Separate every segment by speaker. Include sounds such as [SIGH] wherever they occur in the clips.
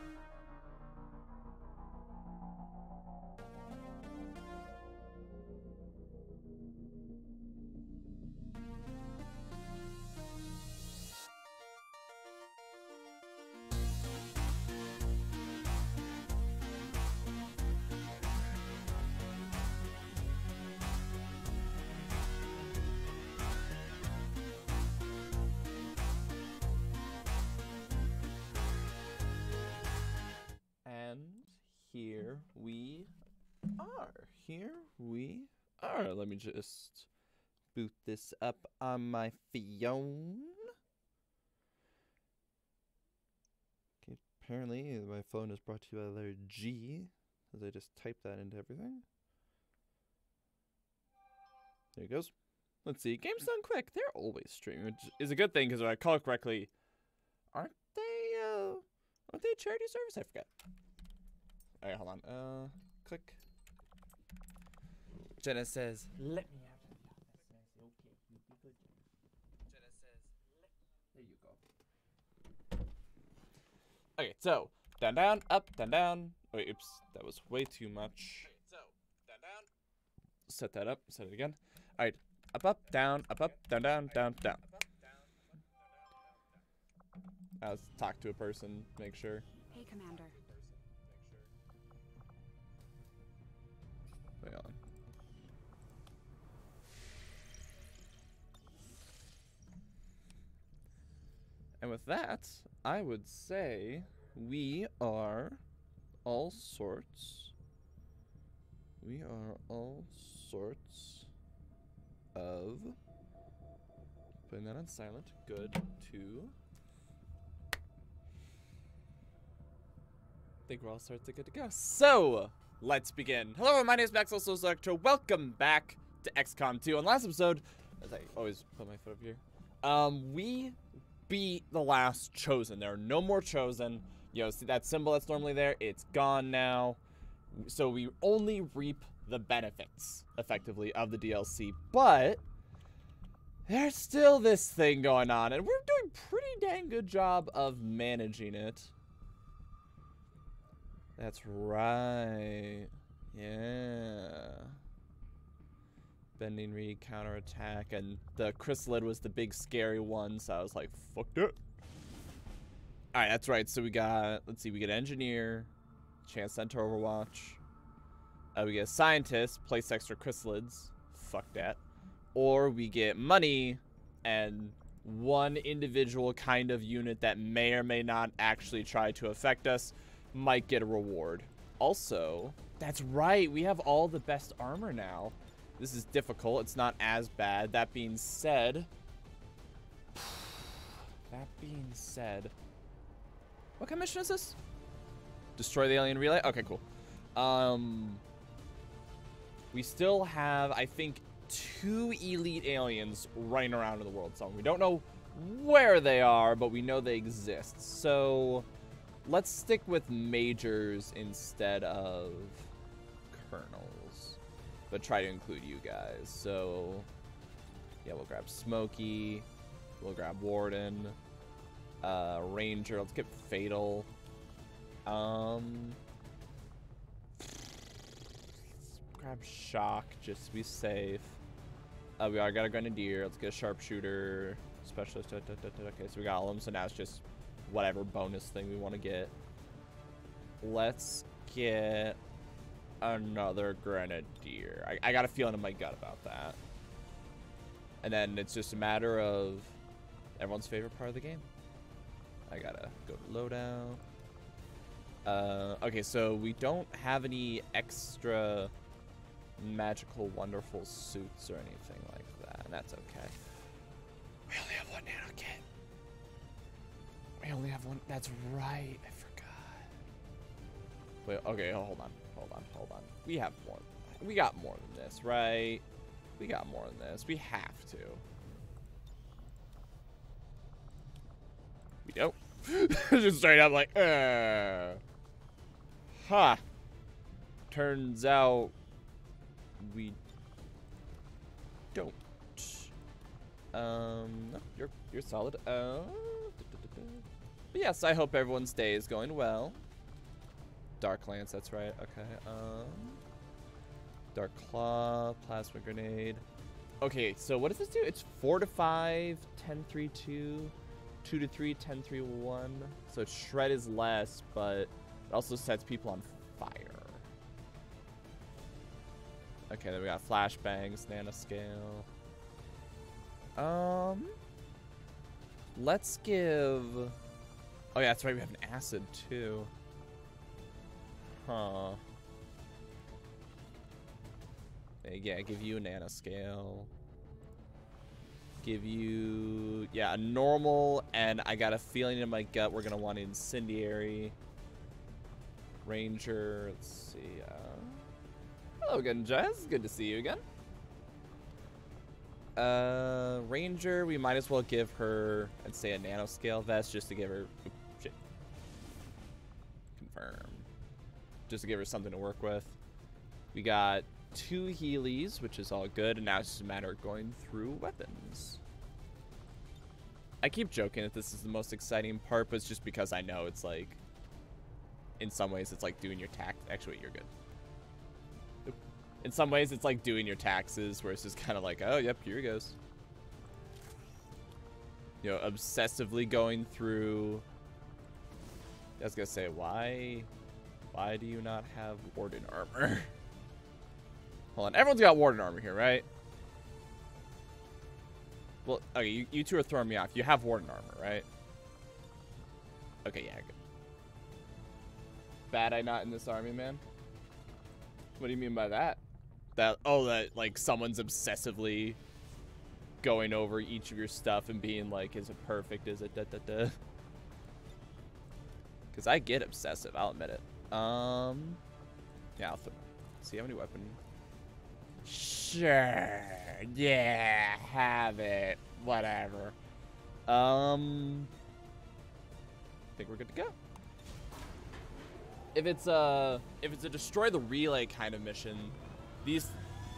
Speaker 1: Thank you. here we are. Here we are. Let me just boot this up on my phone. Okay, apparently my phone is brought to you by the letter G, as I just type that into everything. There it goes. Let's see. Games done quick. They're always streaming, which is a good thing because if I it correctly, aren't they? Uh, aren't they a charity service? I forgot. Alright, hold on. Uh, click. Jenna says, let me out Okay, there you go. Okay, so, down, down, up, down, down. Wait, oops, that was way too much. Okay, so, down, down. Set that up, set it again. Alright, up, up, down, up, up, down, down, down, down. I was talk to a person, make sure. Hey, Commander. And with that, I would say we are all sorts. We are all sorts of. Putting that on silent. Good to. I think we're all sorts of good to go. So, let's begin. Hello, my name is Maxwell Souls Welcome back to XCOM 2. On last episode, as I always put my foot up here, um, we be the last chosen. There are no more chosen. You know, see that symbol that's normally there? It's gone now. So we only reap the benefits, effectively, of the DLC. But there's still this thing going on, and we're doing pretty dang good job of managing it. That's right. Yeah. Bending re counterattack, and the chrysalid was the big scary one, so I was like, fucked it. Alright, that's right. So we got, let's see, we get Engineer, Chance Center Overwatch. Uh, we get Scientist, place extra chrysalids. Fuck that. Or we get Money and one individual kind of unit that may or may not actually try to affect us might get a reward. Also, that's right, we have all the best armor now. This is difficult. It's not as bad. That being said... That being said... What kind of mission is this? Destroy the alien relay? Okay, cool. Um... We still have, I think, two elite aliens running around in the world So We don't know where they are, but we know they exist. So let's stick with majors instead of colonels but try to include you guys. So, yeah, we'll grab Smokey, we'll grab Warden, uh, Ranger. Let's get Fatal. Um, grab Shock just to be safe. Uh, we are got a Grenadier. Let's get a Sharpshooter Specialist. Okay, so we got all of them. So now it's just whatever bonus thing we want to get. Let's get another grenadier. I, I got a feeling in my gut about that. And then it's just a matter of everyone's favorite part of the game. I gotta go to loadout. Uh, okay, so we don't have any extra magical, wonderful suits or anything like that, and that's okay. We only have one nano kit. We only have one. That's right. I forgot. Wait, okay, hold on hold on, hold on. We have more. We got more than this, right? We got more than this. We have to. We don't. [LAUGHS] Just straight up like, uh. Huh. Turns out we don't. Um, no, you're you're solid. Uh, but yes, I hope everyone's day is going well. Dark Lance, that's right. Okay. Um, Dark Claw, Plasma Grenade. Okay, so what does this do? It's 4 to 5, 10, 3, 2, 2 to 3, 10, 3, 1. So Shred is less, but it also sets people on fire. Okay, then we got Flashbangs, Nanoscale. Um, let's give... Oh yeah, that's right, we have an Acid too. Huh. Yeah, give you a nanoscale. Give you, yeah, a normal, and I got a feeling in my gut we're going to want incendiary. Ranger, let's see. Uh, hello again, Jazz. Good to see you again. Uh, Ranger, we might as well give her, I'd say, a nanoscale vest just to give her... Oops, shit. Confirm just to give her something to work with. We got two Heelys, which is all good, and now it's just a matter of going through weapons. I keep joking that this is the most exciting part, but it's just because I know it's like, in some ways, it's like doing your tax. Actually, you're good. In some ways, it's like doing your taxes, where it's just kind of like, oh, yep, here it goes. You know, obsessively going through. I was gonna say, why why do you not have Warden armor? [LAUGHS] Hold on. Everyone's got Warden armor here, right? Well, okay, you, you two are throwing me off. You have Warden armor, right? Okay, yeah, good. Bad I not in this army, man? What do you mean by that? That, oh, that, like, someone's obsessively going over each of your stuff and being like, is it perfect? Is it da da da? Because I get obsessive, I'll admit it. Um, yeah, I'll see how many weapon. Sure.
Speaker 2: Yeah,
Speaker 1: have it. Whatever. Um, I think we're good to go. If it's a if it's a destroy the relay kind of mission, these,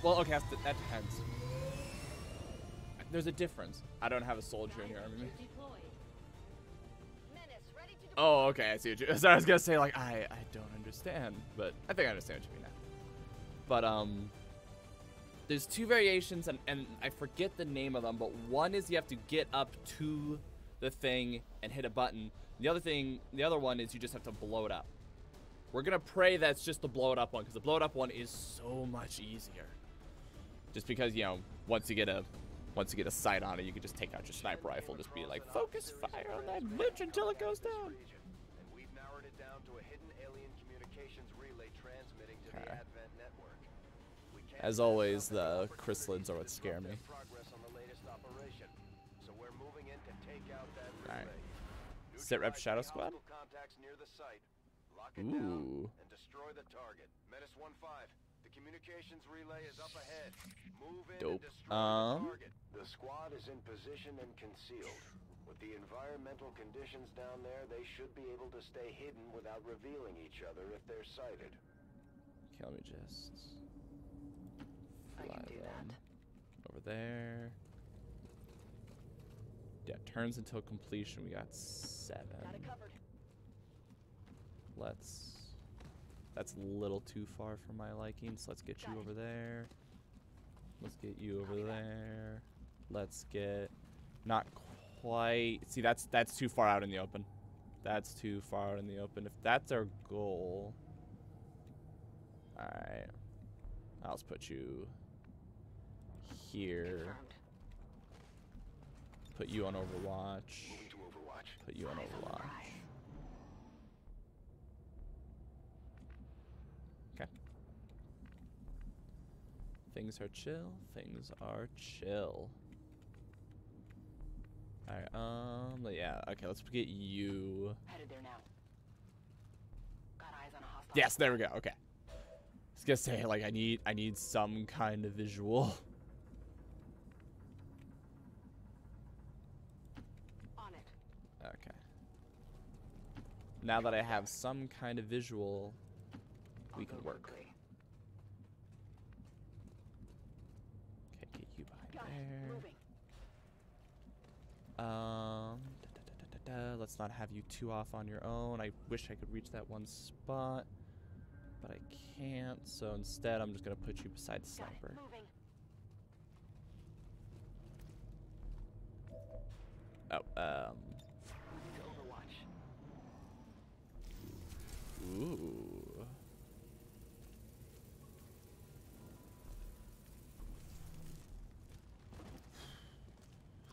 Speaker 1: well, okay, that depends. There's a difference. I don't have a soldier in here. I mean, Oh, okay, I see what you. [LAUGHS] I was gonna say like I I don't understand, but I think I understand what you mean now. But, um, there's two variations, and, and I forget the name of them, but one is you have to get up to the thing and hit a button. The other thing, the other one is you just have to blow it up. We're gonna pray that's just the blow it up one, because the blow it up one is so much easier. Just because, you know, once you get a once you get a sight on it, you can just take out your sniper rifle, just be like, focus fire on that
Speaker 3: bitch until it goes down.
Speaker 1: As always, the chrysalids are what scare me. Alright. Sit rep Shadow
Speaker 3: Squad?
Speaker 4: Ooh.
Speaker 3: And destroy the target. Menace 1 5. The communications relay is up ahead. Move in Dope. um. The, the squad is in position and concealed. With the environmental conditions down there, they should be able to stay hidden without revealing each other if they're sighted.
Speaker 1: Okay, let me just that. Over there. Yeah, turns until completion. We got seven. Got it covered. Let's. That's a little too far for my liking, so let's get got you it. over there. Let's get you over there. Let's get. Not quite. See, that's that's too far out in the open. That's too far out in the open. If that's our goal. Alright. I'll just put you here. Put you on Overwatch. Overwatch. Put you on Overwatch. Okay. Things are chill. Things are chill. Alright, um, yeah, okay, let's get you.
Speaker 5: Headed there now. Got eyes on a hostile. Yes,
Speaker 1: there we go, okay. I was gonna say, like, I need, I need some kind of visual. [LAUGHS] Now that I have some kind of visual, we can work. Okay, get you by
Speaker 4: there.
Speaker 1: Um, da, da, da, let's not have you two off on your own. I wish I could reach that one spot, but I can't. So instead, I'm just gonna put you beside the sniper. Oh, um, Ooh.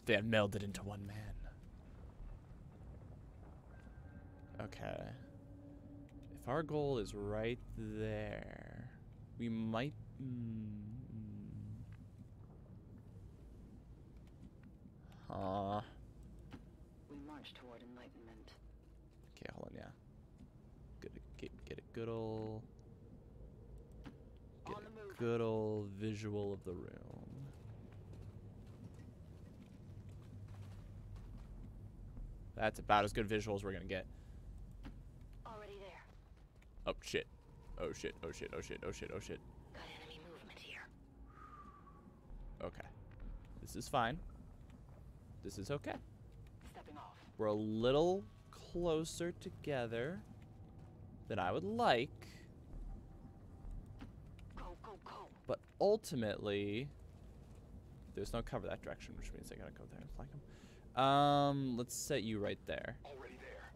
Speaker 1: They have melded into one man. Okay. If our goal is right there, we might... Mm, mm. Huh.
Speaker 4: We march toward enlightenment.
Speaker 1: Okay, hold on, yeah good old get a good old visual of the room. That's about as good visual as we're gonna get. Already there. Oh shit. Oh shit, oh shit, oh shit, oh shit, oh shit.
Speaker 4: Got enemy movement here.
Speaker 1: Okay. This is fine. This is okay. Stepping off. We're a little closer together that I would like. Go, go, go. But ultimately, there's no cover that direction, which means I gotta go there and flank him. Um, let's set you right there. Already there.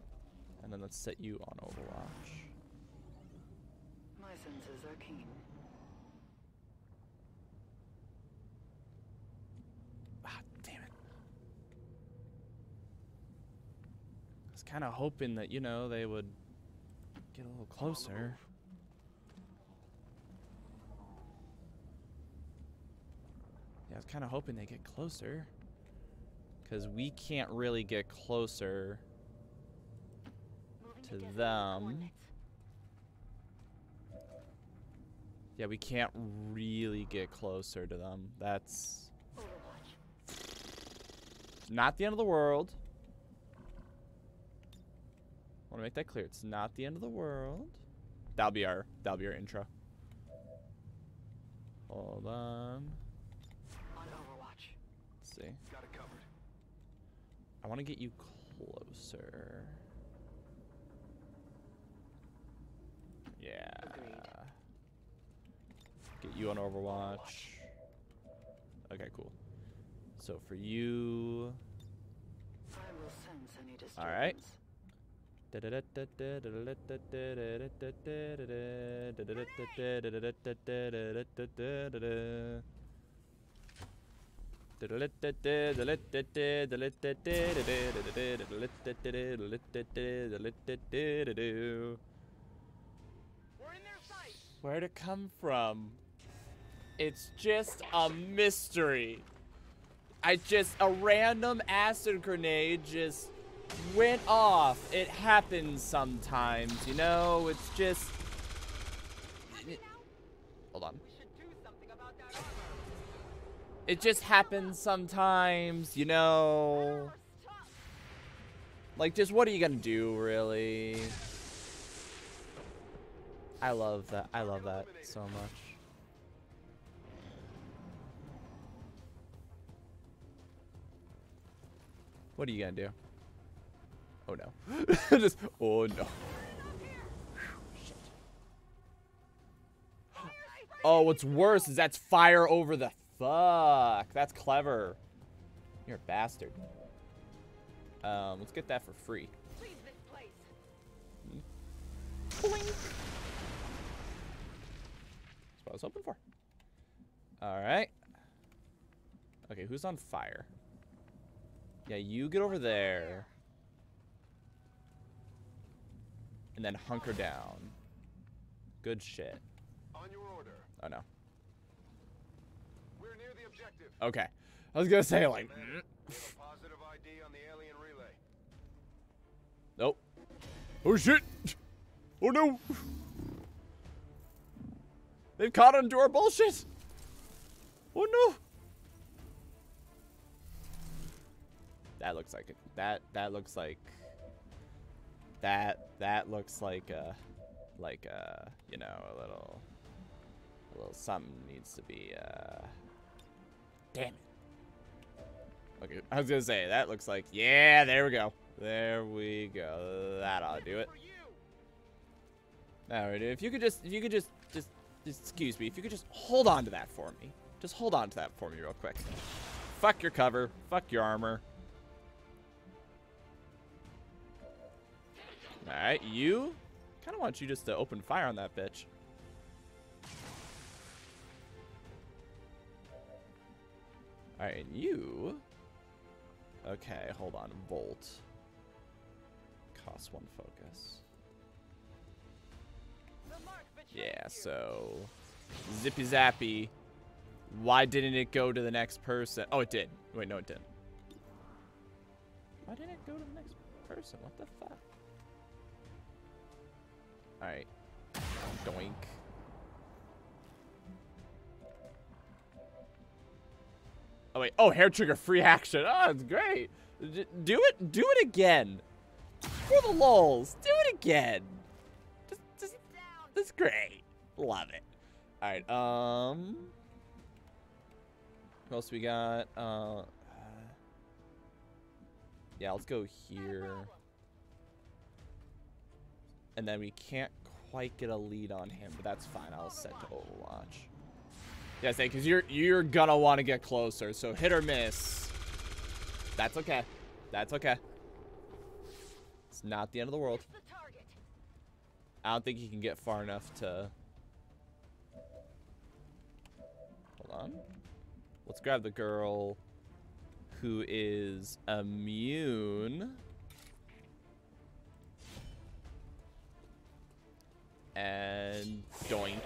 Speaker 1: And then let's set you on Overwatch.
Speaker 4: My senses are keen.
Speaker 1: Ah, damn it. I was kind of hoping that, you know, they would Get a little closer. Yeah, I was kind of hoping they get closer. Because we can't really get closer to them. Yeah, we can't really get closer to them. That's not the end of the world want to make that clear. It's not the end of the world. That'll be our that'll be our intro. Hold on. On Overwatch. Let's see. Got it covered. I want to get you closer. Yeah. Agreed. Get you on Overwatch. Overwatch. Okay, cool. So for you. All right. Where'd it come from? It's just a mystery. I just, a random acid grenade just went off. It happens sometimes, you know? It's just... hold on. It just happens sometimes, you know? Like, just what are you gonna do, really? I love that. I love that so much. What are you gonna do? Oh no. [LAUGHS] Just, oh no. Oh, what's worse is that's fire over the fuck. That's clever. You're a bastard. Um, let's get that for free. That's what I was hoping for. Alright. Okay, who's on fire? Yeah, you get over there. and then hunker down. Good shit. On your order. Oh no. We're near the objective. Okay. I was gonna say like
Speaker 4: positive ID on the alien
Speaker 1: relay. Nope. Oh shit! Oh no! They've caught onto our bullshit! Oh no! That looks like it. That that looks like that that looks like a like a you know a little a little something needs to be uh damn it okay i was gonna say that looks like yeah there we go there we go that ought to do it that do if you could just if you could just just excuse me if you could just hold on to that for me just hold on to that for me real quick fuck your cover fuck your armor Alright, you? kind of want you just to open fire on that bitch. Alright, and you... Okay, hold on. Volt. Cost one focus. Yeah, so... Zippy zappy. Why didn't it go to the next person? Oh, it did. Wait, no, it didn't. Why didn't it go to the next person? What the fuck? Alright. Doink. Oh, wait. Oh, hair trigger free action. Oh, it's great. do it. Do it again. For the lols. Do it again. Just, just, that's great. Love it. All right. Um. What else we got? Uh. uh yeah, let's go here. And then we can't quite get a lead on him, but that's fine. I'll set to Overwatch. Yeah, say because you're you're gonna want to get closer. So hit or miss. That's okay. That's okay. It's not the end of the world. I don't think he can get far enough to. Hold on. Let's grab the girl who is immune. And doink.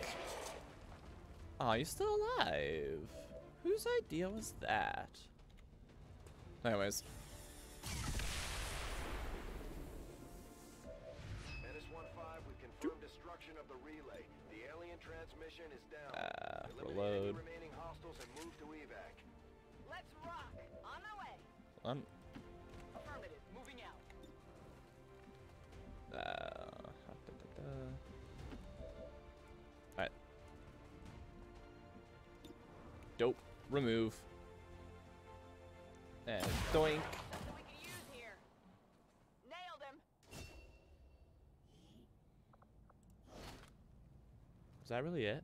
Speaker 1: Oh, you're still alive. Whose idea was that? Anyways.
Speaker 3: transmission is down. Ah, uh, reload. remaining hostiles and move to evac. Let's rock. On my way.
Speaker 1: Um, remove. And doink. Is that really it?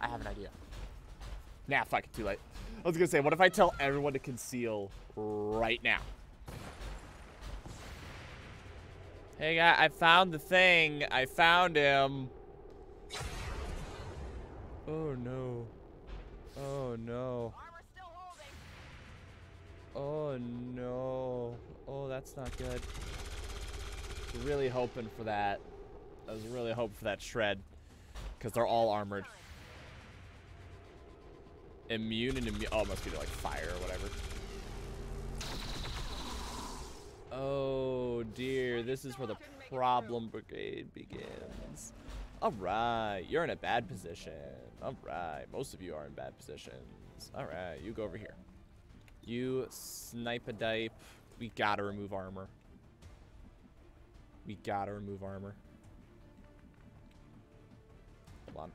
Speaker 1: I have an idea. Nah, fuck it, too late. I was gonna say, what if I tell everyone to conceal right now? Hey, guy, I found the thing. I found him. Oh, no. Oh, no. Oh, no. Oh, that's not good. Really hoping for that. I was really hoping for that shred. Because they're all armored. Immune and immune. Oh, must be like fire or whatever. Oh dear, this is where the problem brigade begins. Alright, you're in a bad position. Alright, most of you are in bad positions. Alright, you go over here. You snipe a dipe. We gotta remove armor. We gotta remove armor. Hold on.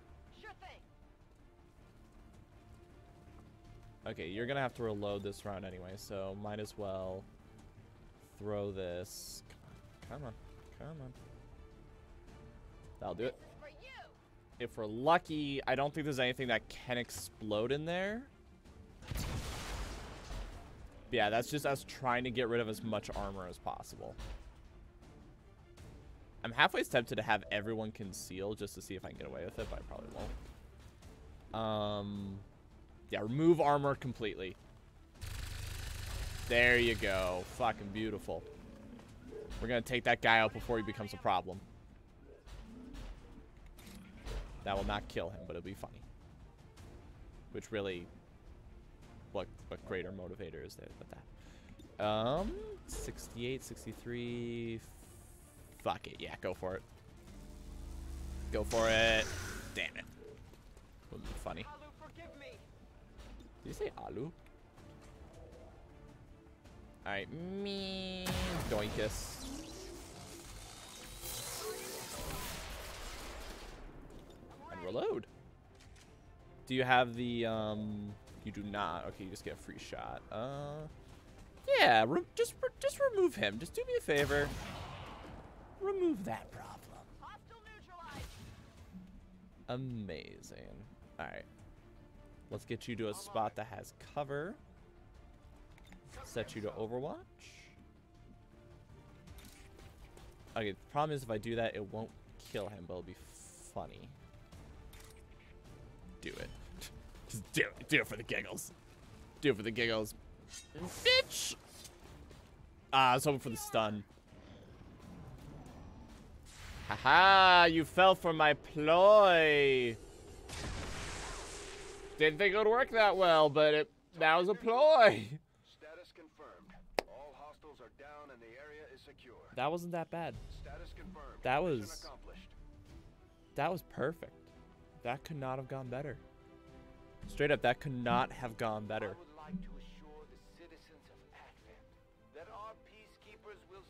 Speaker 1: Okay, you're gonna have to reload this round anyway, so might as well throw this. Come on, come on. That'll do it. If we're lucky, I don't think there's anything that can explode in there. But yeah, that's just us trying to get rid of as much armor as possible. I'm halfway tempted to have everyone conceal just to see if I can get away with it, but I probably won't. Um... Yeah, remove armor completely. There you go. Fucking beautiful. We're going to take that guy out before he becomes a problem. That will not kill him, but it'll be funny. Which really... What, what greater motivator is there but that? Um, 68, 63... Fuck it. Yeah, go for it. Go for it. Damn it. Wouldn't be funny. Did you say Alu? Alright, me Doinkus. And reload. Do you have the, um, you do not. Okay, you just get a free shot. Uh, yeah, re just, re just remove him. Just do me a favor. Remove that problem. Amazing. All right. Let's get you to a spot that has cover. Set you to Overwatch. Okay, the problem is if I do that, it won't kill him, but it'll be funny. Do it. [LAUGHS] Just do it. Do it for the giggles. Do it for the giggles. Bitch! Ah, I was hoping for the stun. Haha, -ha, you fell for my ploy. Didn't think it would work that well, but it that was a ploy.
Speaker 4: Status confirmed. All hostiles
Speaker 3: are down and the area is
Speaker 4: secure.
Speaker 1: That wasn't that bad. Status confirmed. That was That was perfect. That could not have gone better. Straight up, that could not have gone better. Like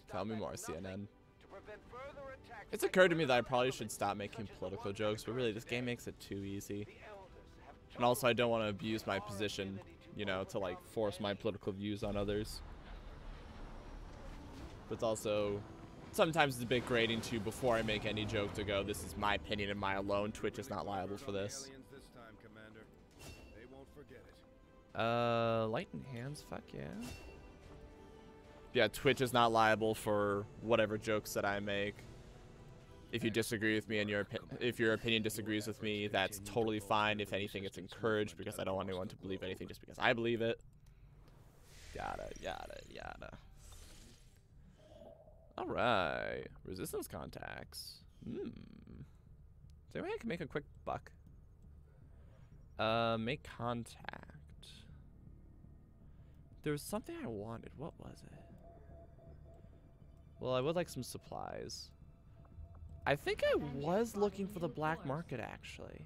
Speaker 1: Tell me more, CNN. It's occurred to me that I probably should stop making political jokes, but really, this game makes it too easy. And also, I don't want to abuse my position, you know, to like force my political views on others. But it's also sometimes it's a bit grating too before I make any joke to go, this is my opinion and my alone. Twitch is not liable for this. Uh, lightning hands, fuck yeah. Yeah, Twitch is not liable for whatever jokes that I make. If you disagree with me and your if your opinion disagrees with me, that's totally fine. If anything, it's encouraged because I don't want anyone to believe anything just because I believe it. Yada, yada, yada. All right. Resistance contacts. Hmm. Is there a way I can make a quick buck? Uh, make contact. There was something I wanted. What was it? Well, I would like some supplies. I think I was looking for the black market, actually.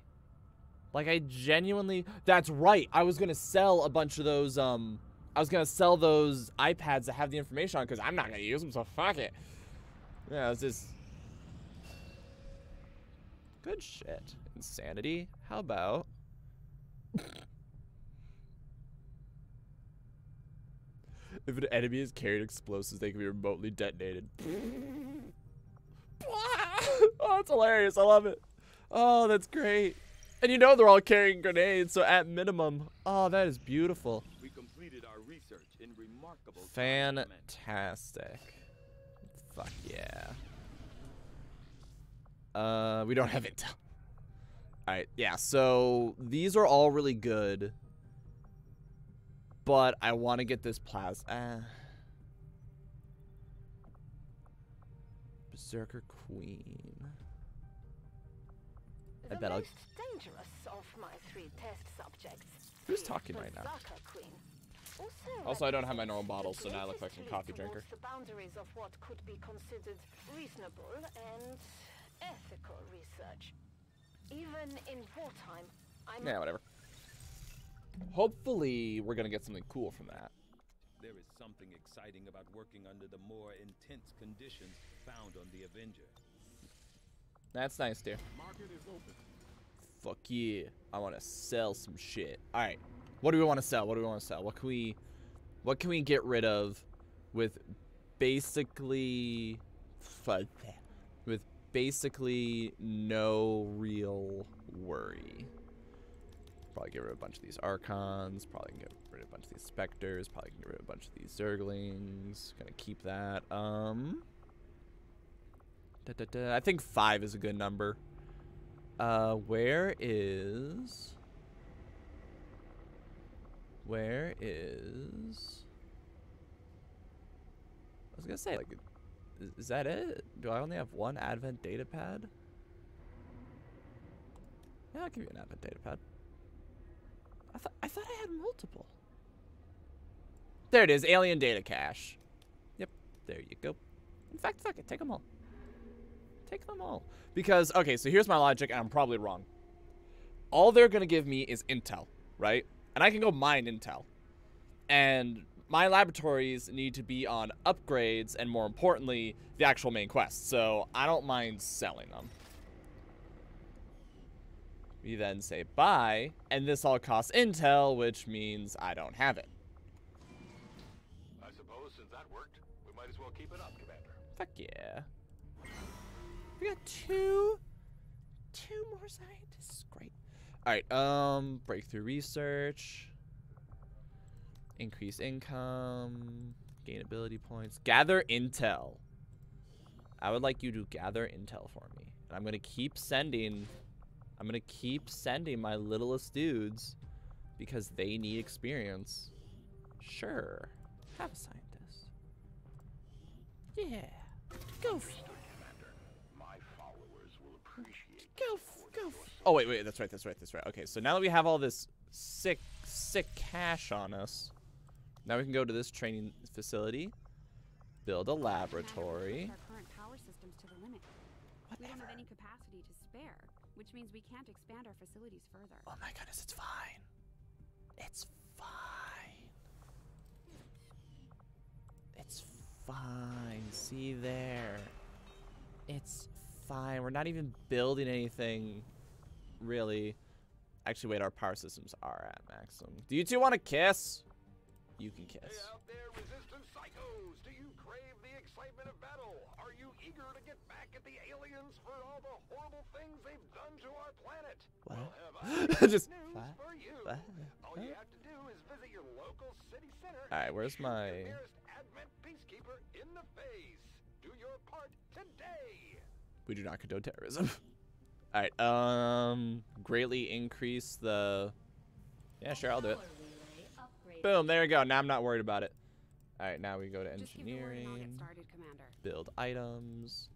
Speaker 1: Like, I genuinely... That's right. I was going to sell a bunch of those, um... I was going to sell those iPads that have the information on because I'm not going to use them, so fuck it. Yeah, it's just... Good shit. Insanity. How about... [LAUGHS] if an enemy has carried explosives, they can be remotely detonated. [LAUGHS] [LAUGHS] oh, that's hilarious. I love it. Oh, that's great. And you know they're all carrying grenades, so at minimum. Oh, that is beautiful. We completed our research in remarkable Fantastic. Fuck yeah. Uh, we don't have intel. Alright, yeah, so these are all really good. But I want to get this plasma. Uh, Berserker queen.
Speaker 6: I the bet I'll... dangerous of my three test subjects. Who's talking right now?
Speaker 4: Also, also, I don't
Speaker 1: have my normal bottle, so now I look like a coffee drinker.
Speaker 4: The boundaries of what could be considered reasonable and ethical research. Even in wartime, I'm... Yeah,
Speaker 1: whatever. Hopefully, we're going to get something cool from that.
Speaker 6: There is something exciting about working under the more intense conditions found on the Avenger.
Speaker 1: That's nice, dude. Fuck yeah. I want to sell some shit. All right. What do we want to sell? What do we want to sell? What can we what can we get rid of with basically fuck with basically no real worry. Probably get rid of a bunch of these archons, probably get rid of a bunch of these specters. Probably can get rid of a bunch of these zerglings. Gonna keep that. Um, da, da, da. I think five is a good number. Uh, where is? Where is? I was gonna say like, is, is that it? Do I only have one advent data pad? Yeah, I'll give you an advent data pad. I thought I thought I had multiple. There it is, alien data cache. Yep, there you go. In fact, fuck it, take them all. Take them all. Because, okay, so here's my logic, and I'm probably wrong. All they're going to give me is intel, right? And I can go mine intel. And my laboratories need to be on upgrades, and more importantly, the actual main quest. So I don't mind selling them. We then say buy, and this all costs intel, which means I don't have it.
Speaker 6: Keep it up,
Speaker 7: Commander.
Speaker 1: Fuck yeah. We got two, two more scientists. Great. All right. Um, breakthrough research. Increase income. Gain ability points. Gather intel. I would like you to gather intel for me. And I'm gonna keep sending. I'm gonna keep sending my littlest dudes because they need experience. Sure. Have a sign.
Speaker 4: Yeah.
Speaker 7: Go. Go. Go.
Speaker 1: Oh wait, wait. That's right. That's right. That's right. Okay. So now that we have all this sick, sick cash on us, now we can go to this training facility, build a laboratory.
Speaker 4: Whatever.
Speaker 5: We don't have any capacity to spare, which means we can't expand our facilities further. Oh my goodness, it's fine.
Speaker 1: It's fine. It's fine fine. See there. It's fine. We're not even building anything, really. Actually, wait, our power systems are at maximum. Do you two want to kiss? You can kiss. Hey out
Speaker 3: there, resistance psychos! Do you crave the excitement of battle? Are you eager to get back at the aliens for all
Speaker 4: the horrible things they've done to our planet? What? Well, [LAUGHS] Just what?
Speaker 1: What? All you have to do is visit your local city center. All right, where's my? in the face. Do your part today. We do not condone terrorism. [LAUGHS] All right. Um, greatly increase the. Yeah, sure, I'll do it. Boom. There we go. Now I'm not worried about it. All right. Now we go to engineering. Started, build items.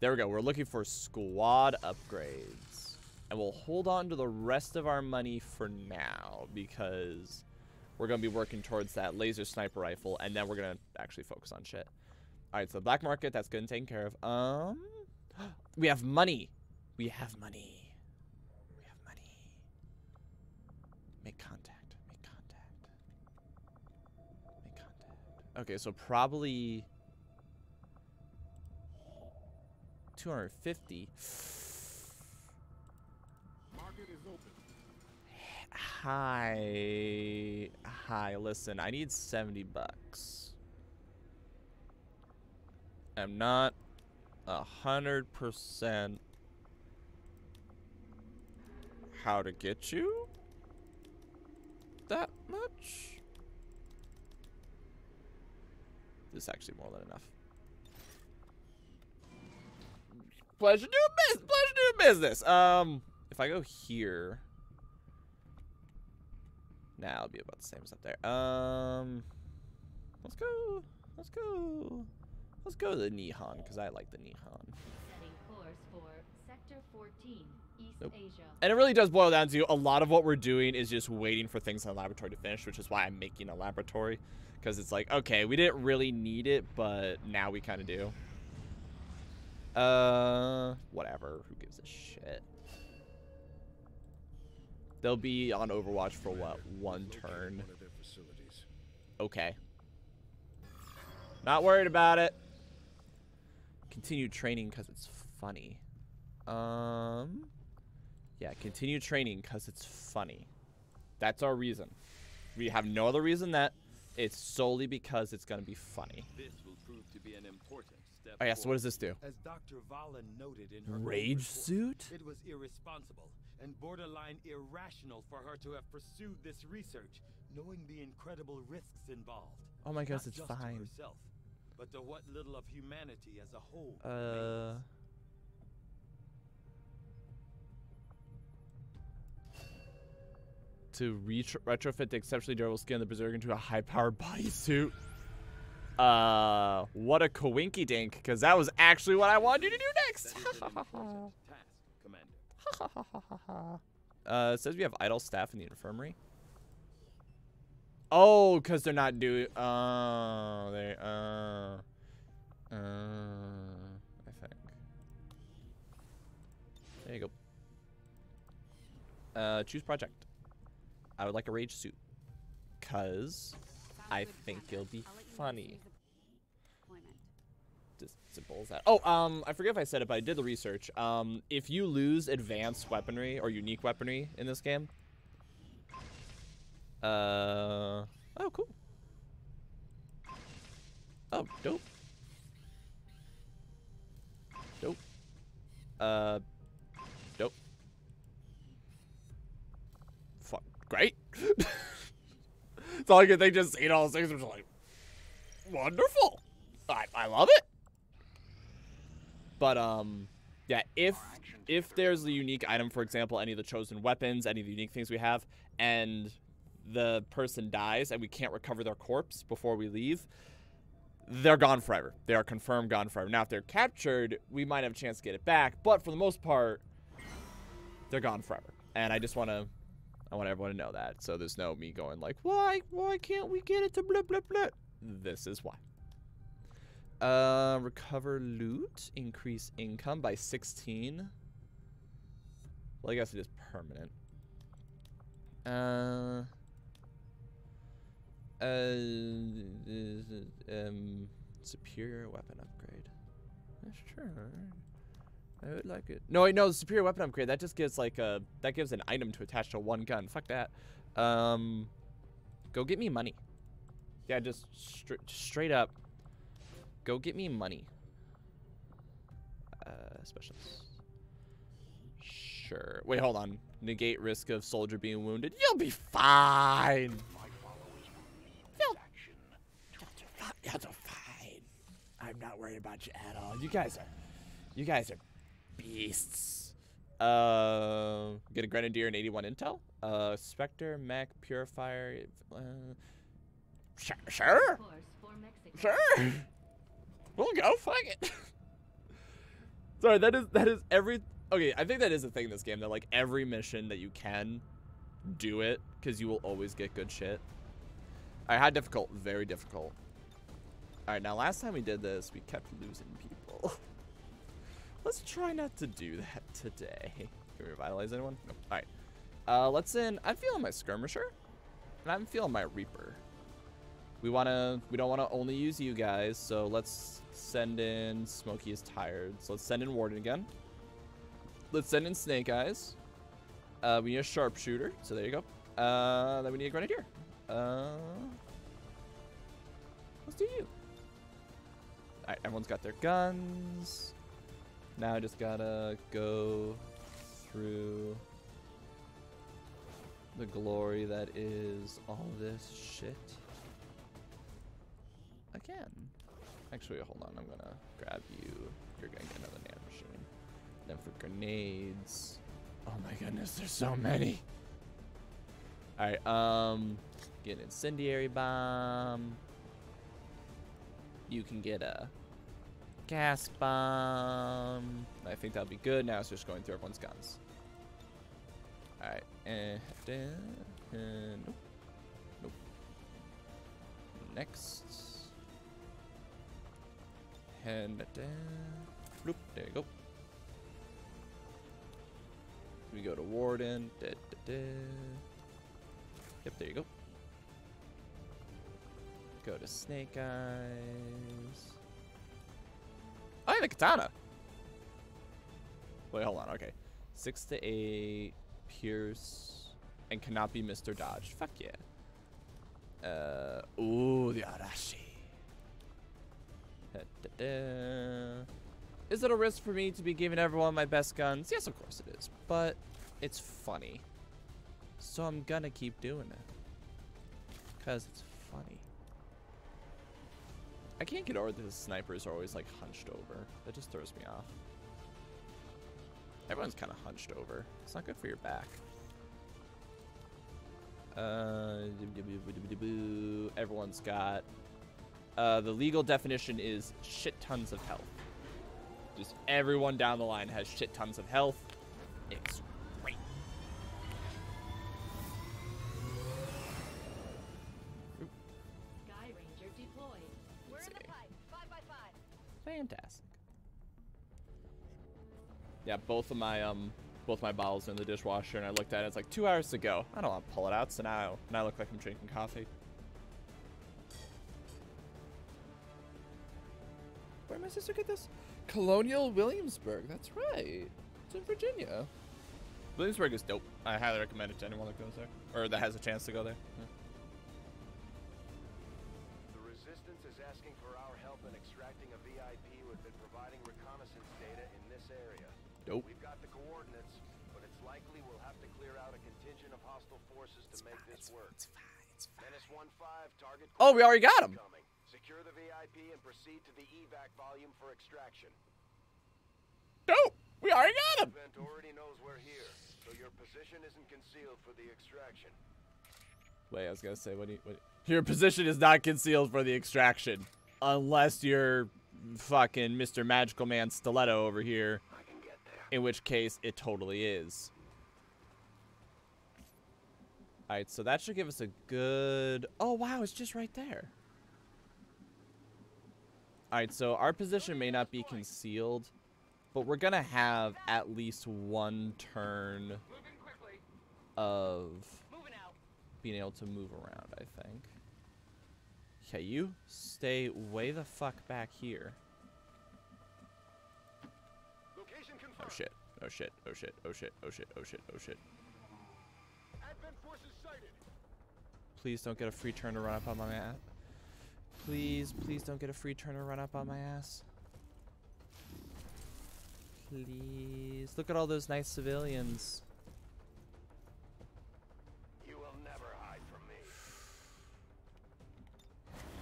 Speaker 1: There we go. We're looking for squad upgrades. And we'll hold on to the rest of our money for now because we're going to be working towards that laser sniper rifle, and then we're going to actually focus on shit. All right, so black market, that's good and taken care of. Um, [GASPS] we have money. We have money. We have money. Make contact. Make contact. Make contact. Okay, so probably 250. Hi. Hi, listen, I need 70 bucks. I'm not a hundred percent how to get you that much. This is actually more than enough. Pleasure doing business. Pleasure doing business. Um, if I go here, Nah, it'll be about the same as up there. Um, let's go. Let's go. Let's go to the Nihon because I like the Nihon. Nope. And it really does boil down to a lot of what we're doing is just waiting for things in the laboratory to finish, which is why I'm making a laboratory. Because it's like, okay, we didn't really need it, but now we kind of do. Uh, whatever. Who gives a shit? They'll be on Overwatch for what? One turn. Okay. Not worried about it. Continue training because it's funny. Um, yeah, continue training because it's funny. That's our reason. We have no other reason that it's solely because it's going to be funny.
Speaker 6: This will prove to be an important step. Oh, yeah, so what does this do? As Dr. Vahlen noted in her Rage report, suit? It was irresponsible and borderline irrational for her to have pursued this research, knowing the incredible risks involved. Oh my gosh, Not it's fine. To herself, but to what little of humanity as a whole.
Speaker 1: Uh. Remains. To retrofit the exceptionally durable skin of the Berserker into a high-powered bodysuit. Uh, what a coinky dink, because that was actually what I wanted you
Speaker 4: to do next. [LAUGHS]
Speaker 1: [LAUGHS] Uh, it says we have idle staff in the infirmary. Oh, because they're not doing. Oh, they. Uh, uh, I think. There you go. Uh, choose project. I would like a rage suit. Because I think it'll be funny. Oh, um, I forget if I said it, but I did the research. Um, if you lose advanced weaponry or unique weaponry in this game, uh, oh, cool. Oh, dope. Dope. Uh, dope. Fuck, great. [LAUGHS] it's all I could think just, all know, things I'm just like, wonderful. I, I love it. But um, yeah, if if there's a unique item, for example, any of the chosen weapons, any of the unique things we have, and the person dies and we can't recover their corpse before we leave, they're gone forever. They are confirmed gone forever. Now, if they're captured, we might have a chance to get it back, but for the most part, they're gone forever. And I just want to, I want everyone to know that. So there's no me going like, why, why can't we get it to blip blip blip? This is why. Uh, recover loot, increase income by 16. Well, I guess it is permanent. Uh, uh, um, superior weapon upgrade. That's true. I would like it. No, wait, no, superior weapon upgrade, that just gives like a, uh, that gives an item to attach to one gun. Fuck that. Um, go get me money. Yeah, just stri straight up Go get me money. Uh, specials. Sure. Wait, hold on. Negate risk of soldier being wounded. You'll be fine. You'll, be fine. I'm not worried about you at all. You guys are, you guys are beasts. Uh, get a grenadier and 81 intel. Uh, Spectre, MEC, Purifier. Uh, sure. Sure. sure. We'll go. Fuck it. [LAUGHS] Sorry, that is that is every. Okay, I think that is the thing in this game that like every mission that you can, do it because you will always get good shit. I how had difficult, very difficult. All right, now last time we did this, we kept losing people. [LAUGHS] let's try not to do that today. [LAUGHS] Can we revitalize anyone? Nope. All right. Uh, let's in. I'm feeling my skirmisher, and I'm feeling my reaper we want to we don't want to only use you guys so let's send in Smokey is tired so let's send in Warden again let's send in Snake Eyes uh, we need a sharpshooter so there you go uh, then we need a grenadier uh, let's do you all right everyone's got their guns now I just gotta go through the glory that is all this shit I can. Actually, hold on. I'm going to grab you. You're going to get another nano machine. then for grenades... Oh my goodness, there's so many. All right, um, get an incendiary bomb. You can get a gas bomb. I think that'll be good. Now it's just going through everyone's guns. All right, eh, and then, eh, and nope, nope. Next hand that down. Bloop, there you go. We go to Warden. Da, da, da. Yep, there you go. Go to Snake Eyes. I have a katana. Wait, hold on. Okay. Six to eight, pierce, and cannot be Mr. Dodge. Fuck yeah. Uh, ooh, the Arashi. Da, da, da. Is it a risk for me to be giving everyone my best guns? Yes, of course it is, but it's funny. So I'm gonna keep doing it. Because it's funny. I can't get over that the snipers are always like hunched over. That just throws me off. Everyone's kind of hunched over. It's not good for your back. Uh, everyone's got uh, the legal definition is shit tons of health. Just everyone down the line has shit tons of health. It's great.
Speaker 7: Sky Ranger deployed. We're in the pipe. Five by five.
Speaker 1: Fantastic. Yeah, both of my um both my bottles are in the dishwasher and I looked at it, it's like two hours to go. I don't want to pull it out, so now, now I look like I'm drinking coffee. did my sister get this? Colonial Williamsburg. That's right. It's in Virginia. Williamsburg is dope. I highly recommend it to anyone that goes there, or that has a chance to go there. Yeah.
Speaker 3: The resistance is asking for our help in extracting a VIP who had been providing reconnaissance data in this area. Dope. We've got the coordinates, but it's likely we'll have to clear out a contingent of hostile forces to it's make fine, this work. fine, it's fine. Menace 1-5, target... Oh,
Speaker 1: we already got him! Coming
Speaker 3: and proceed to the evac volume for extraction.
Speaker 1: Nope, We already got him!
Speaker 3: Vent already knows we're here,
Speaker 4: so your position isn't concealed for the extraction.
Speaker 1: Wait, I was gonna say, what do you, what, your position is not concealed for the extraction. Unless you're fucking Mr. Magical Man Stiletto over here. In which case, it totally is. Alright, so that should give us a good... Oh, wow, it's just right there. Alright, so our position may not be concealed, but we're going to have at least one turn of being able to move around, I think. Okay, you stay way the fuck back here. Oh shit, oh shit, oh shit, oh shit, oh shit, oh shit, oh shit. Please don't get a free turn to run up on my map. Please, please don't get a free turn or run up on my ass. Please. Look at all those nice civilians. You will never
Speaker 4: hide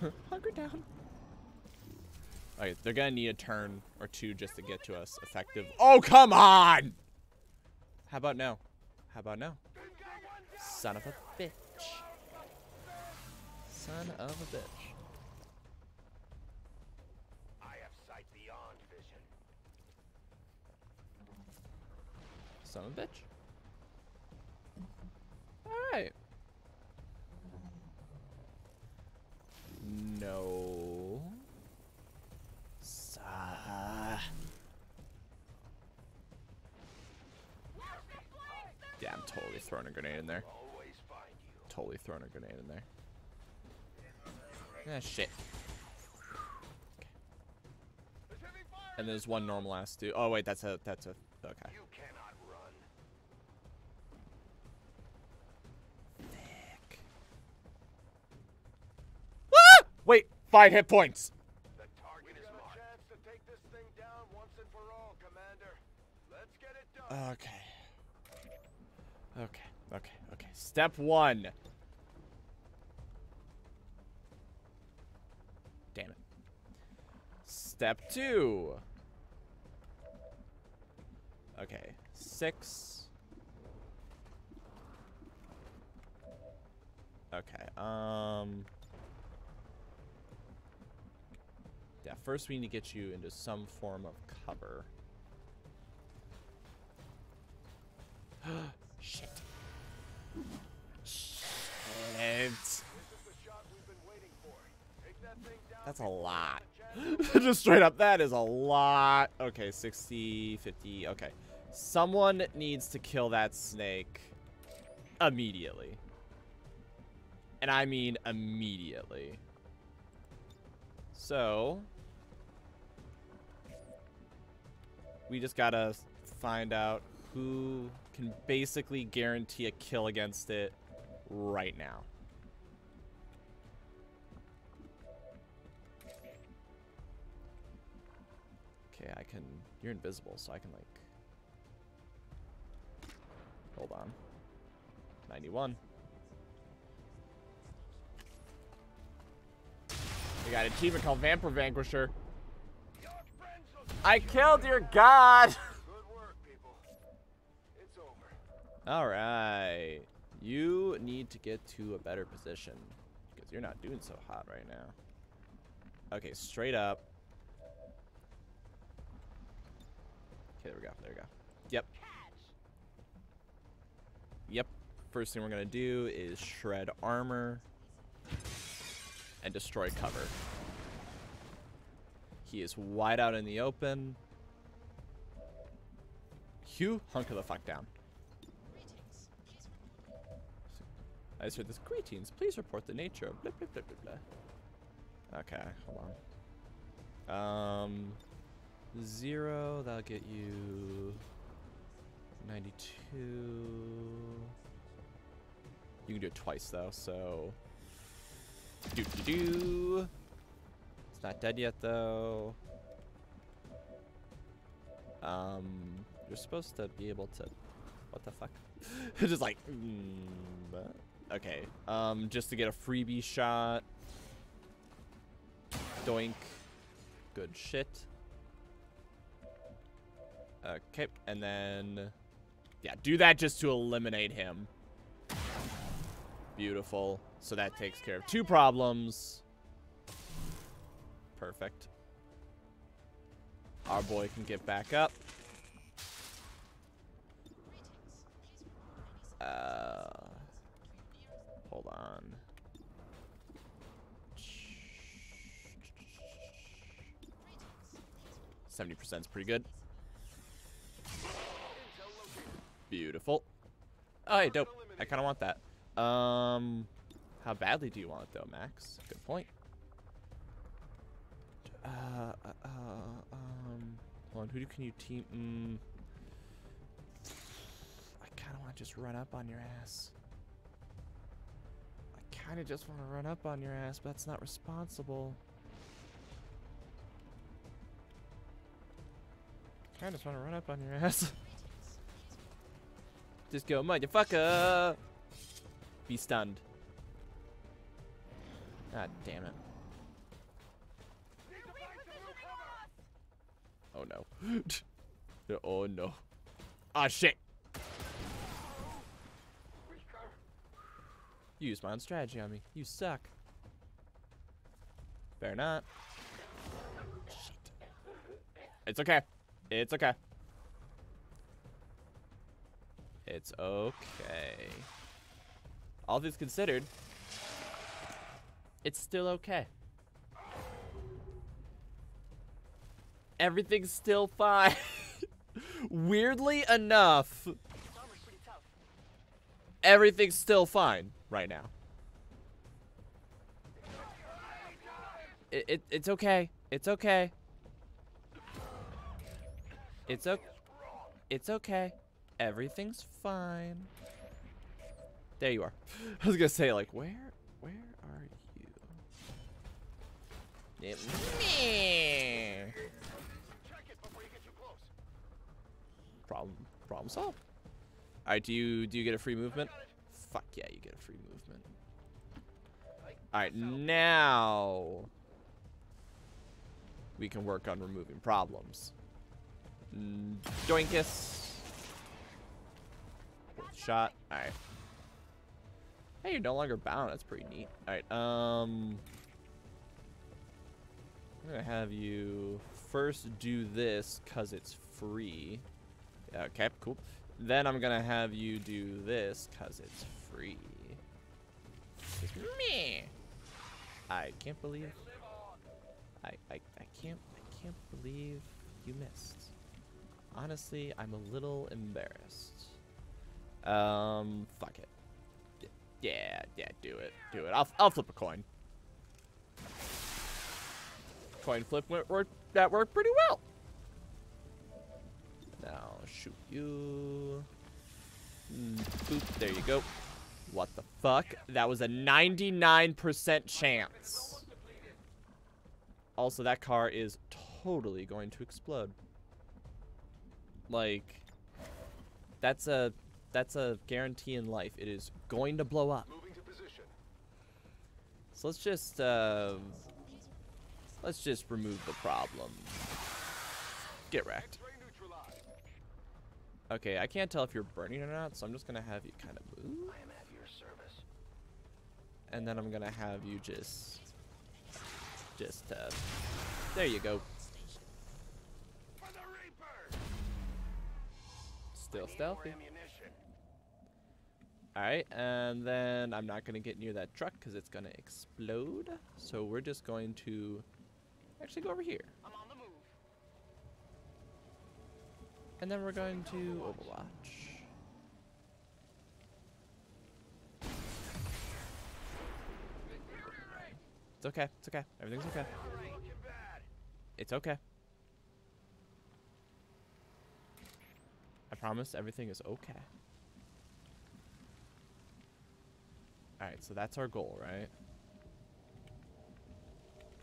Speaker 4: from me. [LAUGHS] Hunker down.
Speaker 1: Alright, they're gonna need a turn or two just to get to us effective. Oh, come on! How about no? How about no? Son of a bitch. Son of a bitch. son of a bitch. Alright. No. Damn, Yeah, totally throwing a grenade in there. Totally throwing a grenade in there. Ah, shit. Okay. And there's one normal ass dude. Oh wait, that's a that's a okay. five hit points. okay. Okay, okay, okay. Step one. Damn it. Step two. Okay, six. Okay, um... first we need to get you into some form of cover.
Speaker 4: [GASPS] Shit.
Speaker 1: Shit. That's a lot. [LAUGHS] Just straight up, that is a lot. Okay, 60, 50, okay. Someone needs to kill that snake immediately. And I mean immediately. So, We just gotta find out who can basically guarantee a kill against it right now. Okay, I can... You're invisible, so I can, like... Hold on. 91. We got an achievement called Vampire Vanquisher. I killed your god. All right. You need to get to a better position because you're not doing so hot right now. Okay, straight up. Okay, there we go. There we go. Yep. Yep. First thing we're going to do is shred armor and destroy cover. He is wide out in the open. Hugh, hunker the fuck down. I just heard this. Greetings, please report the nature blah, blah, blah, blah, blah. Okay, hold on. Um, zero, that'll get you 92. You can do it twice, though, so... Do-do-do! not dead yet, though. Um, you're supposed to be able to... What the fuck? [LAUGHS] just like... Mm, okay. Um, just to get a freebie shot. Doink. Good shit. Okay, and then... Yeah, do that just to eliminate him. Beautiful. So that takes care of two problems. Perfect. Our boy can get back up. Uh, hold on. Seventy percent is pretty good. Beautiful. Oh, hey, dope. I kind of want that. Um, how badly do you want it though, Max? Good point. Uh, uh, uh, um, hold on, who can you team? Mm. I kind of want to just run up on your ass. I kind of just want to run up on your ass, but that's not responsible. I kind of want to run up on your ass. [LAUGHS] just go, motherfucker! Be stunned. God damn it. Oh no. [LAUGHS] oh no. Ah shit. You used my own strategy on me. You suck. Fair not. Shit. It's okay. It's okay. It's okay. All things considered, it's still okay. everything's still fine. [LAUGHS] Weirdly enough, everything's still fine right now. It, it it's okay. It's okay. It's okay. It's okay. Everything's fine. There you are. [LAUGHS] I was gonna say like where where are you? It, problem problem solved. All right, do you do you get a free movement? Fuck yeah, you get a free movement. All right, now we can work on removing problems. Mm, Doinkus. Shot. All right. Hey, you're no longer bound. That's pretty neat. All right. Um, I'm gonna have you first do this because it's free. Okay, cool. Then I'm gonna have you do this, cause it's free. It's me. I can't believe. I, I I can't I can't believe you missed. Honestly, I'm a little embarrassed. Um, fuck it. Yeah, yeah, do it, do it. I'll I'll flip a coin. Coin flip went, worked that worked pretty well. Now shoot you. Hmm, boop, there you go. What the fuck? That was a 99% chance. Also, that car is totally going to explode. Like, that's a that's a guarantee in life. It is going to blow up. So let's just uh, let's just remove the problem. Get wrecked. Okay, I can't tell if you're burning or not, so I'm just gonna have you kind of move.
Speaker 7: I am at your service.
Speaker 1: And then I'm gonna have you just, just uh, there you go. Still stealthy. Alright, and then I'm not going to get near that truck because it's going to explode. So we're just going to actually go over here. And then we're going to Overwatch. It's okay. It's okay. Everything's okay. It's okay. I promise everything is okay. Alright, so that's our goal, right?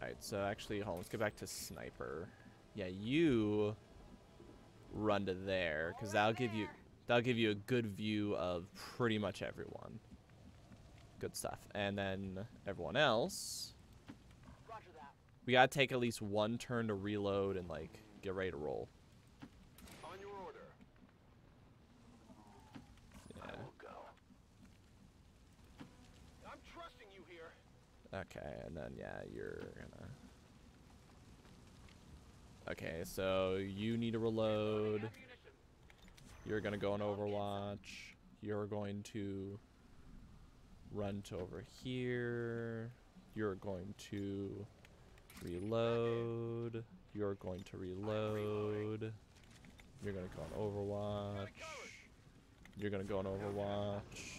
Speaker 1: Alright, so actually, hold on, let's get back to Sniper. Yeah, you run to there because that'll give you that'll give you a good view of pretty much everyone. Good stuff. And then everyone else. We gotta take at least one turn to reload and like get ready to roll. Yeah. Okay, and then yeah, you're gonna Okay, so you need to reload. You're going to go on Overwatch. You're going to run to over here. You're going to reload. You're going to reload. You're going to go on Overwatch. You're going to go on Overwatch.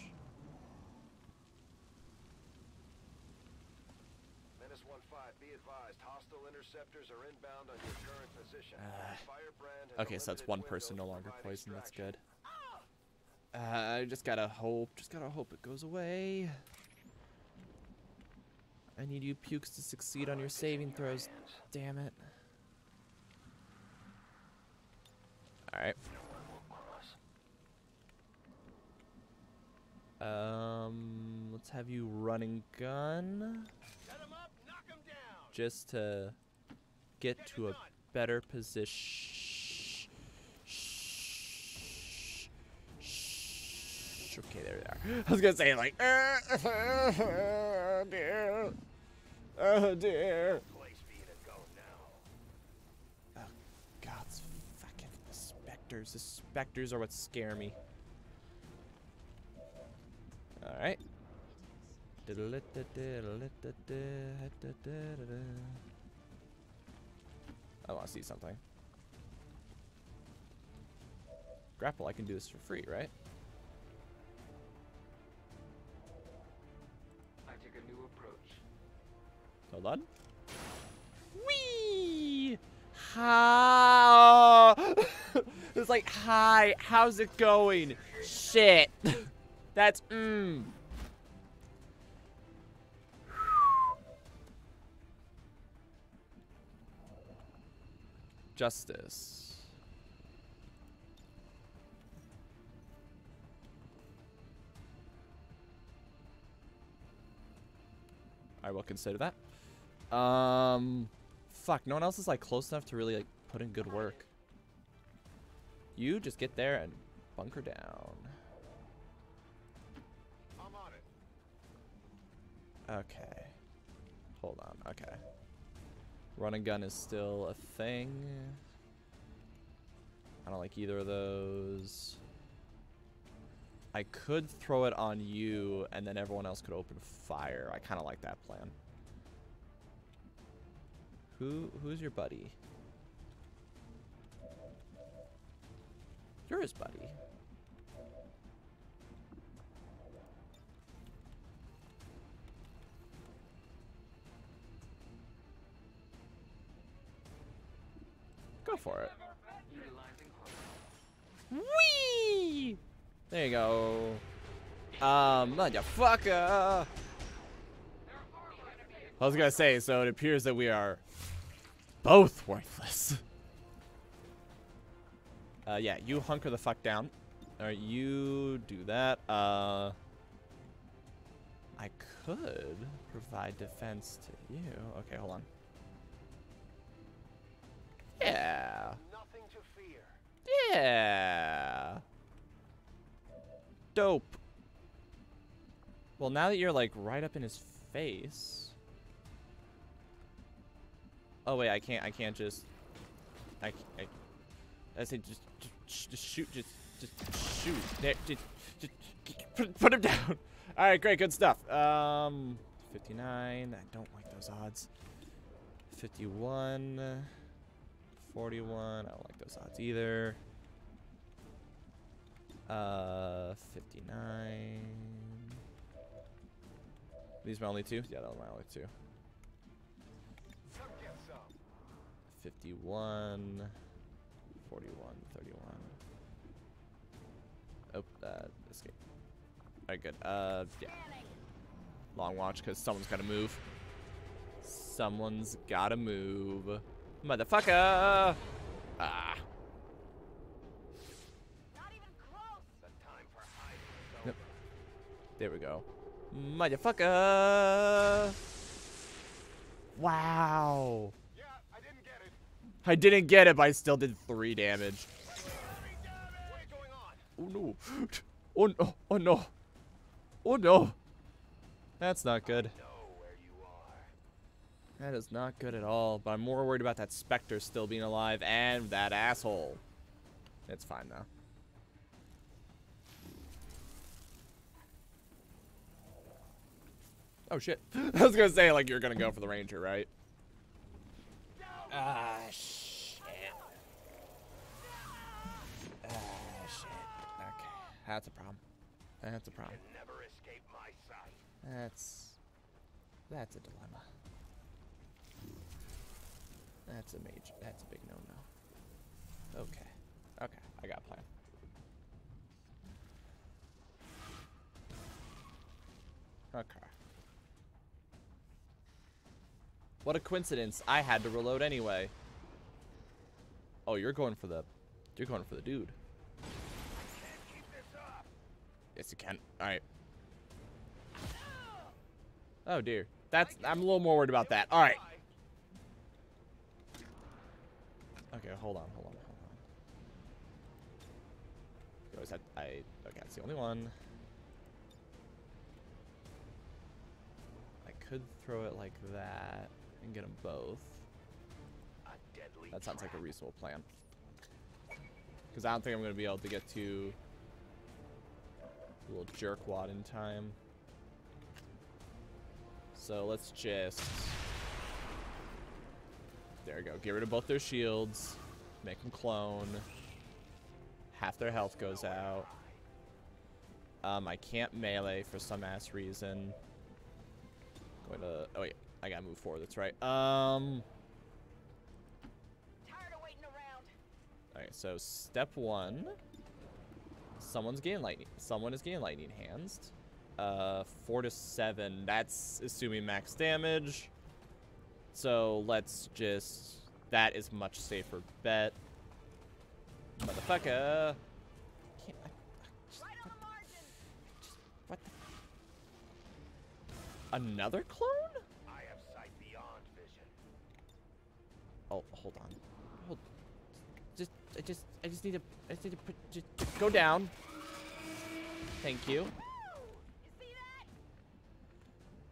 Speaker 1: Uh, okay, so that's one person no longer poisoned. That's good. Uh, I just gotta hope. Just gotta hope it goes away. I need you pukes to succeed on your saving throws. Damn it. Alright. Um, let's have you running gun. Just to get to a better position. Okay, there they are. [LAUGHS] I was gonna say like, [LAUGHS]
Speaker 4: oh dear,
Speaker 1: oh dear. Oh God's
Speaker 7: fucking the specters.
Speaker 1: The specters are what scare me. All right. I want to see something. Grapple, I can do this for free, right?
Speaker 2: I take a new approach.
Speaker 1: Hold on. Wee! How? [LAUGHS] it's like, hi, how's it going? Shit. [LAUGHS] That's mmm. Justice. I will consider that. Um, fuck, no one else is like close enough to really like put in good work. You just get there and bunker down. I'm on it. Okay. Hold on, okay. Run and gun is still a thing. I don't like either of those. I could throw it on you and then everyone else could open fire. I kind of like that plan. Who Who's your buddy? You're his buddy. Go for it. Whee! There you go. Um, motherfucker! I was gonna say, so it appears that we are both worthless. Uh, yeah, you hunker the fuck down. Alright, you do that. Uh, I could provide defense to you. Okay, hold on. Yeah. Yeah. Dope. Well, now that you're like right up in his face. Oh wait, I can't. I can't just. I. I, I say just, just, just shoot. Just, just shoot. There, just, just put, put him [LAUGHS] down. All right, great, good stuff. Um, 59. I don't like those odds. 51. 41. I don't like those odds either. Uh, 59. These are my only two? Yeah, those are my only two. 51. 41, 31. Oh, uh, escape. Alright, good. Uh, yeah. Long watch, because someone's got to move. Someone's got to move. Motherfucker! Ah. There we go. Motherfucker! Wow. Yeah, I didn't get it. I didn't get it, but I still did three damage. Oh no. [GASPS] Oh no. Oh no. Oh no. That's not good. That is not good at all, but I'm more worried about that Spectre still being alive and that asshole. It's fine, though. Oh, shit. [LAUGHS] I was gonna say, like, you're gonna go for the Ranger, right?
Speaker 7: Ah, shit. Ah, shit. Okay.
Speaker 1: That's a problem. That's a problem. That's... That's a dilemma. That's a major, that's a big no-no. Okay. Okay, I got a plan. Okay. What a coincidence. I had to reload anyway. Oh, you're going for the... You're going for the dude. Yes, you can. All right. Oh, dear. That's... I'm a little more worried about that. All right. Okay, hold on, hold on, hold on. You always had I okay, that's the only one. I could throw it like that and get them both. that sounds like a reasonable plan. Because I don't think I'm going to be able to get to little jerkwad in time. So let's just there we go. Get rid of both their shields. Make them clone. Half their health goes out. Um, I can't melee for some ass reason. Going to... Oh, wait. I gotta move forward. That's right. Um... Alright, so step one. Someone's getting lightning. Someone is getting lightning hands. Uh, four to seven. That's assuming max damage. So let's just... That is much safer bet. Motherfucker! Can't, I, I just, right what, just, what the, Another clone? I have sight beyond vision. Oh, hold on. Hold. Just, I just, I just need to, I just need to put, just, just go down. Thank you.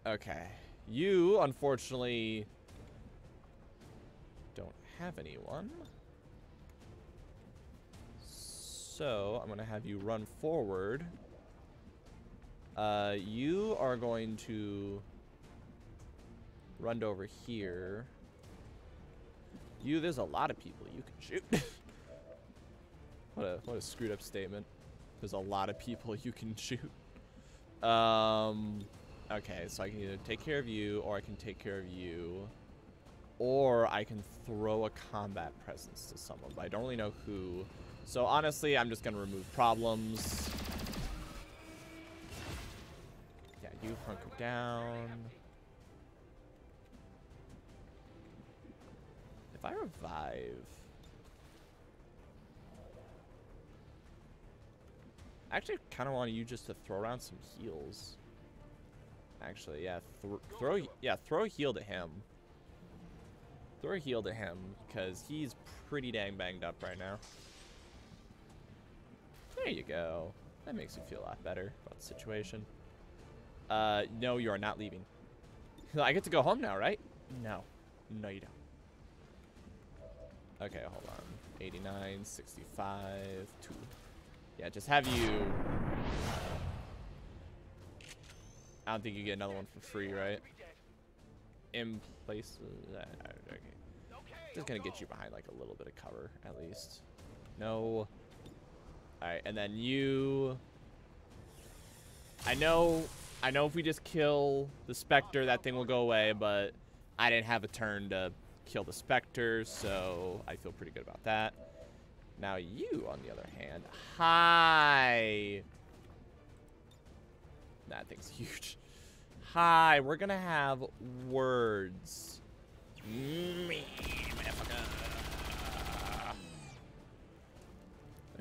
Speaker 1: Okay. You, unfortunately, have anyone. So I'm going to have you run forward. Uh, you are going to run over here. You, there's a lot of people you can shoot. [LAUGHS] what a what a screwed up statement. There's a lot of people you can shoot. Um, okay, so I can either take care of you or I can take care of you or I can throw a combat presence to someone, but I don't really know who. So honestly, I'm just going to remove problems. Yeah, you hunker down. If I revive... I actually kind of want you just to throw around some heals. Actually, yeah, th throw yeah, throw a heal to him. Throw a heal to him, because he's pretty dang banged up right now. There you go. That makes me feel a lot better about the situation. Uh, no, you are not leaving. [LAUGHS] I get to go home now, right? No. No, you don't. Okay, hold on. 89, 65, 2. Yeah, just have you... I don't think you get another one for free, right? in place. Uh, okay. Just gonna get you behind like a little bit of cover at least. No. Alright, and then you... I know, I know if we just kill the Spectre, that thing will go away, but I didn't have a turn to kill the Spectre, so I feel pretty good about that. Now you, on the other hand, hi! That thing's [LAUGHS] huge. Hi, we're gonna have words. And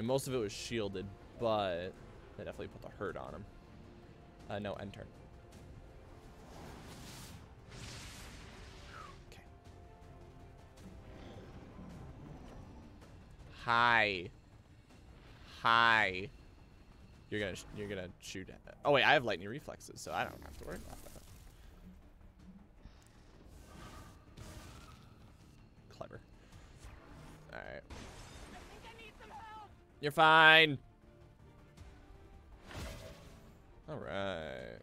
Speaker 1: most of it was shielded, but they definitely put the hurt on him. Uh, no, end turn. Okay. Hi. Hi. You're gonna you're gonna shoot. Oh wait, I have lightning reflexes, so I don't have to worry about that. Clever. All right. you're fine. All right.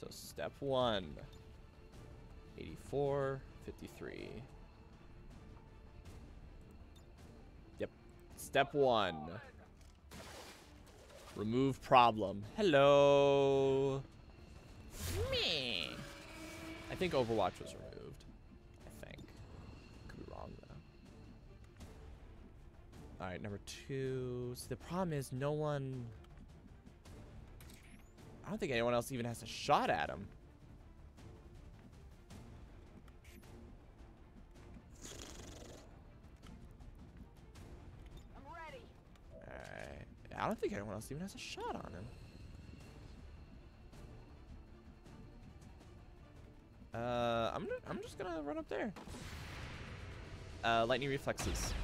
Speaker 1: So step one. 84, 53. Yep. Step one. Remove problem. Hello. Me. I think Overwatch was removed. I think. Could be wrong though. All right, number two. So the problem is no one. I don't think anyone else even has a shot at him. I don't think anyone else even has a shot on him. Uh, I'm I'm just gonna run up there. Uh, lightning reflexes.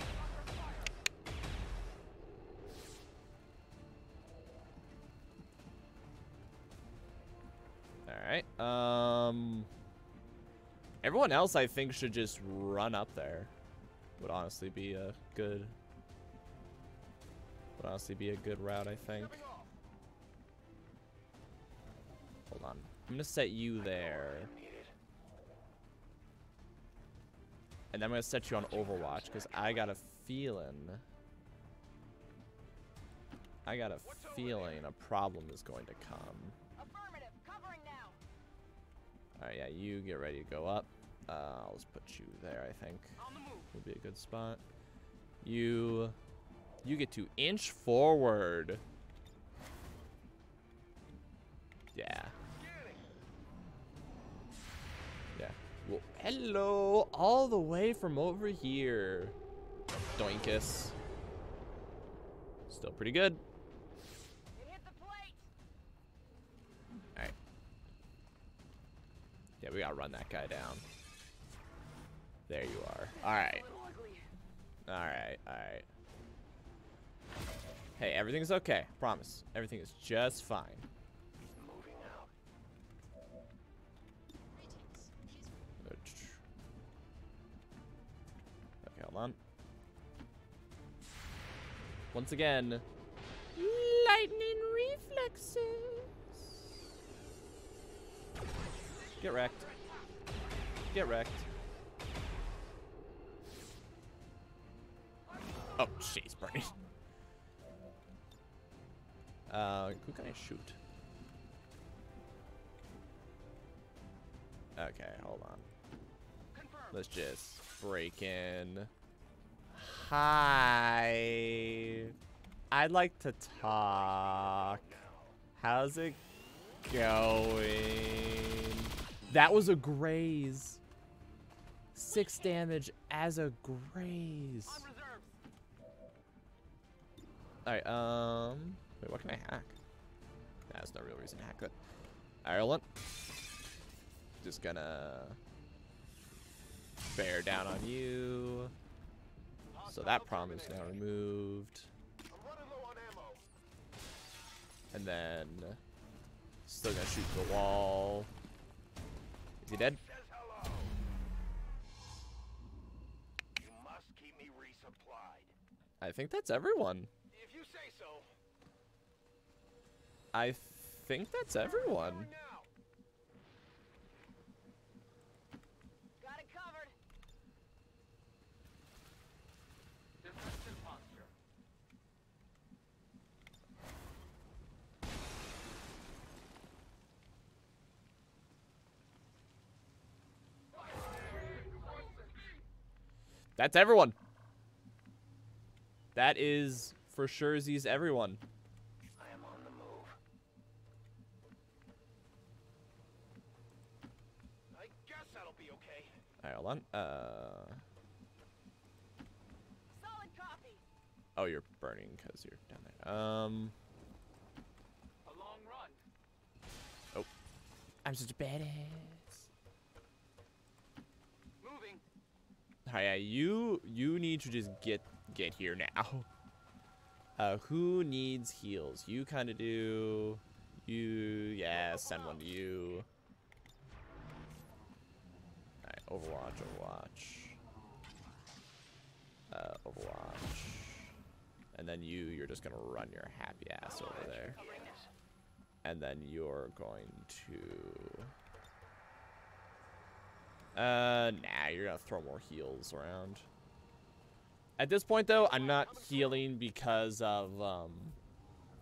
Speaker 1: All right. Um. Everyone else, I think, should just run up there. Would honestly be a good would honestly be a good route, I think. Hold on. I'm gonna set you there. And then I'm gonna set you on Overwatch, because I got a feeling... I got a feeling a problem is going to come. Alright, yeah, you get ready to go up. Uh, I'll just put you there, I think. Would be a good spot. You you get to inch forward. Yeah. Yeah. Well, hello, all the way from over here. Doinkus. Still pretty good. Alright. Yeah, we gotta run that guy down. There you are. Alright. Alright, alright. Hey, everything's okay. Promise. Everything is just fine. Okay, hold on. Once again,
Speaker 4: lightning reflexes.
Speaker 1: Get wrecked. Get wrecked. Oh, jeez, Bernie. Uh, who can I shoot? Okay, hold on. Let's just break in. Hi. I'd like to talk. How's it going? That was a graze. Six damage as a graze. Alright, um... Wait, what can I hack? That's no real reason to hack it. Ireland. Just gonna bear down on you. So that problem is now removed. And then still gonna shoot the wall. Is he dead? I think that's everyone. I think that's everyone. That's everyone. That is for sure Z's everyone. hold on. Uh. Eh. Solid copy. Oh, you're burning because you're down there. Um. A long run. Oh. I'm such a badass. Moving. Hiya, you you need to just get get here now. Uh, who needs heals? You kind of do. You yeah, send one to you. Overwatch, Overwatch. Uh, Overwatch. And then you, you're just gonna run your happy ass over there. And then you're going to... Uh, nah, you're gonna throw more heals around. At this point, though, I'm not healing because of, um...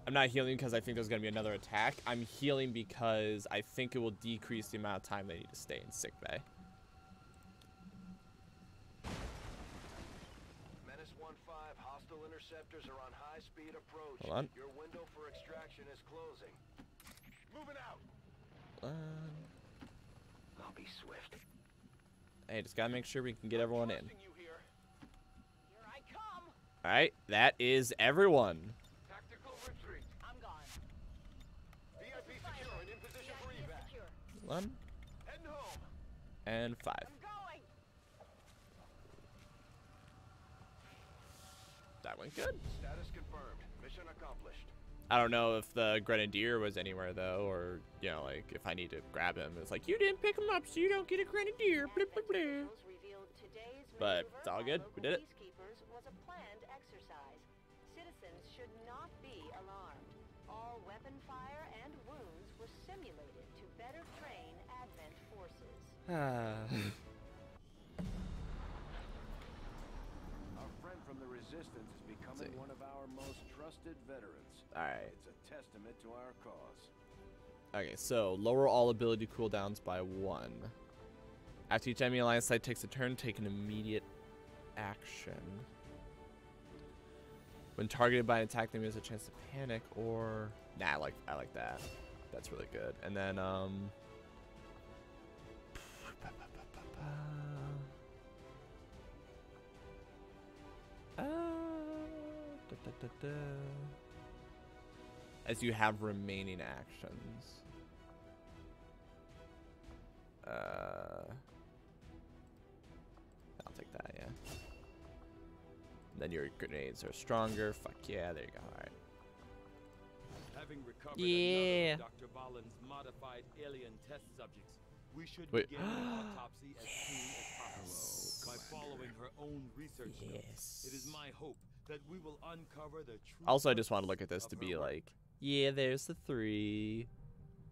Speaker 1: I'm not healing because I think there's going to be another attack. I'm healing because I think it will decrease the amount of time they need to stay in sick bay.
Speaker 4: immediate approach. Hold on.
Speaker 3: Your window for extraction is
Speaker 7: closing. Moving
Speaker 4: out. Um,
Speaker 7: I'll be swift.
Speaker 1: Hey, just gotta make sure we can get everyone in. All right, that is everyone. One. And five. That went good. Status I don't know if the grenadier was anywhere though, or you know, like if I need to grab him, it's like you didn't pick him up, so you don't get a grenadier. Blah, blah, blah. But it's all good. We did it.
Speaker 4: Citizens should not be alarmed. All weapon
Speaker 7: fire and wounds were simulated to
Speaker 4: better train Advent forces.
Speaker 3: friend from the Resistance is becoming one of our most trusted veterans. Alright. It's a testament to our cause.
Speaker 1: Okay, so lower all ability cooldowns by one. After each enemy alliance side takes a turn, take an immediate action. When targeted by an attack, the has a chance to panic or Nah, I like I like that. That's really good. And then um [SIGHS] Uh, da, da, da, as you have remaining actions. Uh, I'll take that, yeah. And then your grenades are stronger. Fuck yeah, there you go. All right.
Speaker 6: Having recovered yeah. Dr. Vahlen's modified alien test subjects, we should Wait. begin autopsy as yes. soon as [GASPS] possible. By following her own research yes. notes, it is my hope that we will uncover the truth. Also, I just want to look at this to
Speaker 1: be like yeah, there's the three.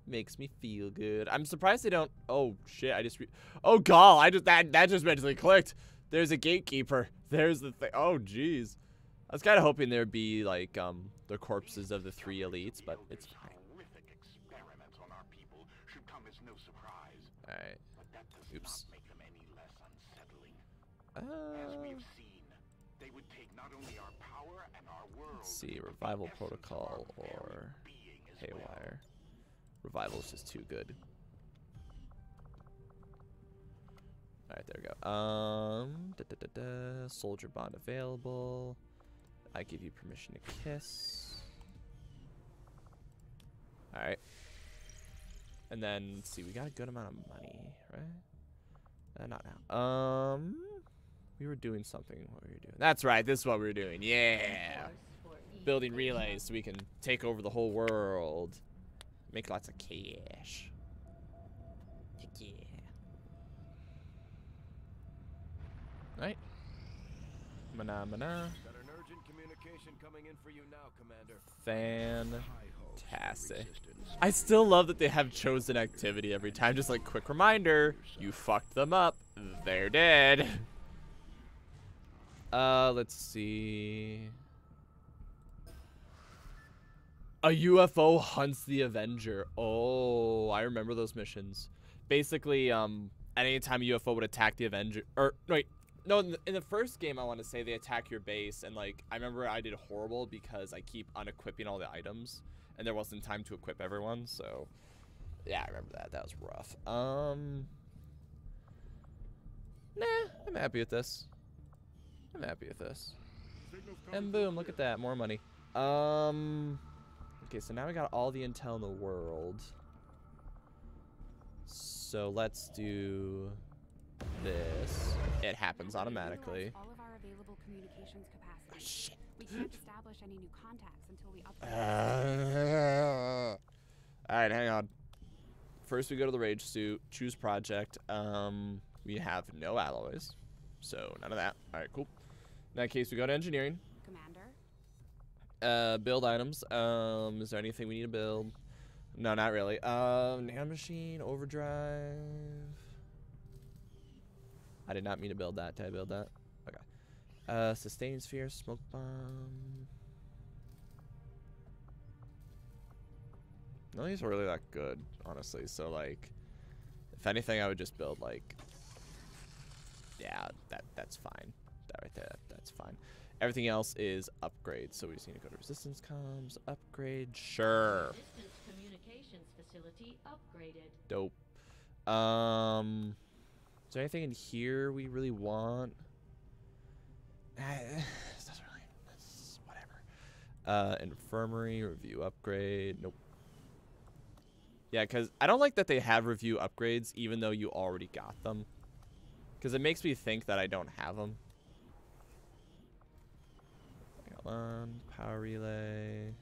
Speaker 1: Makes me feel good. I'm surprised they don't. Oh shit! I just. oh god! I just that that just mentally clicked. There's a gatekeeper. [LAUGHS] There's the thing. Oh jeez. I was kind of hoping there'd be like um the corpses of the three elites, but it's fine. Alright. Oops. Uh... Let's see, Revival Protocol or Haywire. Revival is just too good. Alright, there we go. Um, da, da, da, Soldier Bond available. I give you permission to kiss. Alright. And then, let's see, we got a good amount of money, right? Uh, not now. Um, we were doing something. What were we doing? That's right, this is what we were doing. Yeah! building relays so we can take over the whole world. Make lots of cash. Heck yeah. Right? Mana mana.
Speaker 3: Got an urgent communication coming in for you now, Commander. Fantastic.
Speaker 1: I still love that they have chosen activity every time. Just like quick reminder, you fucked them up. They're dead. [LAUGHS] Uh, let's see. A UFO hunts the Avenger. Oh, I remember those missions. Basically, um, at any time a UFO would attack the Avenger, or wait, no, in the, in the first game, I want to say they attack your base, and like I remember I did horrible because I keep unequipping all the items, and there wasn't time to equip everyone. So, yeah, I remember that. That was rough. Um, nah, I'm happy with this. I'm happy with this. And boom, look at that, more money. Um. Okay, so now we got all the intel in the world. So let's do this. It happens automatically. Oh,
Speaker 5: shit. We can't establish any new contacts until we upgrade.
Speaker 4: [LAUGHS]
Speaker 1: all right, hang on. First, we go to the rage suit. Choose project. Um, we have no alloys, so none of that. All right, cool. In that case, we go to engineering. Uh, build items. Um, is there anything we need to build? No, not really. Um, uh, machine, overdrive. I did not mean to build that. Did I build that? Okay. Uh, sustain sphere,
Speaker 7: smoke bomb.
Speaker 1: None of these are really that good, honestly. So, like, if anything, I would just build, like, yeah, that that's fine. That right there, that, that's fine. Everything else is upgrades. So we just need to go to resistance comms, upgrade. Sure.
Speaker 7: Resistance communications facility upgraded.
Speaker 1: Dope. Um, is there anything in here we really want? Ah, this doesn't really. This whatever. Uh, infirmary review upgrade. Nope. Yeah, because I don't like that they have review upgrades even though you already got them. Because it makes me think that I don't have them one. power relay.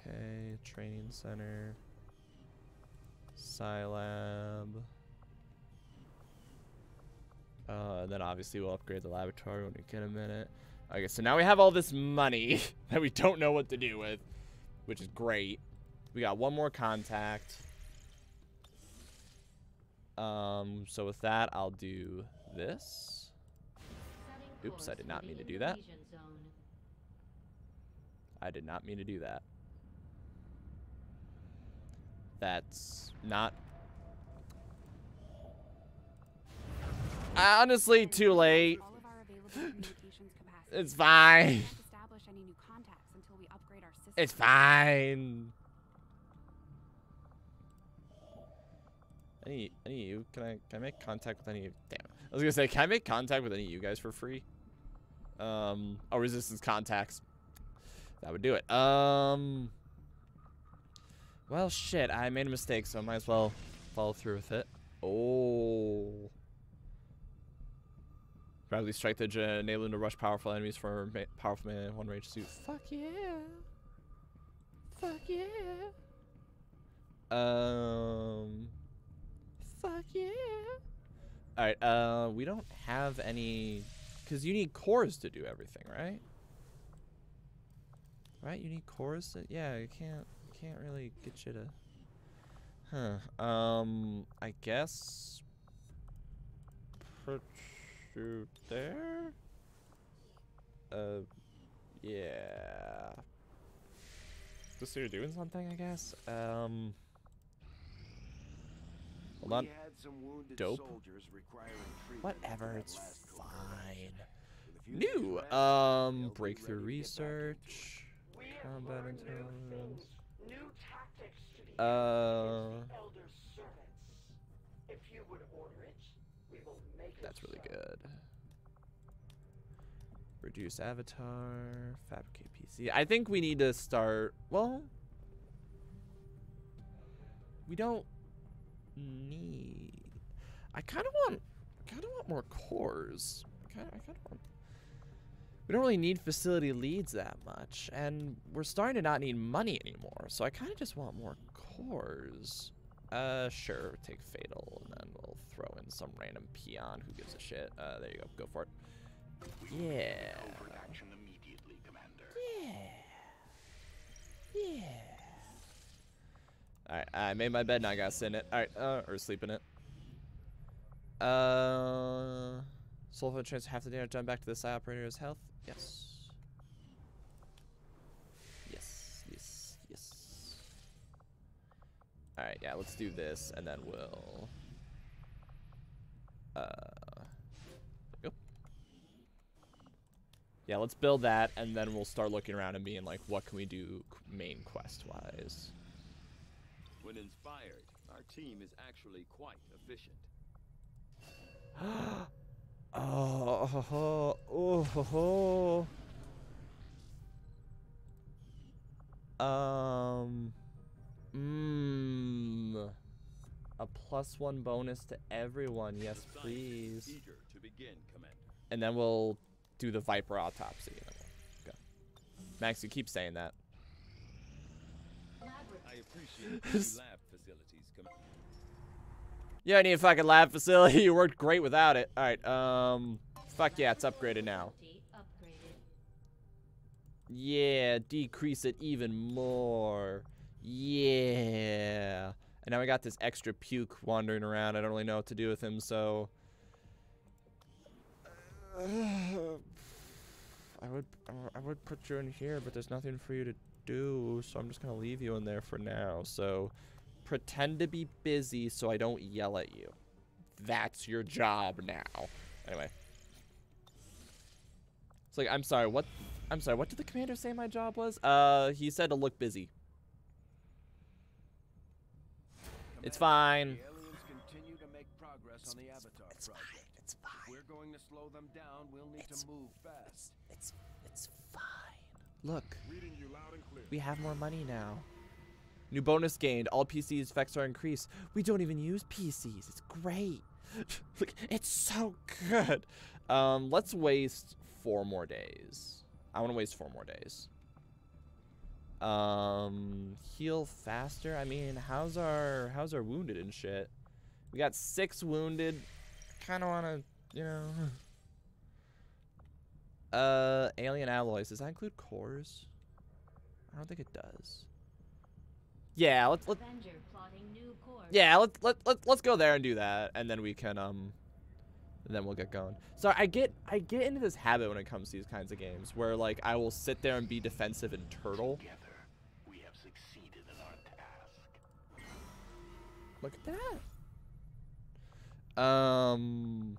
Speaker 1: Okay, training center. Psi Lab. Uh, and then obviously we'll upgrade the laboratory when we get a minute. Okay, so now we have all this money [LAUGHS] that we don't know what to do with, which is great. We got one more contact. Um, so with that, I'll do this. Oops, I did not mean to do that. I did not mean to do that. That's not... Honestly, too late. it's fine. It's fine. Any, any of you? Can I, can I make contact with any of? Damn, I was gonna say, can I make contact with any of you guys for free? Um, oh, resistance contacts. That would do it. Um, well, shit, I made a mistake, so I might as well follow through with it. Oh. Bradley, strike the gen, enabling to rush powerful enemies for powerful man one rage suit.
Speaker 4: Fuck yeah. Fuck yeah.
Speaker 1: Um. Fuck yeah. All right. Uh, we don't have any because you need cores to do everything, right? Right? You need cores to... Yeah, you can't... Can't really get you to... Huh. Um, I guess... Put you there? Uh, yeah. Just so you're doing something, I guess? Um... Hold on. Yeah some wounded Dope. soldiers
Speaker 3: requiring Whatever, it's
Speaker 1: fine. New um breakthrough research. Combat intelligence.
Speaker 4: New tactics to be uh,
Speaker 7: elder servants. If you would order it, we will make That's
Speaker 4: really
Speaker 1: good. Reduce avatar, fabricate PC. I think we need to start, well, we don't need. I kind of want, kind of want more cores. I kind of want. We don't really need facility leads that much, and we're starting to not need money anymore. So I kind of just want more cores. Uh, sure, take Fatal, and then we'll throw in some random peon. Who gives a shit? Uh, there you go. Go for it.
Speaker 7: Yeah. Yeah.
Speaker 4: Yeah.
Speaker 1: I made my bed and I gotta sit in it. Alright, uh, or sleep in it. Uh, sulfur half the damage done back to the side operator's health. Yes. Yes, yes, yes. Alright, yeah, let's do this and then we'll... Uh, go. Yeah, let's build that and then we'll start looking around and being like, what can we do main quest-wise?
Speaker 6: When inspired, our team is actually quite efficient.
Speaker 1: oh, oh, oh, oh, oh. Um. Mmm. A plus one bonus to everyone. Yes, please. Begin, and then we'll do the Viper autopsy. Okay. Max, you keep saying that you don't need a fucking lab facility. [LAUGHS] You worked great without it. Alright, um... Fuck yeah, it's upgraded now. Yeah, decrease it even more. Yeah. And now we got this extra puke wandering around. I don't really know what to do with him, so...
Speaker 4: [SIGHS]
Speaker 1: I would I would put you in here, but there's nothing for you to do, so I'm just going to leave you in there for now. So pretend to be busy so I don't yell at you. That's your job now. Anyway. It's like, I'm sorry, what... I'm sorry, what did the commander say my job was? Uh, he said to look busy.
Speaker 4: It's fine.
Speaker 3: It's, it's fine. It's fine. We're going to slow them down. We'll need it's, to move fast.
Speaker 4: Look.
Speaker 1: We have more money now. New bonus gained. All PCs effects are increased. We don't even use PCs. It's great. [LAUGHS] Look, it's so good. Um, let's waste four more days. I want to waste four more days. Um, heal faster. I mean, how's our how's our wounded and shit? We got six wounded. Kind of want to, you know. [LAUGHS] Uh, alien alloys. Does that include cores? I don't think it does. Yeah, let's let. Yeah, let's let let let's go there and do that, and then we can um, then we'll get going. So I get I get into this habit when it comes to these kinds of games where like I will sit there and be defensive and turtle.
Speaker 7: Together, we have succeeded in our task.
Speaker 1: Look at that. Um.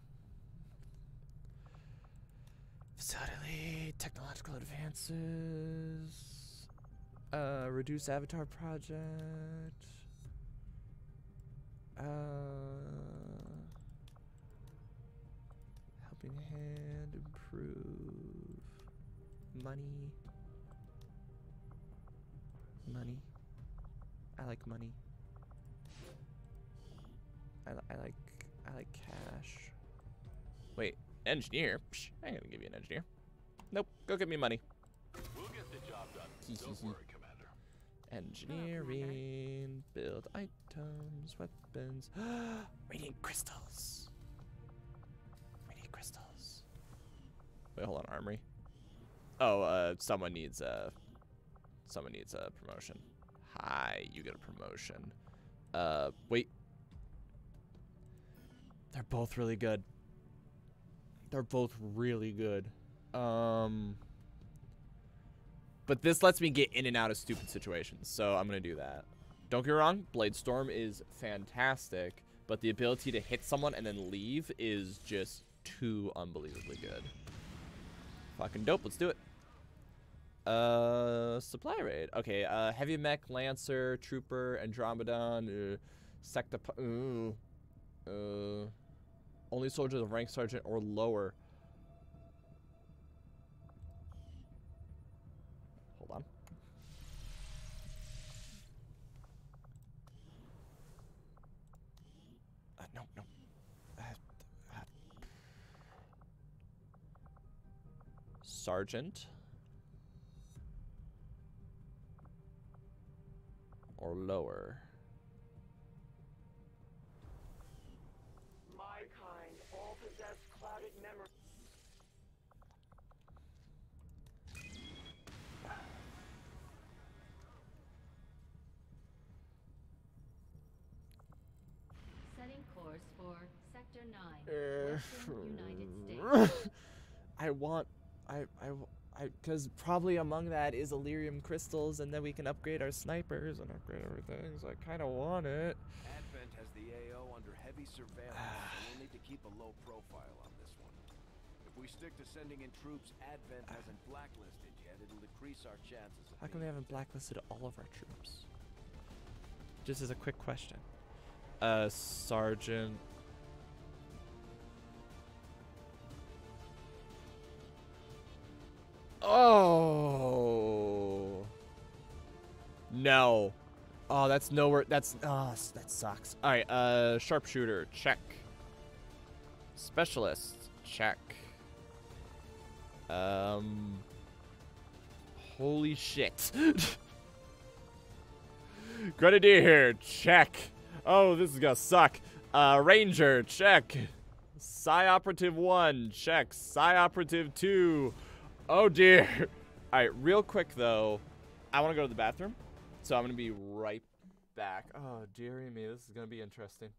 Speaker 1: Suddenly, technological advances. Uh, reduce avatar project. Uh, helping hand, improve. Money. Money. I like money. I, li I like I like cash. Wait, Engineer? Psh, I ain't gonna give you an engineer. Nope, go get me money.
Speaker 7: We'll get the job done. [LAUGHS] Don't worry, Commander.
Speaker 1: Engineering, build items, weapons. Radiant [GASPS] crystals. Radiant crystals. Wait, hold on, armory. Oh, uh, someone needs a, uh, someone needs a promotion. Hi, you get a promotion. Uh, wait. They're both really good. They're both really good. Um, but this lets me get in and out of stupid situations, so I'm going to do that. Don't get me wrong, Bladestorm is fantastic, but the ability to hit someone and then leave is just too unbelievably good. Fucking dope, let's do it. Uh, supply raid. Okay, uh, heavy mech, lancer, trooper, andromedon, uh, secta. Uh, uh, only soldiers of rank sergeant or lower. Hold on. Uh, no, no.
Speaker 4: Uh, uh.
Speaker 1: Sergeant. Or lower.
Speaker 7: Uh,
Speaker 1: [LAUGHS] I want, I, I, I, because probably among that is Elerium crystals, and then we can upgrade our snipers and upgrade our things. I kind of want it.
Speaker 3: Advent has the AO under heavy surveillance, so we'll [SIGHS] need to keep a low profile on this one. If we stick to sending in troops Advent [SIGHS] hasn't blacklisted yet, it'll decrease our chances. How come
Speaker 1: we haven't blacklisted all of our troops? Just as a quick question. Uh, Sergeant Oh. No. Oh, that's nowhere. That's. Oh, that sucks. Alright, uh, sharpshooter. Check. Specialist. Check. Um. Holy shit. [LAUGHS] Grenadier here. Check. Oh, this is gonna suck. Uh, Ranger. Check. Psy Operative 1. Check. Psy Operative 2. Oh, dear. [LAUGHS] All right, real quick, though. I want to go to the bathroom, so I'm going to be right back. Oh, dearie me. This is going to be interesting.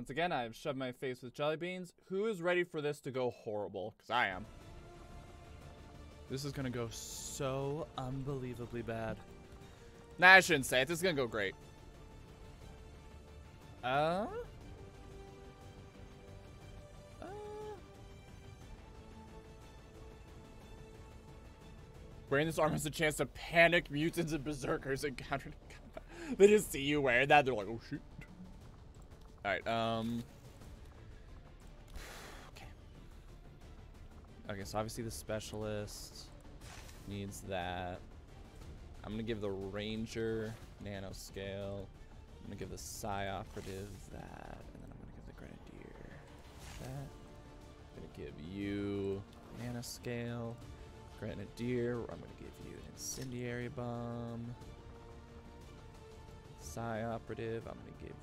Speaker 1: Once again, I have shoved my face with jelly beans. Who is ready for this to go horrible? Because I am. This is going to go so unbelievably bad. Nah, I shouldn't say it. This is going to go great. Uh? uh? Wearing this arm has a chance to panic mutants and berserkers encountered. [LAUGHS] they just see you wearing that, they're like, oh shoot. Alright, um... Okay. Okay, so obviously the specialist needs that. I'm gonna give the ranger nanoscale. I'm gonna give the psi operative that, and then I'm gonna give the grenadier that. I'm gonna give you nanoscale, grenadier. I'm gonna give you an incendiary bomb. Psi operative. I'm gonna give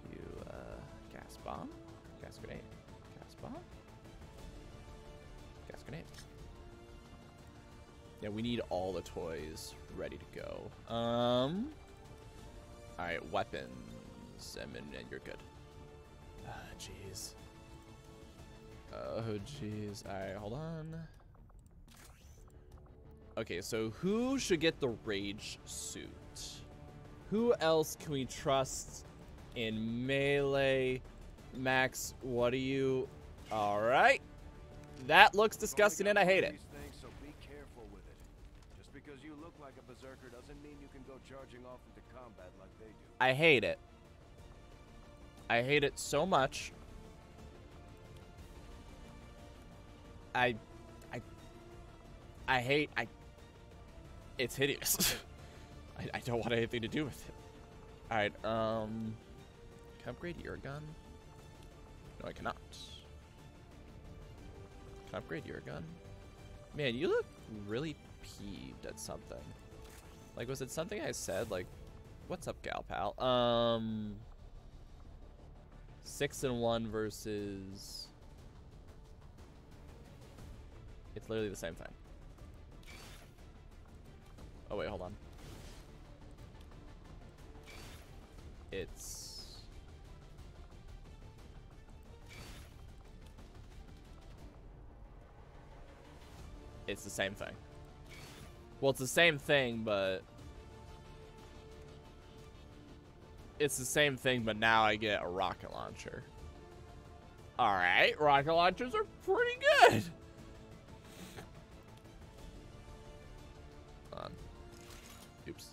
Speaker 1: Gas bomb. Gas grenade. Gas bomb. Gas grenade. Yeah, we need all the toys ready to go. Um. All right, weapons. And, and, you're good. Ah, jeez. Oh, jeez. All right, hold on. Okay, so who should get the rage suit? Who else can we trust in melee Max, what are you... All right. That looks disgusting and I hate it.
Speaker 3: Things, so it. Just because you look like a berserker doesn't mean you can go charging off into combat like they do.
Speaker 1: I hate it. I hate it so much. I I I hate I it's hideous. [LAUGHS] I, I, don't want anything to do with it. Alright, um can I upgrade your gun? No, I cannot. Can I upgrade your gun? Man, you look really peeved at something. Like, was it something I said? Like, what's up, gal pal? Um, six and one versus. It's literally the same thing. Oh wait, hold on. It's it's the same thing. Well, it's the same thing, but... It's the same thing, but now I get a rocket launcher. Alright, rocket launchers are pretty good! On. Oops.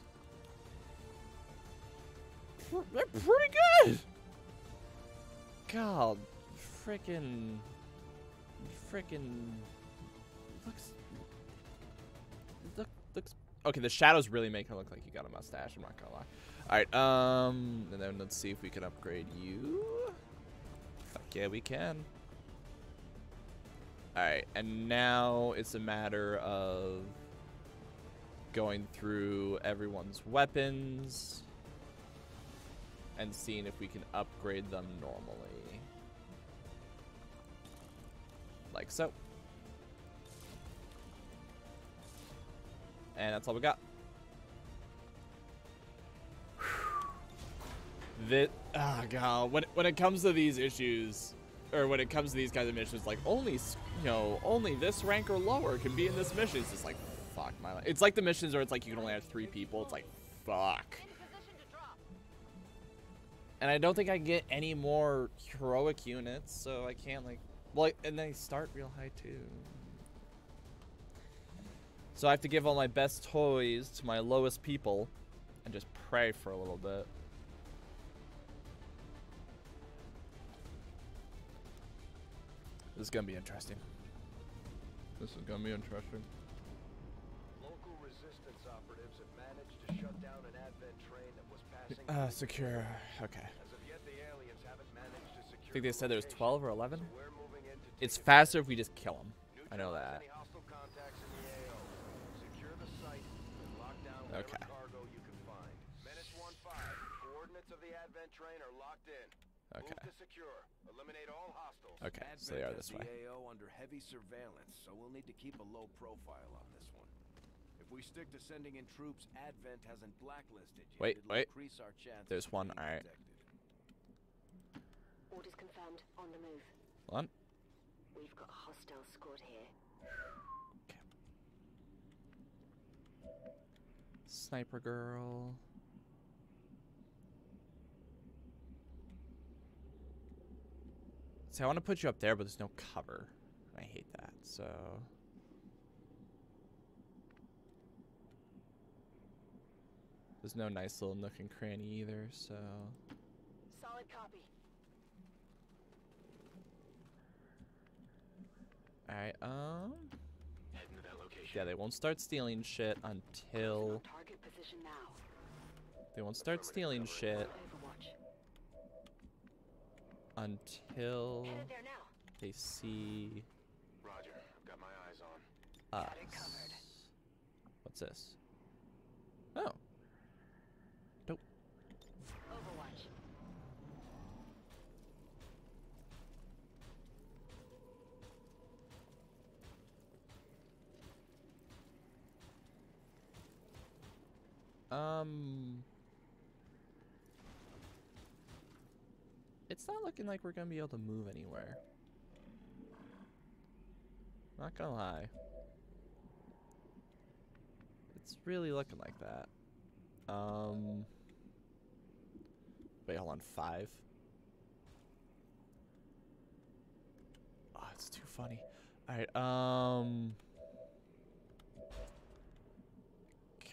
Speaker 4: They're pretty good!
Speaker 1: God, freaking... Freaking... Looks Okay, the shadows really make her look like you got a mustache. I'm not gonna lie. All right, um, and then let's see if we can upgrade you. Fuck yeah, we can. All right, and now it's a matter of going through everyone's weapons and seeing if we can upgrade them normally. Like so. And that's all we got. That, oh god, when, when it comes to these issues, or when it comes to these kinds of missions, like only, you know, only this rank or lower can be in this mission. It's just like, fuck my life. It's like the missions where it's like you can only have three people. It's like, fuck. And I don't think I get any more heroic units, so I can't like, well, and they start real high too. So I have to give all my best toys to my lowest people and just pray for a little bit. This is gonna be interesting. This is gonna be interesting. Local resistance operatives have managed to shut down an advent train that was passing. Uh, secure. Okay. Yet, secure I think they said there's 12 or 11. So it's faster if we just kill them. I know that.
Speaker 4: Okay. Okay. Okay, Advent so they are this way.
Speaker 3: AO under heavy surveillance, so we'll need to keep a low profile on this one. If we stick to sending in troops, Advent hasn't blacklisted Wait, wait. Increase our
Speaker 1: chance There's one. All right.
Speaker 4: Orders confirmed. On the move. One. We've got a hostile squad here.
Speaker 1: Sniper girl. See, I want to put you up there, but there's no cover. I hate that, so... There's no nice little nook and cranny either, so...
Speaker 4: Solid copy.
Speaker 1: Alright, um... Yeah, they won't start stealing shit until now. They won't start stealing shit until they see
Speaker 7: Roger, got my eyes
Speaker 1: on. Us. What's this? Oh, Um, it's not looking like we're gonna be able to move anywhere. Not gonna lie. It's really looking like that. Um, wait, hold on, five? Oh, it's too funny. Alright, um...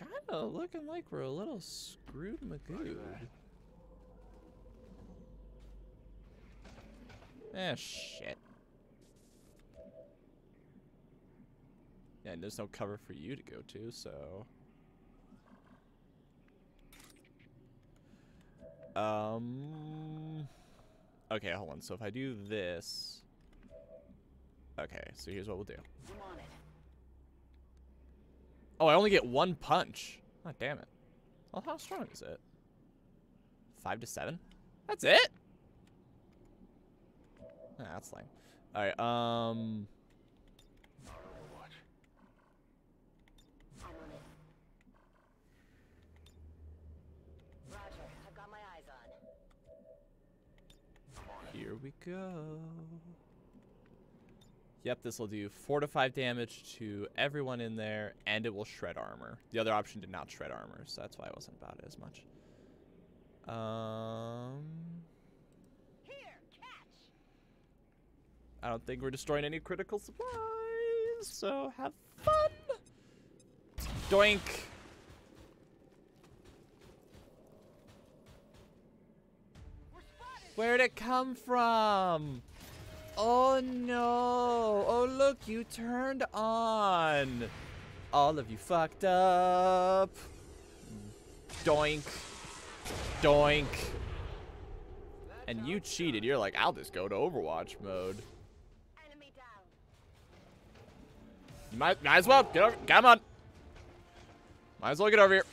Speaker 1: kind of looking like we're a little screwed Magoo. Eh, shit. Yeah, and there's no cover for you to go to, so... Um... Okay, hold on. So if I do this... Okay, so here's what we'll do. Oh, I only get one punch. Oh, damn it. Well, how strong is it? Five to seven? That's it? Nah, that's lame. Alright, um... Here we go. Yep, this will do 4 to 5 damage to everyone in there, and it will shred armor. The other option did not shred armor, so that's why I wasn't about it as much. Um... Here, catch. I don't think we're destroying any critical supplies, so have fun! Doink! Where'd it come from? Oh no! Oh look, you turned on! All of you fucked up! Doink. Doink. And you cheated. You're like, I'll just go to Overwatch mode. You might, might as well. Get over. Come on. Might as well get over here.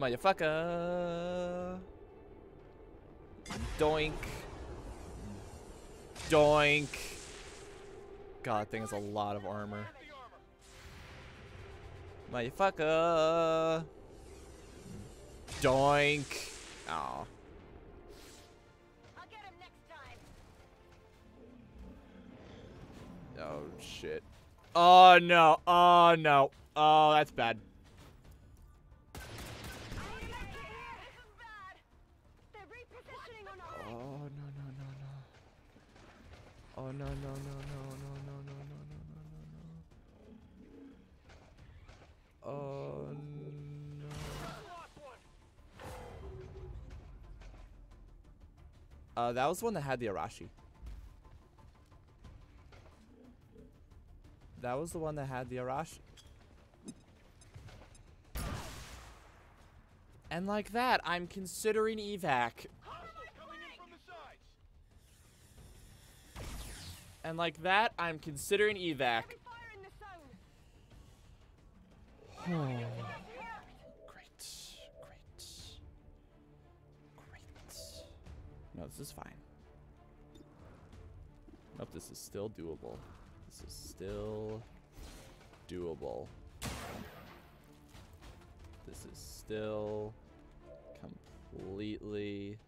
Speaker 1: Motherfucker. Doink. Doink. God, that thing has a lot of armor. Motherfucker. Doink. Aw. Oh, shit. Oh, no. Oh, no. Oh, that's bad.
Speaker 4: no, no, no, no, no, no,
Speaker 7: no, no, no, no. Oh, no.
Speaker 1: Uh, that was one that had the Arashi. That was the one that had the Arashi. And like that, I'm considering evac. And like that, I'm considering evac. [SIGHS] Great. Great. Great. No, this is fine. Nope, this is still doable. This is still doable. This is still completely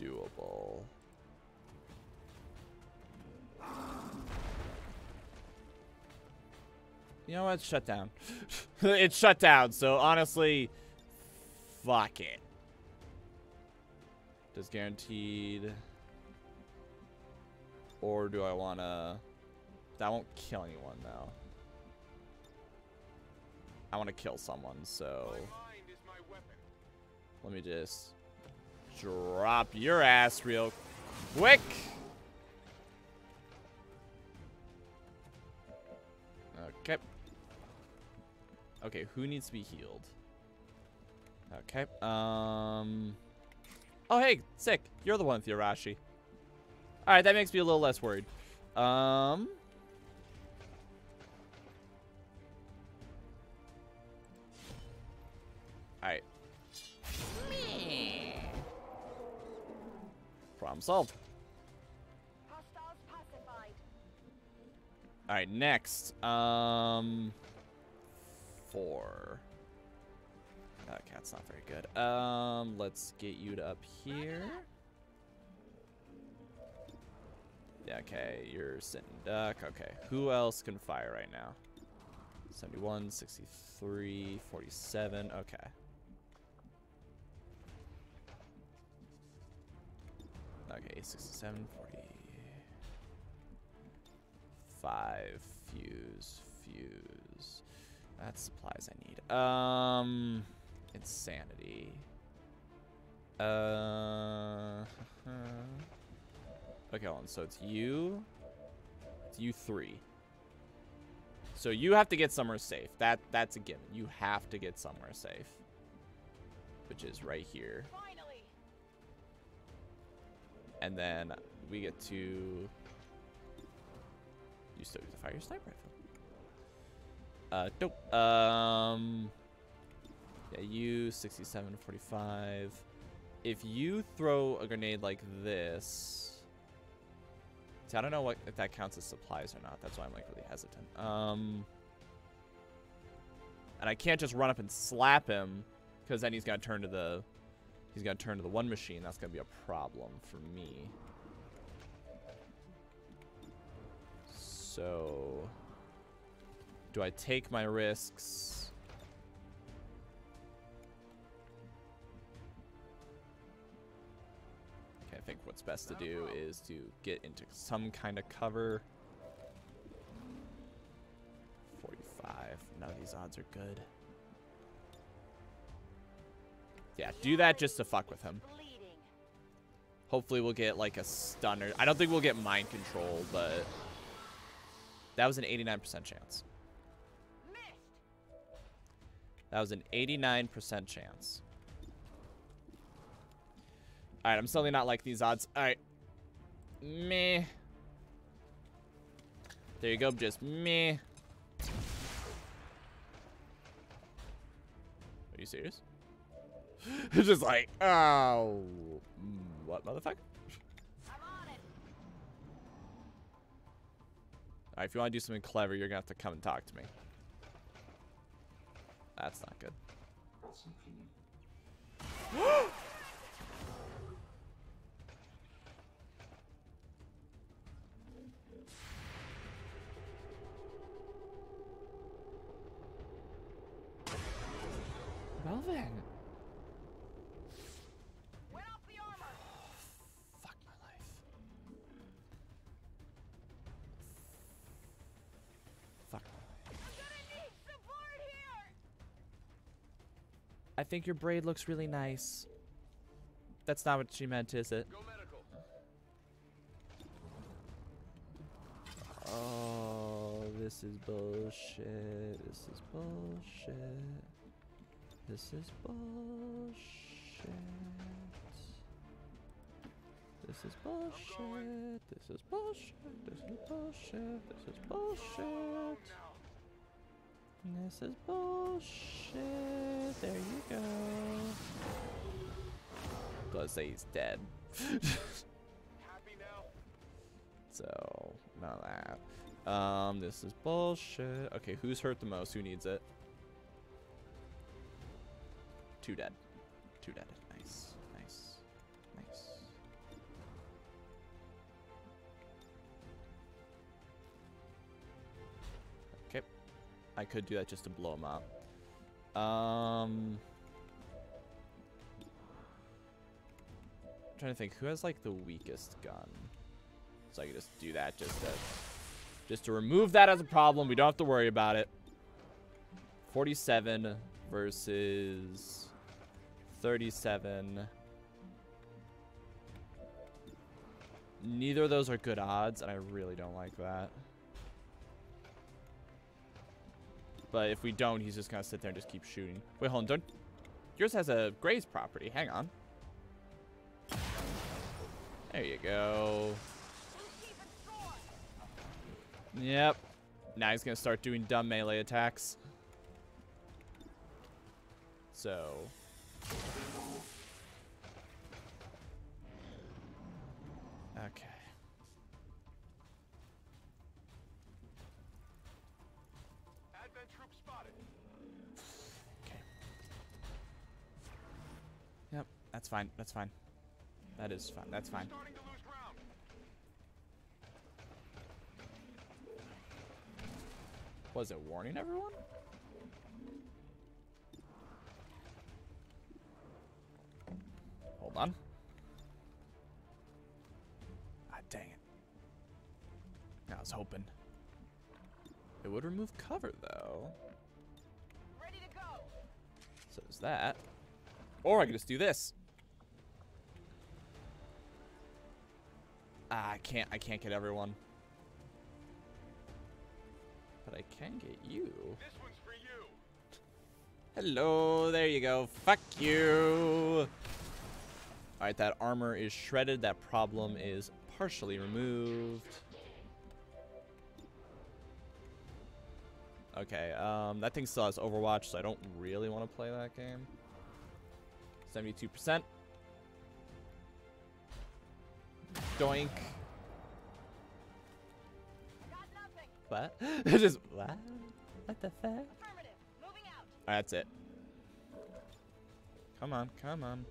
Speaker 1: doable. You know what? Shut down. [LAUGHS] it's shut down, so honestly, fuck it. Just guaranteed. Or do I want to... That won't kill anyone, though. I want to kill someone, so... Let me just drop your ass real quick. Okay. Okay, who needs to be healed? Okay. Um. Oh, hey, sick. You're the one with All right, that makes me a little less worried. Um. All right. Problem solved. All right, next. Um, four. That cat's not very good. Um, let's get you to up here. Yeah, okay, you're sitting duck. Okay, who else can fire right now? 71, 63, 47. Okay. Okay, 67, 48 five. Fuse, fuse. That's supplies I need. Um, insanity. Uh. [LAUGHS] okay, Ellen, So it's you. It's you three. So you have to get somewhere safe. That that's a given. You have to get somewhere safe, which is right here. Finally. And then we get to you still use a fire sniper rifle. Uh, dope. Um, yeah, you 67, 45. If you throw a grenade like this, see, I don't know what if that counts as supplies or not. That's why I'm like really hesitant. Um, and I can't just run up and slap him because then he's gonna turn to the he's gonna turn to the one machine. That's gonna be a problem for me. So, do I take my risks? Okay, I think what's best to do is to get into some kind of cover. 45. None of these odds are good. Yeah, do that just to fuck with him. Hopefully we'll get like a stunner. I don't think we'll get mind control, but... That was an 89% chance. That was an 89% chance. Alright, I'm certainly not like these odds. Alright. Meh. There you go, just meh. Are you serious? [LAUGHS] it's just like, oh. What, motherfucker? Alright, uh, if you want to do something clever, you're going to have to come and talk to me. That's not good. well [GASPS] then. think your braid looks really nice. That's not what she meant, is it? Oh, this is bullshit. This is bullshit. This is bullshit. This is bullshit. This is bullshit. This is bullshit. This is bullshit. This is bullshit. There you go. Let's say he's dead. [LAUGHS] so, not that. Um, this is bullshit. Okay, who's hurt the most? Who needs it? Two dead. Two dead. Nice. I could do that just to blow him up. Um... I'm trying to think, who has, like, the weakest gun? So I can just do that just to... Just to remove that as a problem. We don't have to worry about it. 47 versus 37. Neither of those are good odds, and I really don't like that. But if we don't, he's just going to sit there and just keep shooting. Wait, hold on. Don't... Yours has a graze property. Hang on. There you go. Yep. Now he's going to start doing dumb melee attacks. So... Okay. That's fine. That's fine. That is fine. That's fine. Was it warning everyone? Hold on. Ah, dang it. I was hoping. It would remove cover, though. So is that. Or I could just do this. Ah, I can't. I can't get everyone. But I can get you. This one's for you. Hello. There you go. Fuck you. All right, that armor is shredded. That problem is partially removed. Okay, um, that thing still has Overwatch, so I don't really want to play that game. 72%. Doink. What? [LAUGHS] Just what? What the fuck? That's it. Come on, come on.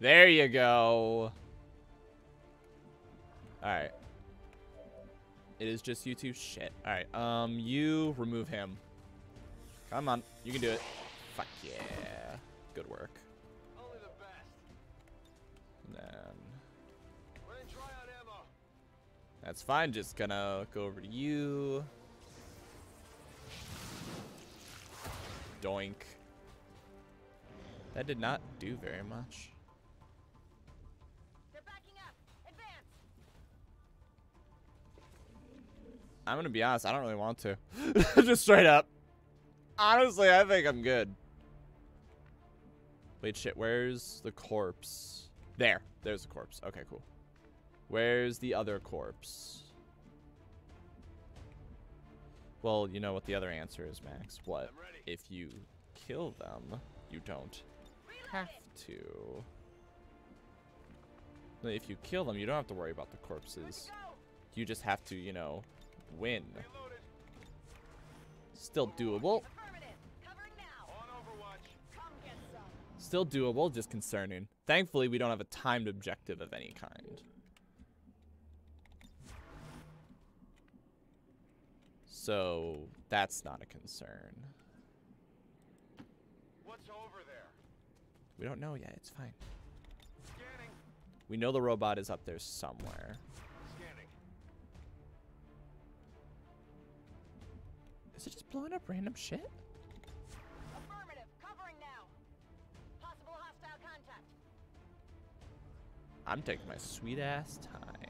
Speaker 1: There you go. Alright. It is just you two? Shit. Alright, um, you remove him. Come on. You can do it. Fuck yeah. Good work. That's fine, just gonna go over to you. Doink. That did not do very much. I'm gonna be honest, I don't really want to. [LAUGHS] Just straight up. Honestly, I think I'm good. Wait, shit, where's the corpse? There. There's the corpse. Okay, cool. Where's the other corpse? Well, you know what the other answer is, Max. What? If you kill them, you don't have to. If you kill them, you don't have to worry about the corpses. You just have to, you know, win. Still doable. Still doable, just concerning. Thankfully, we don't have a timed objective of any kind. So that's not a concern. What's over there? We don't know yet. It's fine. Scanning. We know the robot is up there somewhere. Scanning. Is it just blowing up random shit? Affirmative. Covering now. Possible hostile contact. I'm taking my sweet ass time.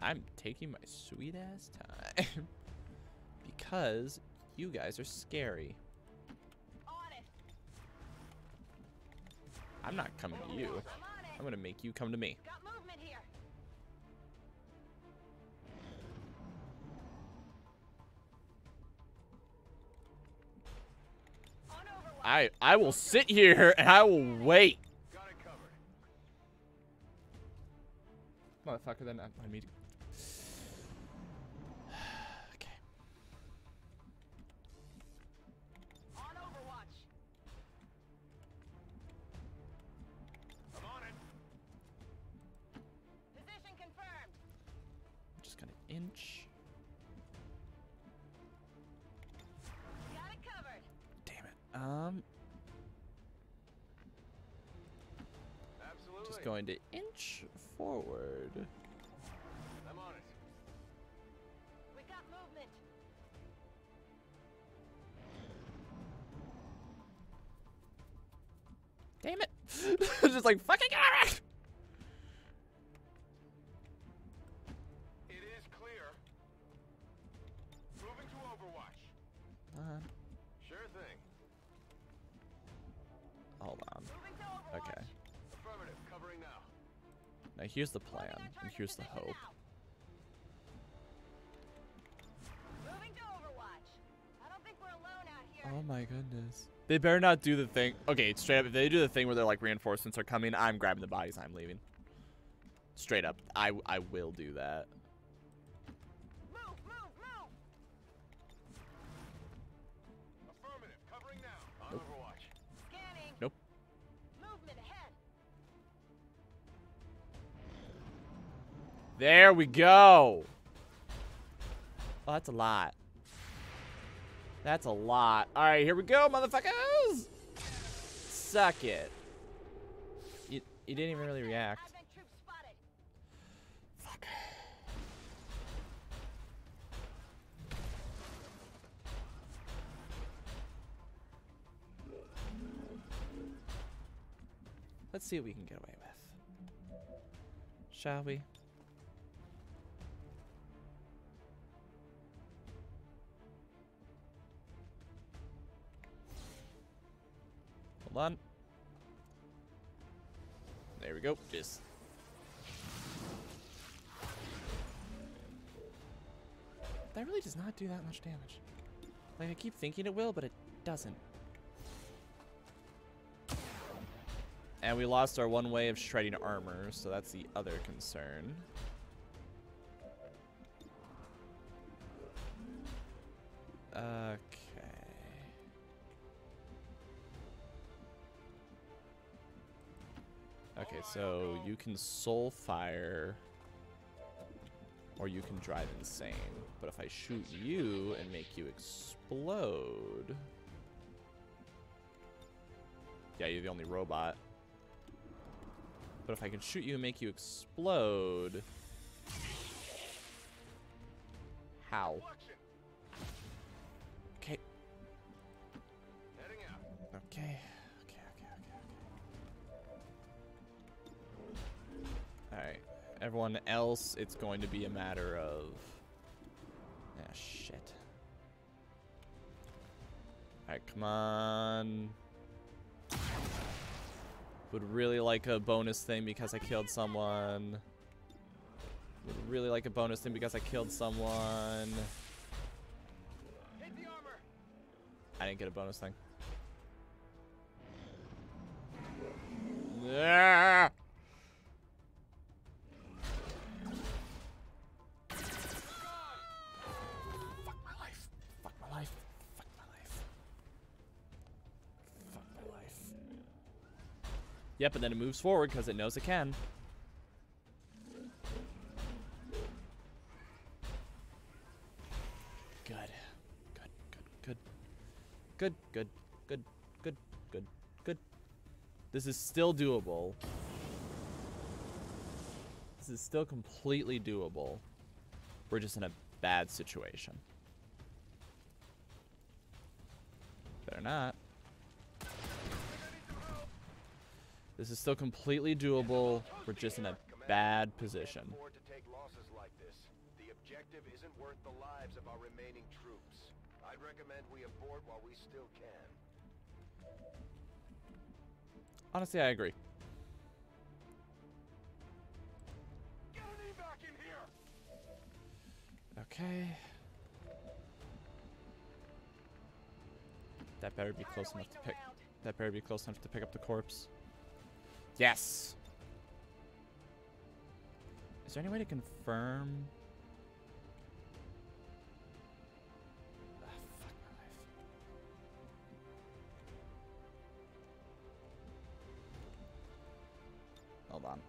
Speaker 1: I'm taking my sweet ass time. [LAUGHS] because you guys are scary. I'm not coming to you. I'm gonna make you come to me. I I will sit here and I will wait. Motherfucker, then I, need to going to inch forward.
Speaker 4: I'm on it. We got movement.
Speaker 1: Damn it. [LAUGHS] Just like fucking get out Like, here's the plan, and here's the hope. Oh my goodness. They better not do the thing. Okay, straight up, if they do the thing where they're like, reinforcements are coming, I'm grabbing the bodies, I'm leaving. Straight up, I, I will do that. There we go. Oh, that's a lot. That's a lot. All right, here we go, motherfuckers. Suck it. You, you didn't even really react. Fuck. Let's see what we can get away with. Shall we? Hold on. There we go. Just That really does not do that much damage. Like, I keep thinking it will, but it doesn't. And we lost our one way of shredding armor, so that's the other concern. Okay. Uh, So you can soul fire or you can drive insane. But if I shoot you and make you explode... Yeah, you're the only robot. But if I can shoot you and make you explode... How? Okay. Okay. Alright. Everyone else, it's going to be a matter of... Ah, shit. Alright, come on. Would really like a bonus thing because I killed someone. Would really like a bonus thing because I killed someone. I didn't get a bonus thing.
Speaker 4: Yeah.
Speaker 1: Yep, and then it moves forward because it knows it can. Good. Good, good, good. Good, good, good, good, good, good. This is still doable. This is still completely doable. We're just in a bad situation. Better not. This is still completely doable. We're just in a bad position.
Speaker 3: to take losses Like this. the objective isn't worth the lives of our remaining troops. I'd recommend we abort while we still can.
Speaker 1: Honestly, I agree. Okay. That better be close enough to pick. That better be close enough to pick up the corpse. Yes. Is there any way to confirm? Ah, fuck my life. Hold on.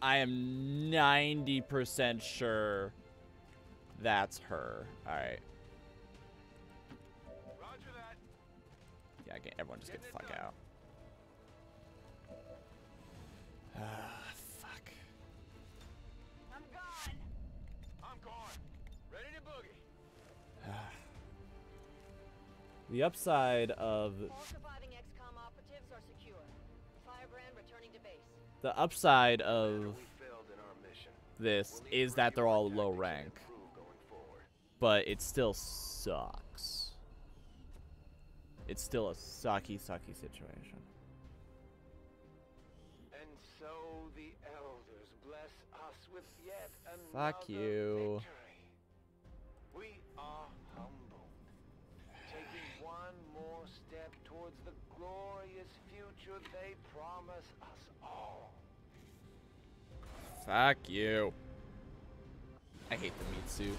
Speaker 1: I am 90% sure that's her. All right. everyone just get the fuck out. Ah, fuck.
Speaker 4: I'm gone. I'm gone. Ready to
Speaker 1: boogie. Ah. the upside of The upside of this is that they're all low rank. But it still sucks it's still a sucky, sucky situation.
Speaker 3: And so the elders bless us with yet another Fuck
Speaker 1: you. victory.
Speaker 3: We are humbled, taking one more step towards the glorious future they promise
Speaker 1: us all. Fuck you. I hate the meat suit.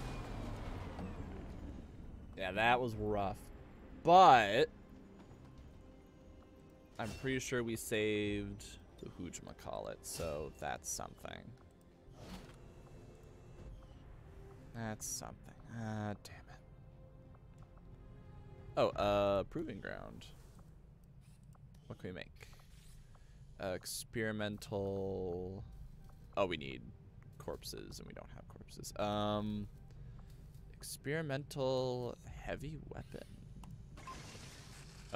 Speaker 1: Yeah, that was rough. But I'm pretty sure we saved the Hoojamacallit, so that's something. That's something. Ah, uh, damn it. Oh, uh, Proving Ground. What can we make? Uh, experimental... Oh, we need corpses, and we don't have corpses. Um, experimental heavy weapon.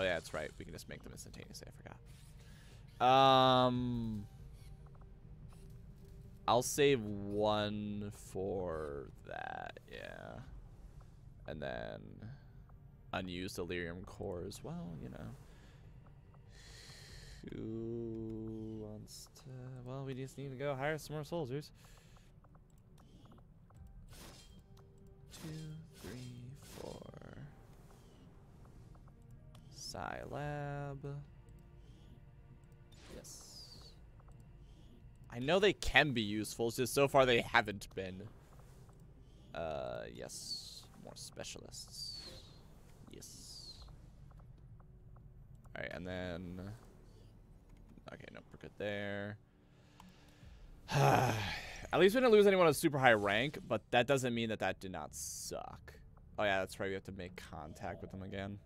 Speaker 1: Oh yeah, that's right. We can just make them instantaneously. I forgot. Um, I'll save one for that. Yeah, and then unused Elerium core as well. You know. Who wants to? Well, we just need to go hire some more soldiers. Two, three. Psi Lab. Yes. I know they can be useful, just so far they haven't been. Uh, yes. More specialists. Yes. Alright, and then... Okay, no, we're good there. [SIGHS] At least we didn't lose anyone of super high rank, but that doesn't mean that that did not suck. Oh yeah, that's right, we have to make contact with them again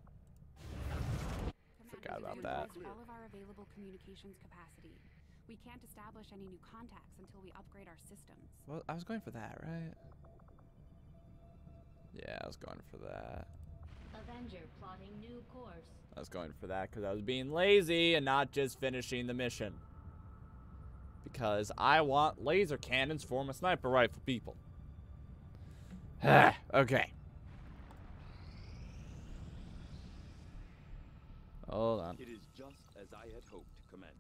Speaker 1: forgot about that. All
Speaker 5: of our available communications capacity. We can't establish any new contacts until we upgrade our systems.
Speaker 1: Well, I was going for that, right? Yeah, I was going for that.
Speaker 7: Avenger plotting new course.
Speaker 1: I was going for that because I was being lazy and not just finishing the mission. Because I want laser cannons for my sniper rifle, people. [SIGHS] okay. Hold on.
Speaker 6: It is just as I had hoped, Commander.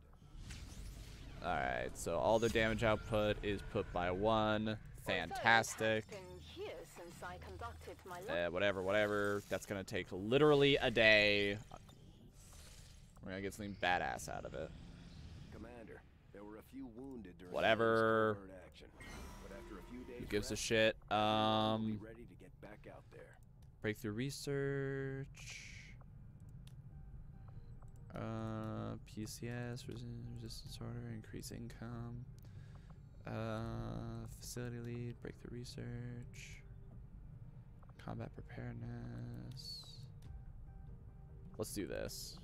Speaker 1: Alright, so all the damage output is put by one. Fantastic. Uh, whatever, whatever. That's gonna take literally a day. We're gonna get something badass out of it.
Speaker 3: Commander, there were a few wounded during whatever. A Who gives a shit? Um.
Speaker 1: Breakthrough research. Uh, PCS, resistance, order, increase income. Uh, facility lead, breakthrough research. Combat preparedness. Let's do this.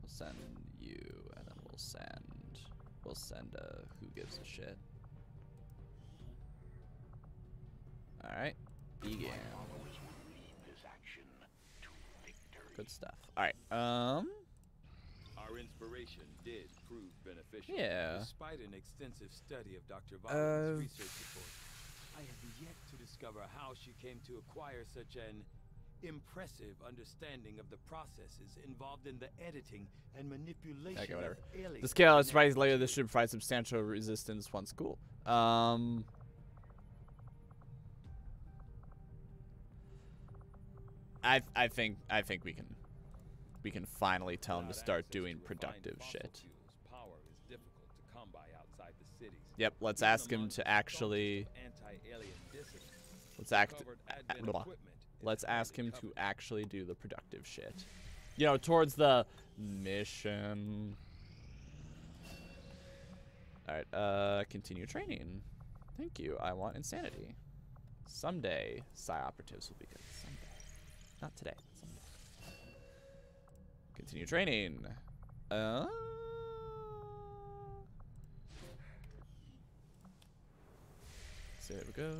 Speaker 1: We'll send you, and then we'll send... We'll send, a uh, who gives a shit. Alright. Begin. Good stuff. All right. Um.
Speaker 6: Our inspiration did prove beneficial. Yeah. Despite an extensive study of Dr. Vahlen's uh, research report, I have yet to discover how she came to acquire such an impressive understanding of the processes involved in the editing and manipulation okay, whatever. of aliens. The scale
Speaker 1: is later. This should provide substantial resistance once cool. Um. I I think I think we can we can finally tell him to start doing productive shit.
Speaker 6: Yep, let's ask him to actually let's act
Speaker 1: let's ask him to actually do the productive shit. You know, towards the mission. Alright, uh, continue training. Thank you. I want insanity. Someday, Psi operatives will be good. Not today. Continue training. Uh... There we go.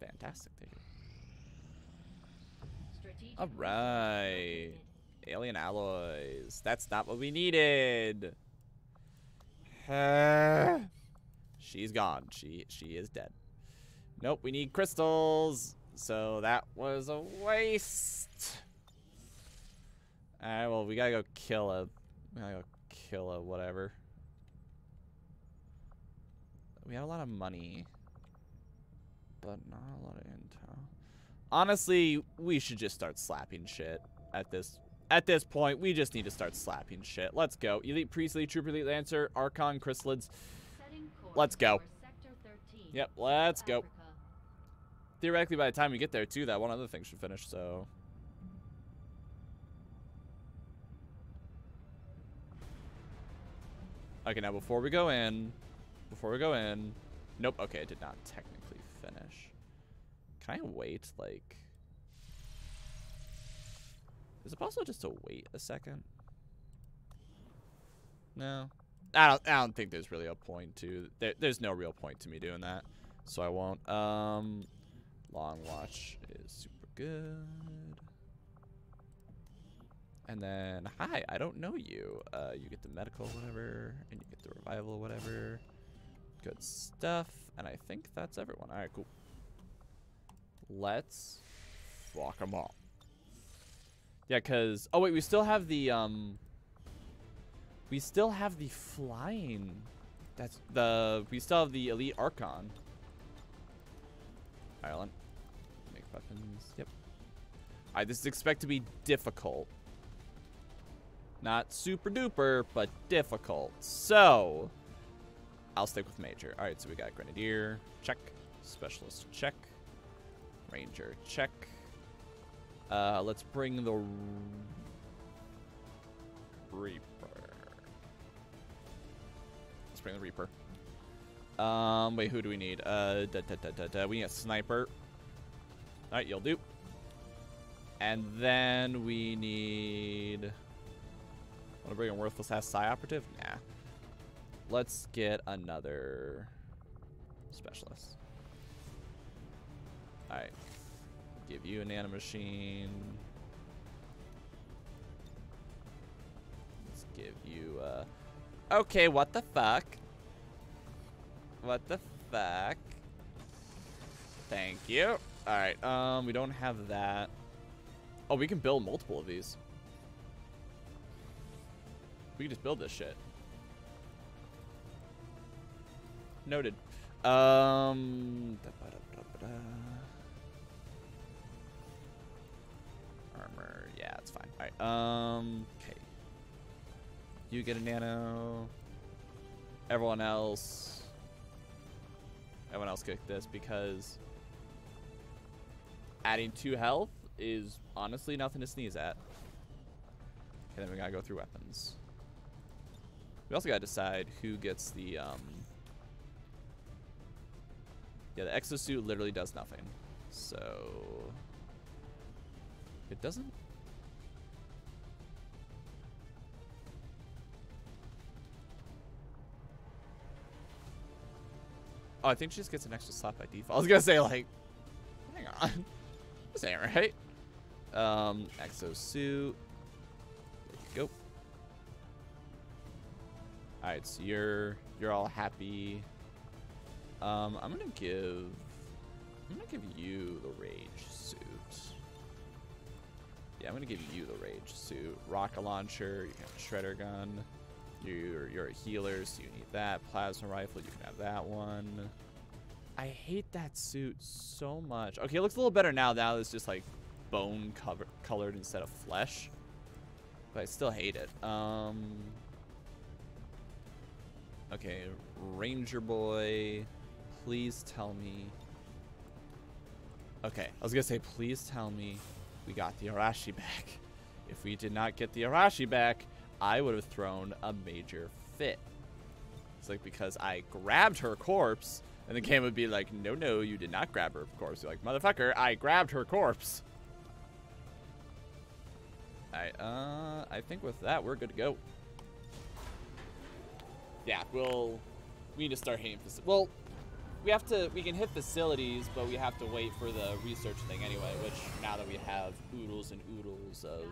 Speaker 1: Fantastic. Thank you. All right. Alien alloys. That's not what we needed. She's gone. She she is dead. Nope, we need crystals. So that was a waste. Alright, well, we gotta go kill a... We gotta go kill a whatever. We have a lot of money. But not a lot of intel. Honestly, we should just start slapping shit at this at this point, we just need to start slapping shit. Let's go. Elite Priest, Elite Trooper, Elite Lancer, Archon, Chrysalids. Let's go. Yep, let's go theoretically, by the time we get there, too, that one other thing should finish, so... Okay, now before we go in, before we go in, nope, okay, it did not technically finish. Can I wait, like, is it possible just to wait a second? No. I don't, I don't think there's really a point to, there, there's no real point to me doing that, so I won't. Um, Long watch is super good. And then, hi, I don't know you. Uh, you get the medical, whatever, and you get the revival, whatever. Good stuff. And I think that's everyone. All right, cool. Let's fuck them all. Yeah, because... Oh, wait, we still have the... um. We still have the flying... That's the... We still have the Elite Archon. Ireland. Make weapons. Yep. Alright, this is expected to be difficult. Not super duper, but difficult. So, I'll stick with Major. Alright, so we got Grenadier. Check. Specialist. Check. Ranger. Check. Uh, let's bring the Reaper. Let's bring the Reaper. Um, wait, who do we need? Uh, da, da, da, we need a sniper. All right, you'll do. And then we need. Want to bring a worthless ass psi operative? Nah. Let's get another specialist. All right. Give you an nano Let's give you. a. Uh, okay, what the fuck? What the fuck? Thank you. Alright, um, we don't have that. Oh, we can build multiple of these. We can just build this shit. Noted. Um... Da -ba -da -ba -da Armor, yeah, it's fine. Alright, um... Okay. You get a nano. Everyone else everyone else cooked this because adding two health is honestly nothing to sneeze at. And then we gotta go through weapons. We also gotta decide who gets the, um... Yeah, the exosuit literally does nothing. So... It doesn't Oh, I think she just gets an extra slap by default. [LAUGHS] I was gonna say like, hang on, [LAUGHS] this ain't right. Um, exo suit. There you go. All right, so you're you're all happy. Um, I'm gonna give I'm gonna give you the rage suit. Yeah, I'm gonna give you the rage suit. Rocket launcher, you got shredder gun. You're, you're a healer, so you need that. Plasma rifle, you can have that one. I hate that suit so much. Okay, it looks a little better now. Now it's just like bone cover colored instead of flesh. But I still hate it. Um, okay, Ranger Boy, please tell me. Okay, I was gonna say, please tell me we got the Arashi back. [LAUGHS] If we did not get the Arashi back, I would have thrown a major fit. It's like because I grabbed her corpse, and the game would be like, no, no, you did not grab her corpse. You're like, motherfucker, I grabbed her corpse. I uh, I think with that, we're good to go. Yeah, we'll, we need to start hitting, well, we have to, we can hit facilities, but we have to wait for the research thing anyway, which now that we have oodles and oodles of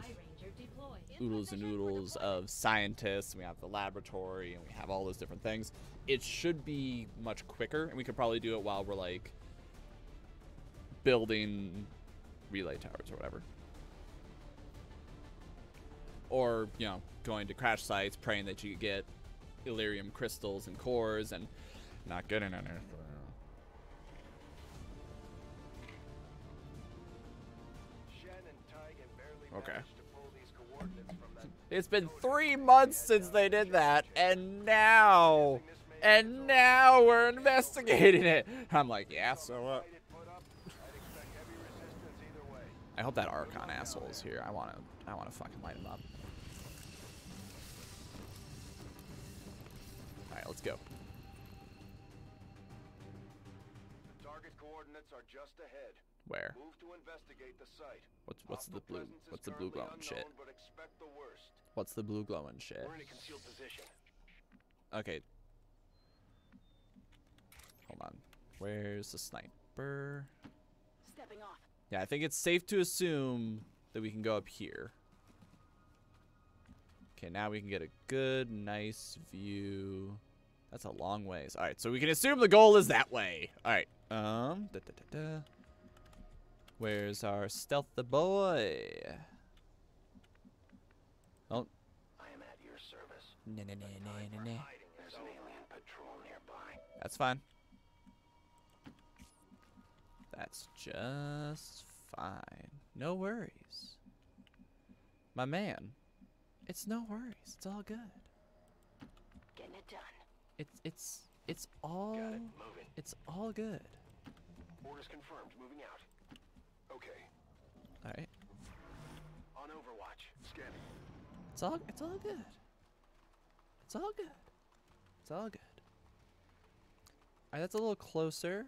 Speaker 1: oodles and oodles of scientists, we have the laboratory, and we have all those different things. It should be much quicker, and we could probably do it while we're like building relay towers or whatever. Or, you know, going to crash sites, praying that you get Elerium crystals and cores and not getting any. Okay. It's been three months since they did that, and now, and now we're investigating it. I'm like, yeah, so what? Uh, I hope that Archon asshole is here. I want to, I want to fucking light him up. All right, let's go.
Speaker 3: Target coordinates are just Where? Move to investigate the site.
Speaker 1: What's what's the blue? What's the blue glowing shit? What's the blue glowing shit? Okay. Hold on. Where's the sniper? Stepping off. Yeah, I think it's safe to assume that we can go up here. Okay, now we can get a good, nice view. That's a long ways. All right, so we can assume the goal is that way. All right. Um. Da, da, da, Where's our stealth the boy? Oh. I am at your service. Na -na -na -na -na -na. There's an alien patrol nearby. That's fine. That's just fine. No worries. My man, it's no worries. It's all good. Getting it done. It's it's it's all it. it's all good.
Speaker 7: Orders confirmed. Moving out. Okay. All right. On Overwatch, scanning.
Speaker 1: It's all it's all good. It's all good. It's all good. All right, that's a little closer.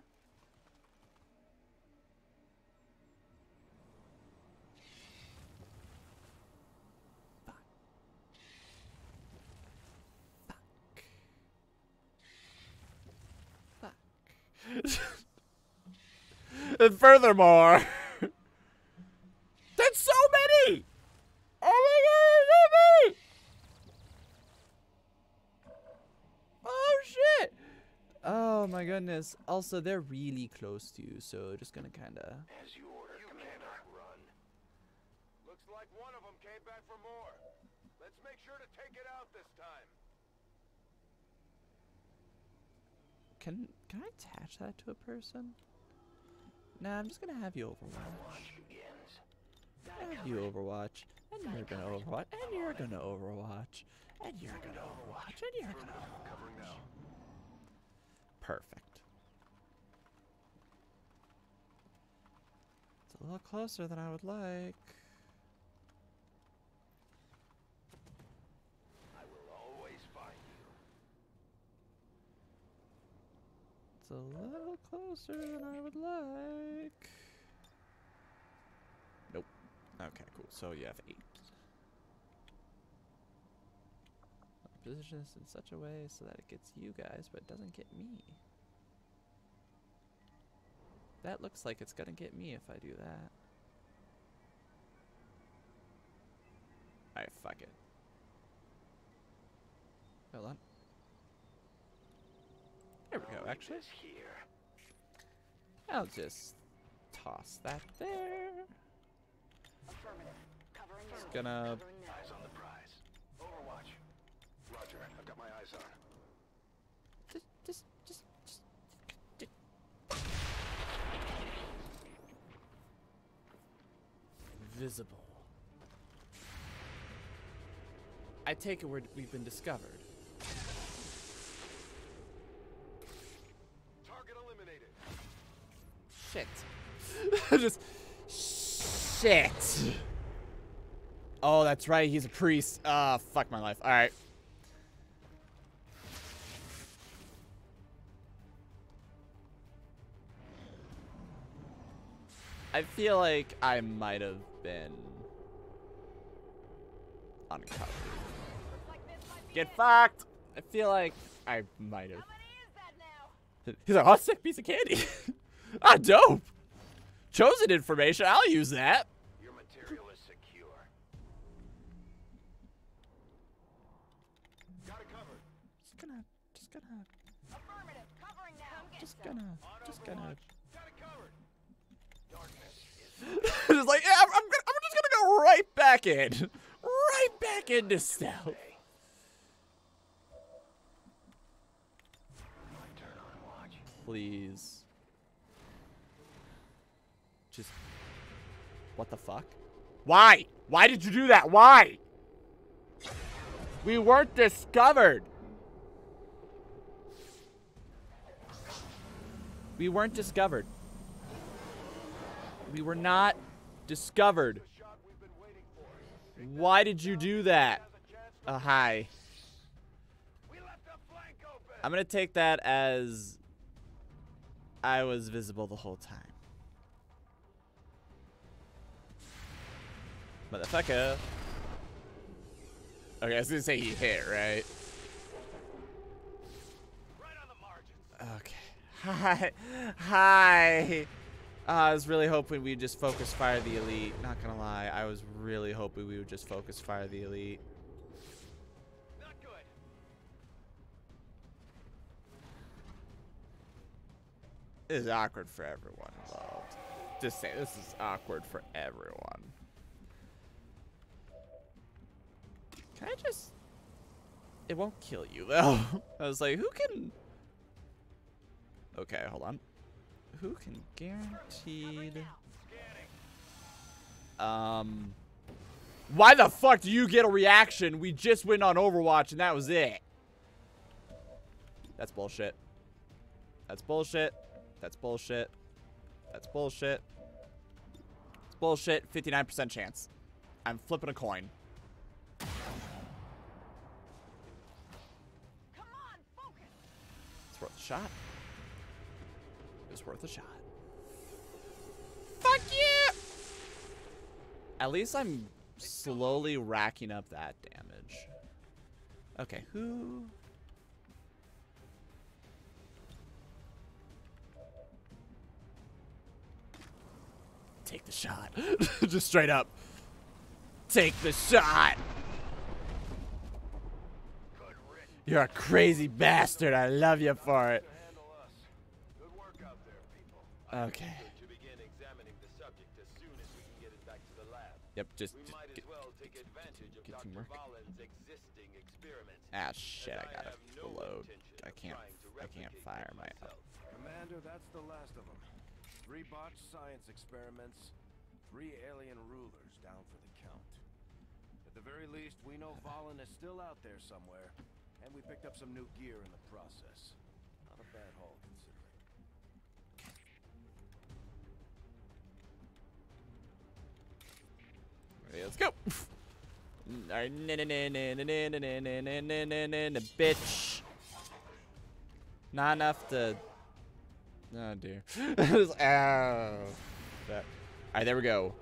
Speaker 4: [LAUGHS] and
Speaker 1: furthermore [LAUGHS]
Speaker 4: That's so many! Oh my god, so many!
Speaker 1: Oh shit! Oh my goodness. Also, they're really close to you, so just gonna kinda...
Speaker 3: As you order, Commander. Run. Looks like one of them came back for more. Let's make sure to take it out this time.
Speaker 1: Can, can I attach that to a person? Nah, I'm just gonna have you
Speaker 7: overwatch
Speaker 1: you Overwatch, and you're gonna Overwatch, and you're gonna Overwatch,
Speaker 7: and you're gonna Overwatch, and you're gonna Overwatch.
Speaker 1: Perfect. It's a little closer than I would like. It's a
Speaker 4: little closer than I would like.
Speaker 1: Okay, cool. So you have eight. Position this in such a way so that it gets you guys, but doesn't get me. That looks like it's gonna get me if I do that. Alright, fuck it. Hold on. There we go, actually. I'll just toss that there. It's gonna.
Speaker 3: Eyes on the prize. Overwatch. Roger. I've got my eyes on.
Speaker 4: Just, just, just, just.
Speaker 1: I take it we we've been discovered. Target eliminated. Shit. [LAUGHS] just. Shit. Oh, that's right. He's a priest. Ah, uh, fuck my life. All right. I feel like I might have been uncovered. Get fucked! I feel like I might have. He's like, hot oh, sick piece of candy. [LAUGHS] ah, dope. Chosen information, I'll use that. Your material is secure.
Speaker 3: Got it covered.
Speaker 4: Just gonna, just gonna. Affirmative,
Speaker 3: covering now. Just gonna, just gonna. Got it covered.
Speaker 1: Darkness is [LAUGHS] It's like, yeah, I'm, I'm, I'm just gonna go right back in. Right back into stealth. Please. What the fuck? Why? Why did you do that? Why? We weren't discovered. We weren't discovered. We were not discovered. Why did you do that? uh, hi. I'm going to take that as I was visible the whole time. Motherfucker. Okay, I was gonna say he hit, right? right okay. [LAUGHS] Hi. Hi. Uh, I was really hoping we'd just focus fire the elite. Not gonna lie, I was really hoping we would just focus fire the elite. This is awkward for everyone involved. Just say this is awkward for everyone. Can I just... It won't kill you, though. [LAUGHS] I was like, who can... Okay, hold on. Who can guaranteed... Um... Why the fuck do you get a reaction? We just went on Overwatch and that was it. That's bullshit. That's bullshit. That's bullshit. That's bullshit. It's bullshit. 59% chance. I'm flipping a coin. It's worth a shot. It's worth a shot.
Speaker 4: Fuck you!
Speaker 1: At least I'm slowly racking up that damage. Okay, who...
Speaker 7: Take the shot.
Speaker 1: [LAUGHS] Just straight up.
Speaker 7: Take the shot!
Speaker 1: You're a crazy bastard. I love you for it. Okay.
Speaker 6: Yep, just, just get, get, get,
Speaker 1: get to work.
Speaker 3: Ah, shit, I gotta load. I can't, I can't fire my... Commander, that's the last of them. Three botched science experiments, three alien rulers down for the count. At the very least, we know Vahlen is still out there somewhere. And we picked up some new gear in the process. Not a bad haul, considering.
Speaker 4: Okay, let's go!
Speaker 1: bitch! Not enough to... Oh, dear. [LAUGHS] Ah. Alright, there we go.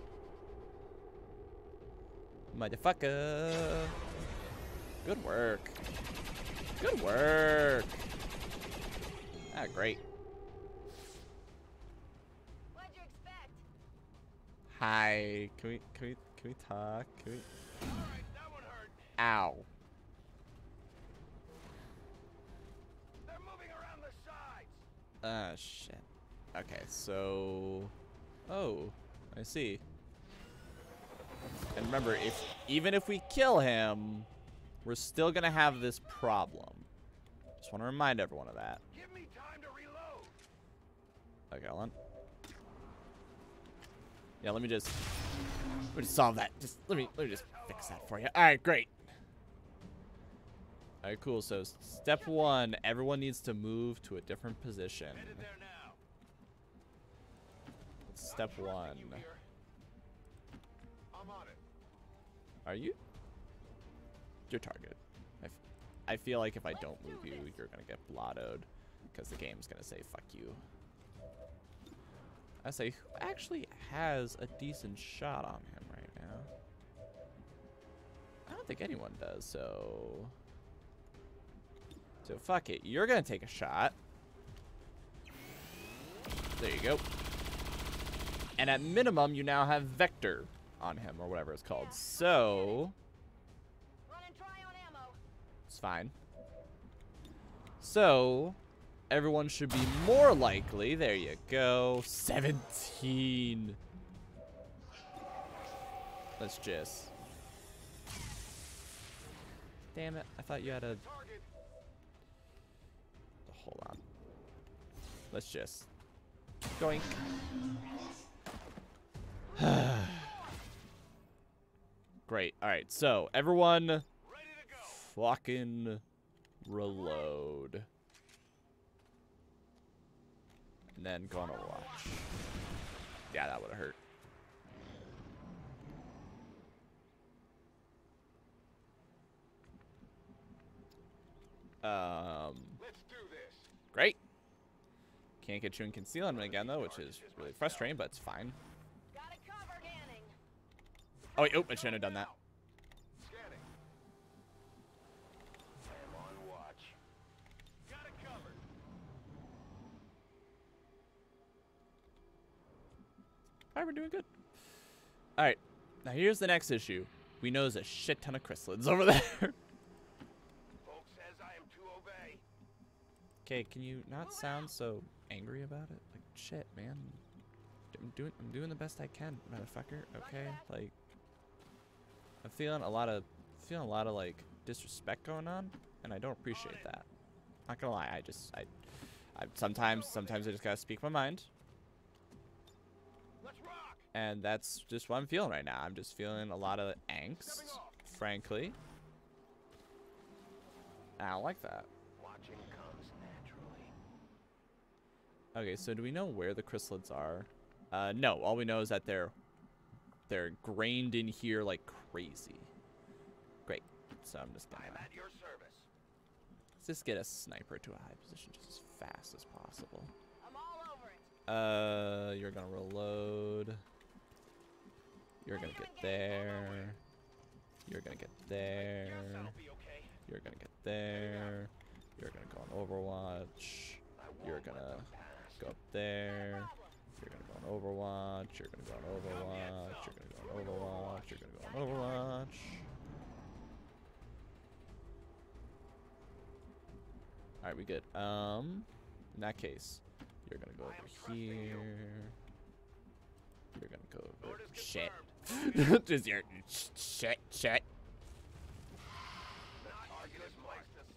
Speaker 1: Motherfucker! Good work. Good work. Ah, great. What'd you expect? Hi. Can we can we can we talk? Can we? that one hurt. Ow. They're moving around the sides. Ah, shit. Okay, so. Oh, I see. And remember, if even if we kill him, we're still going to have this problem. Just want to remind everyone of that. Okay, hold on. Yeah, let me just let me solve that. Just let me let me just fix that for you. All right, great. All right, cool. So step one, everyone needs to move to a different position. step one. Are you your target. I, I feel like if I don't move you, you're gonna get blottoed because the game's gonna say fuck you. I say, who actually has a decent shot on him right now? I don't think anyone does, so... So fuck it, you're gonna take a shot. There you go. And at minimum, you now have Vector on him, or whatever it's called. So... It's fine. So, everyone should be more likely. There you go. 17. Let's just... Damn it. I thought you had a... Hold on. Let's just... Going. [SIGHS] Great. All right. So, everyone fucking reload. And then gonna watch. Yeah, that would have hurt. Um, great. Can't get you in concealment again, though, which is really frustrating, but it's fine. Oh, wait, oh, I shouldn't have done that. we're doing good. All right. Now here's the next issue. We know there's a shit ton of chrysalids [LAUGHS] over there. Okay, can you not sound so angry about it? Like shit, man. I'm doing I'm doing the best I can, motherfucker. Okay, like I'm feeling a lot of feeling a lot of like disrespect going on, and I don't appreciate that. Not gonna lie, I just I, I sometimes sometimes I just gotta speak my mind, and that's just what I'm feeling right now. I'm just feeling a lot of angst, frankly. I don't like that. Okay, so do we know where the chrysalids are? Uh, no, all we know is that they're they're grained in here like crazy. Great. So I'm just gonna. I'm at your service. Let's just get a sniper to a high position just as fast as possible. I'm all over it. Uh, you're gonna reload. You're gonna get there. You're gonna get there. You're gonna get there. You're gonna go on Overwatch. You're gonna go up there. You're gonna go on Overwatch. You're gonna go on Overwatch. You're gonna go on Overwatch. You're gonna
Speaker 4: go on Overwatch.
Speaker 1: Alright, we good. Um, in that case, you're gonna go over here. You're gonna go over. Shit. [LAUGHS] Just your shit, shit.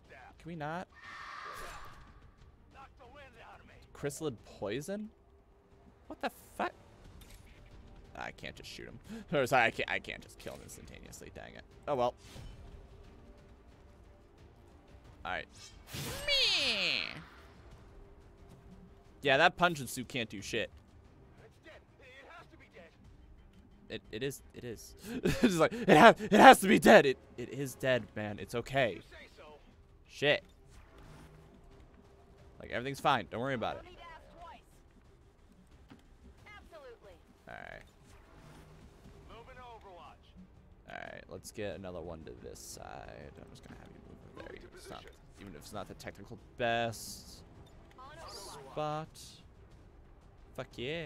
Speaker 1: Can we not? Chrysalid poison? What the fuck? I can't just shoot him. [LAUGHS] sorry, I can't, I can't just kill him instantaneously, dang it. Oh well. Alright. Yeah, that punch and suit can't do shit it, it is it is. [LAUGHS] it's just like it has it has to be dead. It it is dead, man. It's okay. Shit. Like everything's fine. Don't worry about it. Alright. Alright, let's get another one to this side. I'm just gonna have you move over there. Even it's not, even if it's not the technical best spot. Fuck yeah.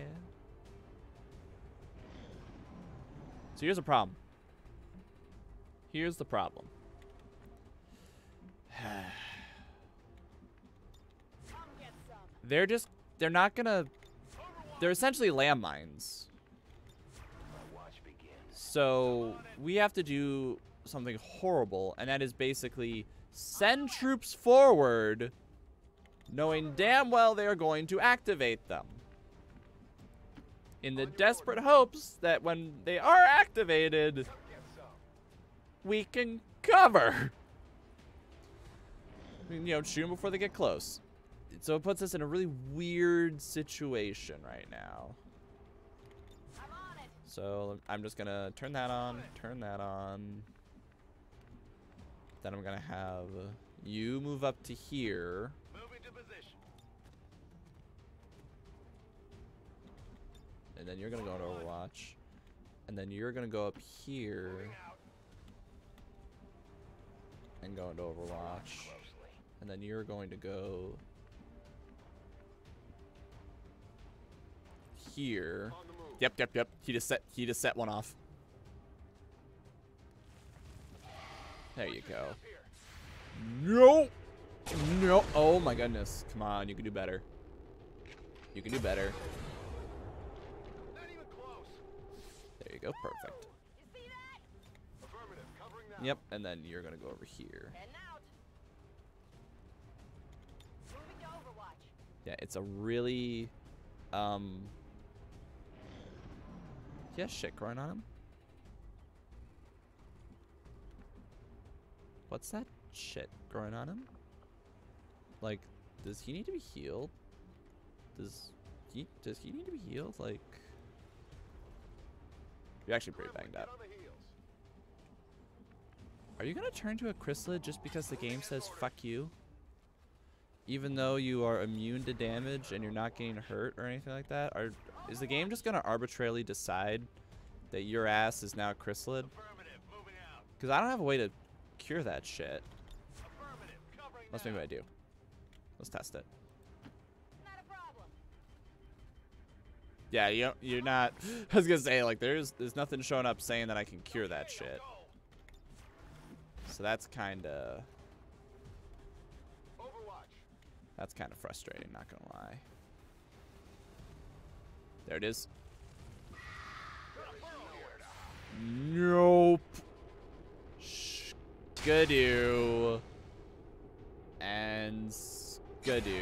Speaker 1: So here's a problem. Here's the problem. [SIGHS] they're just, they're not gonna, they're essentially landmines. So we have to do something horrible, and that is basically send troops forward, knowing damn well they are going to activate them in the desperate hopes that when they are activated, we can cover. You know, shoot them before they get close. So it puts us in a really weird situation right now. So I'm just gonna turn that on, turn that on. Then I'm gonna have you move up to here. and then you're gonna go to Overwatch, and then you're gonna go up here and go into Overwatch, and then you're going to go here. Yep, yep, yep. He just set he just set one off. There you go. No. No. Oh my goodness. Come on, you can do better. You can do better. go. Perfect. Yep, and then you're going to go over here. Yeah, it's a really... Um... Yeah, shit growing on him. What's that shit growing on him? Like, does he need to be healed? Does he does he need to be healed? Like you're actually pretty banged up. Are you going to turn to a Chrysalid just because the game says fuck you? Even though you are immune to damage and you're not getting hurt or anything like that? Are, is the game just going to arbitrarily decide that your ass is now a Chrysalid? Because I don't have a way to cure that shit. Let's maybe I do. Let's test it. Yeah, you don't, you're not. [LAUGHS] I was gonna say like there's there's nothing showing up saying that I can cure that shit. So that's kind of that's kind of frustrating. Not gonna lie. There it is.
Speaker 4: Nope.
Speaker 1: Skidoo. And Skidoo.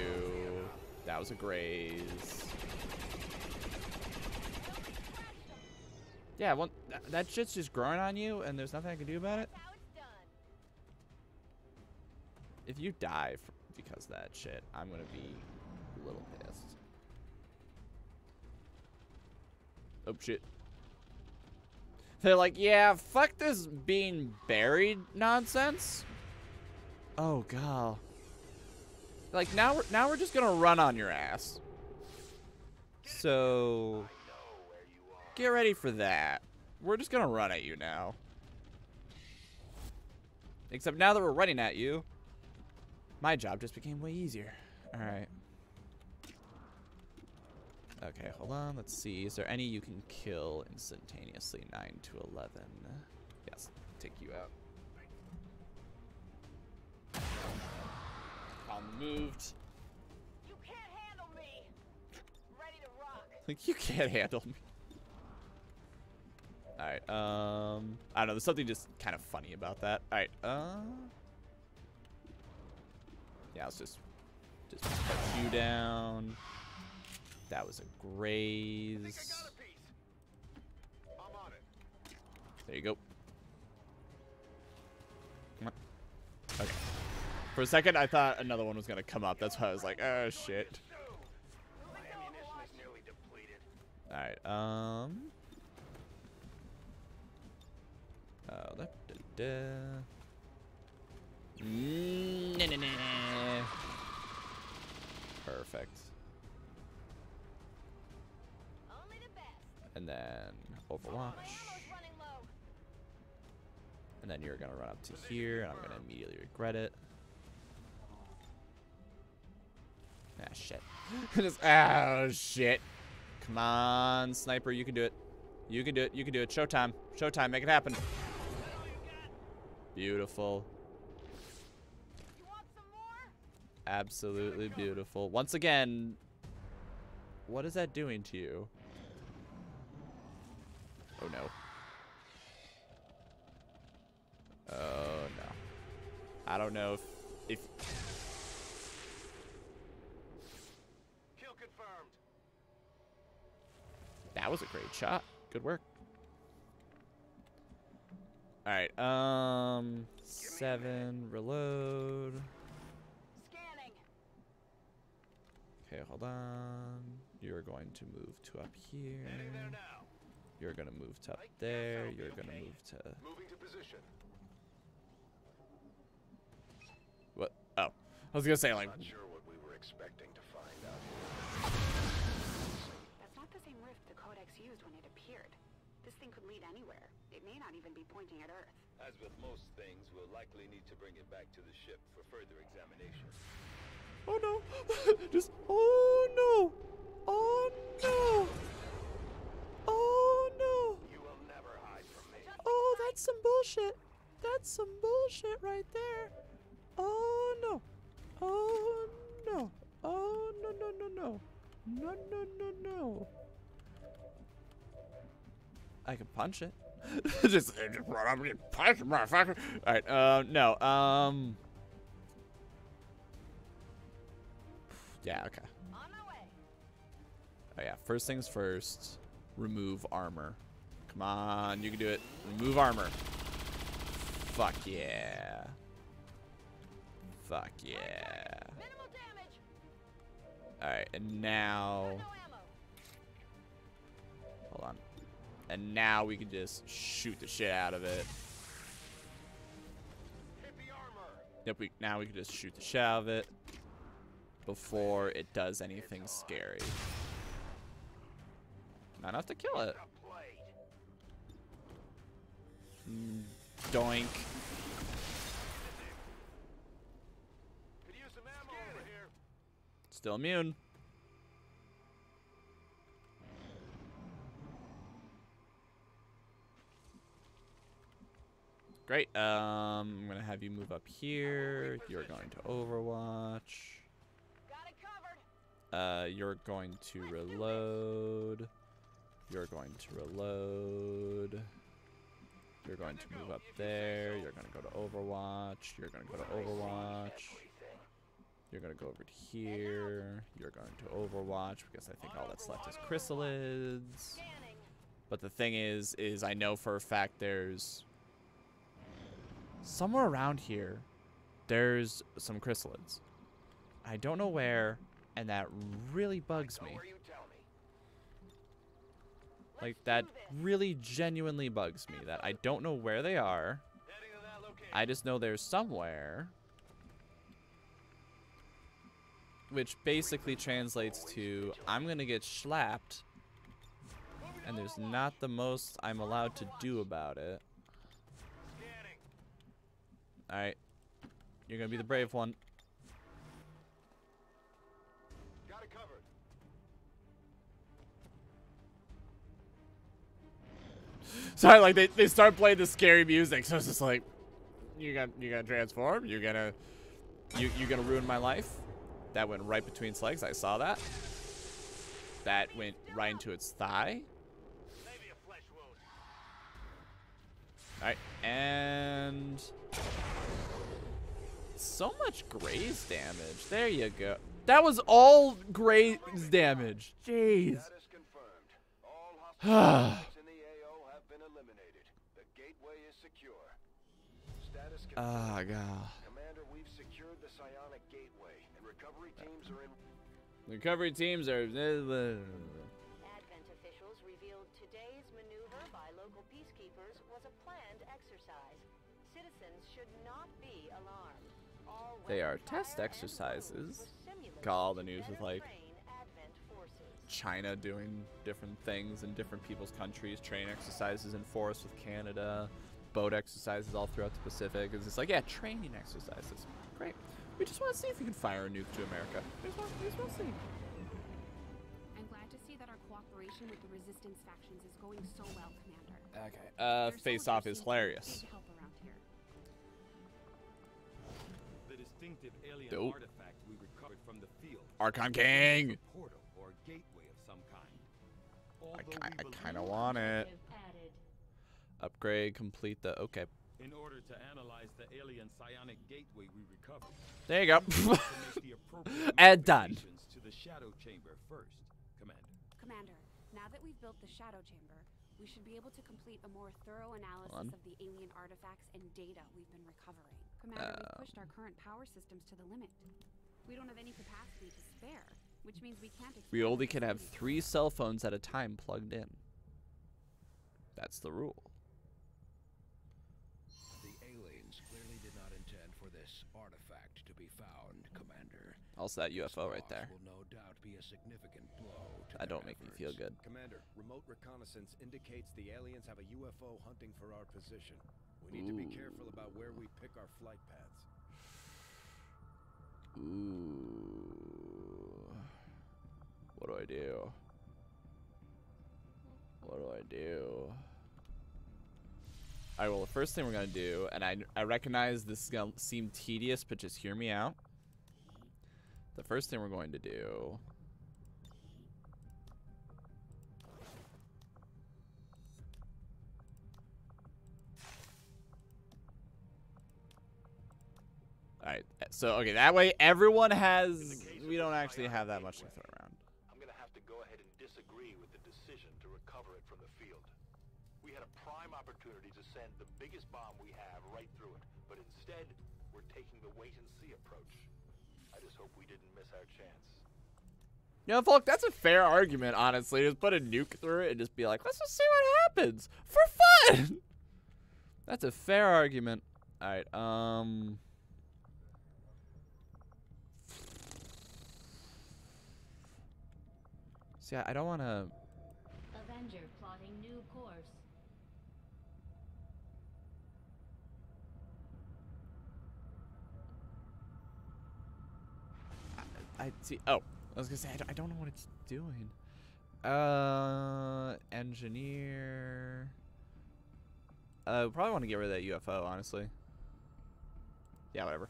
Speaker 1: That was a graze. Yeah, well, th that shit's just growing on you, and there's nothing I can do about it. If you die because that shit, I'm gonna be a little pissed. Oh, shit. They're like, yeah, fuck this being buried nonsense. Oh, god. Like, now we're, now we're just gonna run on your ass. So... Get ready for that. We're just gonna run at you now. Except now that we're running at you, my job just became way easier. Alright. Okay, hold on. Let's see. Is there any you can kill instantaneously? 9 to 11. Yes, take you out. I'm moved. You can't handle me. Ready to rock. Like, [LAUGHS] you can't handle me. All right. Um, I don't know. There's something just kind of funny about that. All right. Uh, yeah, let's just just cut you down. That was a graze. there you go. Okay. For a second, I thought another one was gonna come up. That's why I was like, oh shit. All right. Um. Uh, oh, da, da, da. Nah, nah, nah, Perfect. And then overwatch. And then you're going to run up to here, and I'm going to immediately regret it. Ah, shit. [LAUGHS] Just, ah, shit. Come on, sniper, you can do it. You can do it, you can do it. Showtime. Showtime, make it happen. Beautiful. Absolutely beautiful. Once again, what is that doing to you? Oh no. Oh no. I don't know if if That was a great shot. Good work. All right. Um, seven. Reload. Scanning. Okay, hold on. You're going to move to up here. You're gonna move to up there. You're gonna move to.
Speaker 3: Moving to position.
Speaker 1: What? Oh, I was gonna say like. Not sure what we were expecting to find out.
Speaker 5: That's not the same rift the Codex used when it appeared. This thing could lead anywhere. It may not even be pointing at Earth.
Speaker 6: As with most things, we'll likely need to bring it back to the ship for further examination.
Speaker 4: Oh no! [LAUGHS] Just, oh no! Oh no! Oh no! You will never hide from me. Oh, that's some bullshit. That's some bullshit right there. Oh no. Oh no. Oh no no no no. No no no no.
Speaker 1: I can punch it. [LAUGHS] just, uh, just brought up getting punched, motherfucker. Alright, uh, no, um... Yeah, okay. Oh yeah, first things first, remove armor. Come on, you can do it. Remove armor. Fuck yeah. Fuck yeah. Alright, and now... Hold on. And now we can just shoot the shit out of it. Yep, we, now we can just shoot the shit out of it before it does anything scary. Not enough to kill it. Mm, doink. Still immune. Great. Um, I'm going to have you move up here. You're going to Overwatch. Uh, you're going to reload. You're going to reload. You're going to move up there. You're going to go to Overwatch. You're going to go to Overwatch. You're going to go over to here. You're going to Overwatch because I think all that's left is Chrysalids. But the thing is, is I know for a fact there's somewhere around here, there's some chrysalids. I don't know where, and that really bugs me. Like, that really genuinely bugs me that I don't know where they are. I just know they're somewhere. Which basically translates to, I'm gonna get slapped, and there's not the most I'm allowed to do about it. Alright. You're gonna be the brave one. Got it covered. [LAUGHS] Sorry, like they, they start playing the scary music, so it's just like you got you got to transform, you're gonna you you're gonna ruin my life. That went right between its legs, I saw that. That went right into its thigh. Alright, and... So much graze damage. There you go. That was all graze damage. Jeez.
Speaker 4: [SIGHS] Ah,
Speaker 1: oh, God. recovery teams are Recovery teams are. Uh, They are test exercises. Got all the news with like China doing different things in different people's countries, train exercises in forests with Canada, boat exercises all throughout the Pacific. It's just like, yeah, training exercises. Great. We just want to see if we can fire a nuke to America. We just want,
Speaker 5: we just want to see. I'm glad to see that our cooperation with the resistance factions is going so well,
Speaker 1: Commander. Okay. Uh, face off is hilarious.
Speaker 4: distinctive alien Dope.
Speaker 6: artifact we recovered from the field.
Speaker 4: Archon King.
Speaker 6: Portal or gateway of some kind.
Speaker 4: I, I kind of
Speaker 6: want it.
Speaker 1: Upgrade, complete the, okay.
Speaker 6: In order to analyze the alien psionic gateway we recovered. There you go. and [LAUGHS] done. To the shadow chamber first, Commander.
Speaker 5: Commander, now that we've built the shadow chamber, we should be able to complete a more thorough analysis of the alien artifacts and data we've been recovering. Commander, uh, we pushed our current power systems to the limit. We don't have any capacity to spare, which means we can't.
Speaker 1: We only can have three cell phones at a time plugged in. That's the rule.
Speaker 2: The aliens clearly did not intend for this artifact to be found, Commander.
Speaker 1: Also, that UFO right there.
Speaker 3: No I don't make efforts. me feel good. Commander, remote reconnaissance indicates the aliens have a UFO hunting for our position. We need Ooh. to be careful about where we pick our flight paths.
Speaker 4: Ooh.
Speaker 1: What do I do? What do I do? Alright, well, the first thing we're going to do, and I, I recognize this is going to seem tedious, but just hear me out. The first thing we're going to do So, okay, that way everyone has... We don't actually have that much to throw around. I'm going to have to go ahead and disagree
Speaker 3: with the decision to recover it from the field. We had a prime opportunity to send the biggest bomb we have right through it, but instead, we're taking the wait-and-see approach. I just hope we didn't miss our chance.
Speaker 1: You know, Volk, that's a fair argument, honestly. Just put a nuke through it and just be like, let's just see what happens for fun. [LAUGHS] that's a fair argument. All right, um... See, I, don't want to...
Speaker 7: Avenger plotting new course.
Speaker 4: I, I see. Oh,
Speaker 1: I was gonna say I don't, I don't know what it's doing. Uh,
Speaker 4: engineer.
Speaker 1: Uh, probably want to get rid of that UFO, honestly. Yeah, whatever.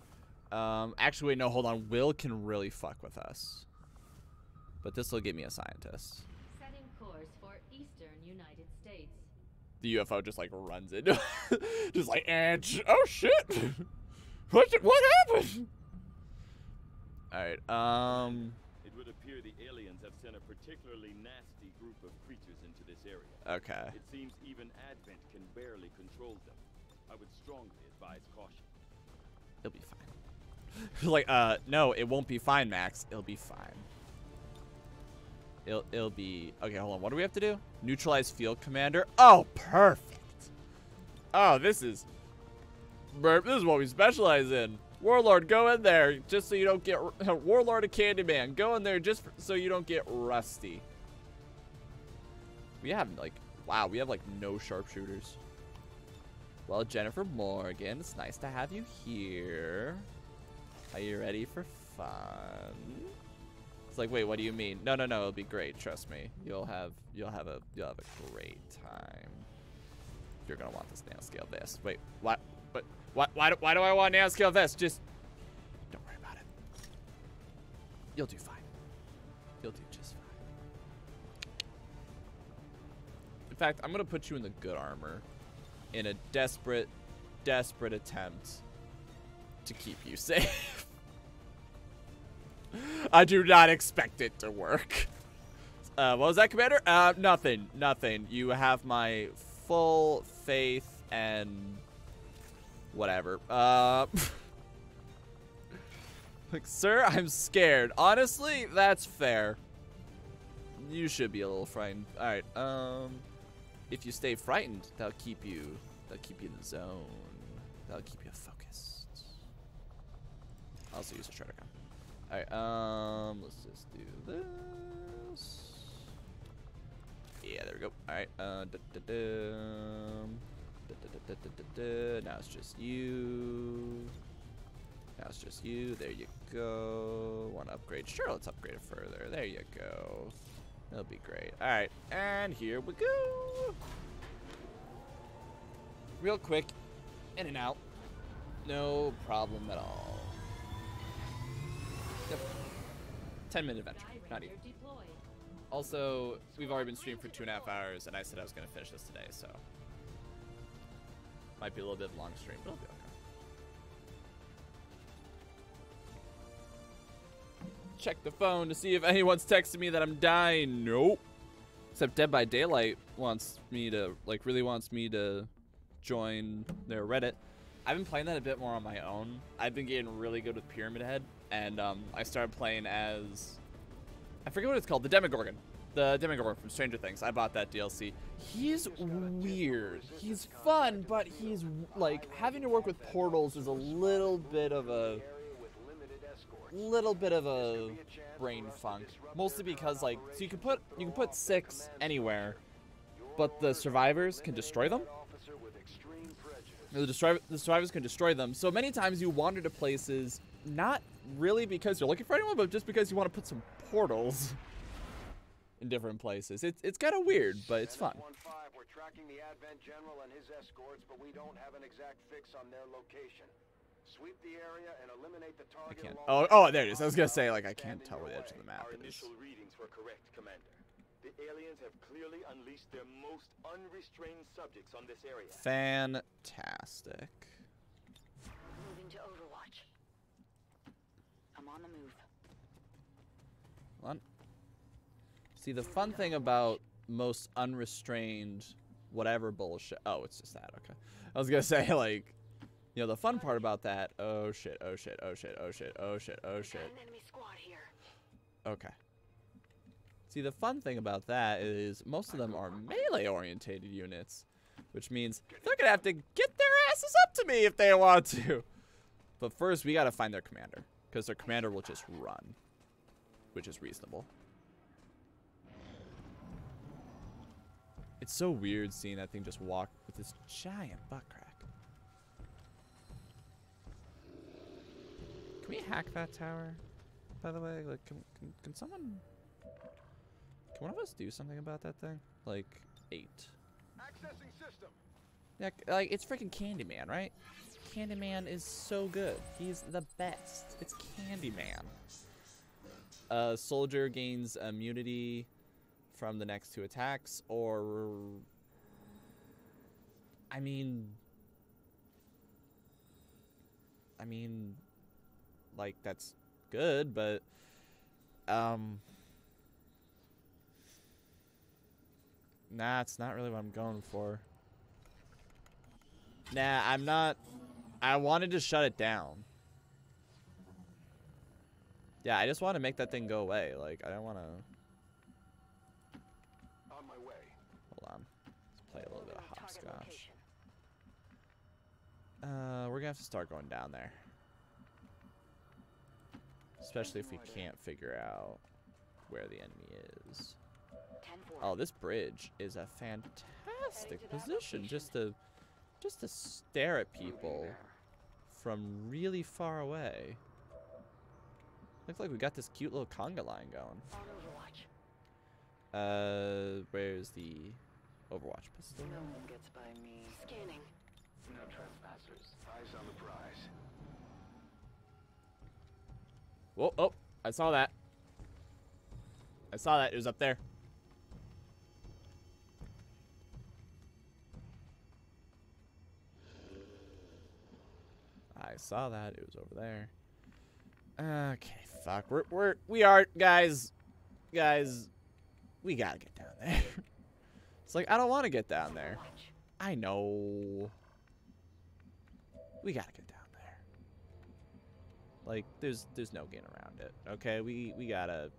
Speaker 1: Um, actually, wait, no, hold on. Will can really fuck with us. But this will get me a scientist. Setting
Speaker 7: course for Eastern United States.
Speaker 1: The UFO just like runs into [LAUGHS] just like oh shit. [LAUGHS] What what happened? All right. Um
Speaker 6: It would appear the aliens have sent a particularly nasty group of creatures into this area. Okay. It seems even Advent can barely control them. I would strongly advise caution.
Speaker 1: It'll be fine. [LAUGHS] like, uh, no, it won't be fine, Max. It'll be fine. It'll, it'll be... Okay, hold on. What do we have to do? Neutralize field commander. Oh, perfect. Oh, this is... Burp, this is what we specialize in. Warlord, go in there just so you don't get... [LAUGHS] Warlord of Candyman, go in there just so you don't get rusty. We have, like... Wow, we have, like, no sharpshooters. Well, Jennifer Morgan, it's nice to have you here. Are you ready for fun? It's like, wait, what do you mean? No, no, no, it'll be great. Trust me. You'll have, you'll have a, you'll have a great time. You're gonna want this nanoscale vest. Wait, what? But why, why, do, why do I want nanoscale vest? Just don't worry about it. You'll do fine. You'll do just fine. In fact, I'm gonna put you in the good armor, in a desperate, desperate attempt to keep you [LAUGHS] safe. [LAUGHS] I do not expect it to work. Uh, what was that, Commander? Uh, nothing. Nothing. You have my full faith and whatever. Uh, [LAUGHS] like, sir, I'm scared. Honestly, that's fair. You should be a little frightened. All right. Um, if you stay frightened, they will keep you. they will keep you in the zone. they will keep you focused. I'll also use a shredder gun. Alright, um, let's just do this. Yeah, there we go. Alright, uh, um, da -da -da. Da, da, da, now it's just you. Now it's just you. There you go. Want to upgrade? Sure, let's upgrade it further. There you go. That'll be great. All right, and here we go. Real quick, in and out. No problem at all. Yep. 10 minute adventure, not even. Also, we've already been streaming for two and a half hours, and I said I was going to finish this today, so. Might be a little bit long stream, but it'll be okay. Check the phone to see if anyone's texting me that I'm dying. Nope. Except Dead by Daylight wants me to, like, really wants me to join their Reddit. I've been playing that a bit more on my own. I've been getting really good with Pyramid Head and um, I started playing as I forget what it's called, the Demogorgon, the Demogorgon from Stranger Things. I bought that DLC. He's weird. He's fun, but he's like having to work with portals is a little bit of a little bit of a brain funk. Mostly because like so you can put you can put six anywhere, but the survivors can destroy them. The, the survivors can destroy them. So many times you wander to places not really because you're looking for anyone, but just because you want to put some portals in different places. It's it's kind of weird, but it's fun. We're tracking the Advent General and his escorts,
Speaker 3: but we don't have an exact fix on their location.
Speaker 6: Sweep the area and eliminate the target.
Speaker 1: I can't. Oh, oh, there it is. I was gonna say like I can't tell where the edge of the
Speaker 6: map Our is. Initial readings were correct, Commander. The aliens have clearly unleashed their most unrestrained subjects on this area.
Speaker 1: Fantastic. on the move. Hold on. See, the fun thing about most unrestrained whatever bullshit. Oh, it's just that. Okay. I was going [LAUGHS] to say, like, you know, the fun part about that. Oh, shit. Oh, shit. Oh, shit. Oh, shit. Oh, shit. Oh, shit. Okay. See, the fun thing about that is most of them are melee-orientated units, which means they're going to have to get their asses up to me if they want to. But first, we got to find their commander. Because their commander will just run, which is reasonable. It's so weird seeing that thing just walk with this giant butt crack. Can we hack that tower? By the way, like, can, can, can someone... Can one of us do something about that thing? Like, eight.
Speaker 3: Accessing system.
Speaker 1: Yeah, like, it's freaking Candyman, right? Candyman is so good. He's the best. It's Candyman. A soldier gains immunity from the next two attacks, or. I mean. I mean, like, that's good, but. Um. Nah, it's not really what I'm going for. Nah, I'm not I wanted to shut it down. Yeah, I just want to make that thing go away. Like, I don't want to... On my way. Hold on. Let's play a little bit of hopscotch. Uh, we're going to have to start going down there. Especially if we can't figure out where the enemy is. Oh, this bridge is a fantastic position just to just to stare at people from really far away. Looks like we got this cute little conga line going. Uh, where's the Overwatch
Speaker 7: pistol? No one gets by me. Scanning. No trespassers. Eyes on the prize.
Speaker 1: Whoa! Oh, I saw that. I saw that. It was up there. I saw that. It was over there. Okay, fuck. We're, we're, we are, guys, guys, we gotta get down there. [LAUGHS] it's like, I don't want to get down there. I know. We gotta get down there. Like, there's, there's no getting around it. Okay, we, we gotta,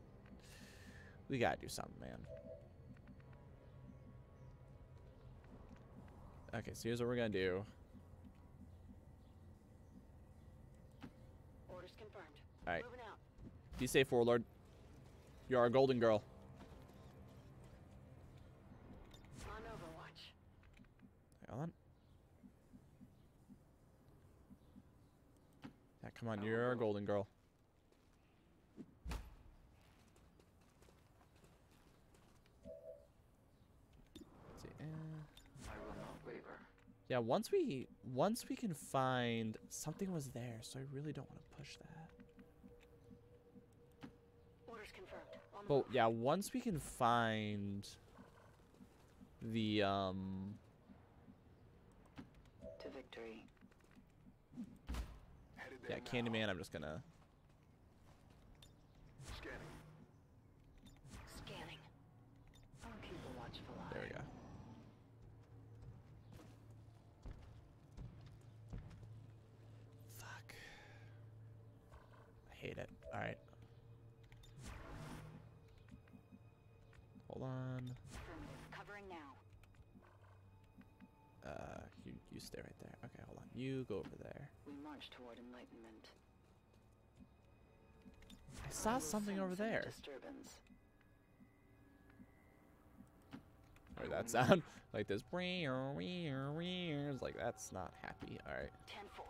Speaker 1: we gotta do something, man. Okay, so here's what we're gonna do. Alright. Be safe, Warlord. You're our golden girl. On Overwatch. Hold on. Yeah, come on, you're our golden girl. Eh. Yeah, once we once we can find something was there, so I really don't want to push that. But yeah, once we can find the um
Speaker 7: to victory. Yeah,
Speaker 1: Candyman, I'm just gonna
Speaker 7: scanning.
Speaker 4: Scanning. I'll keep a watchful eye. There we go.
Speaker 1: Fuck. I hate it. Alright. line.
Speaker 4: Covering now.
Speaker 1: Uh, you, you stay right there. Okay, hold on. You go over there.
Speaker 4: We march toward enlightenment. I saw something over there. Disturbance.
Speaker 1: Or that sound, [LAUGHS] like this. It's like that's not happy. All right. Ten four.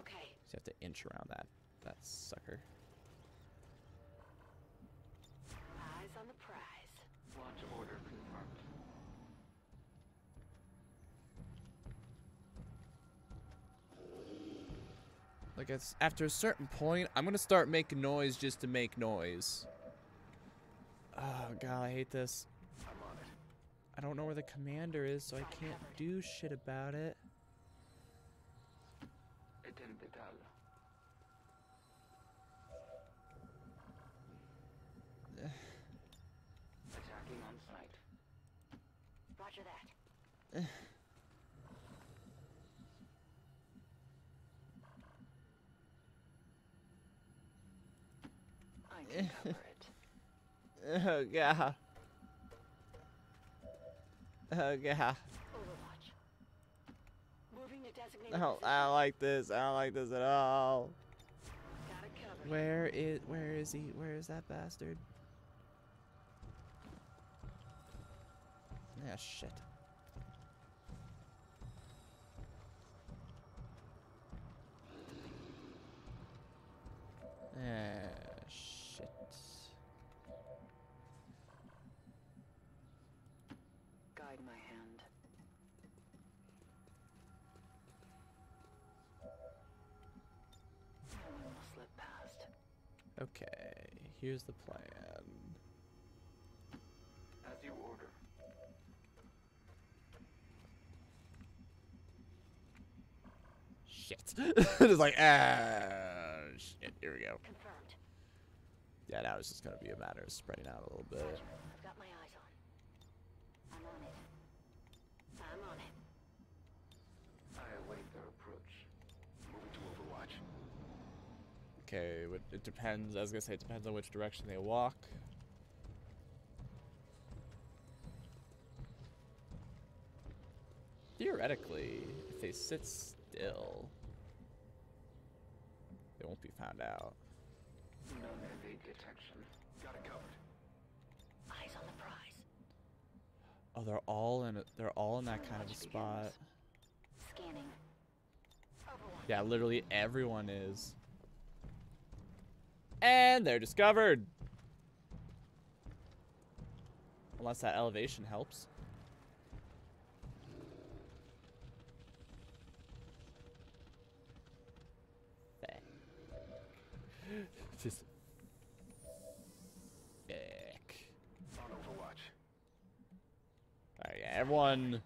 Speaker 1: Okay. You have to inch around that that sucker. Like, it's, after a certain point, I'm gonna start making noise just to make noise. Oh, God, I hate this. I'm on it. I don't know where the commander is, so I can't do shit about it.
Speaker 2: Attacking
Speaker 4: on Roger that. [SIGHS] [SIGHS] [SIGHS] cover it.
Speaker 1: oh god. Oh god. I don't, I don't like this. I don't like this at all. Where is where is he? Where is that bastard? Yeah. shit. Okay, here's the plan. As you order. Shit. it's [LAUGHS] like, ah, shit, here we go. Confirmed. Yeah, now it's just gonna be a matter of spreading out a little bit. Okay, it depends. I was gonna say it depends on which direction they walk. Theoretically, if they sit still, they won't be found out.
Speaker 7: No evade detection. Got it covered.
Speaker 4: Eyes on the prize.
Speaker 1: Oh, they're all in. A, they're all in that kind of spot. Scanning. Yeah, literally everyone is. And they're discovered. Unless that elevation helps. Just Back. On Overwatch. Alright, yeah, everyone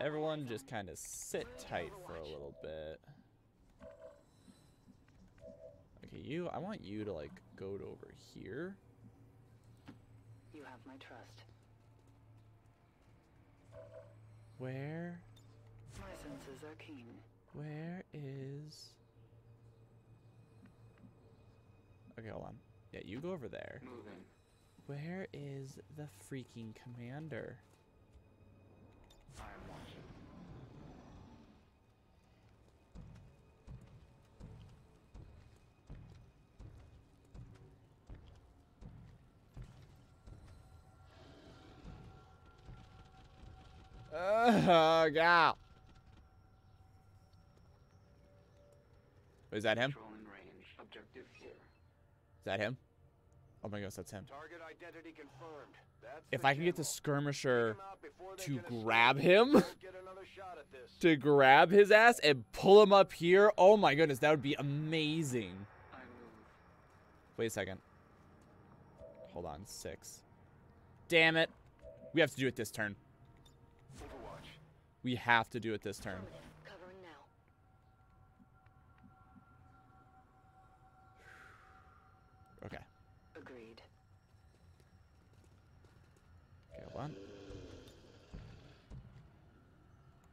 Speaker 1: Everyone just kind of sit tight for a little bit. Okay, you, I want you to like go to over here.
Speaker 4: You have my trust.
Speaker 1: Where?
Speaker 4: My senses are keen.
Speaker 1: Where is... Okay, hold on. Yeah, you go over there. Moving. Where is the freaking commander? Oh, God. Is that him? Is that him? Oh my gosh, that's him. if I can get the skirmisher to grab him, to grab his ass and pull him up here, oh my goodness, that would be amazing. Wait a second. Hold on, six. Damn it. We have to do it this turn. We have to do it this turn. Okay. Agreed. Okay, one.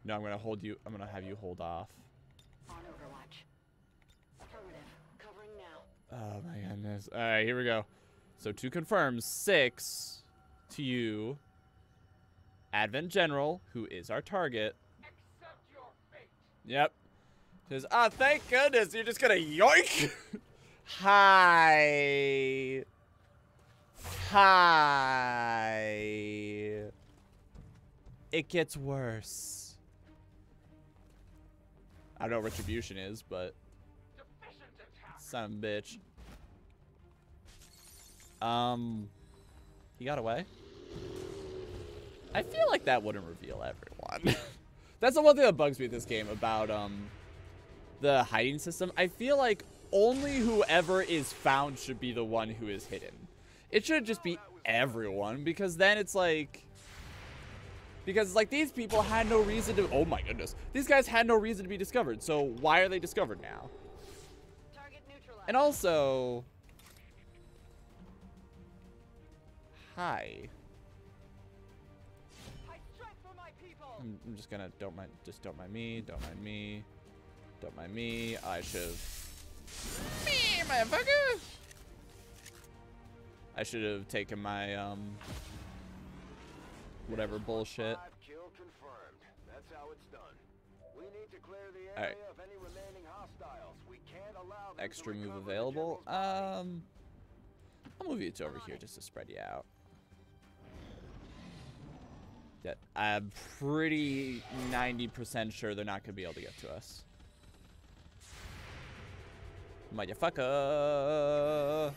Speaker 1: No, I'm gonna hold you. I'm gonna have you hold off. On Overwatch. Covering now. Oh my goodness. All right, here we go. So two confirms, six to you. Advent General, who is our target. Yep. Says, ah, oh, thank goodness, you're just gonna yoink! [LAUGHS] Hi. Hi. It gets worse. I don't know what retribution is, but some bitch. Um, he got away. I feel like that wouldn't reveal everyone. [LAUGHS] That's the one thing that bugs me in this game about um, the hiding system. I feel like only whoever is found should be the one who is hidden. It should just be everyone because then it's like because like these people had no reason to oh my goodness these guys had no reason to be discovered so why are they discovered now and also hi I'm, I'm just gonna don't mind just don't mind me, don't mind me, don't mind me. I should me motherfucker. I should have taken my um whatever bullshit. All right. Extra move available. Um, I'll move you to over here just to spread you out that I'm pretty 90% sure they're not going to be able to get to us. Motherfucker!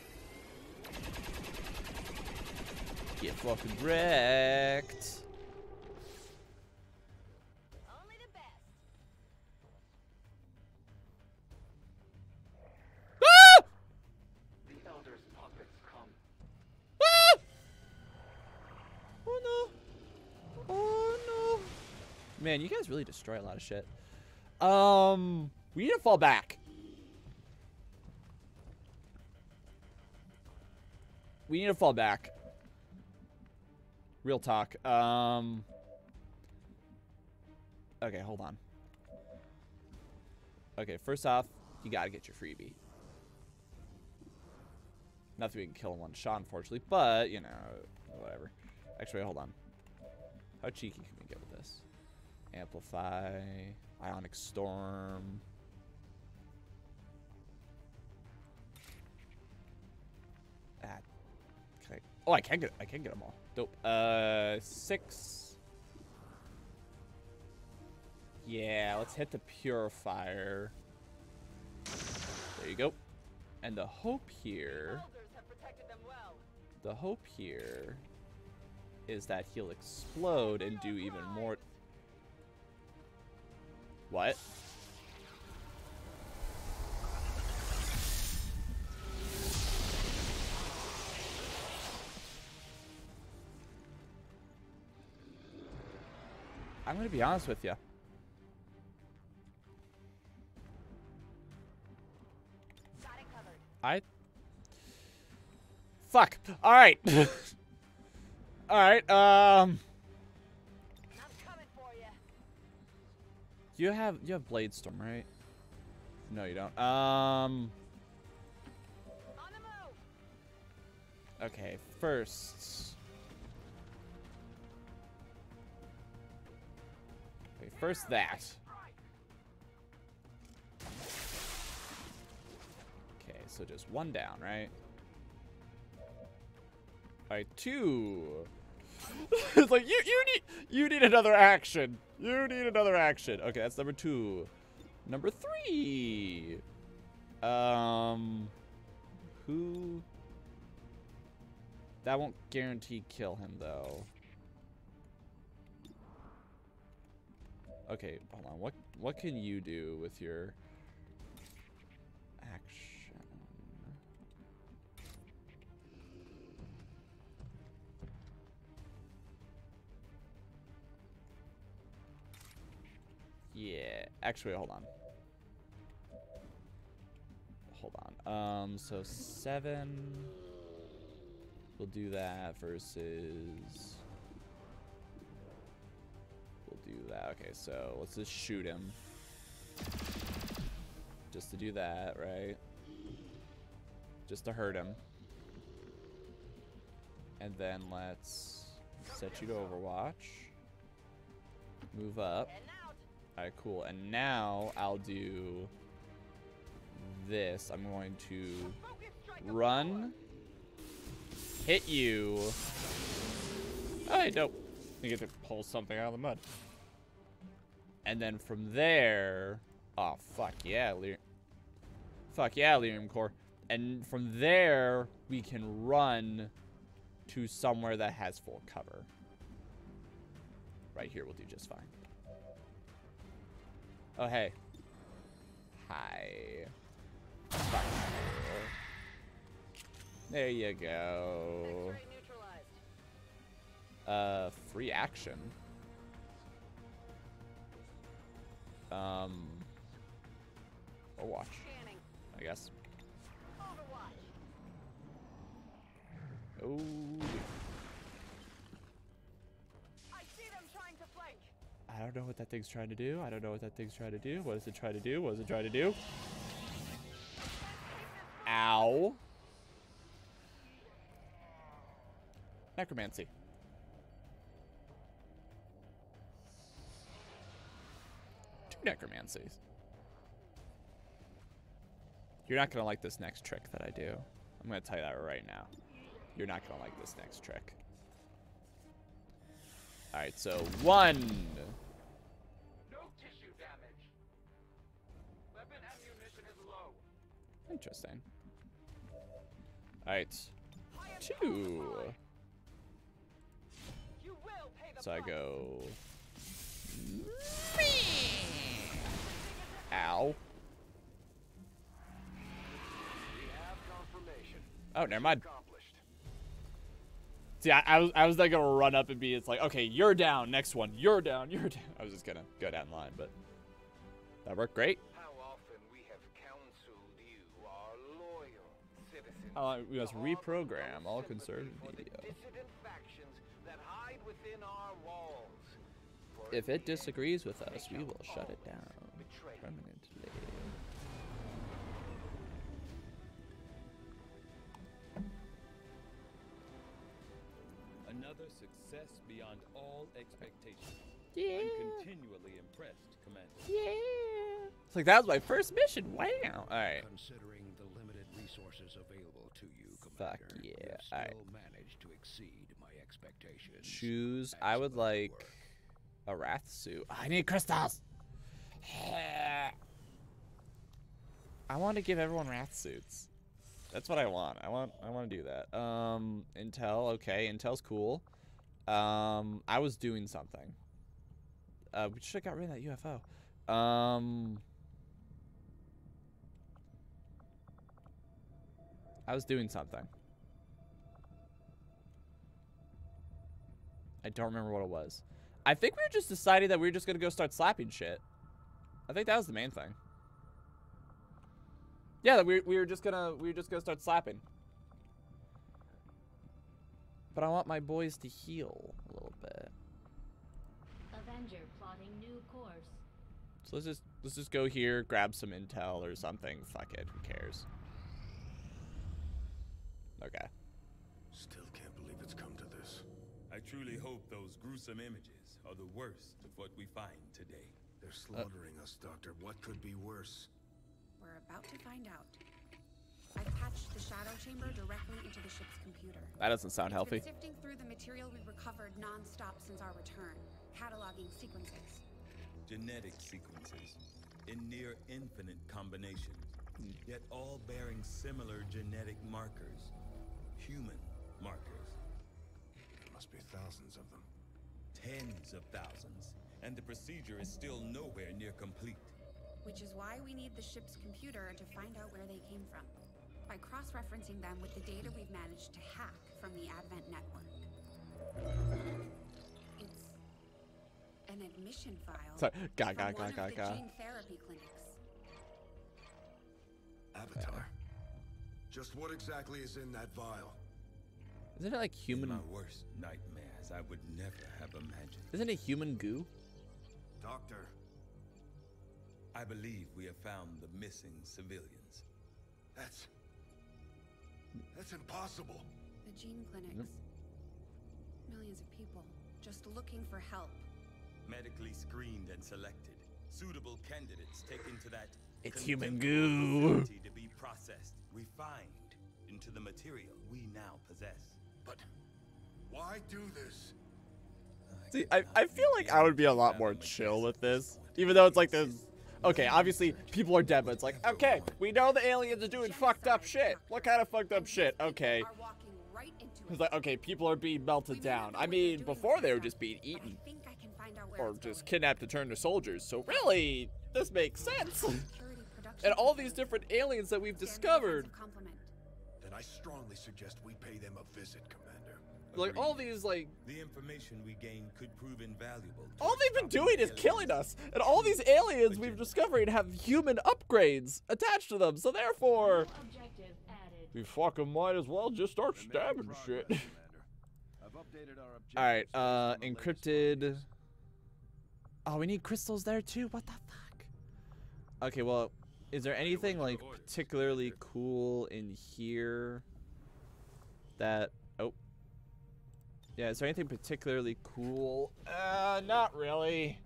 Speaker 1: Get fucking wrecked! Man, you guys really destroy a lot of shit. Um, we need to fall back. We need to fall back. Real talk. Um, okay, hold on. Okay, first off, you gotta get your freebie. Nothing we can kill him one shot, unfortunately, but, you know, whatever. Actually, hold on. How cheeky Amplify, Ionic Storm. Ah, I, oh, I can get I can get them all. Dope. Uh, six. Yeah, let's hit the purifier. There you go. And the hope here. The hope here is that he'll explode and do even more. What? I'm going to be honest with you. I... Fuck. All right. [LAUGHS] All right. Um... you have you have Blade Storm, right? No, you don't. Um. Okay, first. Okay, first that. Okay, so just one down, right? Alright, two. [LAUGHS] it's like you you need you need another action. You need another action. Okay, that's number two. Number three. Um, who? That won't guarantee kill him though. Okay, hold on. What what can you do with your? Yeah. Actually, hold on. Hold on. Um, so seven. We'll do that versus. We'll do that. Okay, so let's just shoot him. Just to do that, right? Just to hurt him. And then let's set you to Overwatch. Move up. Alright, cool. And now I'll do this. I'm going to run, hit you. I don't. You get to pull something out of the mud. And then from there... Oh, fuck yeah, Elerium. Fuck yeah, Elerium Core. And from there, we can run to somewhere that has full cover. Right here we will do just fine. Oh, hey. Hi. There you go. Uh, free action. Um, or watch, I guess. Oh. I don't know what that thing's trying to do. I don't know what that thing's trying to do. What does it try to do? What does it try to do? Ow. Necromancy. Two necromancies. You're not going to like this next trick that I do. I'm going to tell you that right now. You're not going to like this next trick. All right, so one, Interesting. Alright. Two. So I go... Ow. Oh, never mind. See, I, I, was, I was like gonna run up and be, it's like, okay, you're down, next one, you're down, you're down. I was just gonna go down line, but that worked great. how uh, we must reprogram all concerned media. If it disagrees with us, we will shut it down permanently.
Speaker 6: Another success beyond all expectations.
Speaker 4: Yeah. I'm
Speaker 6: continually impressed, Commander.
Speaker 4: Yeah.
Speaker 1: It's like that was my first mission. Wow. All right.
Speaker 2: Fuck yeah. expectations.
Speaker 1: Shoes. I would like a Wraith suit. I need crystals! [SIGHS] I want to give everyone Wraith suits. That's what I want. I want I want to do that. Um Intel, okay. Intel's cool. Um I was doing something. Uh we should have got rid of that UFO. Um I was doing something. I don't remember what it was. I think we were just deciding that we were just going to go start slapping shit. I think that was the main thing. Yeah, we, we were just gonna we were just gonna start slapping. But I want my boys to heal a little bit.
Speaker 7: Avenger plotting
Speaker 6: new course.
Speaker 1: So let's just let's just go here, grab some intel or something. Fuck it, who cares? Okay.
Speaker 6: Still can't believe it's come to this. I truly hope those gruesome images are the worst of what we find today. They're slaughtering uh. us, Doctor. What could be worse?
Speaker 5: We're about to find out. I've patched the shadow chamber directly into the ship's computer. That
Speaker 1: doesn't sound it's healthy.
Speaker 5: Been sifting through the material we recovered non-stop since our return, cataloging sequences.
Speaker 6: Genetic sequences in near infinite combinations, yet all bearing similar genetic markers human markers. There must be thousands of them. Tens of thousands, and the procedure is still nowhere near complete.
Speaker 5: Which is why we need the ship's computer to find out where they came from. By cross-referencing them with the data we've managed to hack from the Advent network. It's an admission file
Speaker 1: Sorry. Ga, ga, from ga, one of the gene therapy clinics.
Speaker 6: Avatar. Just what exactly is in that vial?
Speaker 1: Isn't it like human? In my
Speaker 6: worst nightmares, I would never have imagined.
Speaker 1: Isn't it human goo?
Speaker 6: Doctor, I believe we have found the missing civilians. That's that's impossible.
Speaker 5: The gene clinics. Yep. Millions of people just looking for help.
Speaker 6: Medically screened and selected. Suitable candidates taken to that it's human goo. To be processed, refined into the material we now possess. But
Speaker 7: why do this?
Speaker 1: See, I, I feel like I would be a lot more chill with this, even though it's like this. Okay, obviously people are dead, but it's like, okay, we know the aliens are doing fucked up shit. What kind of fucked up shit? Okay. It's like, okay, people are being melted down. I mean, before they were just being eaten or just kidnapped to turn to soldiers. So really, this makes sense. [LAUGHS] and all these different aliens
Speaker 6: that we've discovered. Then I strongly suggest we pay them a visit, Commander. Like all these like the information we gain could prove invaluable. All they've been doing is killing
Speaker 1: us. And all these aliens we've discovered have human upgrades attached to them. So therefore We fucking might as well just start stabbing shit. [LAUGHS] Alright, uh encrypted Oh, we need crystals there too. What the fuck? Okay, well, is there anything like particularly cool in here that oh yeah, is there anything particularly cool? Uh not really.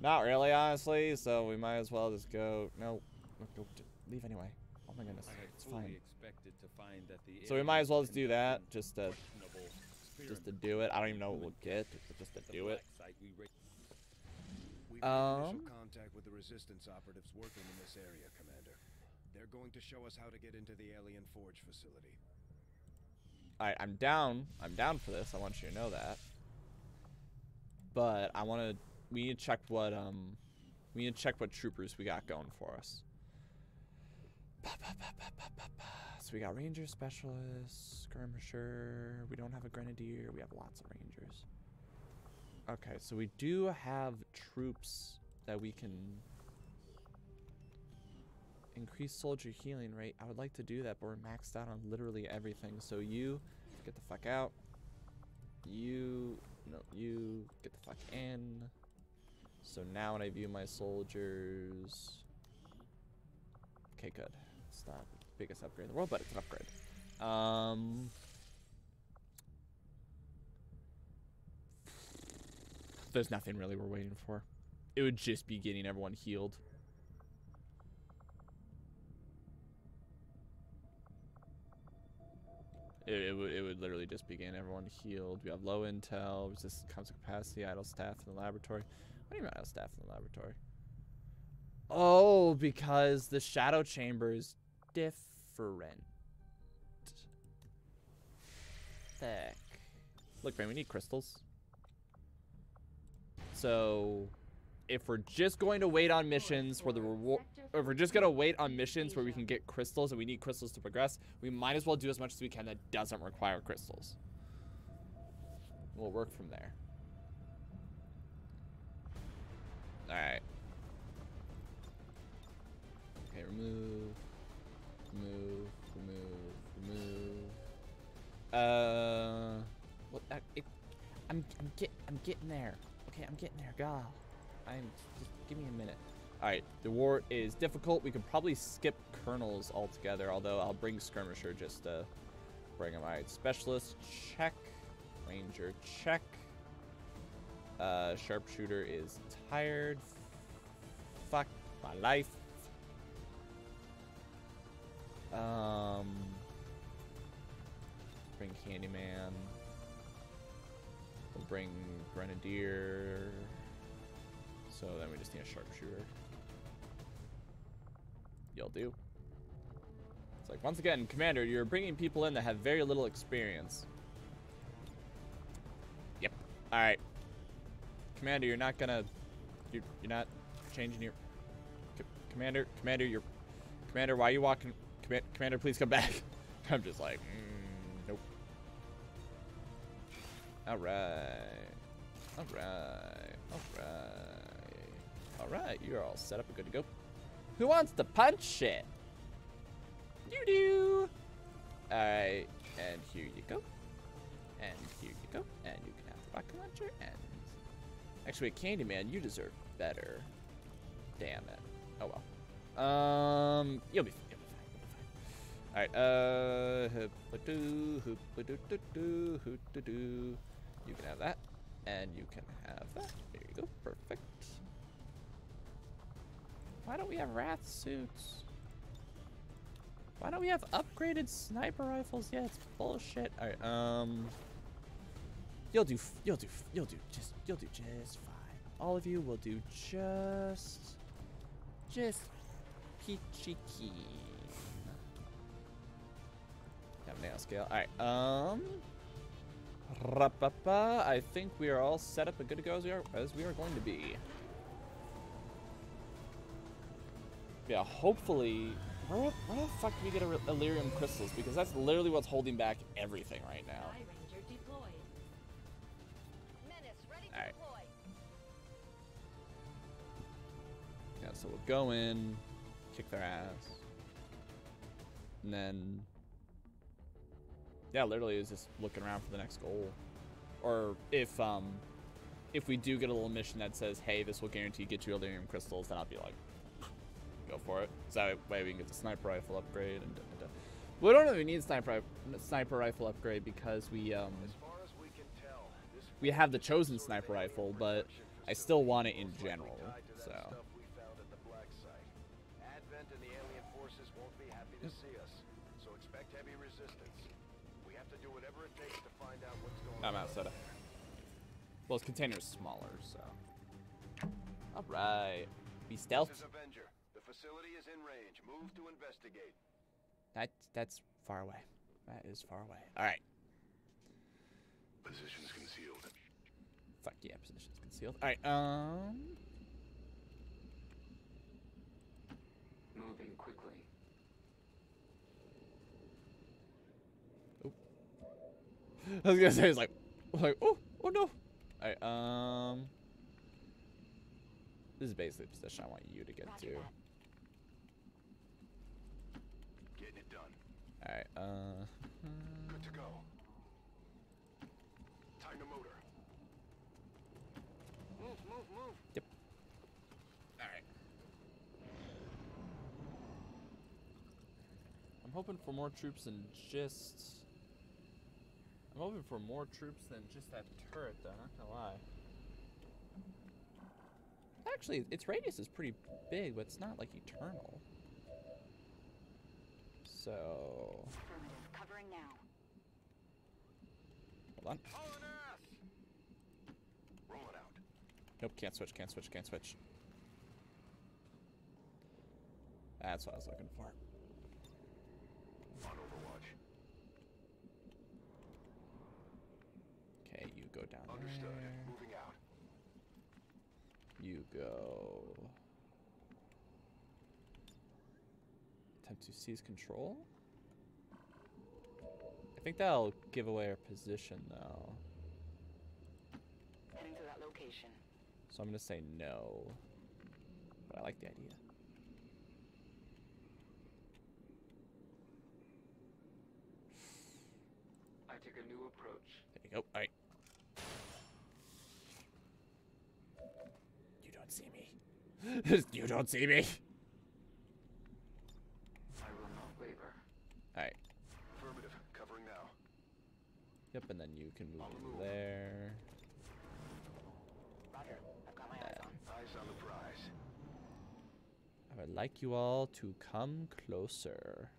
Speaker 1: Not really, honestly, so we might as well just go no leave anyway. Oh my goodness. It's fine.
Speaker 6: so we might as well just do that, just to just to
Speaker 1: do it. I don't even know what we'll get, just to do it.
Speaker 3: We've um, contact with the resistance operatives working in this area, Commander. They're going to show us how to get into the Alien Forge facility.
Speaker 1: Alright, I'm down. I'm down for this. I want you to know that. But I want to... We need to check what, um... We need to check what troopers we got going for us. so we got ranger, specialists, skirmisher. We don't have a grenadier. We have lots of rangers. Okay, so we do have troops that we can increase soldier healing rate. I would like to do that, but we're maxed out on literally everything. So you get the fuck out. You no, you get the fuck in. So now when I view my soldiers, okay, good. It's not the biggest upgrade in the world, but it's an upgrade. Um. there's nothing really we're waiting for. It would just be getting everyone healed. It, it, would, it would literally just be getting everyone healed. We have low intel, resistance comes capacity, idle staff in the laboratory. What do you mean idle staff in the laboratory? Oh, because the shadow chamber is different. Thick. Look, man, we need crystals. So if we're just going to wait on missions for the reward, if we're just going to wait on missions where we can get crystals and we need crystals to progress, we might as well do as much as we can that doesn't require crystals. We'll work from there. All right. Okay, remove, remove, remove, remove. Uh, what? Well, I'm, I'm, get, I'm getting there. Okay, I'm getting there. God. I'm... Just give me a minute. Alright, the war is difficult. We could probably skip colonels altogether, although I'll bring Skirmisher just to bring him. Alright, Specialist, check. Ranger, check. Uh, Sharpshooter is tired. Fuck my life. Um, bring Candyman. We'll bring grenadier. So then we just need a sharpshooter. You'll do. It's like, once again, Commander, you're bringing people in that have very little experience. Yep. Alright. Commander, you're not gonna... You're, you're not changing your... C Commander, Commander, you're... Commander, why are you walking... Com Commander, please come back. [LAUGHS] I'm just like, mm, nope. Alright. Alright, alright. Alright, you're all set up and good to go. Who wants to punch it? You do. Alright, and here you go. And here you go. And you can have the rocket launcher and actually Candyman, you deserve better. Damn it. Oh well. Um you'll be, you'll be fine. Alright, uh, hoop-a-doo, hoop-a-doo-doo-doo, hoop-a-doo. You can have that. And you can have that. There you go. Perfect. Why don't we have Wraith suits? Why don't we have upgraded sniper rifles? Yeah, it's bullshit. All right, um, you'll do, you'll do, you'll do just, you'll do just fine. All of you will do just, just peachy keen. nail scale. All right, um. Rapapa, I think we are all set up and good to go as we are, as we are going to be. Yeah, hopefully... Where, where the fuck do we get Elerium crystals? Because that's literally what's holding back everything right now. Alright. Yeah, so we'll go in, kick their ass, and then yeah, literally is just looking around for the next goal. Or if um, if we do get a little mission that says, hey, this will guarantee you get two Elerium crystals, then I'll be like, go for it. So that way we can get the sniper rifle upgrade and da, da, da. We don't really need sniper sniper rifle upgrade because we um we have the chosen sniper rifle, but I still want it in general. So. I'm outside. Of... Well, his is smaller, so. All right. Be stealth. This is
Speaker 3: Avenger. The facility is in range.
Speaker 1: Move to investigate. That that's far away. That is far away. All right.
Speaker 7: Positions concealed.
Speaker 1: Fuck yeah, positions concealed. All right. Um.
Speaker 7: Moving quickly.
Speaker 4: [LAUGHS] I was gonna say it's like,
Speaker 1: like oh, oh no. All right, um, this is basically the position I want you to get to. Getting it done. All right, uh.
Speaker 7: Hmm. Good to go.
Speaker 3: Time to motor. Move, move, move. Yep. All right.
Speaker 1: I'm hoping for more troops than just. I'm hoping for more troops than just that turret, though. Not gonna lie. Actually, its radius is pretty big, but it's not like eternal. So. Affirmative.
Speaker 4: Covering now.
Speaker 1: Hold on. Roll it out. Nope. Can't switch. Can't switch. Can't switch. That's what I was looking for. go down Understood. There. Moving out. You go. Attempt to seize control? I think that'll give away our position, though.
Speaker 4: Heading to that location.
Speaker 1: So I'm gonna say no. But I like the idea.
Speaker 2: I take a new approach.
Speaker 1: There you go. All right. [LAUGHS] you don't see me.
Speaker 7: I will not waver.
Speaker 1: Alright. Affirmative. Covering now. Yep, and then you can move over move. there.
Speaker 3: Roger. I've got my eyes on. Uh, eyes on
Speaker 7: the prize.
Speaker 1: I would like you all to come closer.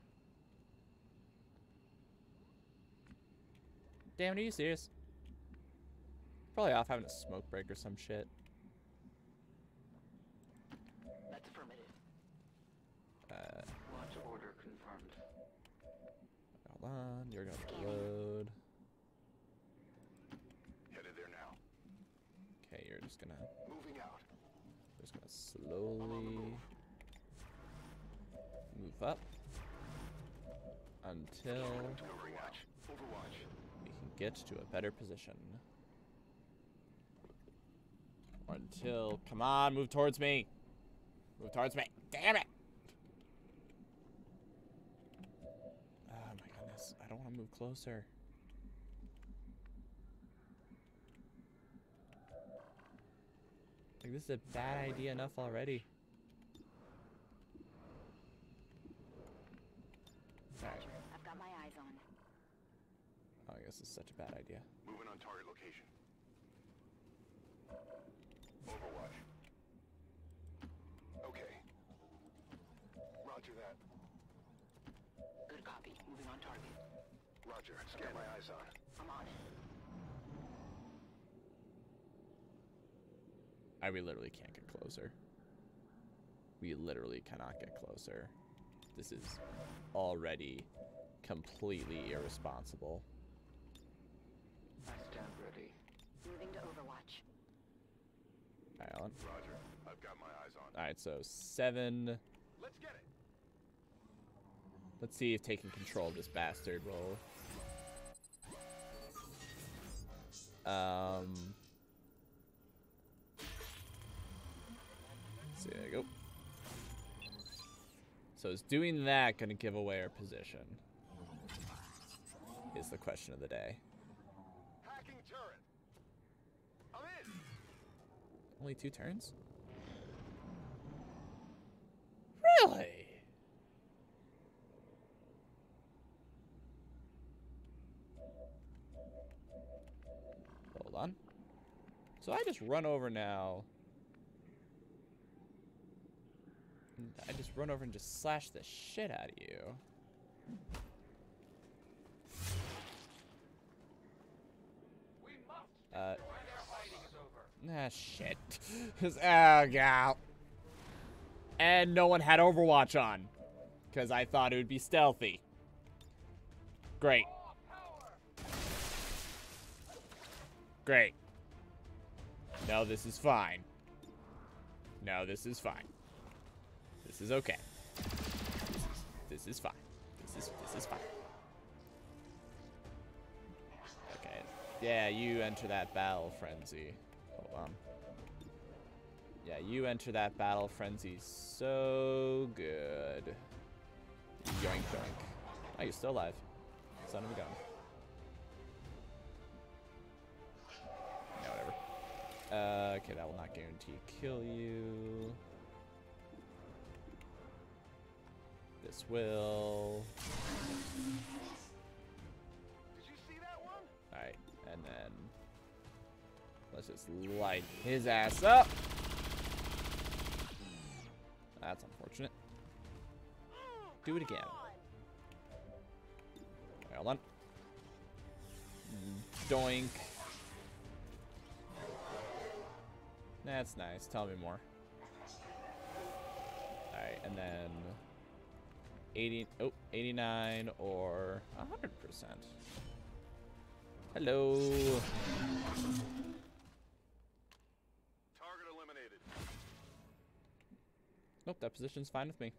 Speaker 1: Damn, are you serious? Probably off having a smoke break or some shit. Uh,
Speaker 7: Watch order confirmed.
Speaker 1: Hold on, you're gonna load.
Speaker 7: Headed there now.
Speaker 1: Okay, you're just gonna moving out. Just gonna slowly move up until Overwatch. Overwatch. we can get to a better position. Or until, come on, move towards me. Move towards me. Damn it! I don't want to move closer. Like, this is a bad idea enough already. I've got my eyes on. Oh, I guess it's such a bad idea.
Speaker 3: Moving on target location.
Speaker 7: Overwatch. my eyes on. I'm on it.
Speaker 1: I we literally can't get closer. We literally cannot get closer. This is already completely irresponsible.
Speaker 7: I stand ready. Moving to Overwatch. Alright, Roger. I've got my eyes on.
Speaker 1: Alright, so seven. Let's get it. Let's see if taking control of this bastard will Um, see, there you go. So is doing that going to give away our position? Is the question of the day. Only two turns? Really? So I just run over now. I just run over and just slash the shit out of you. Uh, [LAUGHS] ah, shit. oh, God. And no one had Overwatch on. Because I thought it would be stealthy. Great. Great. No, this is fine. No, this is fine. This is okay. This is fine. This is this is fine. Okay. Yeah, you enter that battle frenzy. Hold on. Yeah, you enter that battle frenzy so good. Yoink yoink. Oh, you're still alive. Son of a gun. Uh, okay, that will not guarantee kill you. This will. Alright, and then let's just light his ass up. That's unfortunate. Do it again. Right, oh, hold on. Doink. That's nice. Tell me more. Alright, and then 80, oh, 89 or 100%. Hello. Target eliminated. Nope, that position's fine with me.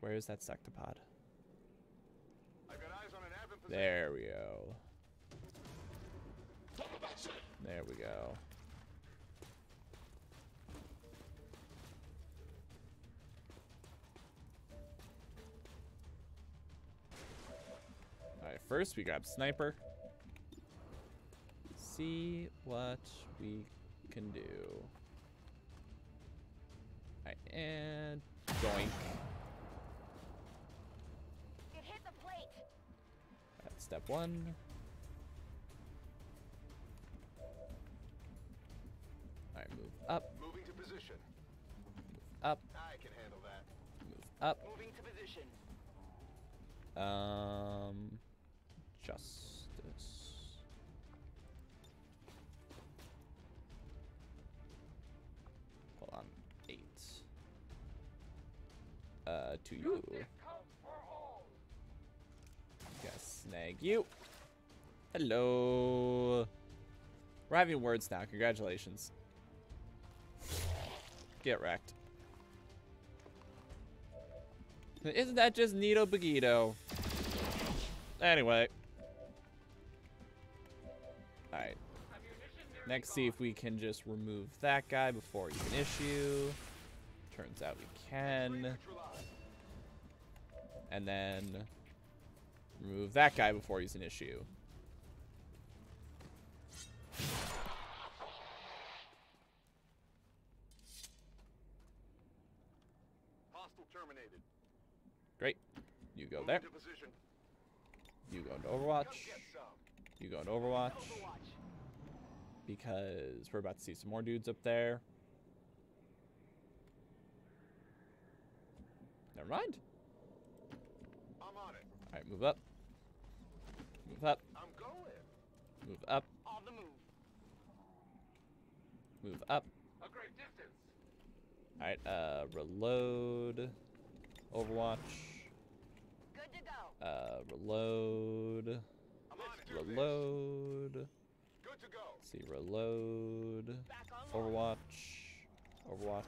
Speaker 1: Where is that sectopod? There we go. There we go. Alright, first we grab Sniper. See what we can do. Alright, and doink.
Speaker 5: It hit the plate.
Speaker 1: That's step one. All right, move up.
Speaker 3: Moving to position. Move up. I can handle that. Move up. Moving to position.
Speaker 1: Um, justice. Hold on, eight. Uh, to you. Gonna snag you. Hello. We're having words now. Congratulations. Get wrecked. Isn't that just Nito Bagito? Anyway. Alright. Next, see if we can just remove that guy before he can issue. Turns out we can. And then remove that guy before he's an issue. You go there. You go into Overwatch. You go into Overwatch. Because we're about to see some more dudes up there. Never mind. I'm on it. Alright, move up. Move up. I'm going. Move up. On the move. Move up. A great distance. Alright, uh, reload. Overwatch. Uh, reload. Reload. Let's see, reload.
Speaker 3: Overwatch. Overwatch.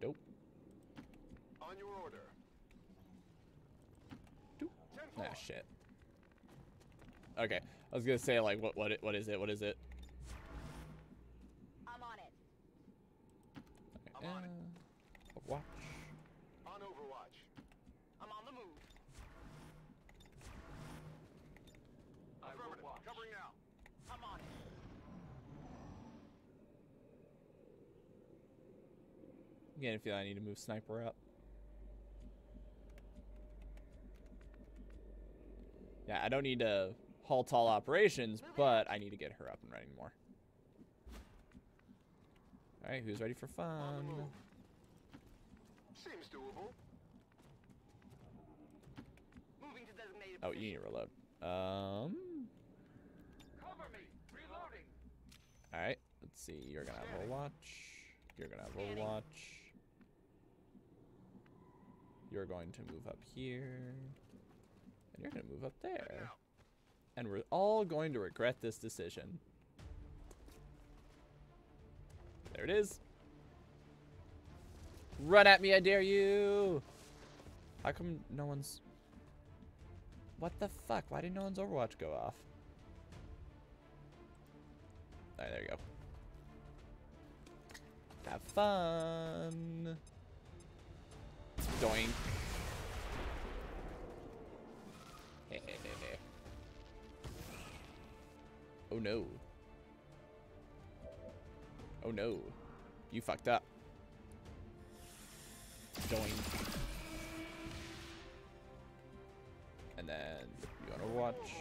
Speaker 3: Dope. On your order.
Speaker 1: Nah, shit. Okay, I was gonna say like, what, what, what is it? What is it?
Speaker 6: I'm uh, on it. Uh, watch.
Speaker 7: On Overwatch. I'm on the move. I Affirmative. Covering now. I'm on it.
Speaker 1: I'm getting a feeling I need to move sniper up. Yeah, I don't need to halt all operations, but I need to get her up and running more. Alright, who's ready for fun? Seems doable.
Speaker 7: Moving to designated
Speaker 1: oh, you need to reload. Um.
Speaker 7: Cover me. Reloading.
Speaker 1: All right. Let's see. You're gonna have a watch. You're gonna have a watch. You're going to move up here, and you're gonna move up there. And we're all going to regret this decision. There it is. Run at me, I dare you! How come no one's... What the fuck? Why did no one's Overwatch go off? Alright, there you go. Have fun! Doink. Hey, hey, hey, oh no. Oh no. You fucked up. Join. And then you want to watch.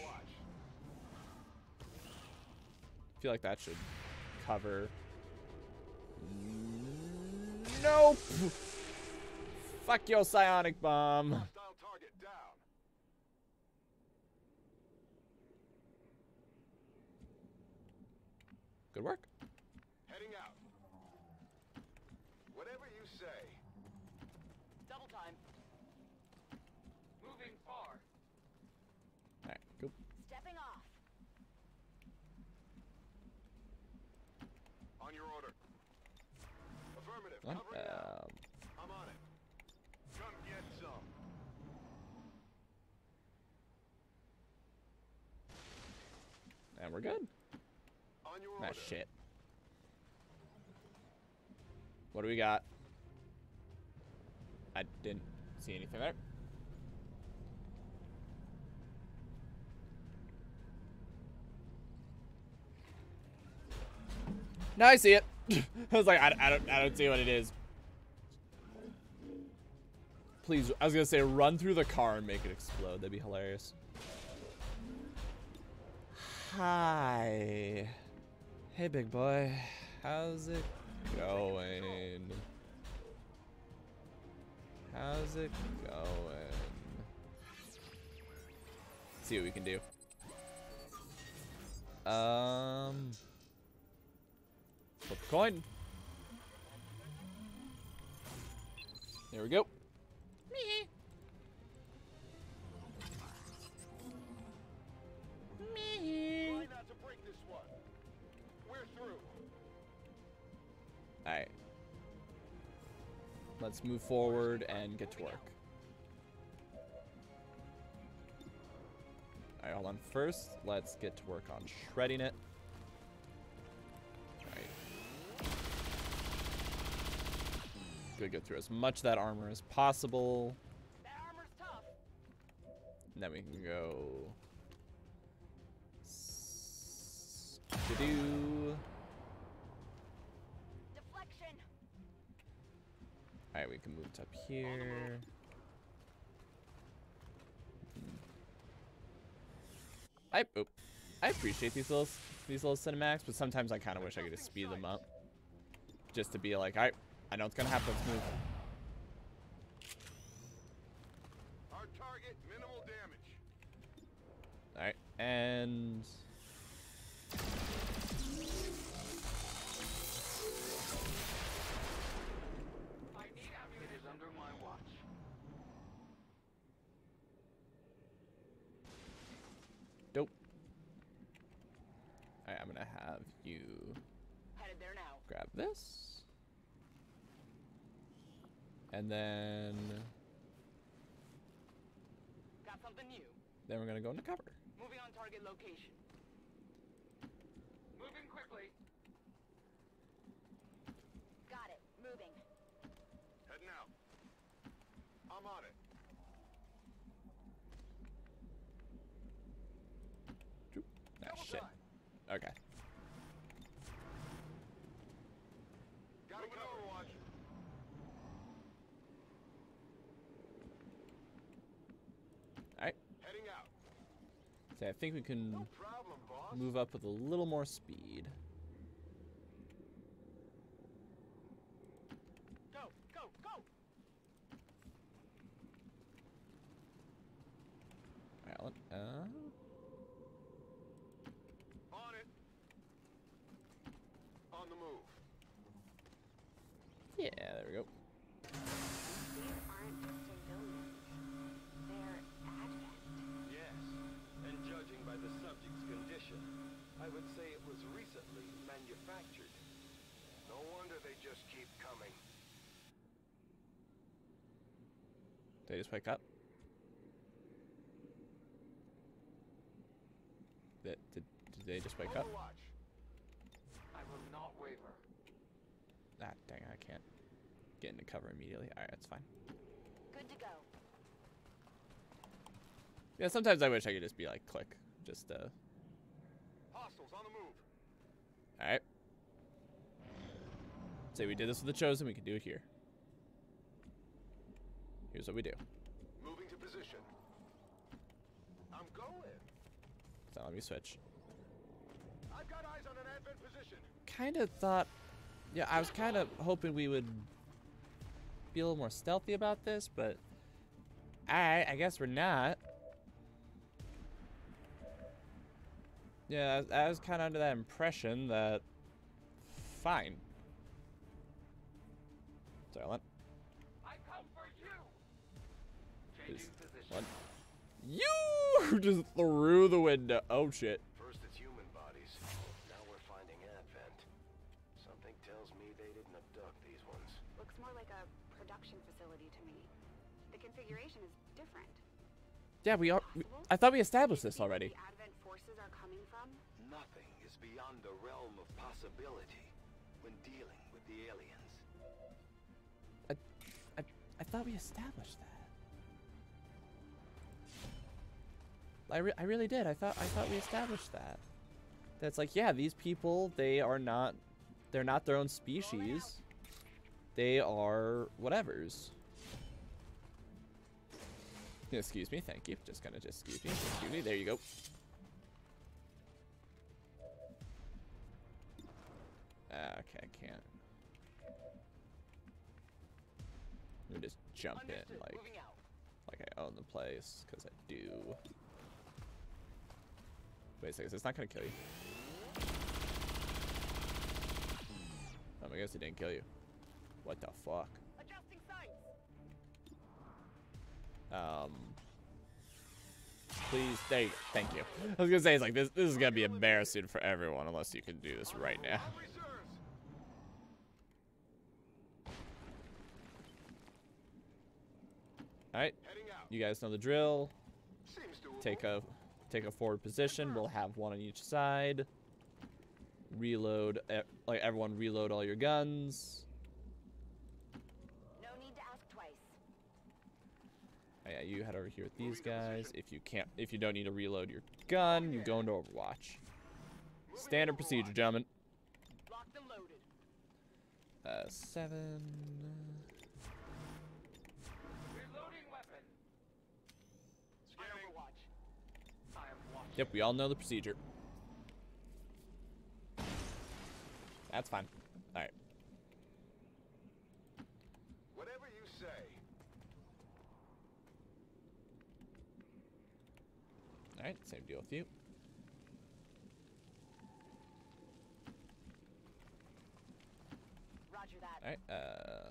Speaker 1: I feel like that should cover. Nope! Fuck your psionic bomb. Good work. good. On your ah, shit. What do we got? I didn't see anything there. Now I see it. [LAUGHS] I was like, I, I, don't, I don't see what it is. Please, I was gonna say, run through the car and make it explode. That'd be hilarious. Hi. Hey, big boy. How's it going? How's it going? Let's see what we can do. Um, flip the coin. There we go.
Speaker 4: Me. me. Try
Speaker 3: not to break this one. We're through.
Speaker 1: All right. Let's move forward and get to work. All right, hold on. First, let's get to work on shredding it. All right. get through as much that armor as possible. And then we can go do. Deflection. All right, we can move it up here. I oh, I appreciate these little these little cinematics, but sometimes I kind of wish I could just speed them up, just to be like, I I know it's gonna happen. Let's move. Our target minimal damage. All right, and. this. And then... Got something new. Then we're gonna go into cover.
Speaker 2: Moving on target location.
Speaker 7: Moving quickly.
Speaker 1: Okay, I think we can no problem, move up with a little more speed. Go, go, go. All right, uh...
Speaker 3: On it. On the move.
Speaker 1: Yeah, there we go.
Speaker 6: Just keep coming.
Speaker 1: Did just wake up? Did, did, did they just wake up? Oh,
Speaker 7: I will not waver.
Speaker 1: Ah, dang it, I can't get into cover immediately. Alright, that's fine. Good to go. Yeah, sometimes I wish I could just be like, click. Just, uh... Hostiles on the move. Alright. Say we did this with the Chosen, we can do it here. Here's what we do.
Speaker 3: Moving to position. I'm going.
Speaker 1: So let me switch.
Speaker 7: I've got eyes on an advent position.
Speaker 1: Kind of thought, yeah, I was kind of hoping we would be a little more stealthy about this, but I, I guess we're not. Yeah, I, I was kind of under that impression that, fine. Silent. I come for
Speaker 7: you. Just,
Speaker 1: what? You [LAUGHS] just threw the window. Oh shit.
Speaker 3: First it's human bodies. Now we're finding Advent. Something tells me they didn't abduct these ones.
Speaker 5: Looks more like a production facility to me. The configuration
Speaker 6: is different.
Speaker 1: Yeah, we are. We, I thought we established this already.
Speaker 6: Nothing is beyond the realm of possibility.
Speaker 1: I thought we established that. I, re I really did. I thought I thought we established that. That's like, yeah, these people, they are not, they're not their own species. They are whatevers. Excuse me, thank you. Just gonna just excuse me, excuse me. There you go. Ah, okay, I can't. and just jump Understood. in like like I own the place because I do. Wait a second, so it's not gonna kill you. Oh I guess it didn't kill you. What the fuck? Um. Please, thank, Thank you. I was gonna say, it's like this. This is gonna be embarrassing for everyone unless you can do this right now. Alright. You guys know the drill. Take a take a forward position. We'll have one on each side. Reload like everyone reload all your guns.
Speaker 7: No need to ask twice.
Speaker 1: Oh, yeah, you head over here with these guys. If you can't if you don't need to reload your gun, you go into Overwatch. Standard procedure, gentlemen. Uh, seven. Yep, we all know the procedure. That's fine. Alright.
Speaker 7: Whatever you say.
Speaker 1: Alright, same deal with you.
Speaker 3: Roger that. Alright, uh...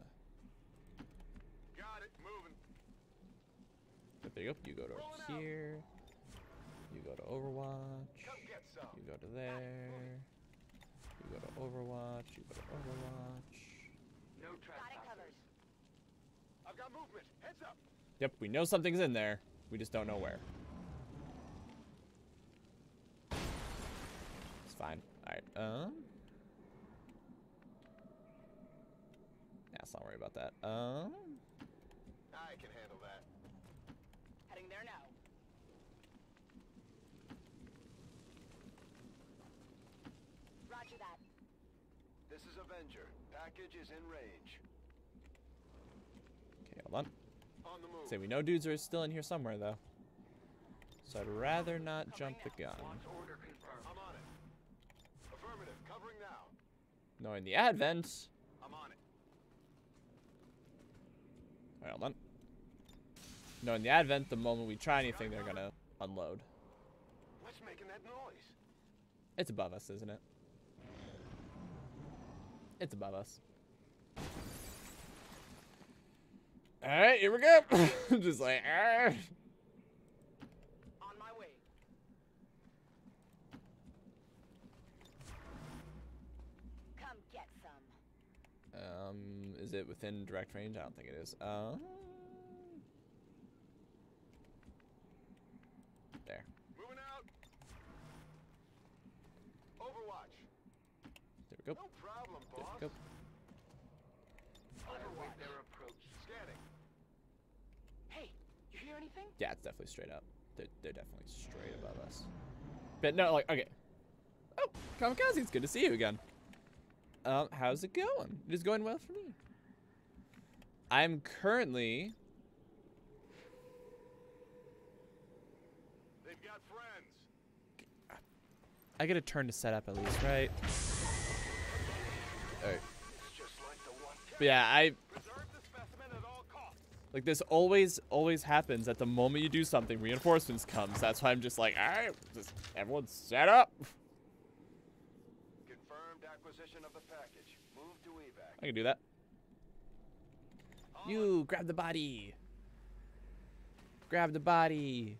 Speaker 3: Got it, moving.
Speaker 1: There you go, you go to over here go to Overwatch. You go to there. You go to Overwatch. You go to Overwatch.
Speaker 7: No I've got
Speaker 1: movement. Heads up. Yep, we know something's in there. We just don't know where. It's fine. Alright, um... Nah, let's not worry about that. Um...
Speaker 3: This is Avenger. Package is in range.
Speaker 1: Okay, hold on. on the move. Say we know dudes are still in here somewhere though. So I'd rather not Coming jump the gun. Knowing the advent. I'm on it. Alright, hold on. Knowing the advent, the moment we try anything, they're gonna unload.
Speaker 7: What's making that noise?
Speaker 1: It's above us, isn't it? It's above us. Alright, here we go. [LAUGHS] Just like,
Speaker 4: ah. On my way.
Speaker 1: Come get some. Um, is it within direct range? I don't think it is. Uh Yeah, it's definitely straight up. They're, they're definitely straight above us. But no, like, okay. Oh, Kamikaze, it's good to see you again. Um, how's it going? It is going well for me. I'm currently... They've got friends. I get a turn to set up at least, right? Alright. But yeah, I like this always, always happens at the moment you do something, reinforcements comes. That's why I'm just like, all right, just everyone set up. Confirmed acquisition of the package. Move to evac. I can do that. You grab the body. Grab the body.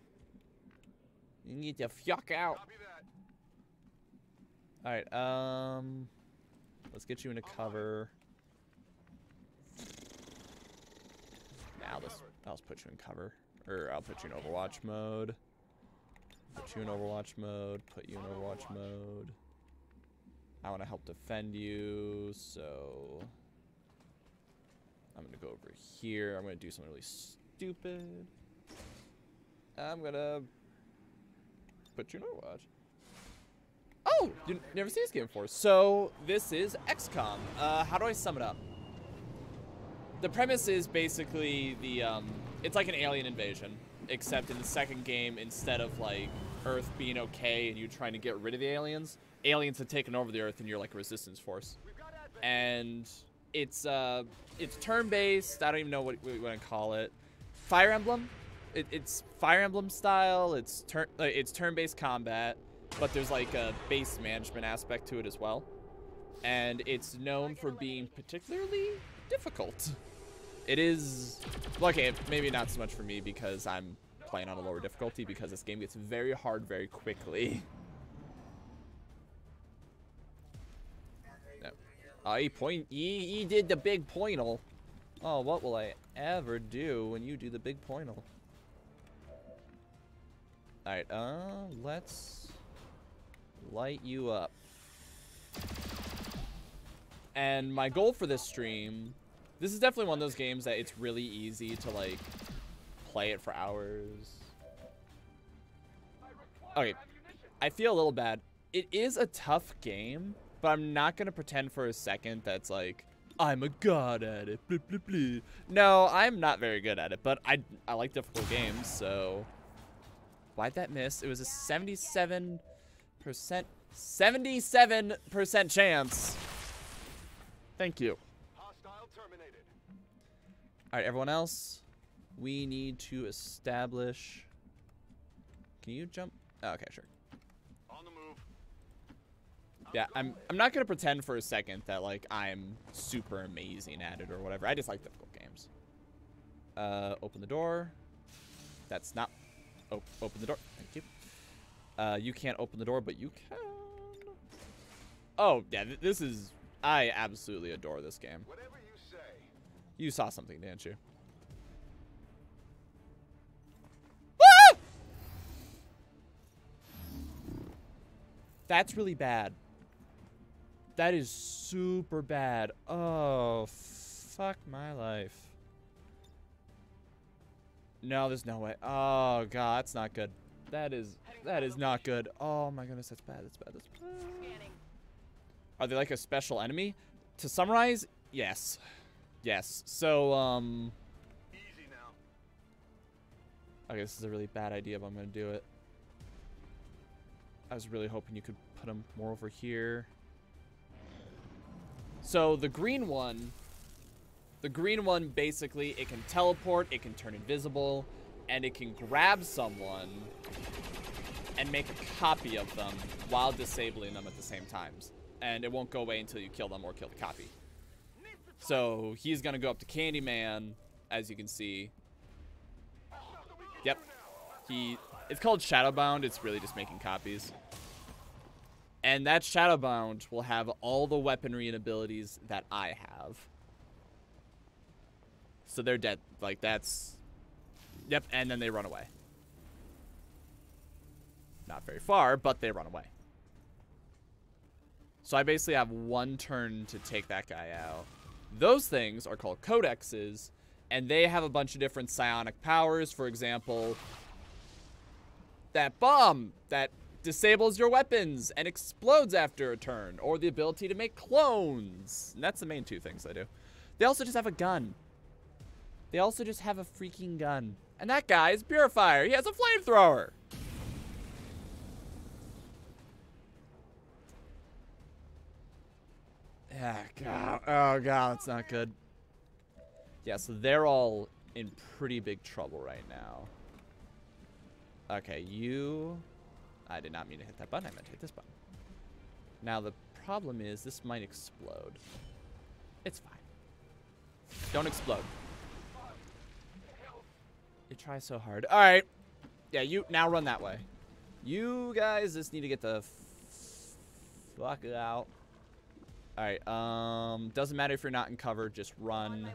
Speaker 1: You need to fuck out. All right, um, let's get you into cover. I'll just, I'll put you in cover. Or I'll put you in Overwatch mode. Put you in Overwatch mode. Put you in Overwatch mode. I want to help defend you, so... I'm going to go over here. I'm going to do something really stupid. I'm going to put you in Overwatch. Oh! You never see this game before. So, this is XCOM. Uh, how do I sum it up? the premise is basically the um, it's like an alien invasion, except in the second game, instead of like Earth being okay and you trying to get rid of the aliens, aliens have taken over the Earth and you're like a resistance force. And it's uh, it's turn-based. I don't even know what we want to call it. Fire Emblem. It, it's Fire Emblem style. It's turn uh, it's turn-based combat, but there's like a base management aspect to it as well. And it's known for being
Speaker 4: particularly
Speaker 1: difficult it is, lucky, okay, maybe not so much for me because I'm playing on a lower difficulty because this game gets very hard very quickly. I point, He he did the big pointal. Oh, what will I ever do when you do the big pointal? Alright, uh, let's light you up. And my goal for this stream this is definitely one of those games that it's really easy to, like, play it for hours. Okay. I feel a little bad. It is a tough game, but I'm not going to pretend for a second that's like, I'm a god at it. Blah, blah, blah. No, I'm not very good at it, but I, I like difficult games, so... Why'd that miss? It was a 77%... 77% chance. Thank you. All right, everyone else, we need to establish. Can you jump? Oh, okay, sure. On the move. I'm yeah, I'm. I'm not gonna pretend for a second that like I'm super amazing at it or whatever. I just like difficult games. Uh, open the door. That's not. Oh, open the door. Thank you. Uh, you can't open the door, but you can. Oh yeah, th this is. I absolutely adore this game. Whatever you saw something, didn't you? Ah! That's really bad. That is super bad. Oh, fuck my life. No, there's no way. Oh, God, that's not good. That is, that is not good. Oh, my goodness, that's bad, that's bad, that's bad. Are they like a special enemy? To summarize, yes. Yes. So, um... Easy now. Okay, this is a really bad idea, but I'm going to do it. I was really hoping you could put them more over here. So, the green one... The green one, basically, it can teleport, it can turn invisible, and it can grab someone and make a copy of them while disabling them at the same times. And it won't go away until you kill them or kill the copy. So he's going to go up to Candyman, as you can see. Yep. He, it's called Shadowbound. It's really just making copies. And that Shadowbound will have all the weaponry and abilities that I have. So they're dead. Like, that's... Yep, and then they run away. Not very far, but they run away. So I basically have one turn to take that guy out. Those things are called codexes, and they have a bunch of different psionic powers. For example, that bomb that disables your weapons and explodes after a turn, or the ability to make clones. And that's the main two things they do. They also just have a gun. They also just have a freaking gun. And that guy is Purifier. He has a flamethrower. Yeah, God. Oh, God, that's not good. Yeah, so they're all in pretty big trouble right now. Okay, you... I did not mean to hit that button. I meant to hit this button. Now, the problem is this might explode. It's fine. Don't explode. You try so hard. All right. Yeah, you now run that way. You guys just need to get the fuck out. Alright, um, doesn't matter if you're not in cover, just run.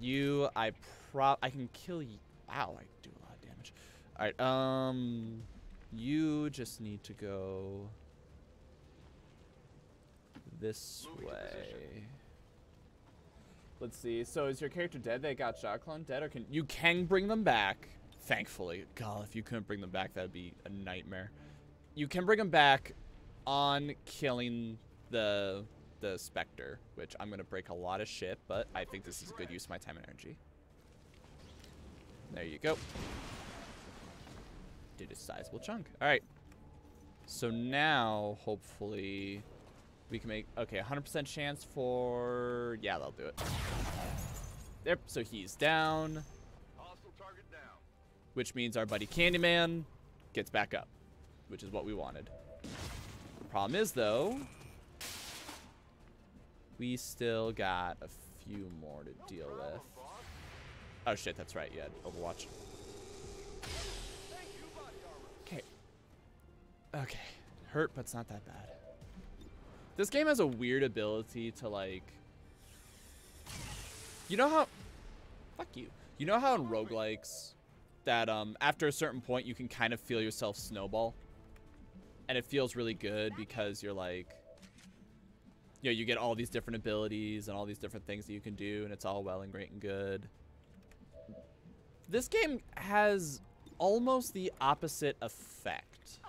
Speaker 1: You, I prop, I can kill you. Wow, I do a lot of damage. Alright, um, you just need to go this way. Let's see. So is your character dead? They got shot clone dead, or can you can bring them back? Thankfully, God, if you couldn't bring them back, that'd be a nightmare. You can bring them back on killing the the Spectre, which I'm going to break a lot of shit, but I think this is good use of my time and energy. There you go. Did a sizable chunk. All right. So now, hopefully, we can make... Okay, 100% chance for... Yeah, that'll do it. There, so he's down. Which means our buddy Candyman gets back up, which is what we wanted. Problem is, though, we still got a few more to deal with. Oh shit, that's right, yeah, Overwatch. Okay. Okay. Hurt, but it's not that bad. This game has a weird ability to, like... You know how... Fuck you. You know how in roguelikes that um, after a certain point you can kind of feel yourself snowball? and it feels really good because you're like you know you get all these different abilities and all these different things that you can do and it's all well and great and good this game has almost the opposite effect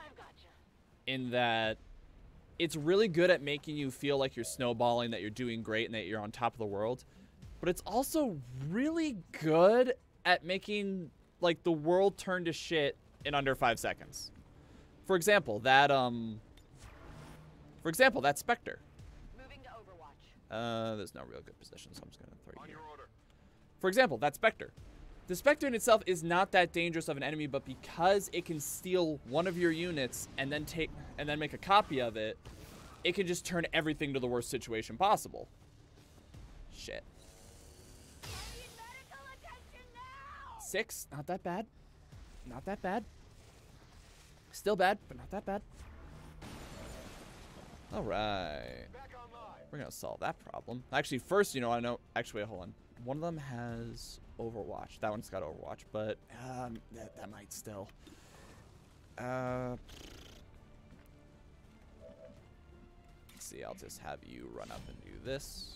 Speaker 1: in that it's really good at making you feel like you're snowballing that you're doing great and that you're on top of the world but it's also really good at making like the world turn to shit in under five seconds for example, that, um... For example, that Spectre. Uh, there's no real good position, so I'm just gonna throw you here. For example, that Spectre. The Spectre in itself is not that dangerous of an enemy, but because it can steal one of your units and then take and then make a copy of it, it can just turn everything to the worst situation possible. Shit. Six, not that bad. Not that bad. Still bad, but not that bad. All right. We're going to solve that problem. Actually, first, you know, I know... Actually, wait, hold on. One of them has Overwatch. That one's got Overwatch, but um, that, that might still... Uh, let's see, I'll just have you run up and do this.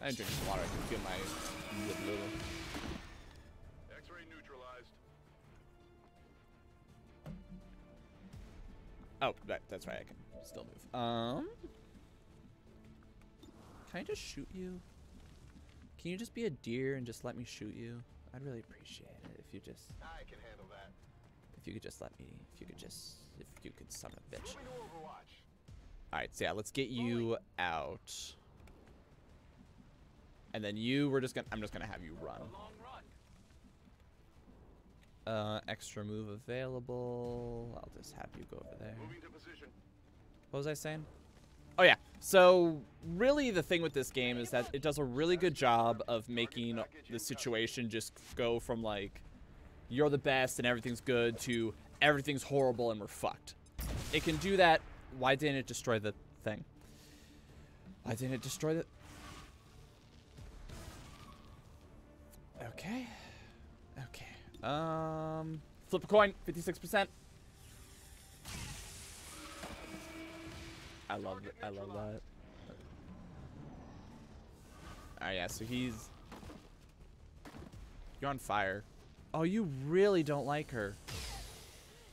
Speaker 1: I didn't drink some water. I can feel my little. Oh, that's right. I can still move. Um, can I just shoot you? Can you just be a deer and just let me shoot you? I'd really appreciate it if you just.
Speaker 7: I can handle that.
Speaker 1: If you could just let me. If you could just. If you could, son of a bitch. Alright, so yeah, let's get you out. And then you, we're just gonna. I'm just gonna have you run. Uh, extra move available. I'll just have you go over there. What was I saying? Oh yeah. So really the thing with this game is that it does a really good job of making the situation just go from like you're the best and everything's good to everything's horrible and we're fucked. It can do that. Why didn't it destroy the thing? Why didn't it destroy the... Okay. Okay. Um, flip a coin, 56%. I love it. I love that. Alright, yeah, so he's... You're on fire. Oh, you really don't like her.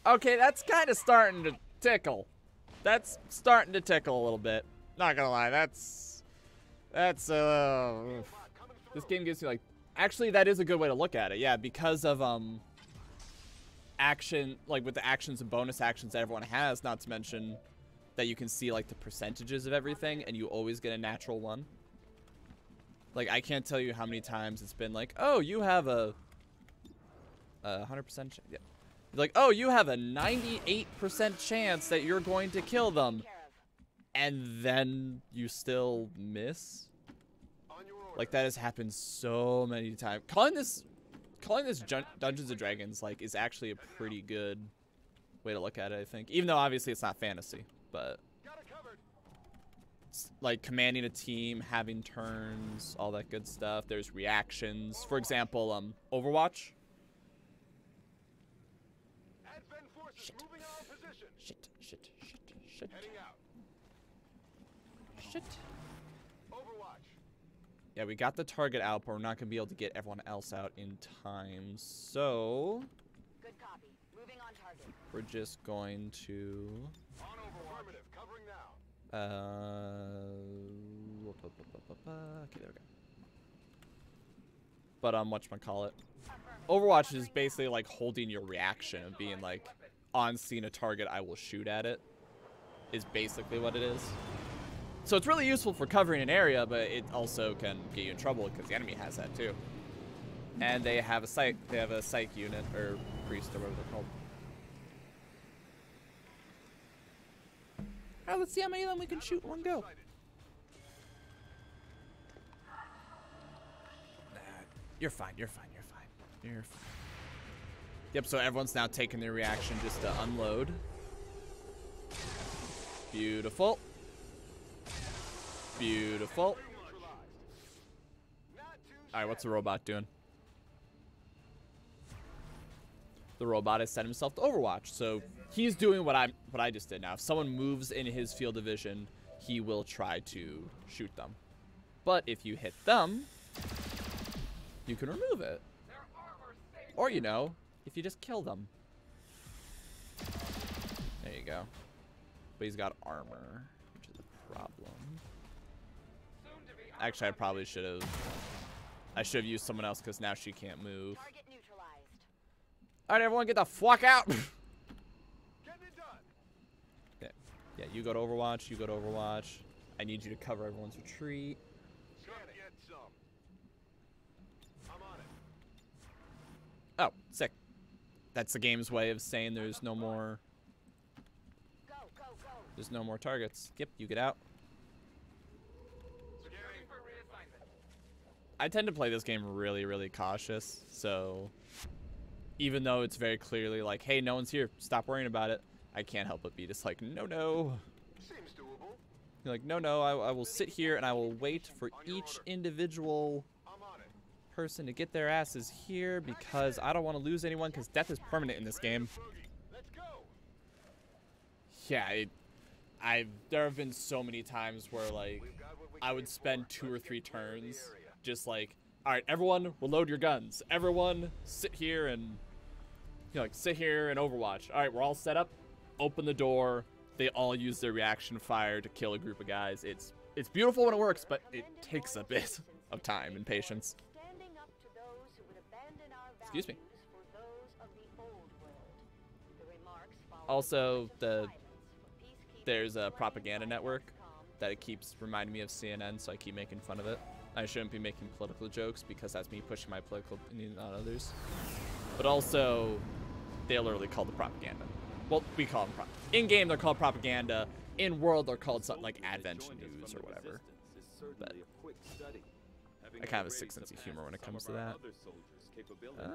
Speaker 1: Okay, that's kind of starting to tickle. That's starting to tickle a little bit. Not gonna lie, that's... That's, uh... This game gives me, like, Actually, that is a good way to look at it. Yeah, because of um, action, like with the actions and bonus actions that everyone has, not to mention that you can see like the percentages of everything and you always get a natural one. Like, I can't tell you how many times it's been like, oh, you have a 100% yeah. Like, oh, you have a 98% chance that you're going to kill them. And then you still miss? Like that has happened so many times. Calling this, calling this Dungeons and Dragons like is actually a pretty good way to look at it. I think, even though obviously it's not fantasy, but like commanding a team, having turns, all that good stuff. There's reactions. For example, um, Overwatch. Shit. Shit, shit, shit, shit. Shit. Yeah, we got the target out, but we're not going to be able to get everyone else out in time. So... Good copy.
Speaker 4: Moving on target. We're
Speaker 1: just going to... On Affirmative. Covering now. Uh... Okay, there we go. But, um, whatchamacallit. Overwatch is basically, like, holding your reaction and being, like, on seeing a target, I will shoot at it. Is basically what it is. So it's really useful for covering an area, but it also can get you in trouble because the enemy has that too. And they have a psych, they have a psych unit or priest or whatever they're called. All right, let's see how many of them we can shoot in one go. you're fine. You're fine. You're fine. You're fine. Yep. So everyone's now taking their reaction just to unload. Beautiful. Beautiful. Alright, what's the robot doing? The robot has set himself to Overwatch, so he's doing what I what I just did now. If someone moves in his field of vision, he will try to shoot them. But if you hit them, you can remove it. Or, you know, if you just kill them. There you go. But he's got armor, which is a problem. Actually, I probably should have. I should have used someone else because now she can't move. All right, everyone, get the fuck out. [LAUGHS] yeah. you go to Overwatch. You go to Overwatch. I need you to cover everyone's retreat. Oh, sick. That's the game's way of saying there's no more... There's no more targets. Yep, you get out. I tend to play this game really, really cautious. So even though it's very clearly like, hey, no one's here, stop worrying about it, I can't help but be just like, no, no. Seems doable. You're like, no, no, I, I will sit here and I will wait for each individual person to get their asses here because I don't want to lose anyone because death is permanent in this game. Yeah, it, I've, there have been so many times where, like, I would spend two or three turns just like, all right, everyone, reload your guns. Everyone, sit here and you know, like sit here and Overwatch. All right, we're all set up. Open the door. They all use their reaction fire to kill a group of guys. It's it's beautiful when it works, but it takes a bit of time and patience. Excuse me. Also, the there's a propaganda network that it keeps reminding me of CNN, so I keep making fun of it. I shouldn't be making political jokes because that's me pushing my political opinion on others. But also, they literally call the propaganda. Well, we call them propaganda. In game, they're called propaganda. In world, they're called something like Advent News or whatever. But
Speaker 4: I kind of have a sick sense of humor when it comes to that. Uh,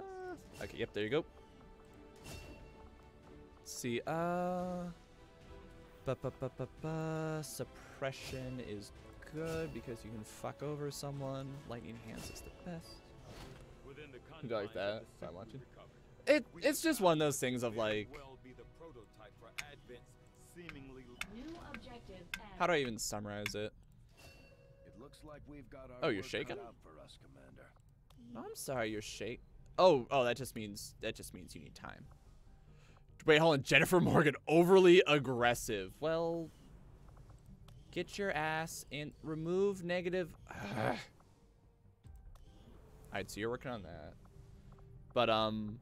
Speaker 4: okay,
Speaker 1: yep, there you go. Let's see, uh... Ba -ba -ba suppression is good because you can fuck over someone. Lightning hands is the best. You like that? If I'm watching. It it's just one of those things of like. How do I even summarize it?
Speaker 6: oh, you're shaking.
Speaker 3: I'm sorry,
Speaker 1: you're shake. Oh, oh, that just means that just means you need time. Wait, hold on. Jennifer Morgan overly aggressive. Well, Get your ass and remove negative. All right, so you're working on that. But, um,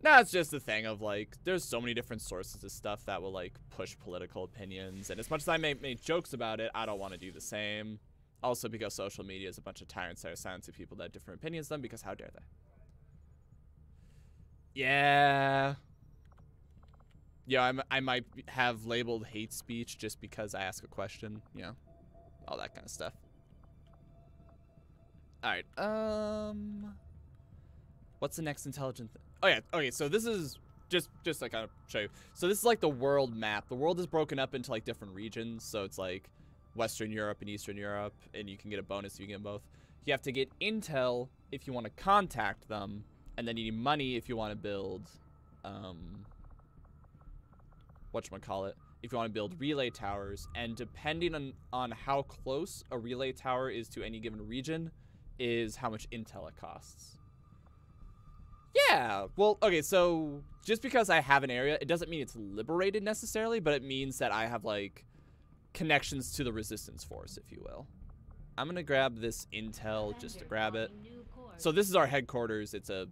Speaker 1: nah, it's just the thing of, like, there's so many different sources of stuff that will, like, push political opinions. And as much as I make jokes about it, I don't want to do the same. Also because social media is a bunch of tyrants that are silencing people that have different opinions than because how dare they? Yeah. Yeah, I'm, i might have labeled hate speech just because I ask a question. You know, all that kind of stuff. All right. Um, what's the next intelligent? oh yeah. Okay. So this is just just to kind of show you. So this is like the world map. The world is broken up into like different regions. So it's like Western Europe and Eastern Europe, and you can get a bonus if you get both. You have to get intel if you want to contact them, and then you need money if you want to build. Um, whatchamacallit, if you want to build relay towers. And depending on, on how close a relay tower is to any given region is how much intel it costs. Yeah, well, okay, so just because I have an area, it doesn't mean it's liberated necessarily, but it means that I have, like, connections to the resistance force, if you will. I'm going to grab this intel just to grab it. So this is our headquarters. It's a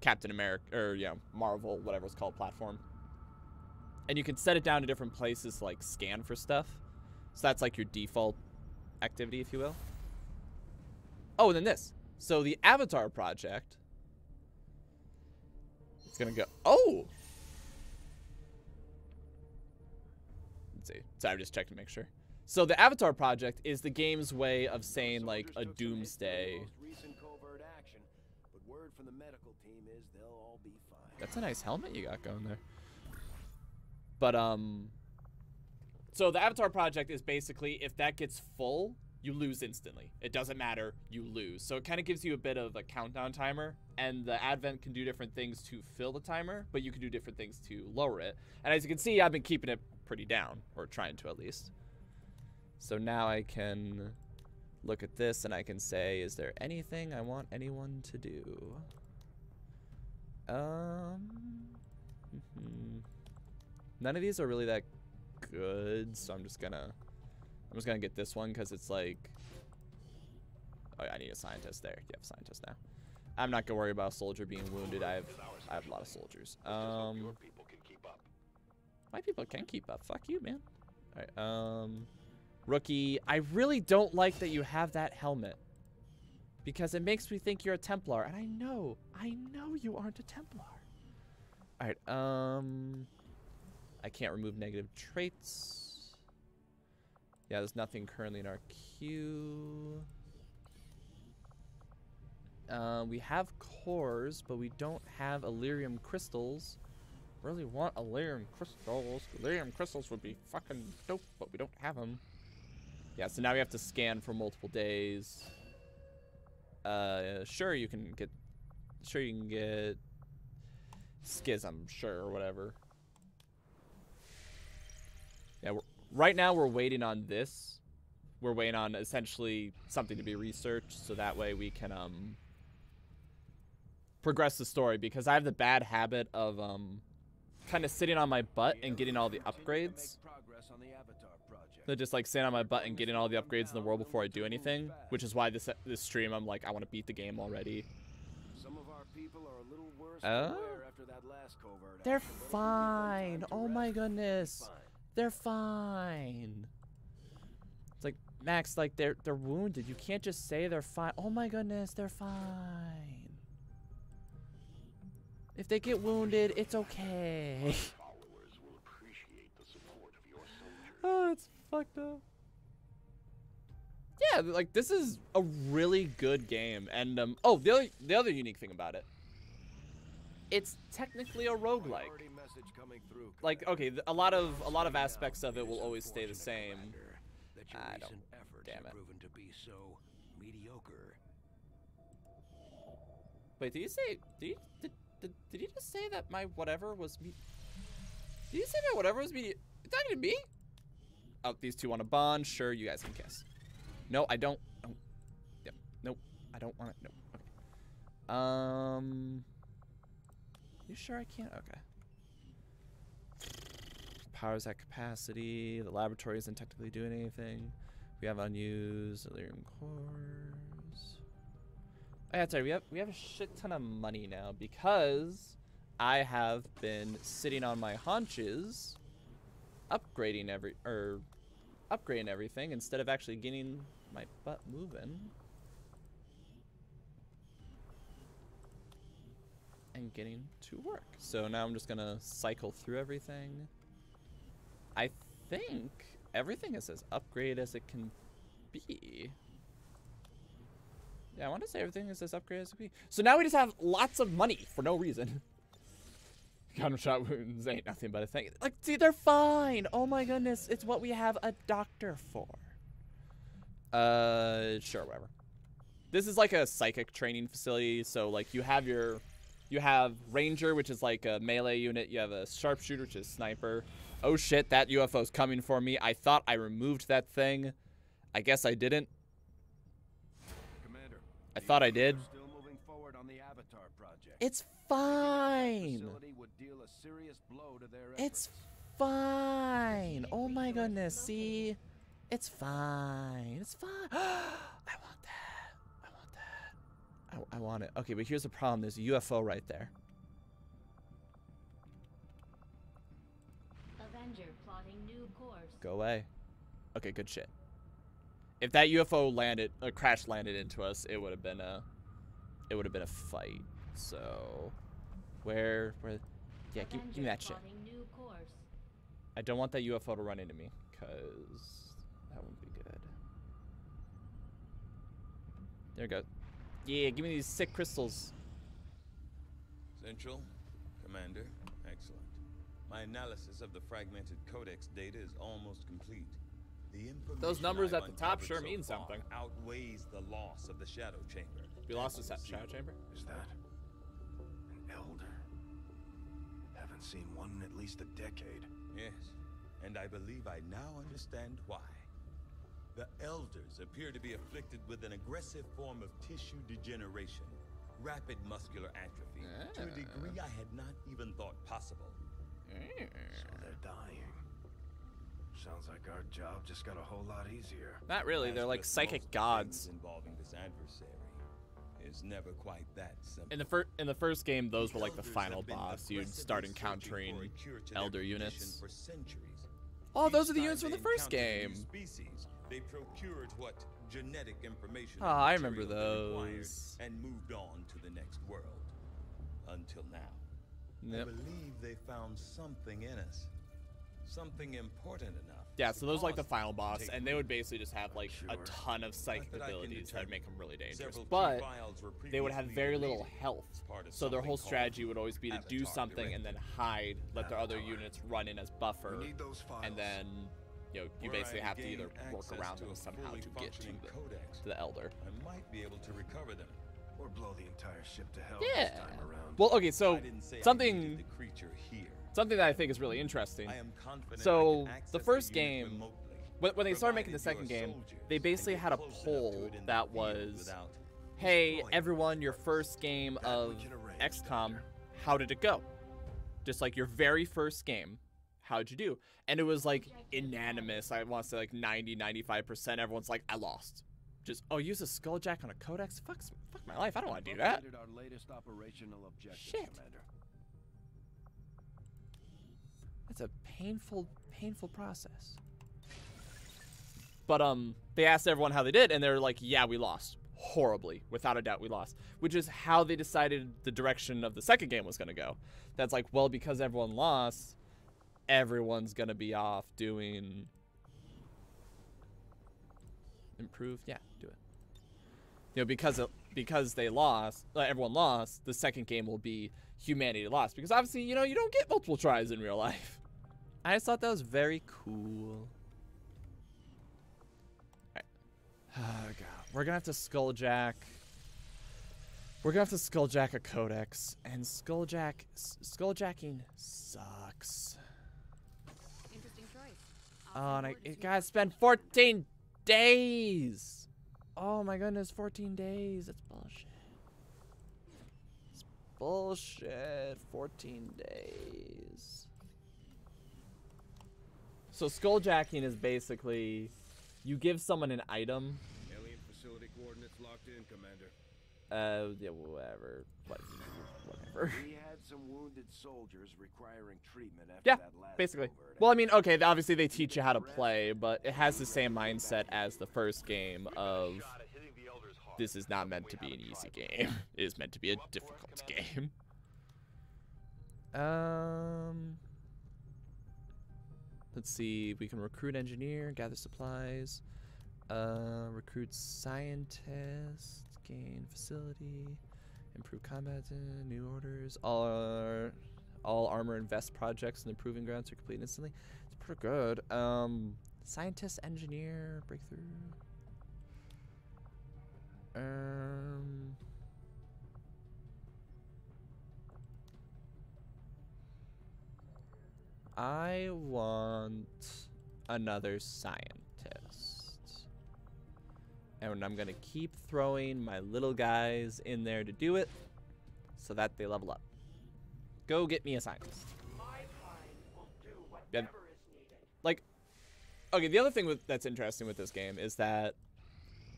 Speaker 1: Captain America, or, you know, Marvel, whatever it's called, platform. And you can set it down to different places to, like scan for stuff. So that's like your default activity, if you will. Oh, and then this. So the Avatar project. It's gonna go. Oh. Let's see. Sorry, i just checked to make sure. So the Avatar project is the game's way of saying like a doomsday.
Speaker 3: That's a nice helmet
Speaker 1: you got going there. But um so the Avatar project is basically if that gets full, you lose instantly. It doesn't matter, you lose. So it kind of gives you a bit of a countdown timer, and the Advent can do different things to fill the timer, but you can do different things to lower it. And as you can see, I've been keeping it pretty down, or trying to at least. So now I can look at this and I can say, is there anything I want anyone to do? Um, mm -hmm. None of these are really that good, so I'm just gonna... I'm just gonna get this one because it's like... Oh, yeah, I need a scientist there. You have a scientist now. I'm not gonna worry about a soldier being wounded. I have I have a lot of soldiers. Um, my people can keep up. Fuck you, man. All right. Um, rookie. I really don't like that you have that helmet because it makes me think you're a Templar, and I know, I know you aren't a Templar. All right. Um. I can't remove negative traits. Yeah, there's nothing currently in our queue. Uh, we have cores, but we don't have Elerium crystals. Really want Elerium crystals. Elerium crystals would be fucking dope, but we don't have them. Yeah, so now we have to scan for multiple days. Uh, sure you can get, sure you can get schism, sure or whatever. Yeah, right now we're waiting on this. We're waiting on essentially something to be researched, so that way we can um, progress the story. Because I have the bad habit of um, kind of sitting on my butt and getting all the upgrades. They're just like sitting on my butt and getting all the upgrades in the world before I do anything, which is why this uh, this stream I'm like I want to beat the game already.
Speaker 3: Oh? They're fine.
Speaker 1: Oh my goodness. They're fine. It's like, Max, like, they're, they're wounded. You can't just say they're fine. Oh my goodness, they're fine. If they get wounded, it's okay.
Speaker 4: oh, it's fucked up.
Speaker 1: Yeah, like, this is a really good game. And, um, oh, the other, the other unique thing about it. It's technically a roguelike like okay, a lot of a lot of aspects of it will always stay the same. I don't. Damn it.
Speaker 2: Proven to be so mediocre.
Speaker 1: Wait, did you say? Did you, did, did, did you just say that my whatever was me? Did you say my whatever was me? It's not even me. Oh, these two want a bond. Sure, you guys can kiss. No, I don't. Oh, yep. Nope. I don't want it. Nope. Okay. Um. You sure I can't? Okay power's at capacity. The laboratory isn't technically doing anything. We have unused Elerium
Speaker 4: cores.
Speaker 1: Oh, yeah, sorry. We have we have a shit ton of money now because I have been sitting on my haunches, upgrading every or er, upgrading everything instead of actually getting my butt moving. and getting to work. So now I'm just gonna cycle through everything. I think everything is as upgrade as it can be. Yeah, I want to say everything is as upgrade as it can be. So now we just have lots of money for no reason. [LAUGHS] Gunshot wounds ain't nothing but a thing. Like, see, they're fine. Oh my goodness, it's what we have a doctor for. Uh, sure, whatever. This is like a psychic training facility, so like you have your, you have ranger, which is like a melee unit. You have a sharpshooter, which is sniper oh shit, that UFO's coming for me. I thought I removed that thing. I guess I didn't. Commander, I thought I did. It's fine. It's fine. Oh my goodness, see? It's fine. It's fine. [GASPS] I want that. I want that. I, I want it. Okay, but here's the problem. There's a UFO right there. Go away. Okay, good shit. If that UFO landed, uh, crash landed into us, it would have been a, it would have been a fight. So, where, where, yeah, give, give me that shit. I don't want that UFO to run into me, cause that wouldn't be good. There we go. Yeah, give me these sick crystals.
Speaker 6: Central, Commander. My analysis of the fragmented codex data is almost complete. Those numbers at the top sure so mean something. Outweighs the loss of the shadow chamber. We lost the shadow chamber. Is that an elder? Haven't seen one in at least a decade. Yes, and I believe I now understand why. The elders appear to be afflicted with an aggressive form of tissue degeneration, rapid muscular atrophy, to a degree I had not even thought possible.
Speaker 3: So
Speaker 6: they're dying. Sounds like our job just got a whole lot easier. Not really, they're like psychic gods. Involving this adversary is never quite that simple.
Speaker 1: In the first in the first game, those were like the final boss. You'd start encountering elder units.
Speaker 6: For centuries.
Speaker 1: Oh, those are the units from the first game.
Speaker 6: Species, they procured what genetic information. Oh, I remember those. And moved on to the next world. Until now. Yep. I believe they found something in us. Something important enough.
Speaker 1: Yeah, so those like the final boss, and they would basically just have like sure. a ton of psychic abilities that would make them really dangerous. But they would have very little health, so their whole strategy would always be to do something and then hide, let their other units run in as buffer, and then you know, you basically have to either work around them somehow to get to the,
Speaker 6: to the elder. I might be able to recover them or blow the entire ship to hell yeah. this time around. Well, okay, so something
Speaker 1: something that I think is really interesting. so the first the game, when, when they started making the second game, they basically had a poll that was, "Hey, everyone, your first game of XCOM, how did it go? Just like your very first game." How'd you do? And it was like unanimous. I want to say like 90, 95%. Everyone's like, I lost just oh use a skulljack on a codex. Fuck, fuck my life. I don't want to do that.
Speaker 3: Our latest operational Shit. Commander.
Speaker 1: That's a painful, painful process. But um, they asked everyone how they did, and they're like, "Yeah, we lost horribly. Without a doubt, we lost." Which is how they decided the direction of the second game was gonna go. That's like, well, because everyone lost, everyone's gonna be off doing improved. Yeah, do it. You know, because because they lost, uh, everyone lost. The second game will be humanity lost because obviously, you know, you don't get multiple tries in real life. [LAUGHS] I just thought that was very cool. [SIGHS] Oh god, we're gonna have to skulljack. We're gonna have to skulljack a codex, and skulljack skulljacking sucks.
Speaker 3: Interesting choice.
Speaker 1: Oh, and I, I gotta spend fourteen days! Oh my goodness, 14 days. That's bullshit. It's bullshit. 14 days. So skulljacking is basically you give someone an item.
Speaker 3: Alien facility coordinates locked in, Commander.
Speaker 1: Uh, yeah, whatever. But, whatever. We
Speaker 3: had some wounded soldiers requiring treatment after yeah, that
Speaker 1: last basically. Well, I mean, okay, obviously they teach you how to play, but it has the same mindset as the first game of this is not meant to be an easy game. [LAUGHS] It is meant to be a difficult game.
Speaker 4: Um,
Speaker 1: let's see. We can recruit engineer, gather supplies, uh, recruit scientist, gain facility. Improve combat, and new orders. All our, all armor and vest projects and the proving grounds are complete instantly. It's pretty good. Um, scientist, engineer, breakthrough. Um. I want another science. And I'm going to keep throwing my little guys in there to do it so that they level up. Go get me a scientist. Yeah. Like, okay, the other thing with, that's interesting with this game is that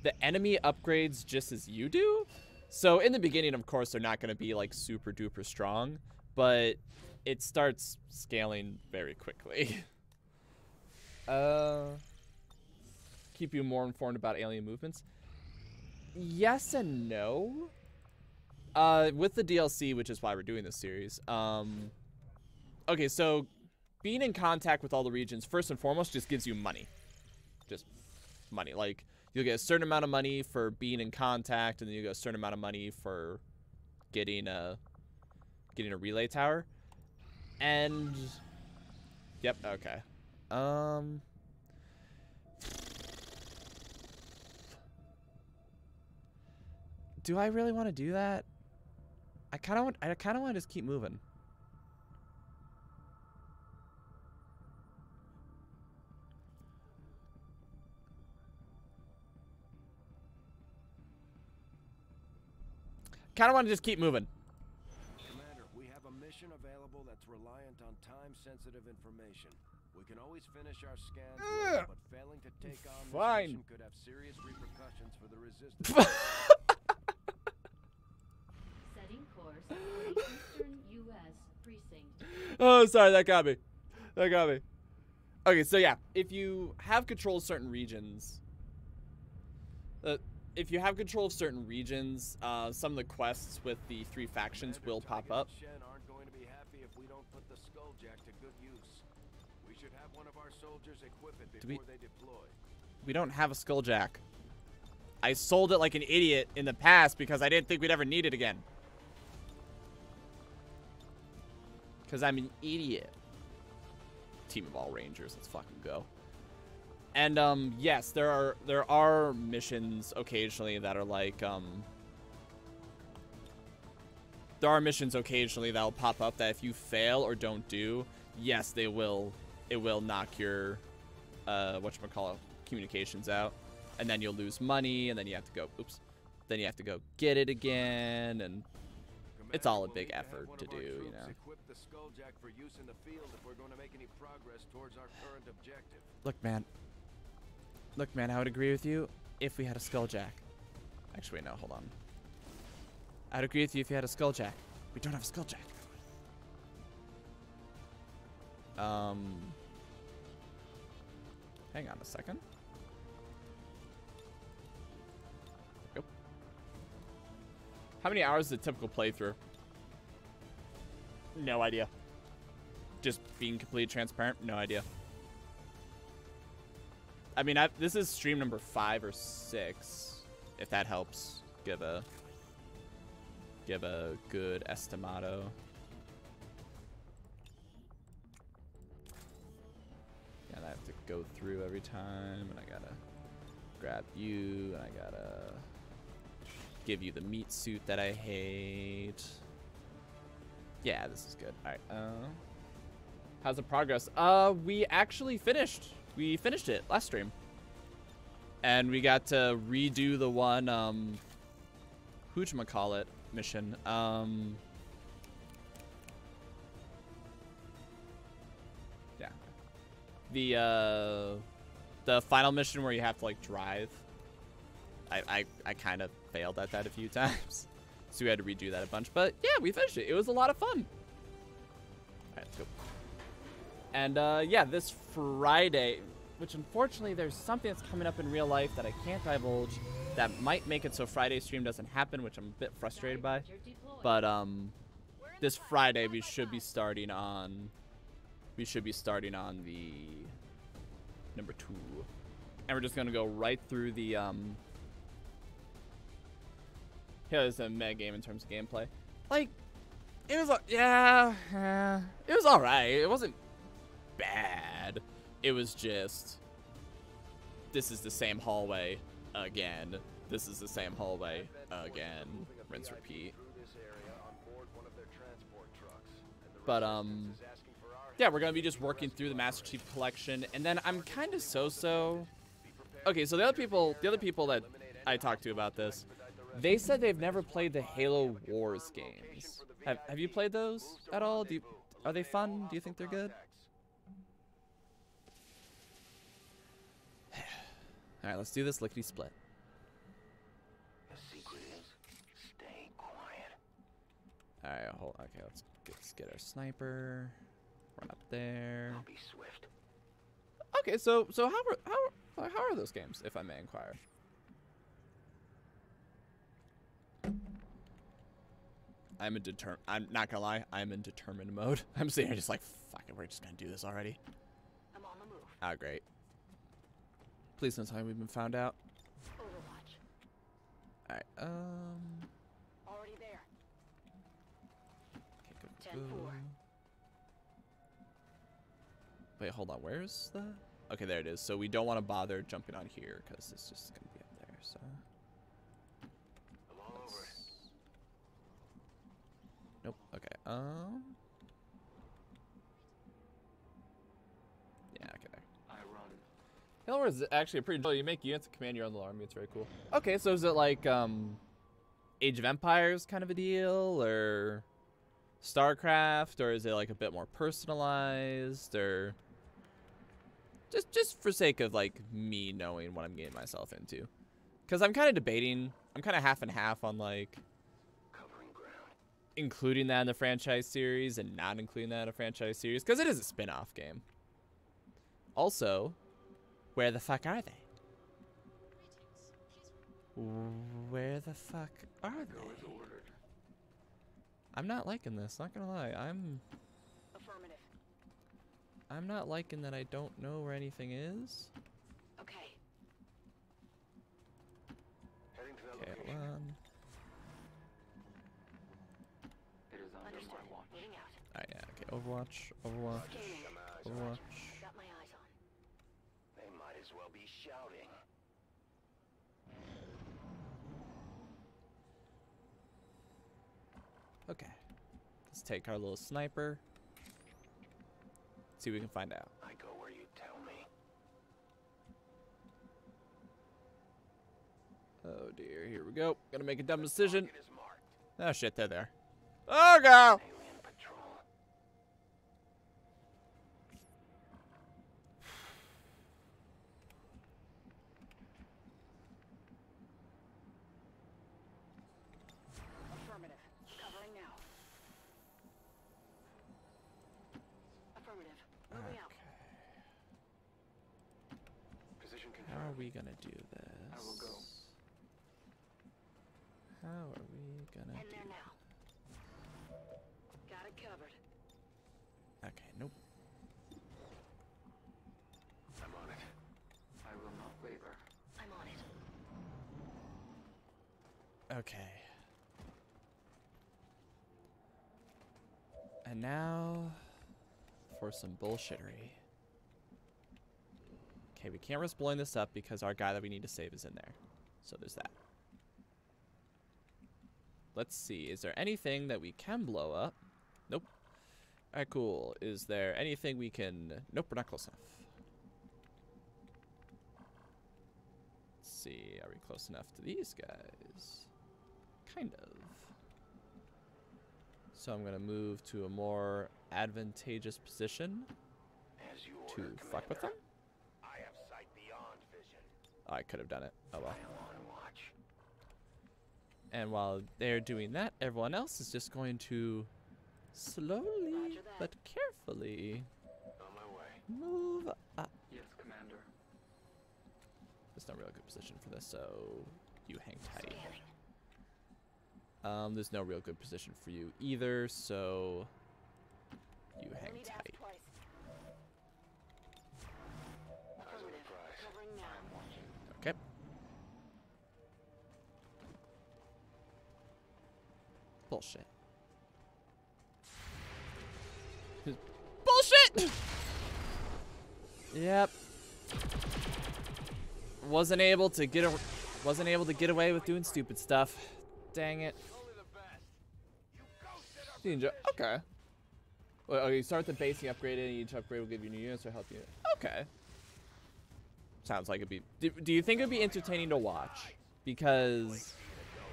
Speaker 1: the enemy upgrades just as you do. So in the beginning, of course, they're not going to be like super duper strong, but it starts scaling very quickly. [LAUGHS] uh keep you more informed about alien movements? Yes and no. Uh, with the DLC, which is why we're doing this series. Um, okay, so being in contact with all the regions, first and foremost, just gives you money. Just money. Like, you'll get a certain amount of money for being in contact, and then you get a certain amount of money for getting a getting a relay tower. And yep, okay. Um do I really want to do that? I kind of want. I kind of want to just keep moving. Kind of want to just keep moving.
Speaker 3: Commander, we have a mission available that's reliant on time-sensitive information. We can always finish our scan, but failing to take on Fine. could have serious repercussions for the [LAUGHS] resistance.
Speaker 1: oh, sorry, that got me. That got me. Okay, so yeah, if you have control of certain regions, uh, if you have control of certain regions, uh, some of the quests with the three factions will pop up. Do we, we don't have a skulljack. I sold it like an idiot in the past because I didn't think we'd ever need it again. Because I'm an idiot. Team of all rangers, let's fucking go. And um, yes, there are there are missions occasionally that are like um, there are missions occasionally that'll pop up that if you fail or don't do, yes, they will it will knock your uh whatchamacallit communications out. And then you'll lose money and then you have to go oops. Then you have to go get it again and it's all a big effort to, do, you know. Look, man. Look, man, I would agree with you if we had a skulljack. Actually, no, hold on. I'd agree with you if you had a skulljack. We don't have a skulljack. Um, hang on a second. How many hours is a typical playthrough? No idea. Just being completely transparent, no idea. I mean, I've, this is stream number five or six, if that helps give a give a good estimato. Yeah, I have to go through every time, and I gotta grab you, and I gotta give you the meat suit that I hate. Yeah, this is good. All right. Uh, how's the progress? Uh, we actually finished. We finished it last stream. And we got to redo the one, um, whatchamacallit mission. Um, yeah. The, uh, the final mission where you have to, like, drive. I, I, I kind of failed at that a few [LAUGHS] times. So we had to redo that a bunch. But yeah, we finished it. It was a lot of fun. All right, let's go. And uh, yeah, this Friday, which unfortunately there's something that's coming up in real life that I can't divulge that might make it so Friday stream doesn't happen, which I'm a bit frustrated by. But um, this Friday we should be starting on, we should be starting on the number two. And we're just going to go right through the um, yeah, was a mega game in terms of gameplay. Like, it was, uh, yeah, yeah, it was all right. It wasn't bad. It was just, this is the same hallway again. This is the same hallway again. Rinse, repeat.
Speaker 3: But, um, yeah, we're going to be just working
Speaker 1: through the Master Chief Collection. And then I'm kind of so-so. Okay, so the other people, the other people that I talked to about this, they said they've never played the Halo Wars games. Have, have you played those at all? You, are they fun? Do you think they're good? [SIGHS] all right, let's do this lickety split. All right, hold. Okay, let's get, let's get our sniper. Run up there. Okay, so so how are, how how are those games, if I may inquire? I'm a deter. I'm not gonna lie. I'm in determined mode. [LAUGHS] I'm sitting here just like, fuck it. We're just gonna do this already. I'm on the move. Ah, great. Please don't tell me we've been found out. Overwatch. All right. Um. Already there. Okay, Ten four. Wait, hold on. Where's the? Okay, there it is. So we don't want to bother jumping on here because it's just gonna be up there. So. Um. Yeah, okay. Ironic. Hellrun is actually a pretty cool. You make units to command your own little army. It's very cool. Okay, so is it like um, Age of Empires kind of a deal, or StarCraft, or is it like a bit more personalized, or just just for sake of like me knowing what I'm getting myself into? Because I'm kind of debating. I'm kind of half and half on like including that in the franchise series and not including that in a franchise series because it is a spin-off game. Also, where the fuck are they? Where the fuck
Speaker 4: are they?
Speaker 1: I'm not liking this, not gonna lie. I'm Affirmative. I'm not liking that I don't know where anything is. Okay. Overwatch, Overwatch,
Speaker 7: Overwatch. Got my eyes on. They might as well be shouting.
Speaker 4: Okay.
Speaker 1: Let's take our little sniper. See what we can find out. I go where you tell me. Oh dear, here we go. Gonna make a dumb decision. Oh shit, they're there. Oh god! And now for some bullshittery. Okay, we can't risk blowing this up because our guy that we need to save is in there. So there's that. Let's see. Is there anything that we can blow up? Nope. All right, cool. Is there anything we can... Nope, we're not close enough. Let's see. Are we close enough to these guys? Kind of. So I'm going to move to a more advantageous position to order, fuck with them. I, I could have done it. Oh well. And while they're doing that, everyone else is just going to slowly but carefully
Speaker 7: move up. Yes, Commander.
Speaker 1: It's not a real good position for this, so you hang tight. Um, there's no real good position for you either, so you hang tight. Okay. Bullshit.
Speaker 4: Bullshit!
Speaker 1: yep. Wasn't able to get wasn't able to get away with doing stupid stuff. Dang it. Ninja. Okay. Well, okay, you start with the basic upgrade, and each upgrade will give you new units or help you. Okay. Sounds like it'd be. Do, do you think it'd be entertaining to watch? Because,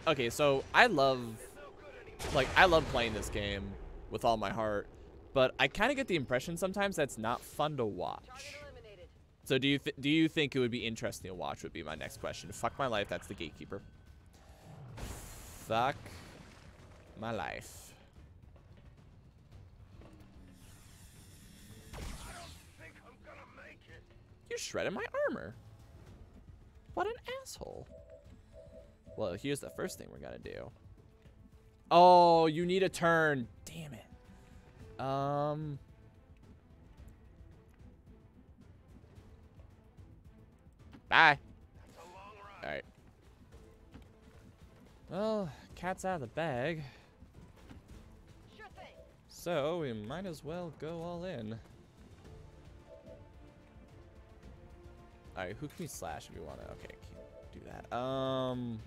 Speaker 1: okay, so I love, like, I love playing this game with all my heart, but I kind of get the impression sometimes that's not fun to watch. So do you do you think it would be interesting to watch? Would be my next question. Fuck my life. That's the gatekeeper. Fuck my life. shredded my armor. What an asshole. Well, here's the first thing we're gonna do. Oh, you need a turn. Damn it. Um... Bye. Alright. Well, cat's out of the bag. So, we might as well go all in. All right, who can we slash if we want to? Okay, do that. Um.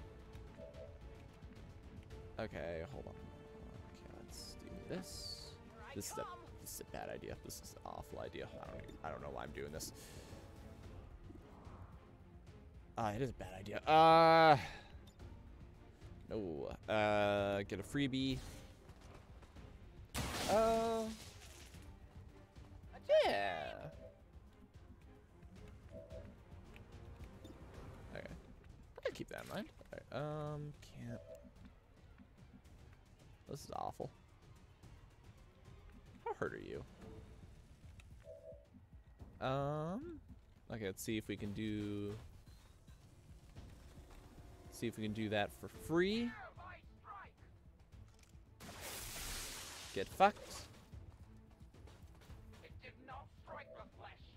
Speaker 1: Okay, hold on. Okay, let's do this. This is a this is a bad idea. This is an awful idea. I don't I don't know why I'm doing this. Ah, uh, it is a bad idea. Uh. No. Uh, get a freebie. Uh. Yeah. keep that in mind. Right, um, can't. This is awful. How hurt are you? Um, okay, let's see if we can do... See if we can do that for free. Get fucked.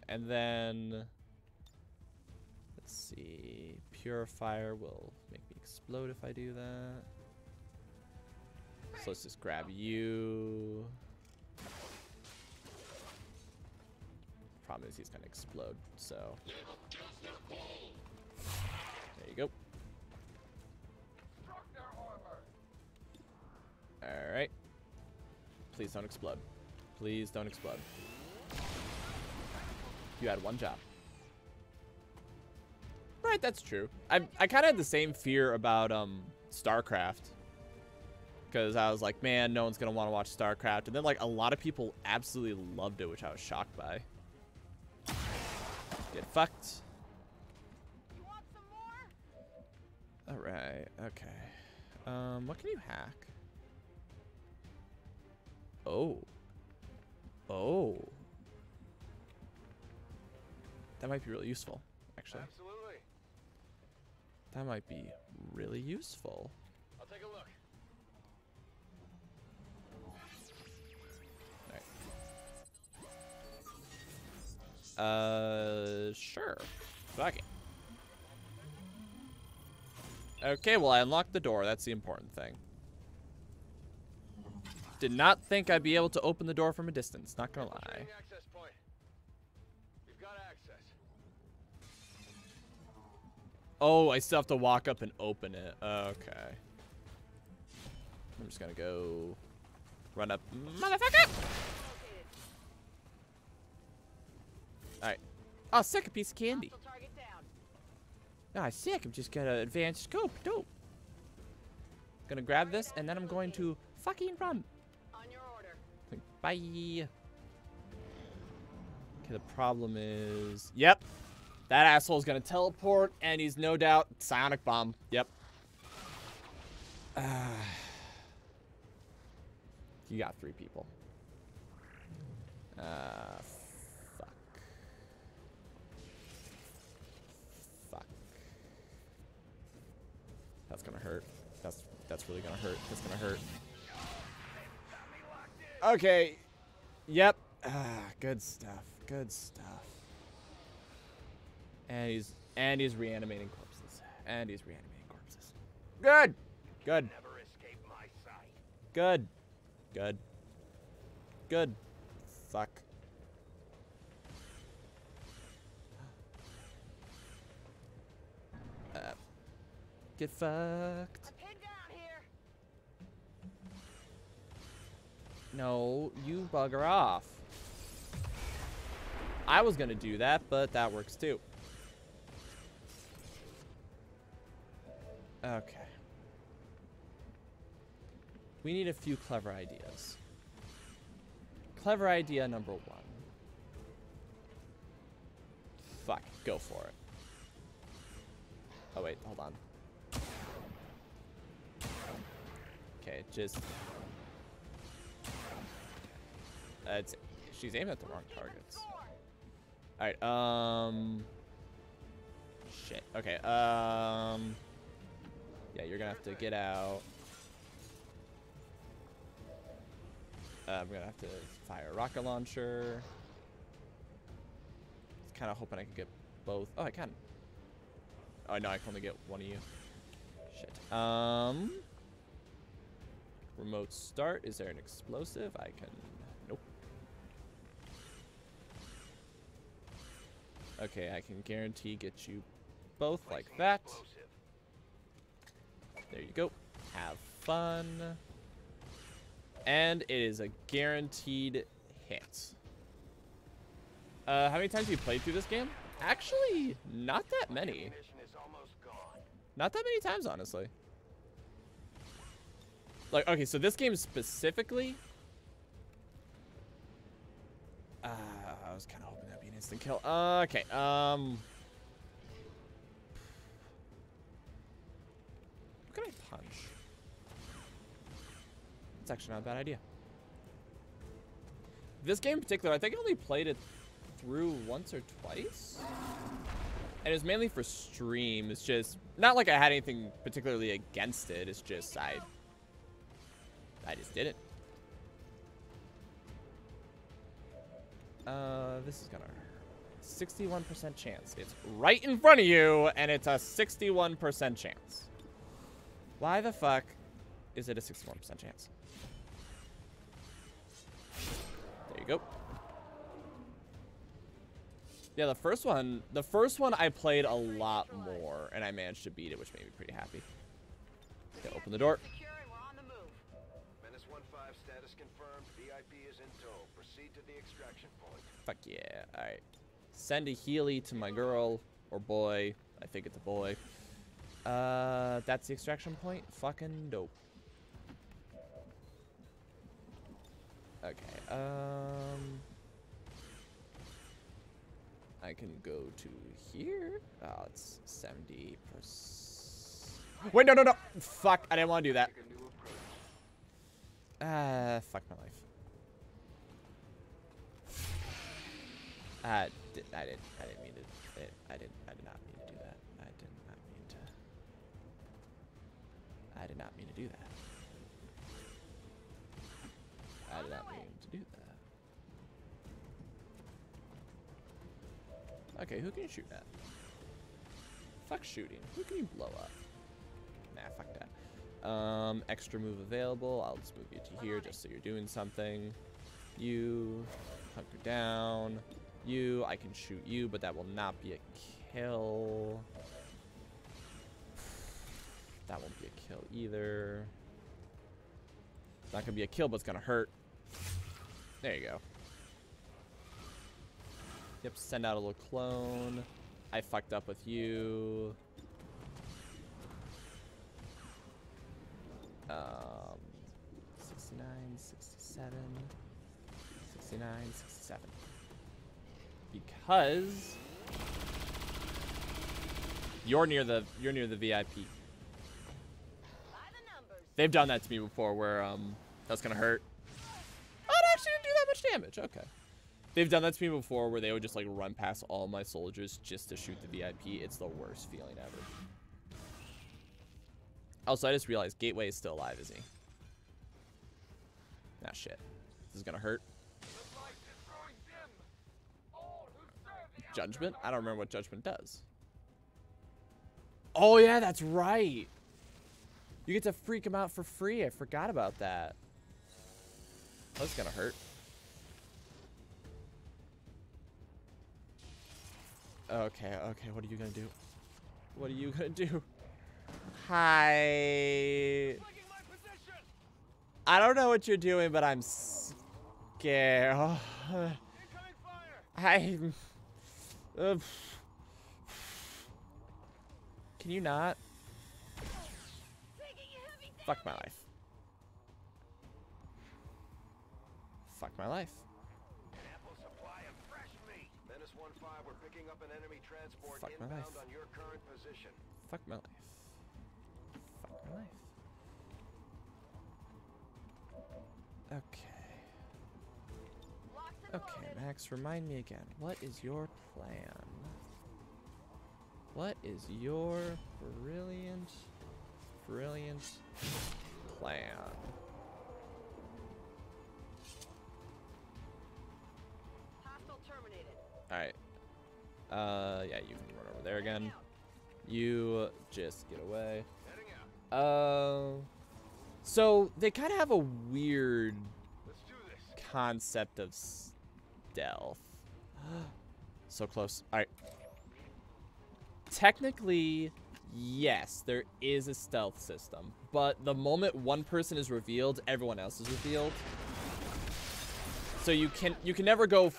Speaker 1: And then... Let's see. Purifier will make me explode if I do that. So let's just grab you. Problem is he's gonna explode, so. There you go. Alright. Please don't explode. Please don't explode. You had one job. Right, that's true. I, I kind of had the same fear about um StarCraft. Because I was like, man, no one's going to want to watch StarCraft. And then, like, a lot of people absolutely loved it, which I was shocked by. Get fucked. All right, okay. Um, what can you hack? Oh. Oh. That might be really useful, actually. Absolutely. That might be really useful. I'll take a look. Alright. Uh, sure. Fuck it. Okay, well, I unlocked the door. That's the important thing. Did not think I'd be able to open the door from a distance, not gonna lie. Oh, I still have to walk up and open it. Okay. I'm just gonna go run up. Motherfucker! Alright. Oh, sick, a piece of candy. Ah, sick. I'm just gonna advance scope. Dope. Gonna grab this, and then I'm going to fucking run. Bye. Okay, the problem is... Yep. That asshole's gonna teleport, and he's no doubt Psionic Bomb. Yep. Uh, [SIGHS] you got three people. Uh, fuck. Fuck. That's gonna hurt. That's that's really gonna hurt. That's gonna hurt. Okay. Yep. Ah, good stuff. Good stuff. And he's and he's reanimating corpses. And he's reanimating corpses. Good. Good. Good. Good. Good. Fuck.
Speaker 4: Uh, get fucked.
Speaker 1: No, you bugger off. I was gonna do that, but that works too. Okay. We need a few clever ideas. Clever idea number one. Fuck, go for it. Oh wait, hold on. Okay, just... That's, she's aiming at the wrong targets. Alright, um... Shit, okay, um... Yeah, you're gonna have to get out. Uh, I'm gonna have to fire a rocket launcher. Kind of hoping I can get both. Oh, I can. Oh no, I can only get one of you. Shit. Um. Remote start. Is there an explosive? I can. Nope. Okay, I can guarantee get you both like that. Explosive. There you go. Have fun. And it is a guaranteed hit. Uh, how many times have you played through this game? Actually, not that many. Not that many times, honestly. Like, okay, so this game specifically... Uh, I was kind of hoping that'd be an instant kill. Uh, okay, um... punch. It's actually not a bad idea. This game in particular, I think I only played it through once or twice. And it was mainly for stream. It's just, not like I had anything particularly against it. It's just, I, I just didn't. Uh, this is gonna 61% chance. It's right in front of you, and it's a 61% chance. Why the fuck is it a 61% chance? There you go. Yeah, the first one, the first one I played a lot more, and I managed to beat it, which made me pretty happy. Okay, open the door. Fuck yeah. Alright. Send a Healy to my girl, or boy. I think it's a boy. Uh, that's the extraction point? Fucking dope. Okay, um... I can go to here. Oh, it's 70 Wait, no, no, no! Fuck, I didn't want to do that. uh, fuck my life. Uh, I didn't, I didn't, I didn't mean to, I didn't, I didn't, I didn't I did not mean to do that. I did not mean to do that. Okay, who can you shoot at? Fuck shooting. Who can you blow up? Nah, fuck that. Um, extra move available. I'll just move you to here just so you're doing something. You, hunker down. You, I can shoot you, but that will not be a kill. That won't be a kill either. not going to be a kill, but it's going to hurt. There you go. Yep, send out a little clone. I fucked up with you. Um, 69, 67, 69, 67. Because you're near the you're near the VIP They've done that to me before where um, that's going to hurt. Oh, it actually didn't do that much damage. Okay. They've done that to me before where they would just like run past all my soldiers just to shoot the VIP. It's the worst feeling ever. Also, I just realized Gateway is still alive, is he? Nah, shit. This is gonna hurt. Judgment? I don't remember what Judgment does. Oh, yeah, that's right. You get to freak him out for free. I forgot about that. that's gonna hurt. Okay, okay, what are you gonna do? What are you gonna do? Hi. I don't know what you're doing, but I'm scared. Oh. I. Uh, can you not? Fuck my life. Fuck my life. Ample
Speaker 3: supply of fresh meat. Menace 1-5, we're picking up an enemy transport Fuck inbound my life. on your current position.
Speaker 1: Fuck my life. Fuck my life. Okay. Okay, Max, remind me again. What is your plan? What is your brilliant brilliant plan. Alright. Uh, yeah, you can run over there again. You just get away. Uh, so they kind of have a weird concept of stealth. [GASPS] so close. All right. Technically, Yes, there is a stealth system, but the moment one person is revealed, everyone else is revealed. So you can you can never go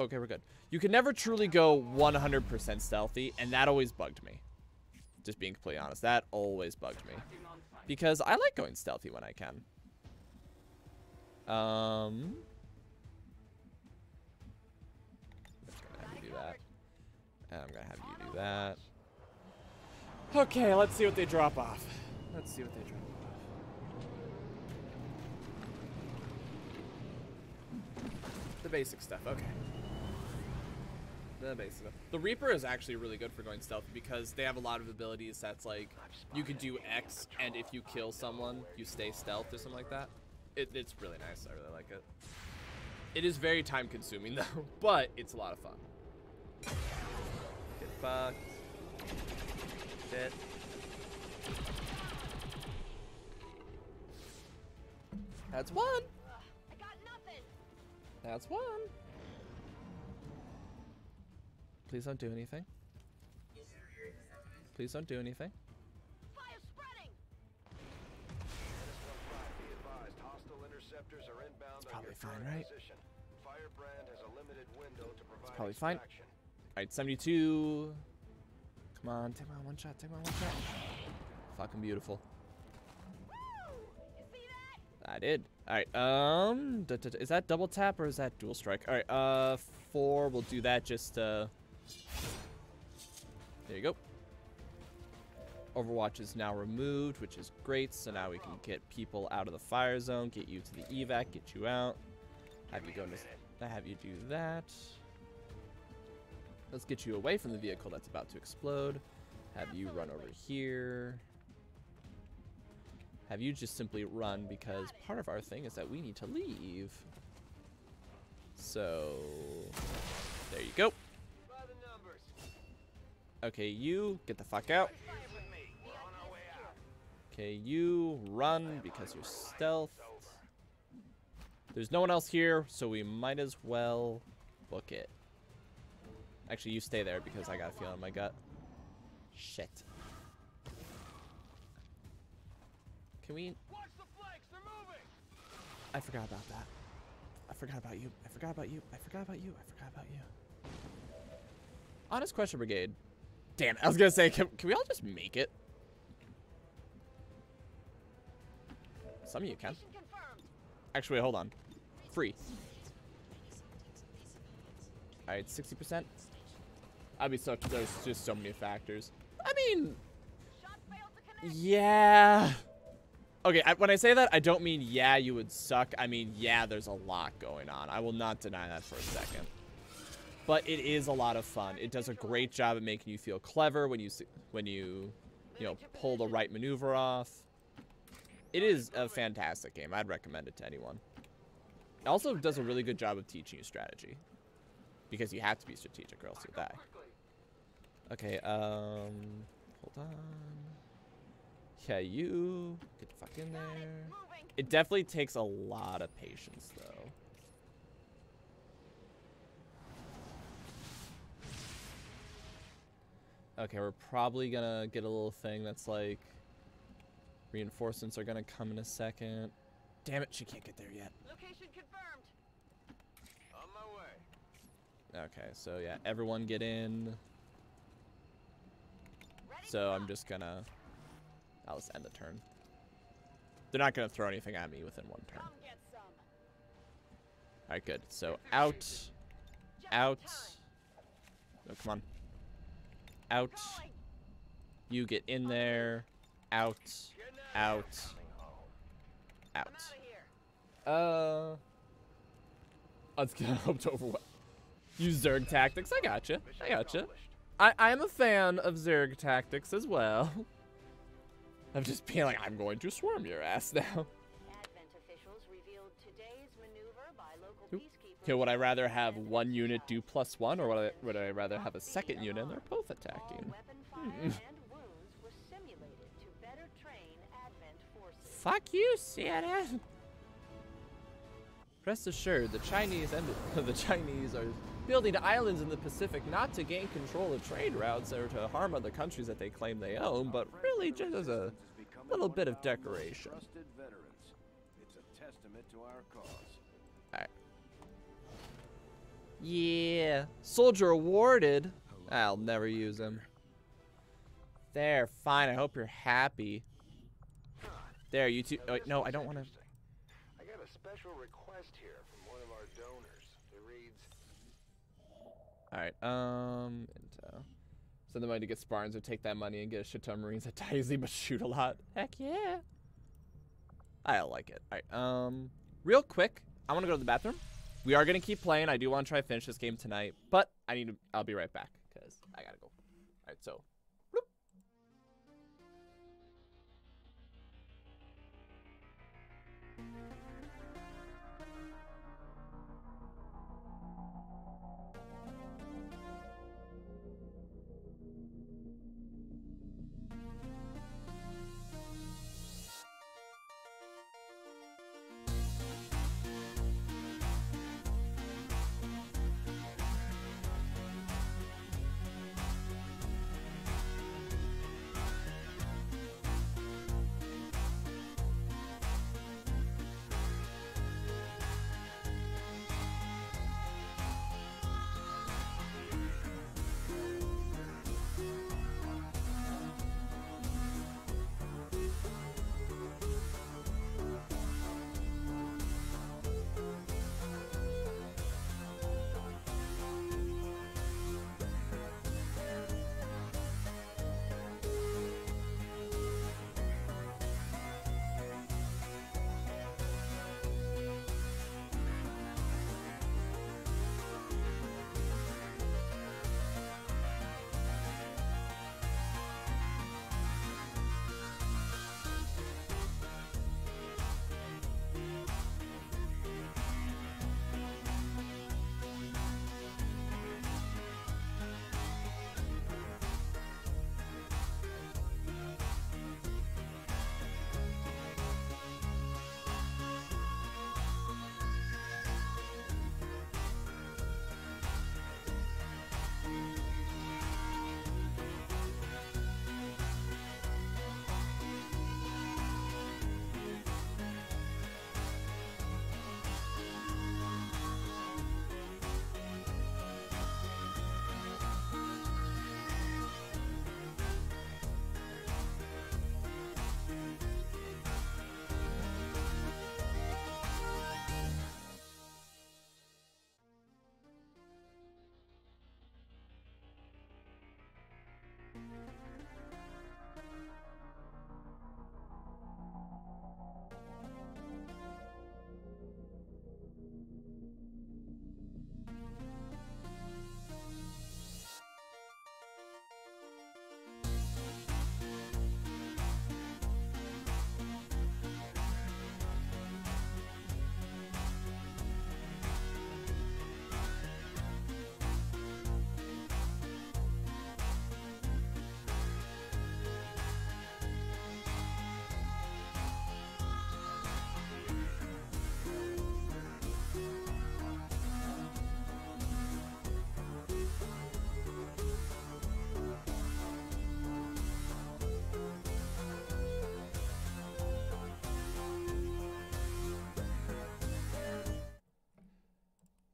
Speaker 1: Okay, we're good. You can never truly go 100% stealthy, and that always bugged me. Just being completely honest, that always bugged me. Because I like going stealthy when I can. Um, I'm just gonna have to do that. And I'm going to have you do that. Okay, let's see what they drop off. Let's see what they drop off. The basic stuff, okay. The basic stuff. The Reaper is actually really good for going stealth because they have a lot of abilities that's like, you can do X, and if you kill someone, you stay stealth or something like that. It, it's really nice, I really like it. It is very time consuming [LAUGHS] though, but it's a lot of fun fucked. Shit. That's one.
Speaker 7: I got
Speaker 1: nothing. That's one. Please don't do anything. Please don't do anything.
Speaker 4: Fire spreading.
Speaker 3: It's probably
Speaker 7: fine, right? It's probably fine.
Speaker 1: Alright, 72. Come on, take my one shot, take my one shot. Fucking beautiful. I did. Alright, um, is that double tap or is that dual strike? Alright, uh, four, we'll do that just, uh, there you go. Overwatch is now removed, which is great, so now we can get people out of the fire zone, get you to the evac, get you out, have you go to, have you do that. Let's get you away from the vehicle that's about to explode. Have you run over here. Have you just simply run because part of our thing is that we need to leave. So, there you go. Okay, you get the fuck out. Okay, you run because you're stealth. There's no one else here, so we might as well book it. Actually, you stay there because I got a feeling in my gut. Shit. Can we... I forgot about that. I forgot about you. I forgot about you. I forgot about you. I forgot about you. Honest question brigade. Damn, I was gonna say, can, can we all just make it? Some of you can. Actually, hold on. Free. Alright, 60%. I'd be There's just so many factors. I mean, yeah. Okay, I, when I say that, I don't mean yeah, you would suck. I mean, yeah, there's a lot going on. I will not deny that for a second. But it is a lot of fun. It does a great job at making you feel clever when you when you you know pull the right maneuver off. It is a fantastic game. I'd recommend it to anyone. It also does a really good job of teaching you strategy. Because you have to be strategic or else you'll die. Okay, um, hold on. Yeah, you get the fuck in there. It definitely takes a lot of patience, though. Okay, we're probably gonna get a little thing that's like reinforcements are gonna come in a second. Damn it, she can't get there yet.
Speaker 4: Location confirmed. On
Speaker 1: my way. Okay, so yeah, everyone get in. So I'm just gonna... I'll just end the turn. They're not gonna throw anything at me within one turn. Alright, good. So out. Out. Oh, come on. Out. You get in there. Out. Out. Out. Uh... i let gonna hope [LAUGHS] to overwhelm. Use Zerg tactics. I gotcha. I gotcha. I, I'm a fan of Zerg tactics as well. [LAUGHS] I'm just being like, I'm going to swarm your ass [LAUGHS] now. Okay, would I rather have one unit do plus one, or would I, would I rather have a second unit and they're both attacking? [LAUGHS] Fuck you, CNN! Rest assured, the Chinese and the Chinese are building islands in the Pacific not to gain control of trade routes or to harm other countries that they claim they own, but really just as a little bit of decoration. Alright. Yeah. Soldier awarded. I'll never use him. There, fine. I hope you're happy. There, you two. Oh, no, I don't want to. All right. Um, intel. Uh, send the money to get Spartans or take that money and get a shit ton of Marines at [LAUGHS] Daisy, but shoot a lot.
Speaker 4: Heck yeah.
Speaker 1: I like it. All right. Um, real quick, I want to go to the bathroom. We are going to keep playing. I do want to try to finish this game tonight, but I need to, I'll be right back.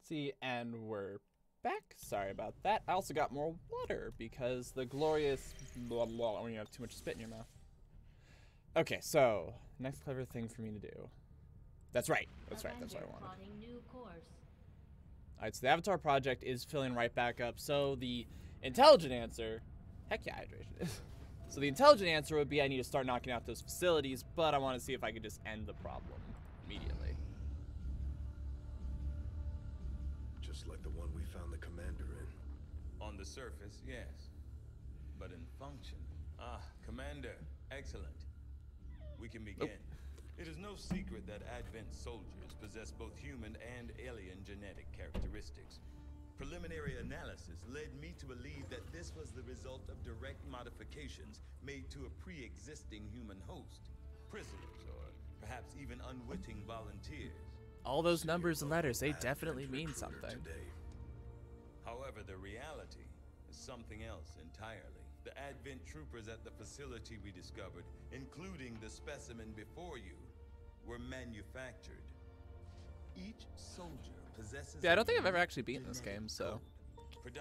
Speaker 1: see, and we're back. Sorry about that. I also got more water because the glorious blah blah when you have too much spit in your mouth. Okay, so next clever thing for me to do. That's right. That's right. That's what I wanted. All right, so the Avatar project is filling right back up. So the intelligent answer, heck yeah, hydration is. [LAUGHS] So the intelligent answer would be I need to start knocking out those facilities, but I want to see if I could just
Speaker 6: end the problem. the surface, yes. But in function, ah, Commander, excellent. We can begin. Oh. It is no secret that Advent soldiers possess both human and alien genetic characteristics. Preliminary analysis led me to believe that this was the result of direct modifications made to a pre-existing human host, prisoners, or perhaps even unwitting volunteers.
Speaker 1: All those numbers and letters, they definitely mean something.
Speaker 6: However, the reality something else entirely. The Advent troopers at the facility we discovered, including the specimen before you, were manufactured. Each soldier possesses... Yeah, I don't think I've ever actually beaten this game, so...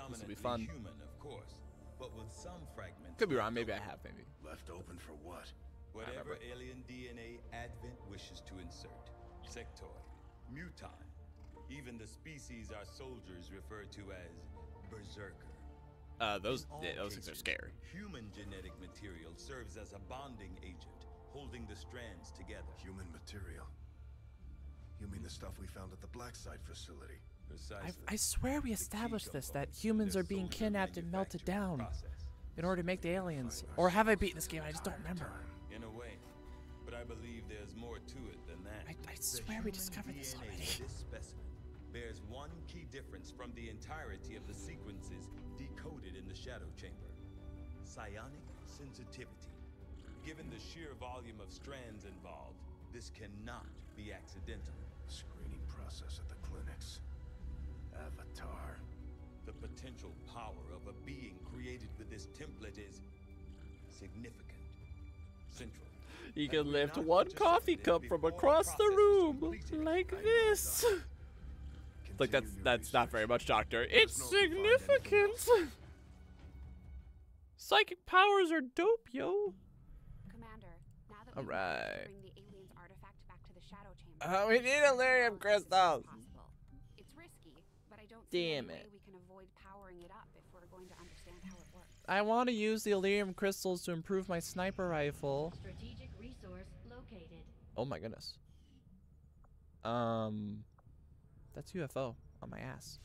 Speaker 6: This will be fun. human, of course, but with some fragments... Could be wrong, maybe I have, maybe. Left open for what? Whatever alien DNA Advent wishes to insert. Sectoid, mutant, even the species our soldiers refer to as berserker.
Speaker 1: Uh, those those cases, things are scary.
Speaker 6: Human genetic material serves as a bonding agent, holding the strands together. Human material? You mean the stuff we found at the Blacksite facility? Precisely.
Speaker 3: I,
Speaker 1: I swear we established this, that humans are being kidnapped and melted down process. in order to make the aliens. Or have I beaten this game? I just don't remember.
Speaker 6: In a way, but I believe there's more to it than that. I, I swear we discovered DNA this already. This specimen bears one key difference from the entirety of the sequences decoded in the Shadow Chamber. Psionic sensitivity. Given the sheer volume of strands involved, this cannot be accidental. Screening process at the clinics. Avatar. The potential power of a being created with this template is significant. Central.
Speaker 1: You can lift one coffee cup from across the room, like this. Like that's that's not very much, Doctor. It's significant. Psychic powers are dope, yo. Commander, now that All right. bring the alien's artifact back to the shadow chamber. Oh, we need Elerium crystals.
Speaker 5: It's risky, but I
Speaker 1: don't Damn it.
Speaker 5: we can avoid powering it up if we're going to
Speaker 1: understand how it works. I want to use the Elerium crystals to improve my sniper rifle.
Speaker 7: Strategic resource located.
Speaker 1: Oh my goodness. Um that's UFO on my ass.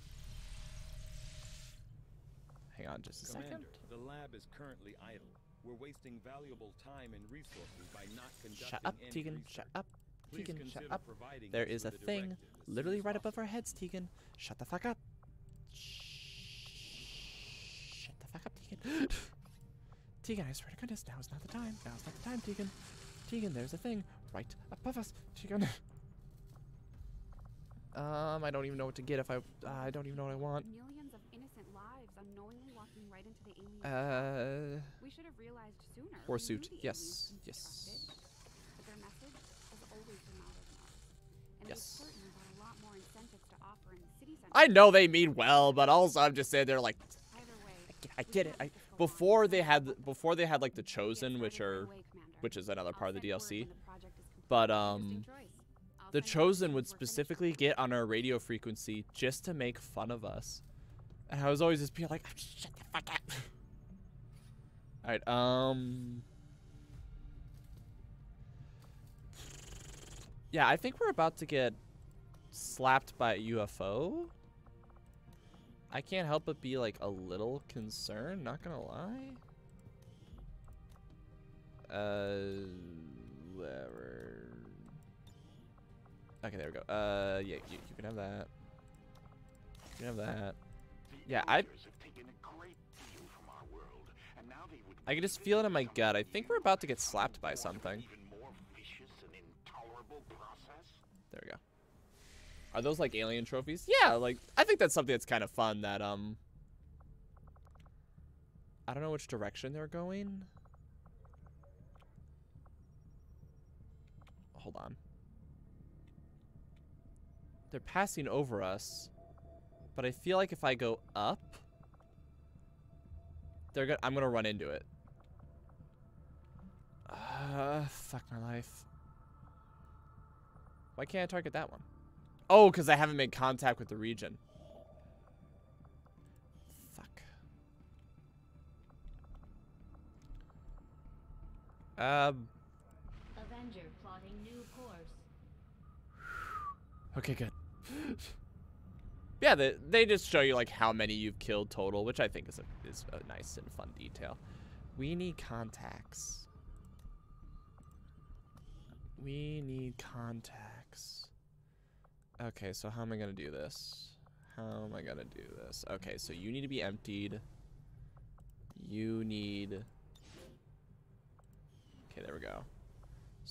Speaker 1: Hang on just a Commander, second.
Speaker 6: The lab is currently idle. We're wasting valuable time and resources by not conducting Shut up, Tygan. Research. Shut up.
Speaker 4: Tygan, shut up. There is a the thing
Speaker 1: literally right above our heads, Tygan. Shut the fuck up. Shh. Shut the fuck up, Tygan. [GASPS] Tygan, I swear to goodness, now is not the time. Now is not the time, Tygan. Tygan, there's a thing right above us. Tygan. Um, I don't even know what to get if I, uh, I don't even know what I want.
Speaker 5: Millions of innocent lives unknowingly walking right into the alien. Uh. We should have realized
Speaker 1: sooner. Warsuit. Yes. Yes. But their message was always the and yes. I know they mean well, but also I'm just saying they're like, way, I, get, I get, it. I, before they had before they had like the chosen, which are, which is another part of the DLC. But um, the Chosen would specifically get on our radio frequency just to make fun of us. And I was always just being like, shut the fuck up. [LAUGHS] Alright, um... Yeah, I think we're about to get slapped by a UFO. I can't help but be like a little concerned, not gonna lie. Uh, whatever. Okay, there we go. Uh, yeah, you, you can have that. You can have that. Yeah, I... I can just feel it in my gut. I think we're about to get slapped by something. There we go. Are those like alien trophies? Yeah, uh, like I think that's something that's kind of fun that um I don't know which direction they're going. Hold on. They're passing over us. But I feel like if I go up, they're I'm going to run into it. Uh, fuck my life. Why can't I target that one? Oh, because I haven't made contact with the region. Fuck. Um.
Speaker 7: Avenger plotting new course.
Speaker 4: okay, good. [LAUGHS]
Speaker 1: yeah, they, they just show you like how many you've killed total, which I think is a, is a nice and fun detail. We need contacts. We need contacts. Okay, so how am I gonna do this? How am I gonna do this? Okay, so you need to be emptied. You need... Okay, there we go.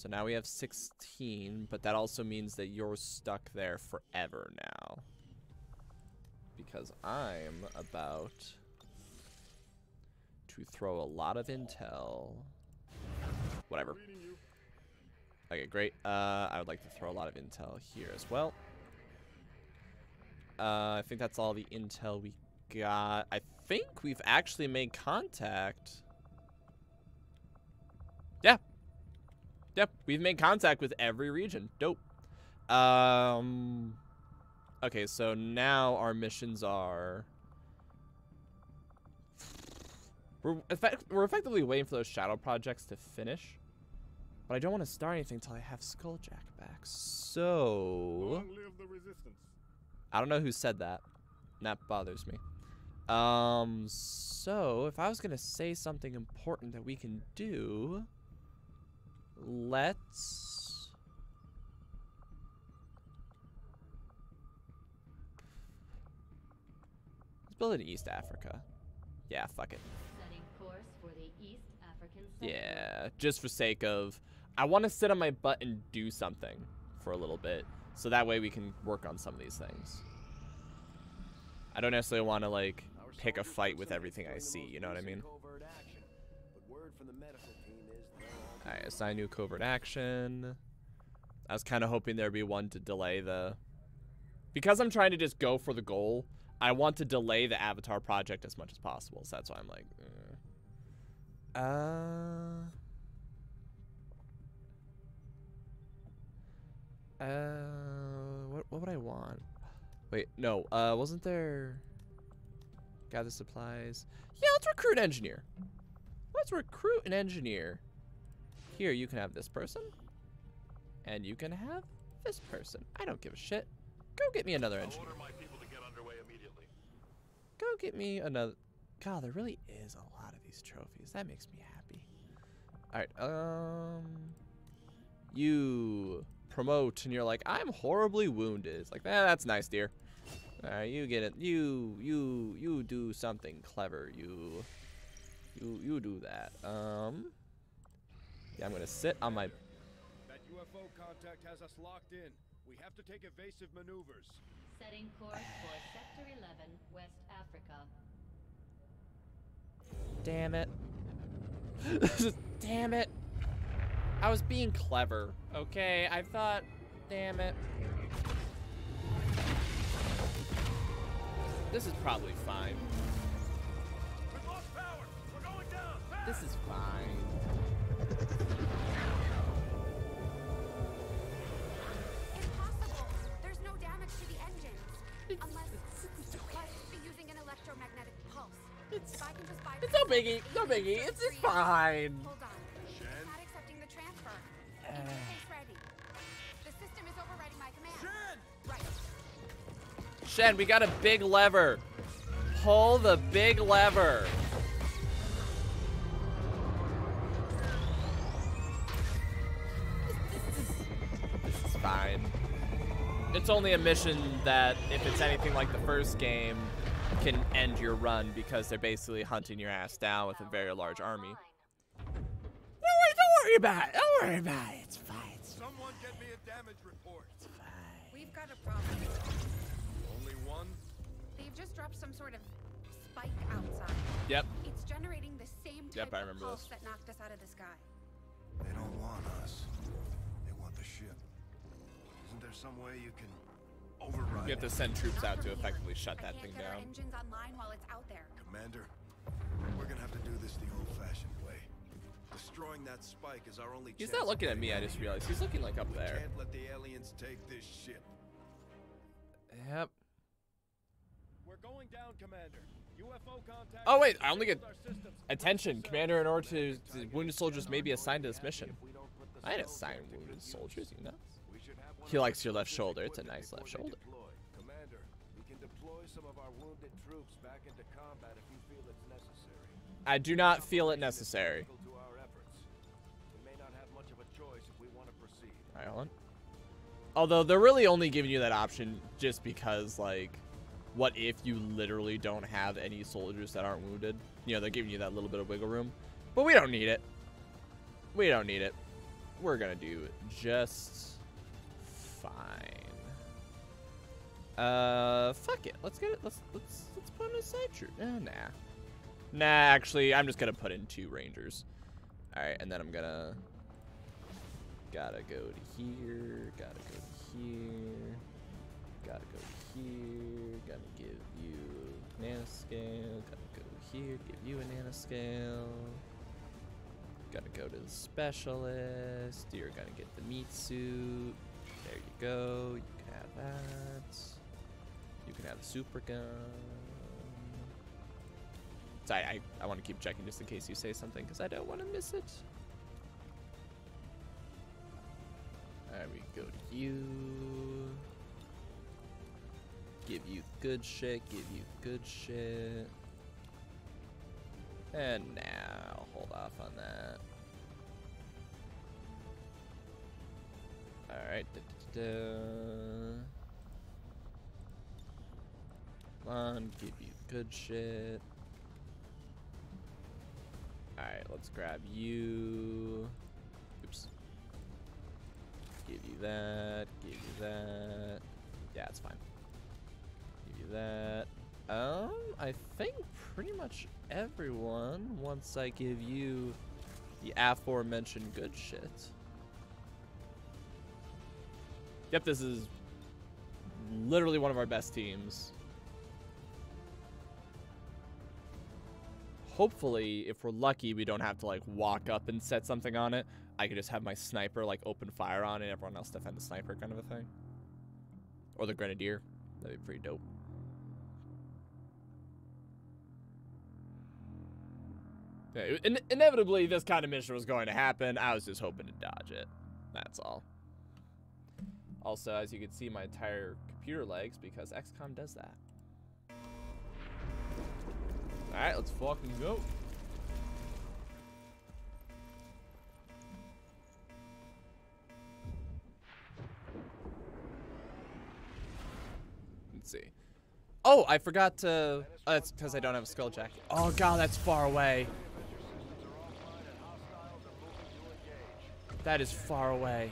Speaker 1: So now we have 16, but that also means that you're stuck there forever now. Because I'm about to throw a lot of intel. Whatever. Okay, great. Uh, I would like to throw a lot of intel here as well. Uh, I think that's all the intel we got. I think we've actually made contact. Yeah, Yep, we've made contact with every region. Dope. Um, okay, so now our missions are... We're, effect we're effectively waiting for those shadow projects to finish. But I don't want to start anything until I have Skulljack back, so... I don't know who said that. that bothers me. Um, so, if I was going to say something important that we can do let's... Let's build in East Africa. Yeah, fuck it. yeah, just for sake of... I want to sit on my butt and do something for a little bit. So that way we can work on some of these things. I don't necessarily want to, like, pick a fight with everything I see, you know what I mean? Alright, assign new covert action. I was kind of hoping there'd be one to delay the... Because I'm trying to just go for the goal, I want to delay the avatar project as much as possible. So that's why I'm like... Uh... uh... Uh, what, what would I want? Wait, no. Uh, wasn't there... Gather supplies. Yeah, let's recruit an engineer. Let's recruit an engineer here, you can have this person. And you can have this person. I don't give a shit. Go get me another to Get Go get me another... God, there really is a lot of these trophies. That makes me happy. Alright, um... You promote, and you're like, I'm horribly wounded. It's like, eh, that's nice, dear. Alright, you get it. You, you, you do something clever. You, you, you do that. Um... Yeah, I'm gonna sit on my.
Speaker 3: That UFO contact has us locked in. We have to take evasive maneuvers.
Speaker 7: Setting course for Sector 11,
Speaker 4: West Africa.
Speaker 1: Damn it. [LAUGHS] damn it. I was being clever, okay? I thought, damn it. This is probably fine. This is fine.
Speaker 5: It's no biggie. No biggie. It's, just fine. Hold
Speaker 1: on.
Speaker 6: Shen?
Speaker 1: Uh. Shen, we got a big lever. Pull the big lever. This is fine. It's only a mission that, if it's anything like the first game, can end your run because they're basically hunting your ass down with a very large army. Don't
Speaker 4: worry, don't worry about it. Don't worry about it. It's fine.
Speaker 7: It's fine. Someone get
Speaker 3: me a damage report. It's fine. We've got a problem. Only one? They've
Speaker 5: just dropped some sort of spike outside. Yep. It's generating the same type yep, I remember of pulse this. that knocked us out of the sky.
Speaker 3: They don't want us. They want the ship. Isn't there some way you can Override. You have to send troops out to effectively shut that thing down. Commander, we're gonna have to do this the old-fashioned way. Destroying that spike is our only. He's not looking at me. I just realized he's looking like up there. Can't let the aliens take this ship. Yep. We're going down, Commander. UFO contact. Oh wait, I only get
Speaker 1: attention, commander. In order to, to wounded soldiers may be assigned to this mission. I ain't assigned wounded
Speaker 3: soldiers, you know. He likes your
Speaker 1: left shoulder. It's a nice left shoulder.
Speaker 3: Commander, we can deploy some of our wounded troops back into combat if you feel it's necessary.
Speaker 1: I do not feel it necessary. Alright, hold on. Although they're really only giving you that option just because, like, what if you literally don't have any soldiers that aren't wounded? You know, they're giving you that little bit of wiggle room. But we don't need it. We don't need it. We're gonna do just Fine. Uh, fuck it. Let's get it. Let's let's let's put in a side troop. Eh, nah. Nah, actually, I'm just gonna put in two rangers. All right, and then I'm gonna gotta go to here. Gotta go to here. Gotta go to here. Gotta give you nanoscale. Gotta go here. Give you a nanoscale. Gotta go to the specialist. You're gonna get the meat suit go. You can have that. You can have the super gun. So I, I, I want to keep checking just in case you say something because I don't want to miss it. Alright, we go to you. Give you good shit, give you good shit. And now, hold off on that. Alright, Come on, give you good shit. Alright, let's grab you. Oops. Give you that, give you that. Yeah, it's fine. Give you that. Um, I think pretty much everyone, once I give you the aforementioned good shit, Deptus is literally one of our best teams. Hopefully, if we're lucky, we don't have to like walk up and set something on it. I could just have my sniper like open fire on it, everyone else defend the sniper kind of a thing. Or the grenadier. That'd be pretty dope. Yeah, in inevitably, this kind of mission was going to happen. I was just hoping to dodge it. That's all. Also, as you can see, my entire computer legs because XCOM does that.
Speaker 6: Alright, let's fucking go.
Speaker 1: Let's see. Oh, I forgot to... Oh, that's because I don't have a skull jacket. Oh, God, that's far away. That is far away.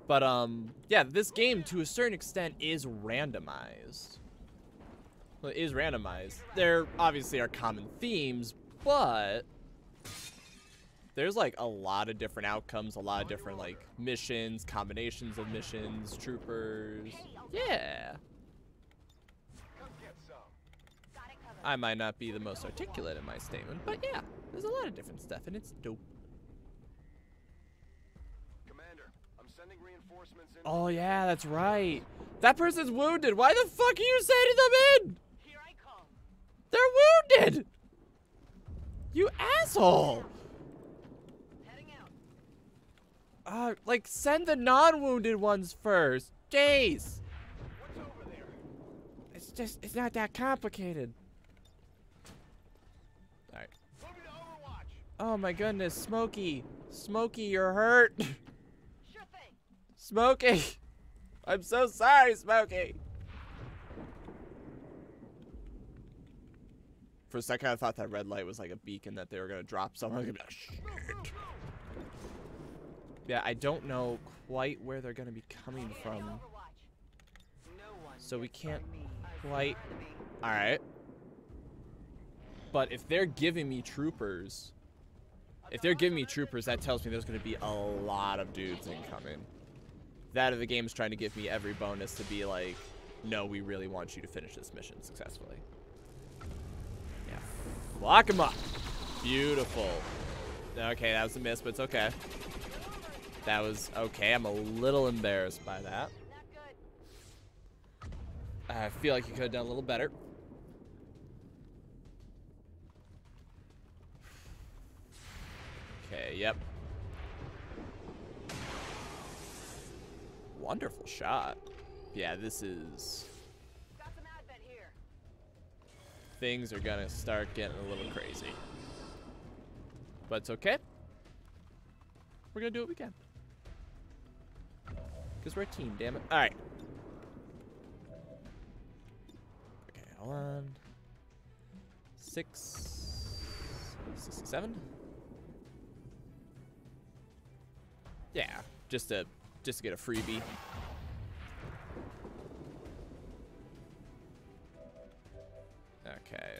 Speaker 1: But, um, yeah, this game, to a certain extent, is randomized. Well, it is randomized. There obviously are common themes, but there's like a lot of different outcomes, a lot of different like missions, combinations of missions, troopers. Yeah. I might not be the most articulate in my statement, but yeah, there's a lot of different stuff and it's dope.
Speaker 4: Oh yeah,
Speaker 1: that's right. That person's wounded. Why the fuck are you sending them in? They're wounded. You asshole. Uh, like send the non-wounded ones first. Jeez. It's just it's not that complicated. All right. Oh my goodness, Smokey. Smokey, you're hurt. [LAUGHS] Smokey! [LAUGHS] I'm so sorry, Smokey! For a second, I thought that red light was like a beacon that they were gonna drop someone. Gonna like, Shit. Yeah, I don't know quite where they're gonna be coming from. So we can't quite. All right. But if they're giving me troopers, if they're giving me troopers, that tells me there's gonna be a lot of dudes incoming that of the game is trying to give me every bonus to be like, no, we really want you to finish this mission successfully. Yeah. Lock him up. Beautiful. Okay, that was a miss, but it's okay. That was okay. I'm a little embarrassed by that. I feel like you could have done a little better. Okay, yep. Wonderful shot. Yeah, this is... Things are gonna start getting a little crazy. But it's okay. We're gonna do what we can. Because we're a team, damn it. Alright. Okay, hold on. seven? Yeah, just a just to get a freebie. Okay.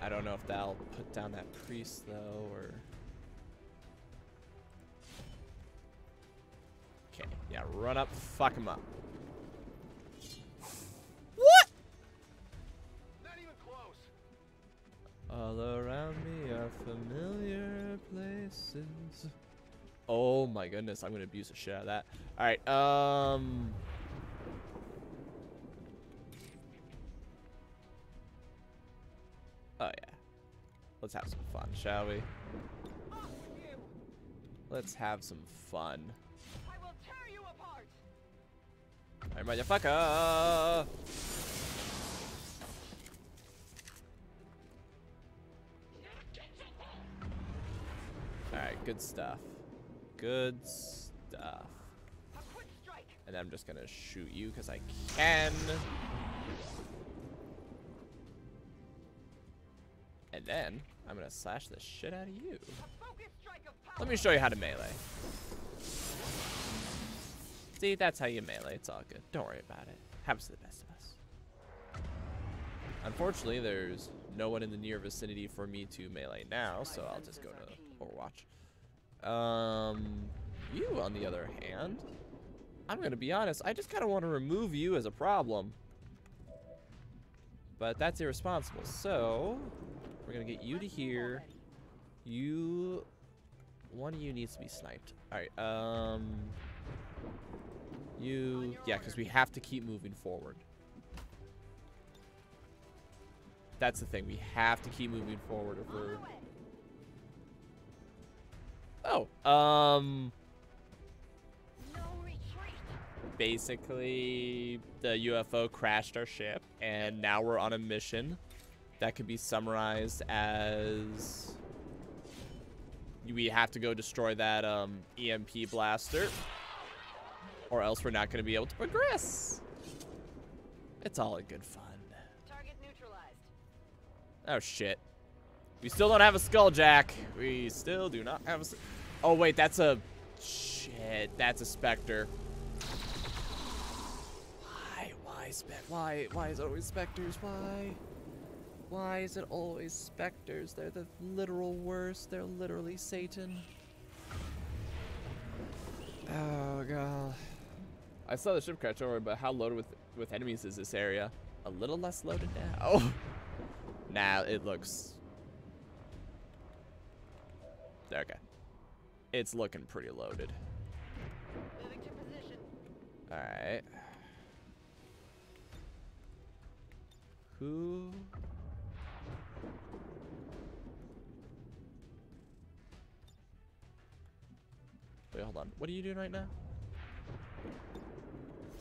Speaker 1: I don't know if that'll put down that priest though, or... Okay, yeah, run up, fuck him up.
Speaker 4: What? Not even close.
Speaker 1: All around me are familiar places. Oh my goodness, I'm gonna abuse the shit out of that. Alright, um... Oh yeah. Let's have some fun, shall we? Let's have some fun. Alright, motherfucker! Alright, good stuff. Good stuff. And I'm just gonna shoot you because I can. And then I'm gonna slash the shit out of you. Let me show you how to melee. See, that's how you melee. It's all good. Don't worry about it. Happens to the best of us. Unfortunately, there's no one in the near vicinity for me to melee now, so I'll just go to Overwatch. Um, you, on the other hand, I'm going to be honest, I just kind of want to remove you as a problem. But that's irresponsible. So, we're going to get you to here. You, one of you needs to be sniped. All right, um, you, yeah, because we have to keep moving forward. That's the thing, we have to keep moving forward if we're Oh, um... Basically, the UFO crashed our ship, and now we're on a mission that could be summarized as... We have to go destroy that um, EMP blaster, or else we're not going to be able to progress. It's all a good fun. Oh, shit. We still don't have a Skulljack. We still do not have a... Oh, wait, that's a... Shit, that's a Spectre. Why? Why, Spe why, why is it always Spectres? Why? Why is it always Spectres? They're the literal worst. They're literally Satan. Oh, God. I saw the ship crash over, but how loaded with, with enemies is this area? A little less loaded now. Oh. [LAUGHS] Nah, it looks... Okay. It's looking pretty loaded. Moving to position. Alright. Who? Wait, hold on. What are you doing right now?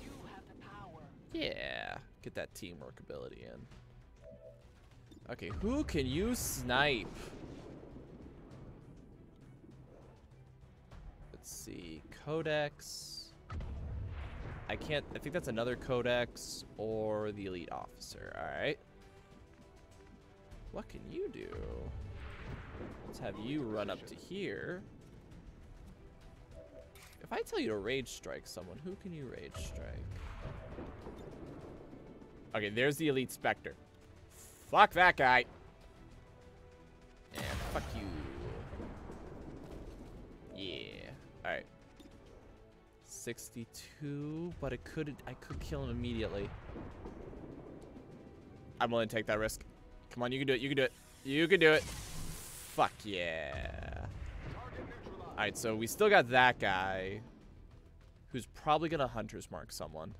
Speaker 4: You have the
Speaker 1: power. Yeah. Get that teamwork ability in. Okay, who can you snipe? Let's see, Codex. I can't, I think that's another Codex or the Elite Officer, all right. What can you do? Let's have you run up to here. If I tell you to Rage Strike someone, who can you Rage Strike? Okay, there's the Elite Spectre. Fuck that guy. And fuck you. All right. 62, but it could I could kill him immediately. I'm willing to take that risk. Come on, you can do it. You can do it. You can do it. Fuck yeah. All right, so we still got that guy who's probably going to hunter's mark someone.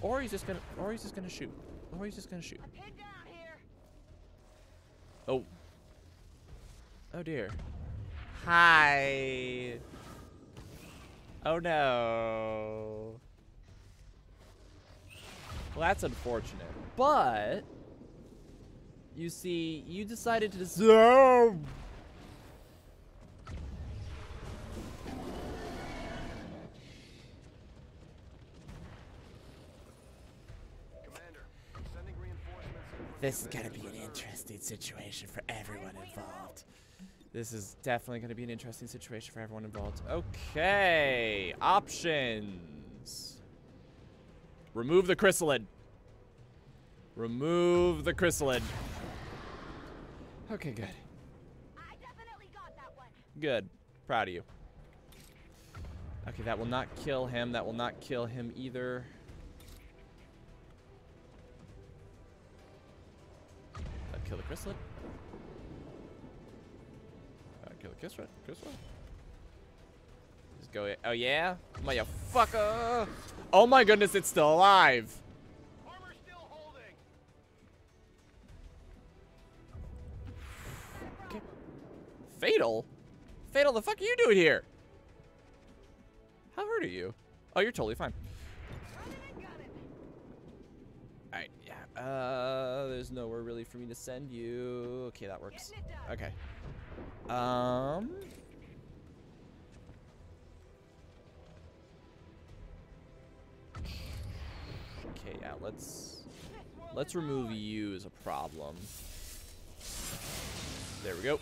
Speaker 1: Or he's just going to or he's just going to shoot. Or he's just going to shoot. Oh. Oh dear. Hi. Oh no. Well, that's unfortunate. But, you see, you decided to
Speaker 4: zoom.
Speaker 1: This is gonna be an interesting situation for everyone involved. This is definitely going to be an interesting situation for everyone involved. Okay, options. Remove the chryssalid. Remove the chryssalid. Okay, good. Good. Proud of you. Okay, that will not kill him. That will not kill him either. That kill the chryssalid. Kiss right. Kiss right. Just go. Oh yeah,
Speaker 4: motherfucker!
Speaker 1: Oh my goodness, it's still alive. Fatal? Fatal, the fuck are you doing here? How hurt are you? Oh, you're totally fine. Alright, yeah. Uh, there's nowhere really for me to send you. Okay, that works. Okay. Um... Okay, yeah, let's... Let's remove you as a problem. There we go.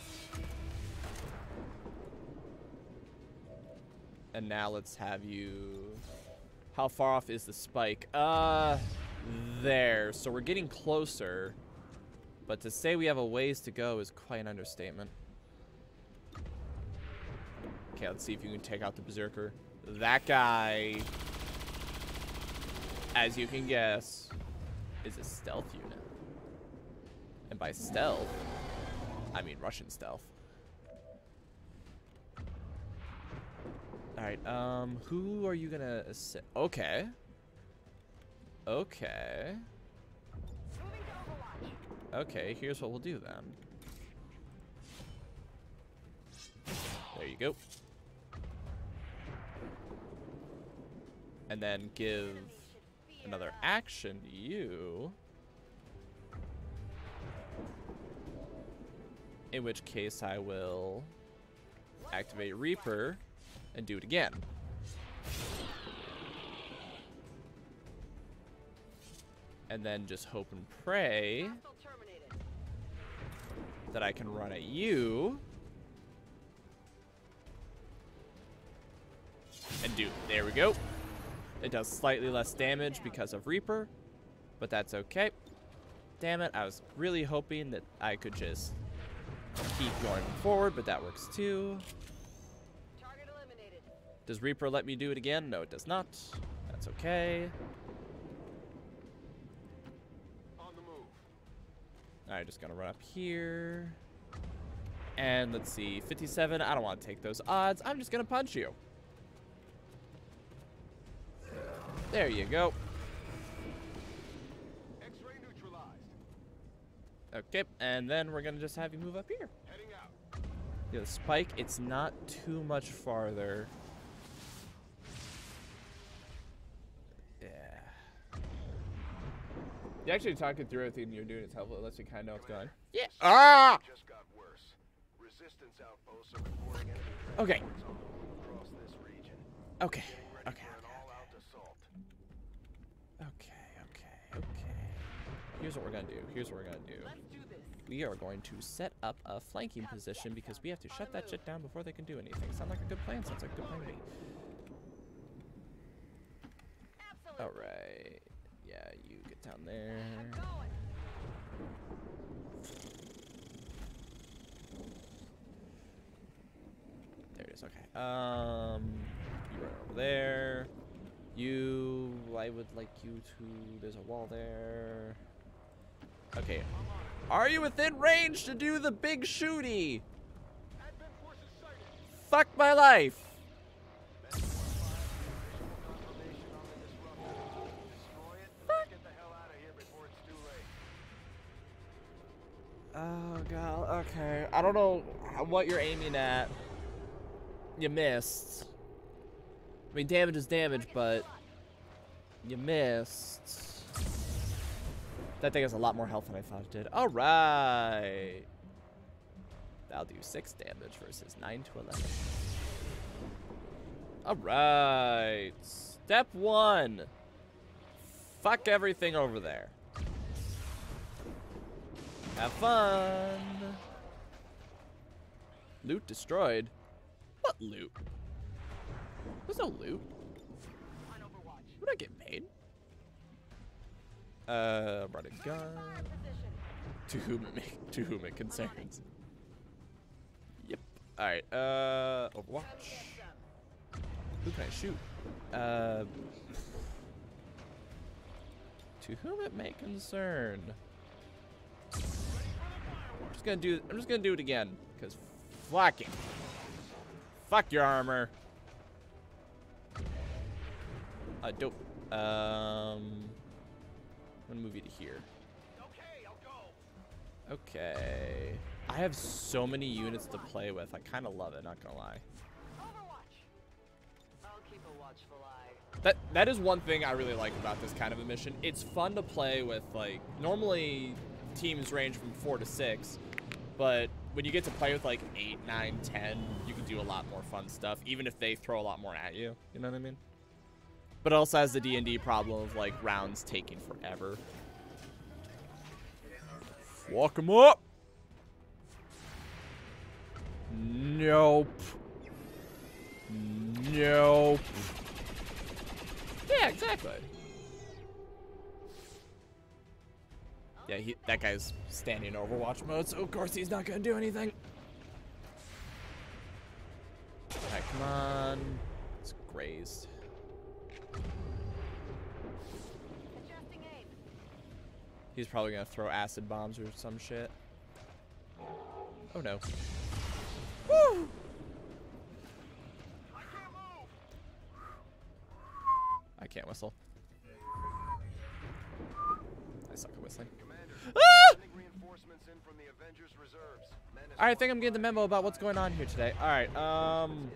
Speaker 1: And now let's have you... How far off is the spike? Uh, there. So we're getting closer. But to say we have a ways to go is quite an understatement. Okay, let's see if you can take out the Berserker. That guy, as you can guess, is a stealth unit. And by stealth, I mean Russian stealth. Alright, um, who are you gonna assist? Okay. Okay. Okay, here's what we'll do then. There you go. and then give another action to you. In which case I will activate Reaper and do it again. And then just hope and pray that I can run at you. And do, there we go. It does slightly less damage because of Reaper, but that's okay. Damn it, I was really hoping that I could just keep going forward, but that works too. Does Reaper let me do it again? No, it does not. That's okay. Alright, just gonna run up here. And let's see, 57, I don't want to take those odds. I'm just gonna punch you. There you go. X-ray neutralized. Okay, and then we're gonna just have you move up here. Heading out. Yeah, the spike, it's not too much farther. Yeah. You actually talking through everything you're doing is helpful. It lets you kind of know what's going Yeah. Ah!
Speaker 3: Okay. Okay.
Speaker 1: Here's what we're going to do. Here's what we're going to do. We are going to set up a flanking position because we have to shut that shit down before they can do anything. Sound like a good plan? Sounds like a good plan to me. Alright. Yeah, you get down there. There it is, okay. Um, you run over there. You, I would like you to, there's a wall there. Okay. Are you within range to do the big shooty? Fuck my life. Oh god, okay. I don't know what you're aiming at. You missed. I mean, damage is damage, but you missed. That thing has a lot more health than I thought it did. All right. That'll do 6 damage versus 9 to 11. All right. Step 1. Fuck everything over there. Have fun. Loot destroyed? What loot? There's no loot. Would I get paid? Uh, running gun. To whom it may, to whom it concerns. Yep. All right. Uh, Overwatch. Who can I shoot? Uh, to whom it may concern. I'm just gonna do. I'm just gonna do it again, cause fuck it. Fuck your armor. I uh, dope. Um gonna move you to here. Okay, I'll go. Okay. I have so many units to play with. I kind of love it, not gonna lie. That that is one thing I really like about this kind of a mission. It's fun to play with. Like normally, teams range from four to six, but when you get to play with like eight, nine, ten, you can do a lot more fun stuff. Even if they throw a lot more at you, you know what I mean? But also has the D&D problem of, like, rounds taking forever. Walk him up! Nope. Nope. Yeah, exactly. Yeah, he, that guy's standing in Overwatch mode, so of course he's not gonna do anything. Alright, come on. It's grazed. He's probably gonna throw acid bombs or some shit. Oh no. Woo! I can't whistle. I suck at whistling. Ah! All right, I think I'm getting the memo about what's going on here today. All right, um,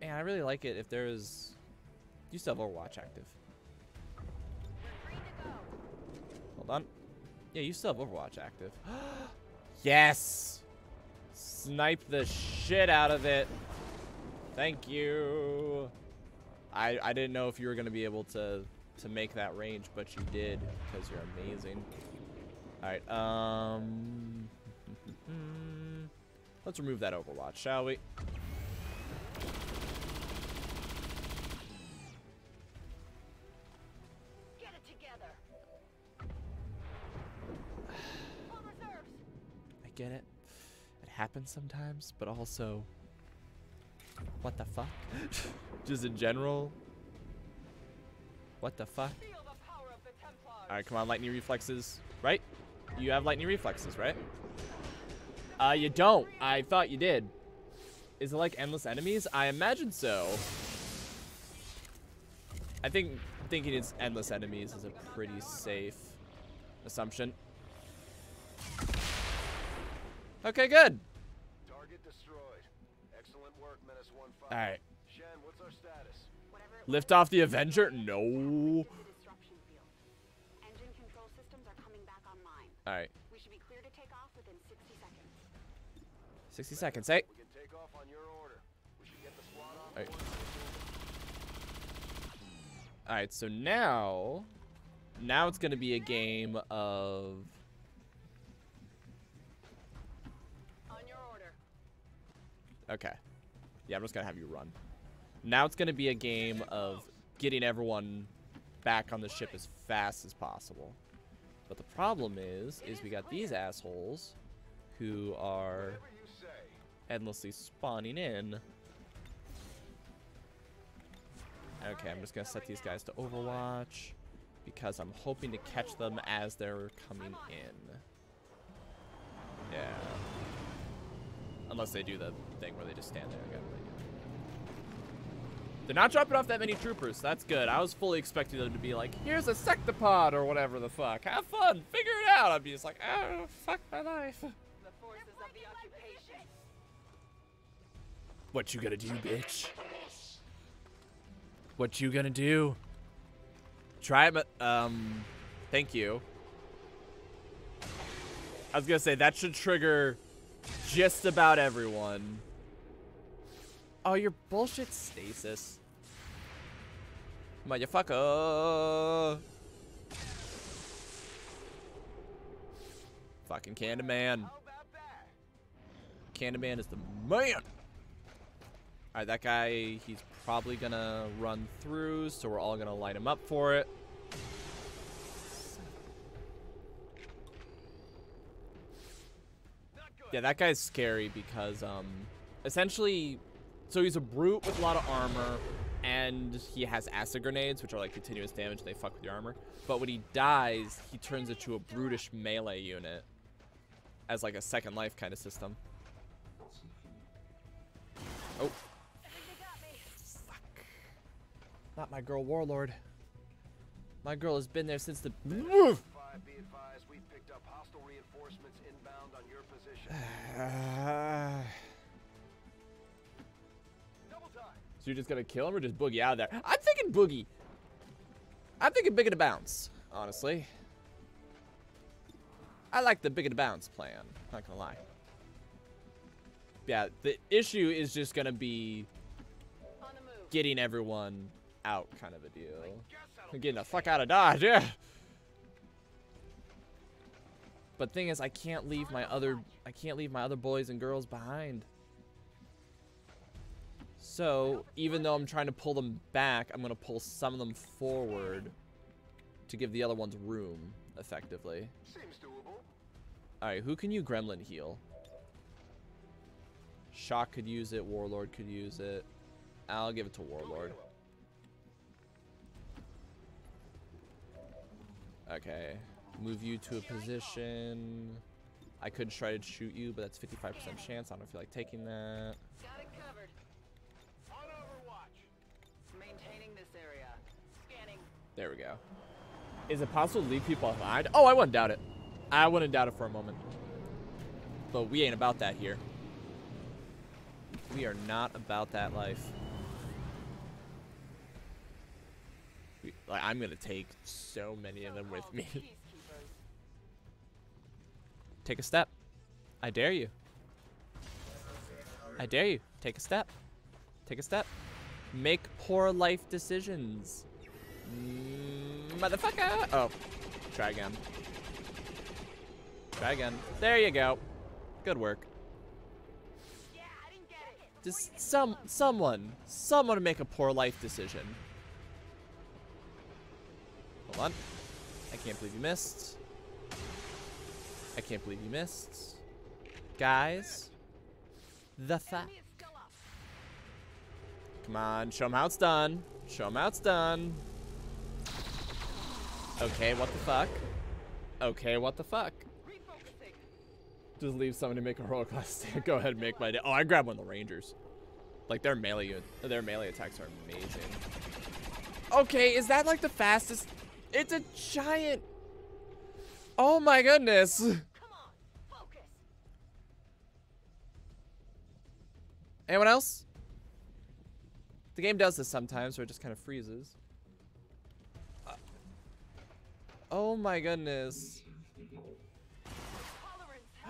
Speaker 1: man, I really like it if there is. You still have Overwatch active. Hold on. Yeah, you still have Overwatch active. [GASPS] yes! Snipe the shit out of it. Thank you. I, I didn't know if you were going to be able to, to make that range, but you did because you're amazing. All right. Um, [LAUGHS] let's remove that Overwatch, shall we? get it. It happens sometimes, but also, what the fuck? [LAUGHS] Just in general, what the fuck? All right, come on, lightning reflexes, right? You have lightning reflexes, right? Uh, you don't. I thought you did. Is it like endless enemies? I imagine so. I think thinking it's endless enemies is a pretty safe assumption. Okay, good. Target destroyed.
Speaker 3: Excellent work, Menace 1 5. All
Speaker 1: right. Shen, what's our status? Lift off the Avenger? No. All right. We should be clear to take off within 60 seconds. 60 seconds, All right. All right, so now now it's going to be a game of Okay. Yeah, I'm just going to have you run. Now it's going to be a game of getting everyone back on the ship as fast as possible. But the problem is, is we got these assholes who are endlessly spawning in. Okay, I'm just going to set these guys to Overwatch because I'm hoping to catch them as they're coming in. Yeah. Unless they do the thing where they just stand there. Okay, They're not dropping off that many troopers. that's good. I was fully expecting them to be like, here's a sectopod or whatever the fuck. Have fun. Figure it out. I'd be just like, oh,
Speaker 4: fuck my life.
Speaker 1: What you gonna do, bitch? What you gonna do? Try it, um, thank you. I was gonna say, that should trigger just about everyone. Oh, your bullshit stasis. Motherfucker. Fucking Candyman. Candyman is the man. Alright, that guy, he's probably gonna run through, so we're all gonna light him up for it. Yeah, that guy's scary because, um, essentially, so he's a brute with a lot of armor, and he has acid grenades, which are like continuous damage, they fuck with your armor. But when he dies, he turns into a brutish melee unit as like a second life kind of system. Oh. Fuck. Not my girl,
Speaker 4: Warlord. My girl has been there since the... [LAUGHS]
Speaker 1: So you're just gonna kill him or just boogie out of there? I'm thinking boogie. I'm thinking bigger to bounce, honestly. I like the bigger to bounce plan, not gonna lie. Yeah, the issue is just gonna be getting everyone out kind of a deal. Getting the fuck out of Dodge, yeah. But thing is, I can't leave my other I can't leave my other boys and girls behind. So, even though I'm trying to pull them back, I'm going to pull some of them forward to give the other ones room, effectively. Alright, who can you gremlin heal? Shock could use it, Warlord could use it. I'll give it to Warlord. Okay move you to a position. I could try to shoot you, but that's 55% chance. I don't feel like taking that.
Speaker 4: Got it covered. On Overwatch. Maintaining this area.
Speaker 1: Scanning. There we go. Is it possible to leave people behind? Oh, I wouldn't doubt it. I wouldn't doubt it for a moment. But we ain't about that here. We are not about that life. We, like, I'm gonna take so many of them with me. Take a step. I dare you. I dare you. Take a step. Take a step. Make poor life decisions. Mm, motherfucker! Oh. Try again. Try again. There you go. Good work. Just some someone. Someone make a poor life decision. Hold on. I can't believe you missed. I can't believe you missed. Guys. The fuck? Come on, show them how it's done. Show them how it's done. Okay, what the fuck? Okay, what the fuck? Just leave someone to make a roll class. [LAUGHS] Go ahead and make my day. Oh, I grabbed one of the rangers. Like their melee their melee attacks are amazing. Okay, is that like the fastest? It's a giant Oh my goodness. Anyone else? The game does this sometimes where it just kind of freezes. Uh, oh my goodness. [GASPS]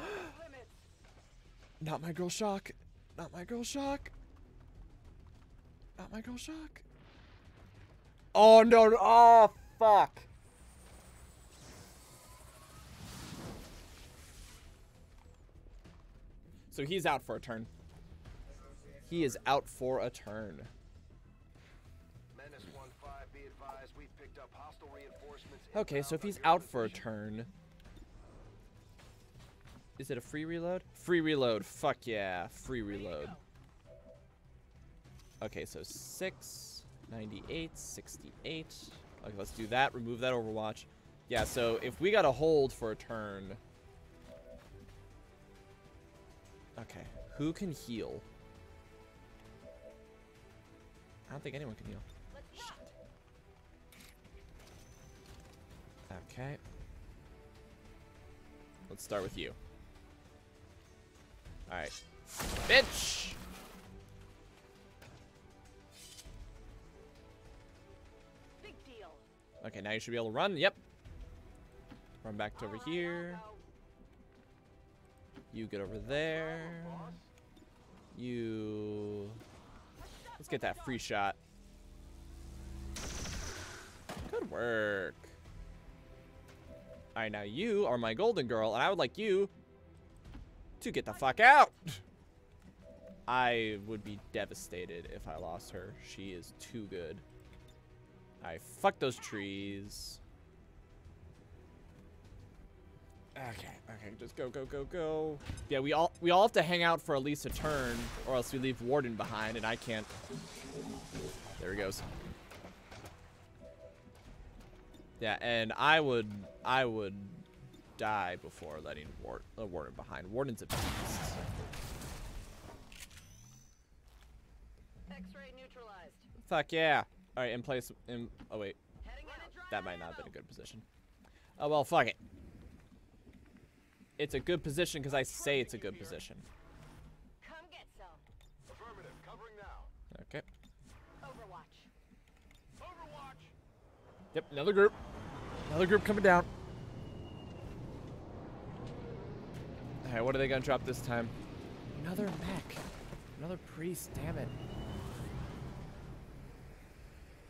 Speaker 1: Not my girl shock. Not my girl shock. Not my girl shock. Oh no. oh fuck. So he's out for a turn. He is out for a turn. Okay, so if he's out for a turn... Is it a free reload? Free reload. Fuck yeah. Free reload. Okay, so 6, 98, 68. Okay, let's do that. Remove that overwatch. Yeah, so if we got a hold for a turn... Okay, who can heal? I don't think anyone can heal. Shit. Okay. Let's start with you. Alright. Bitch! Okay, now you should be able to run. Yep. Run back to over oh, here. You get over there. You... Let's get that free shot. Good work. Alright, now you are my golden girl, and I would like you to get the fuck out. I would be devastated if I lost her. She is too good. I right, fuck those trees. Okay, okay, just go, go, go, go. Yeah, we all we all have to hang out for at least a turn, or else we leave Warden behind, and I can't. There he goes. Yeah, and I would I would die before letting Ward, uh, Warden behind. Warden's a beast.
Speaker 4: X-ray neutralized.
Speaker 1: Fuck yeah! All right, in place. In oh wait, that might not have been a good position. Oh well, fuck it it's a good position because I say it's a good position. Okay. Overwatch. Overwatch. Yep, another group. Another group coming down. Alright, what are they gonna drop this time? Another mech. Another priest, damn it.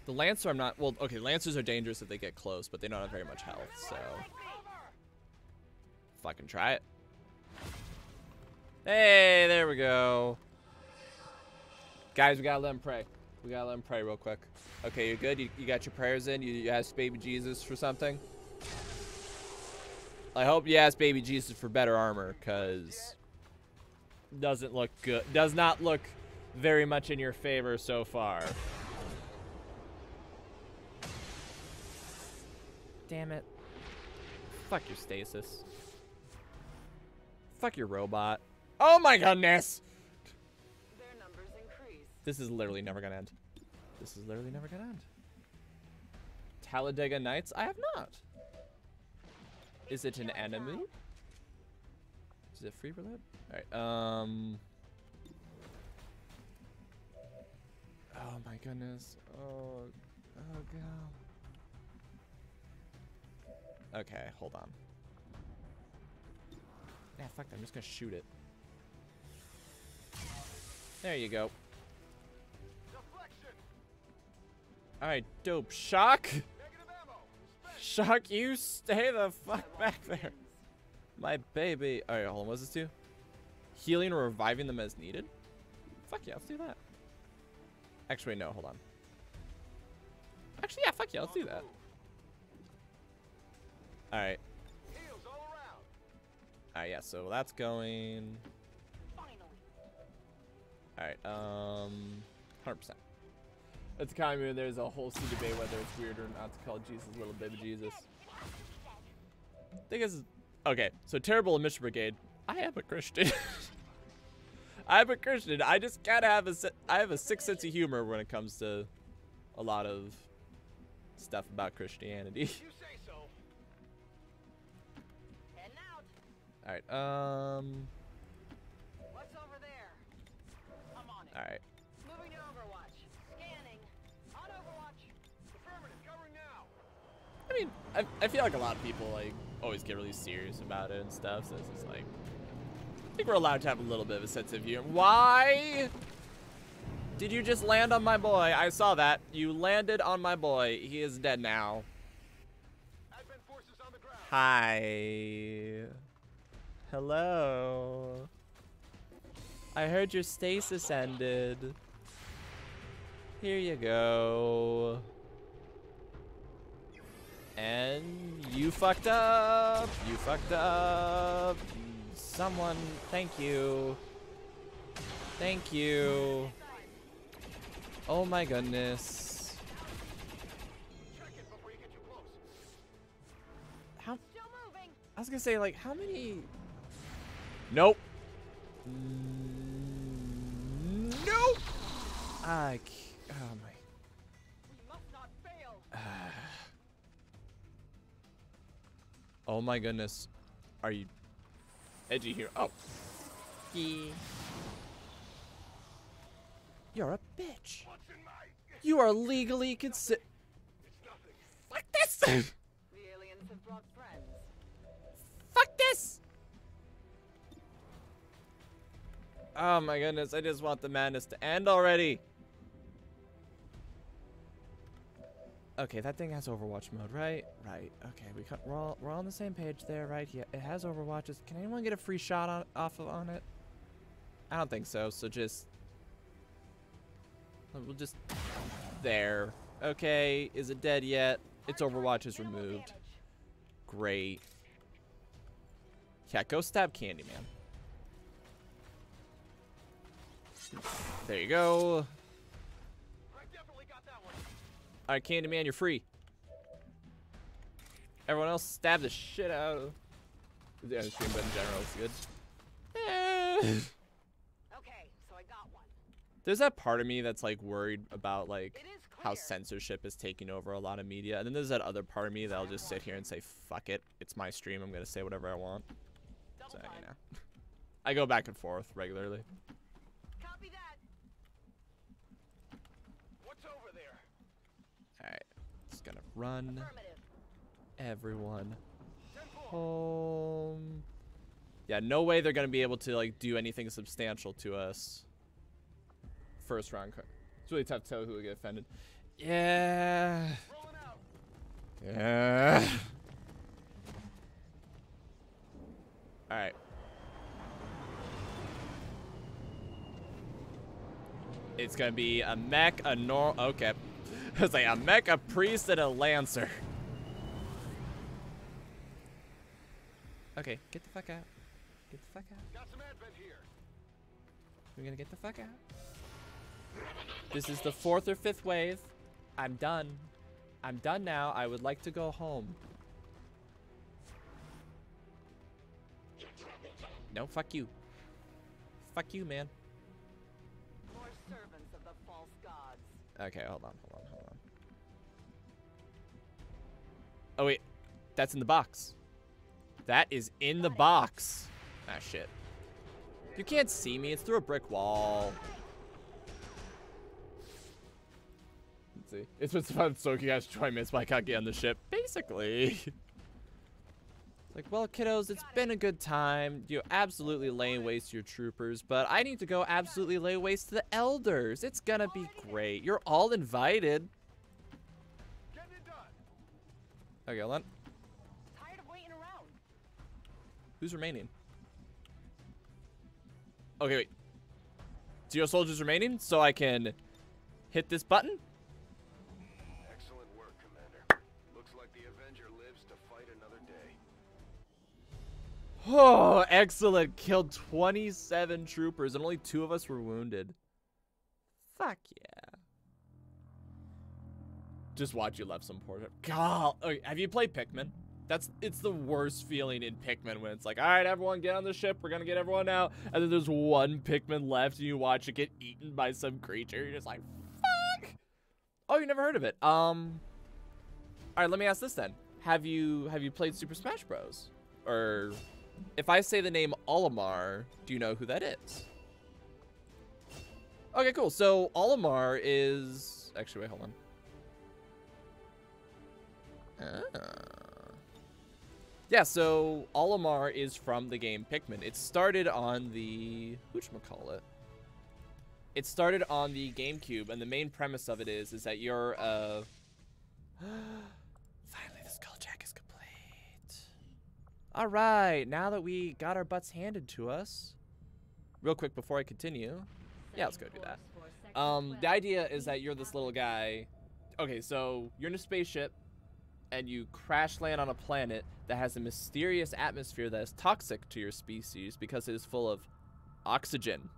Speaker 1: The Lancer I'm not well okay, Lancers are dangerous if they get close, but they don't have very much health, so if I can try it. Hey, there we go. Guys, we gotta let him pray. We gotta let him pray real quick. Okay, you're good? You, you got your prayers in? You, you asked baby Jesus for something? I hope you asked baby Jesus for better armor, because doesn't look good. Does not look very much in your favor so far. Damn it. Fuck your stasis. Fuck your robot. Oh
Speaker 7: my goodness!
Speaker 1: This is literally never gonna end. This is literally never gonna end. Talladega Nights? I have not. Is it an enemy? Is it free reload? Alright, um... Oh my goodness. Oh, oh god. Okay, hold on. Yeah, fuck that. I'm just gonna shoot it. There you go. Alright, dope. Shock? Shock, you stay the fuck back there. My baby. Alright, hold on. Was this do? Healing or reviving them as needed? Fuck yeah, let's do that. Actually, no, hold on. Actually, yeah, fuck yeah, let's do that. Alright. Alright, yeah, so that's going... Alright, um... 100%. It's kind of there's a whole sea debate whether it's weird or not to call Jesus little baby Jesus. I think it's... Okay, so terrible mission brigade. I am a Christian. [LAUGHS] I'm a Christian. I just gotta have a... I have a sick sense of humor when it comes to a lot of stuff about Christianity. All right. Um.
Speaker 4: What's over there? I'm on it. All right. Moving to Overwatch. Scanning. On Overwatch. Affirmative. Covering
Speaker 1: now. I mean, I, I feel like a lot of people like always get really serious about it and stuff. So it's just like, I think we're allowed to have a little bit of a sense of humor. Why? Did you just land on my boy? I saw that. You landed on my boy. He is dead now. Hi. Hello. I heard your stasis ended. Here you go. And you fucked up. You fucked up. Someone, thank you. Thank you. Oh my goodness. How? I was gonna say, like, how many Nope. Nope. I. Oh my. We must not fail. oh my goodness. Are you edgy here? Oh. Yeah. You're a bitch. You are legally nothing. Fuck this! [LAUGHS]
Speaker 4: Fuck this!
Speaker 1: Oh my goodness, I just want the madness to end already. Okay, that thing has Overwatch mode, right? Right. Okay, we we're all, we're all on the same page there, right? Yeah, it has Overwatches. Can anyone get a free shot on, off of, on it? I don't think so. So just we'll just there. Okay, is it dead yet? Its Overwatch is removed. Great. Yeah, go stab Candyman. There you go. Alright, Candyman, you're free. Everyone else, stab the shit out of the stream, but in general, it's
Speaker 4: good. okay, so I got one.
Speaker 1: There's that part of me that's like worried about like how censorship is taking over a lot of media, and then there's that other part of me that'll just sit here and say, "Fuck it, it's my stream. I'm gonna say whatever I want." So you know, [LAUGHS] I go back and forth regularly. Run. Everyone. Home. Um, yeah, no way they're going to be able to like do anything substantial to us. First round. It's really tough to tell who would get offended. Yeah. Yeah. All right. It's gonna be a mech, a normal. Okay, it's like a mech, a priest, and a lancer. Okay, get the fuck out. Get the fuck
Speaker 3: out. Got some advent here.
Speaker 1: We're gonna get the fuck out. This is the fourth or fifth wave. I'm done. I'm done now. I would like to go home. No, fuck you. Fuck you, man. Okay, hold on, hold on, hold on. Oh, wait. That's in the box. That is in the box. Ah, shit. You can't see me. It's through a brick wall. Let's see. It's been fun soaking as I can't get on the ship. Basically. like, well, kiddos, it's been a good time. You absolutely laying waste to your troopers, but I need to go absolutely lay waste to the elders. It's gonna be great. You're all invited. Okay, i Who's remaining? Okay, wait. Zero soldiers remaining, so I can hit this button?
Speaker 3: Excellent work, Commander. Looks like the Avenger lives to fight another day.
Speaker 1: Oh, excellent. Killed 27 troopers, and only two of us were wounded. Fuck yeah. Just watch you left some poor. God, okay, oh, have you played Pikmin? That's it's the worst feeling in Pikmin when it's like, all right, everyone get on the ship, we're gonna get everyone out, and then there's one Pikmin left, and you watch it get eaten by some creature. You're just like, fuck. Oh, you never heard of it? Um. All right, let me ask this then: Have you have you played Super Smash Bros? Or if I say the name Olimar, do you know who that is? Okay, cool. So Olimar is actually wait, hold on. Ah. Yeah, so Olimar is from the game Pikmin. It started on the call it. It started on the GameCube, and the main premise of it is is that you're uh [GASPS] Finally the skulljack is complete. Alright, now that we got our butts handed to us. Real quick before I continue. Yeah, let's go do that. Um, the idea is that you're this little guy. Okay, so you're in a spaceship and you crash land on a planet that has a mysterious atmosphere that is toxic to your species because it is full of oxygen.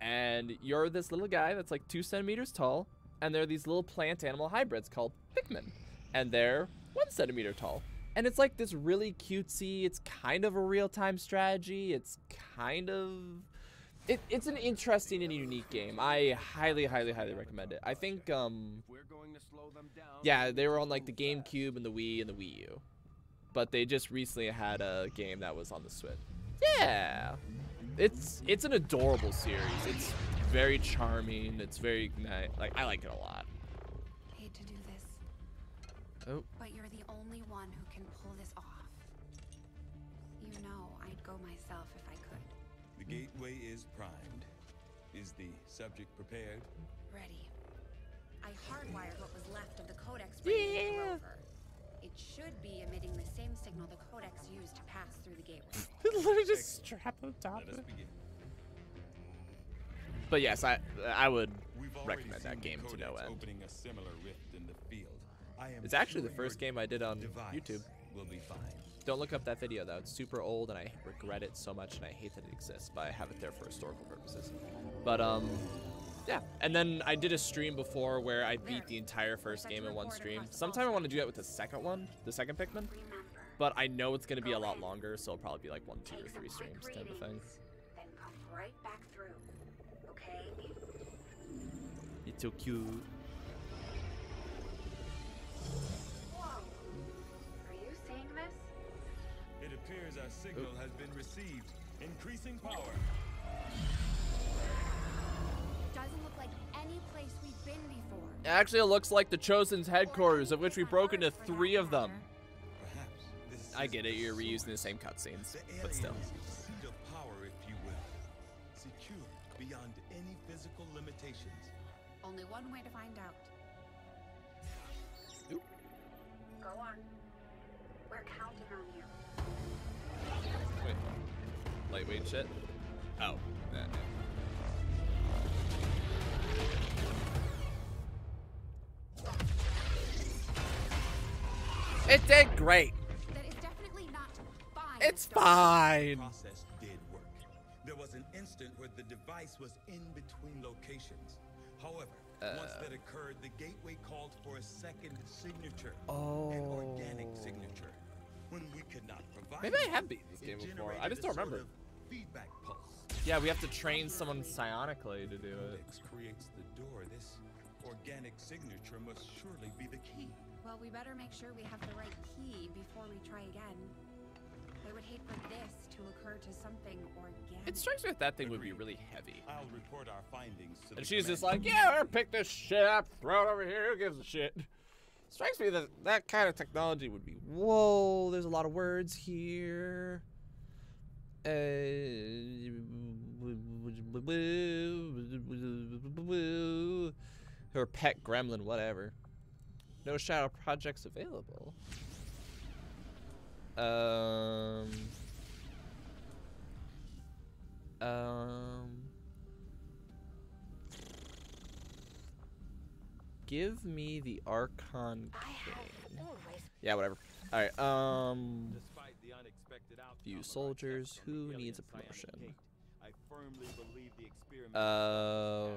Speaker 1: And you're this little guy that's like two centimeters tall, and there are these little plant animal hybrids called Pikmin, and they're one centimeter tall. And it's like this really cutesy, it's kind of a real time strategy, it's kind of it, it's an interesting and unique game. I highly, highly, highly recommend it. I think, um, yeah, they were on like the GameCube and the Wii and the Wii U, but they just recently had a game that was on the Switch. Yeah, it's it's an adorable series. It's very charming. It's very nice. Like I like it a lot.
Speaker 5: Hate to do this. Oh. But
Speaker 6: Gateway is primed. Is the subject prepared?
Speaker 5: Ready. I hardwired what was left of the codex yeah. rover. It should be emitting the same signal the codex used to pass through the gateway.
Speaker 1: [LAUGHS] Literally just strap on top. But yes, I I would recommend that game to no end.
Speaker 6: a rift in the field. it's actually sure the first game I did on
Speaker 1: YouTube. Will be fine. Don't look up that video though. It's super old and I regret it so much and I hate that it exists, but I have it there for historical purposes. But um yeah, and then I did a stream before where I beat the entire first game in one stream. Sometime I want to do that with the second one, the second Pikmin. But I know it's going to be a lot longer, so it'll probably be like one, two, or three streams type of thing. Then
Speaker 5: come right back through, okay?
Speaker 1: It's cute.
Speaker 6: appears our signal has been received. Increasing power.
Speaker 5: Doesn't look like any place we've been
Speaker 1: before. Actually, it looks like the Chosen's headquarters, of which we broke into three of them. I get it, you're reusing the same
Speaker 6: cutscenes, but still. The power, if you will, secure beyond any physical limitations.
Speaker 5: Only one way to find out. Oop. Go on.
Speaker 1: lightweight shit? Oh, It did great. It's
Speaker 7: fine.
Speaker 6: Process did work. There was an instant where the device was in between locations. However, uh, once that occurred, the gateway called for a second signature, oh. an organic oh. signature. When we could not provide, maybe I have beat this game before. I just don't remember. Sort of feedback pulse.
Speaker 1: Yeah, we have to train someone psionically
Speaker 6: to do it. creates the door. This organic signature must surely be the key.
Speaker 5: Well, we better make sure we have the right key before we try again. I would hate for this to occur to something organic.
Speaker 1: It strikes me that that thing Agreed. would be really heavy. I'll report our findings to And she's just like, yeah, pick this shit up, throw it over here, who gives a shit? Strikes me that that kind of technology would be, whoa, there's a lot of words here. Uh, her pet gremlin, whatever. No shadow projects available. Um. Um. Give me the Archon King. Yeah, whatever. All right. Um few soldiers. Who needs a promotion? Uh,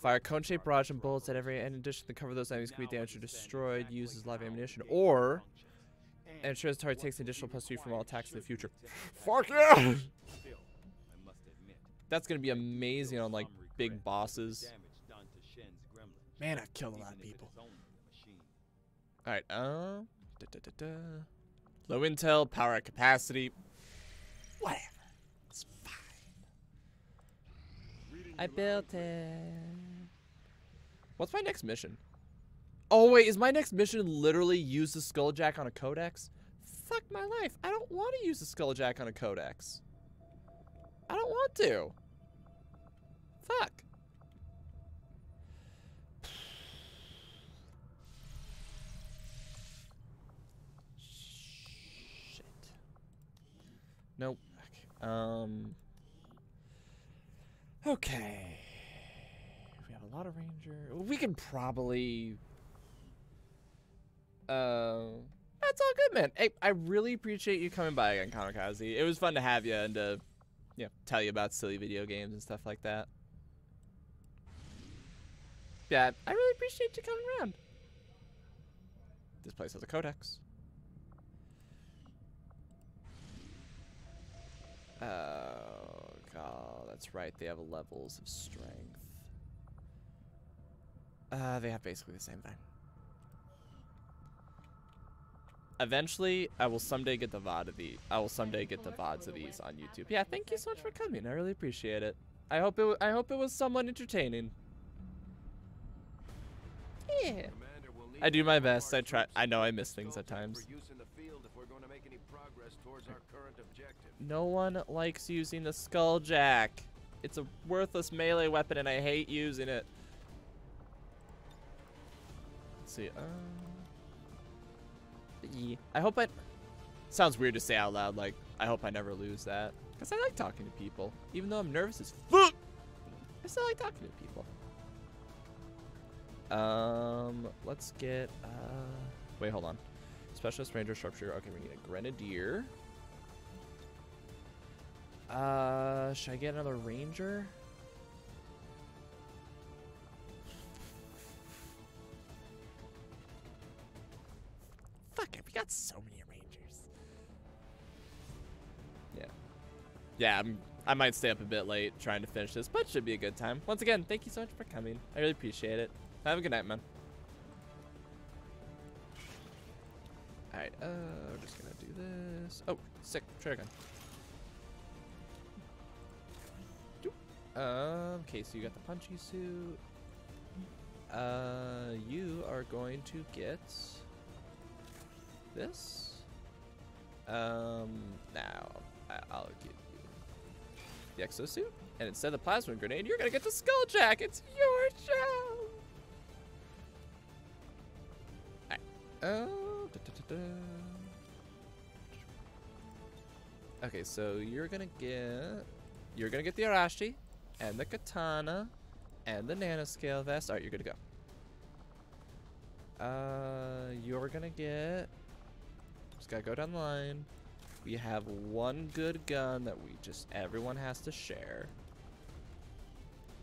Speaker 1: fire cone-shaped barrage and bullets at every end. In addition, the cover those enemies can be damaged or destroyed. Uses live ammunition or ensures target takes an additional +3 from all attacks in the future. [LAUGHS] Fuck yeah! That's gonna be amazing on like big bosses.
Speaker 6: Man, I've killed a lot of people. All
Speaker 1: right. Um. Low intel, power capacity. Whatever. It's fine. I built it. What's my next mission? Oh, wait, is my next mission literally use the skulljack on a codex? Fuck my life. I don't want to use the skulljack on a codex. I don't want to. Fuck. Nope. Um.
Speaker 4: Okay.
Speaker 1: We have a lot of ranger. We can probably. Uh, that's all good, man. Hey, I really appreciate you coming by again, Kamikaze. It was fun to have you and to, you know, tell you about silly video games and stuff like that. Yeah,
Speaker 4: I really appreciate you coming around.
Speaker 1: This place has a codex. Oh, God. That's right. They have levels of strength. Uh, they have basically the same thing. Eventually, I will someday get the VOD of the. I will someday get the VODs of these on YouTube. Yeah, thank you so much for coming. I really appreciate it. I hope it. I hope it was somewhat entertaining. Yeah. I do my best. I try. I know I miss things at times. No one likes using the skulljack. It's a worthless melee weapon and I hate using it. Let's see. Uh, yeah. I hope I... Sounds weird to say out loud, like, I hope I never lose that. Because I like talking to people. Even though I'm nervous as fuck, I still like talking to people. Um, let's get, uh, wait, hold on. Specialist Ranger Sharpshooter. Okay, we need a Grenadier. Uh, should I get another ranger? Fuck it, we got so many rangers. Yeah. Yeah, I'm, I might stay up a bit late trying to finish this, but should be a good time. Once again, thank you so much for coming. I really appreciate it. Have a good night, man. Alright, uh, we're just gonna do this. Oh, sick, trigger gun. Um, okay, so you got the punchy suit. Uh, you are going to get this. Um, now I'll give you the exosuit, and instead of the plasma grenade, you're gonna get the skulljack. It's
Speaker 4: your show.
Speaker 1: Uh, okay, so you're gonna get you're gonna get the Arashi and the katana, and the nanoscale vest. Alright, you're good to go. Uh, you're gonna get... Just gotta go down the line. We have one good gun that we just... Everyone has to share.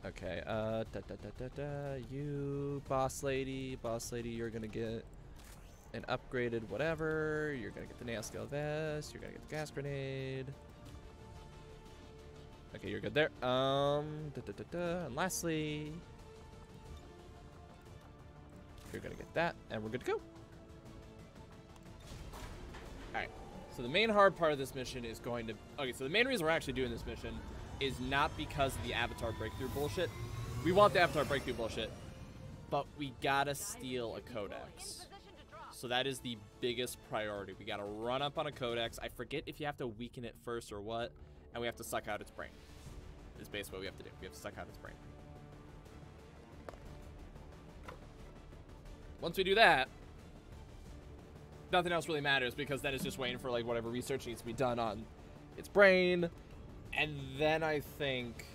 Speaker 1: Okay, uh, da da da da da, you, boss lady, boss lady, you're gonna get an upgraded whatever, you're gonna get the nanoscale vest, you're gonna get the gas grenade, Okay, you're good there. Um, da, da, da, and lastly, you're gonna get that, and we're good to go. Alright, so the main hard part of this mission is going to... Okay, so the main reason we're actually doing this mission is not because of the Avatar Breakthrough bullshit. We want the Avatar Breakthrough bullshit, but we gotta steal a Codex. So that is the biggest priority. We gotta run up on a Codex. I forget if you have to weaken it first or what, and we have to suck out its brain. Is basically what we have to do. We have to suck out its brain. Once we do that, nothing else really matters because then it's just waiting for like whatever research needs to be done on its brain. And then I think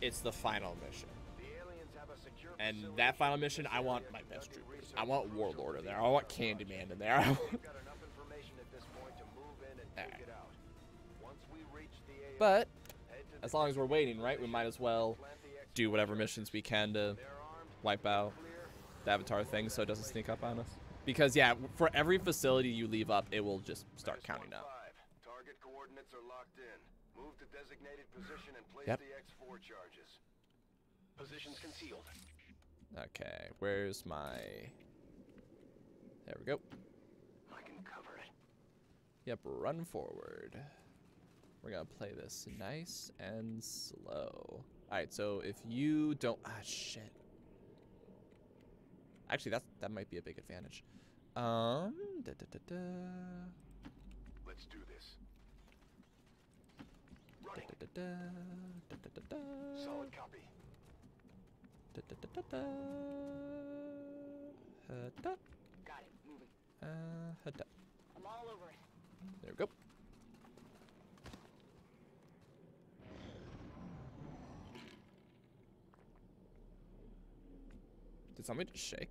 Speaker 1: it's the final mission. And that final mission, I want my best troopers. I want Warlord in there. I want Candyman in there. [LAUGHS] But as long as we're waiting, right, we might as well do whatever missions we can to wipe out the avatar thing so it doesn't sneak up on us. Because, yeah, for every facility you leave up, it will just start counting up. Target
Speaker 3: coordinates are locked in. Move to designated position and place yep. the X4 charges.
Speaker 7: Positions concealed.
Speaker 1: Okay, where's my... There we go. I can cover it. Yep, run forward. We're gonna play this nice and slow. Alright, so if you don't... Ah, shit. Actually, that's, that might be a big advantage. Um, da, da, da, da.
Speaker 7: Let's do this.
Speaker 1: Da, da, da, da, da, da, da. Solid copy. Da, da, da,
Speaker 4: da, da. Got it. Moving. Uh, da. I'm all over it. There we go.
Speaker 1: Did me just shake?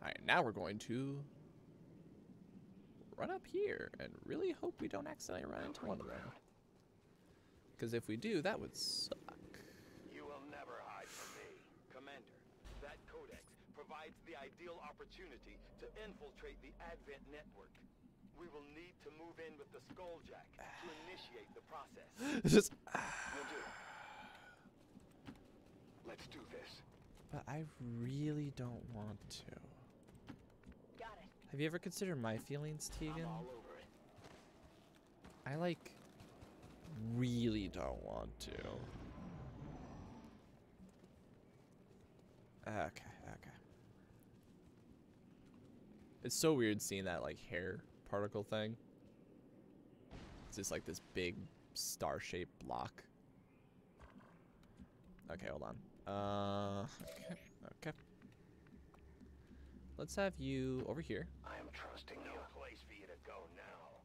Speaker 1: Alright, now we're going to run up here and really hope we don't accidentally run into one of them. Because if we do, that would
Speaker 4: suck.
Speaker 6: You will never hide from me, Commander. That codex provides the ideal opportunity to infiltrate the Advent network. We will need to move in with the Skulljack to initiate the process. [LAUGHS] just... we'll do Let's do this.
Speaker 1: But I really don't want to. Got it. Have you ever considered my feelings, Tygan? I like really don't want to. Ah, okay, okay. It's so weird seeing that like hair particle thing. It's just like this big star-shaped block. Okay, hold on. Uh, okay. okay. Let's have you over here. I am trusting no place for you to go now.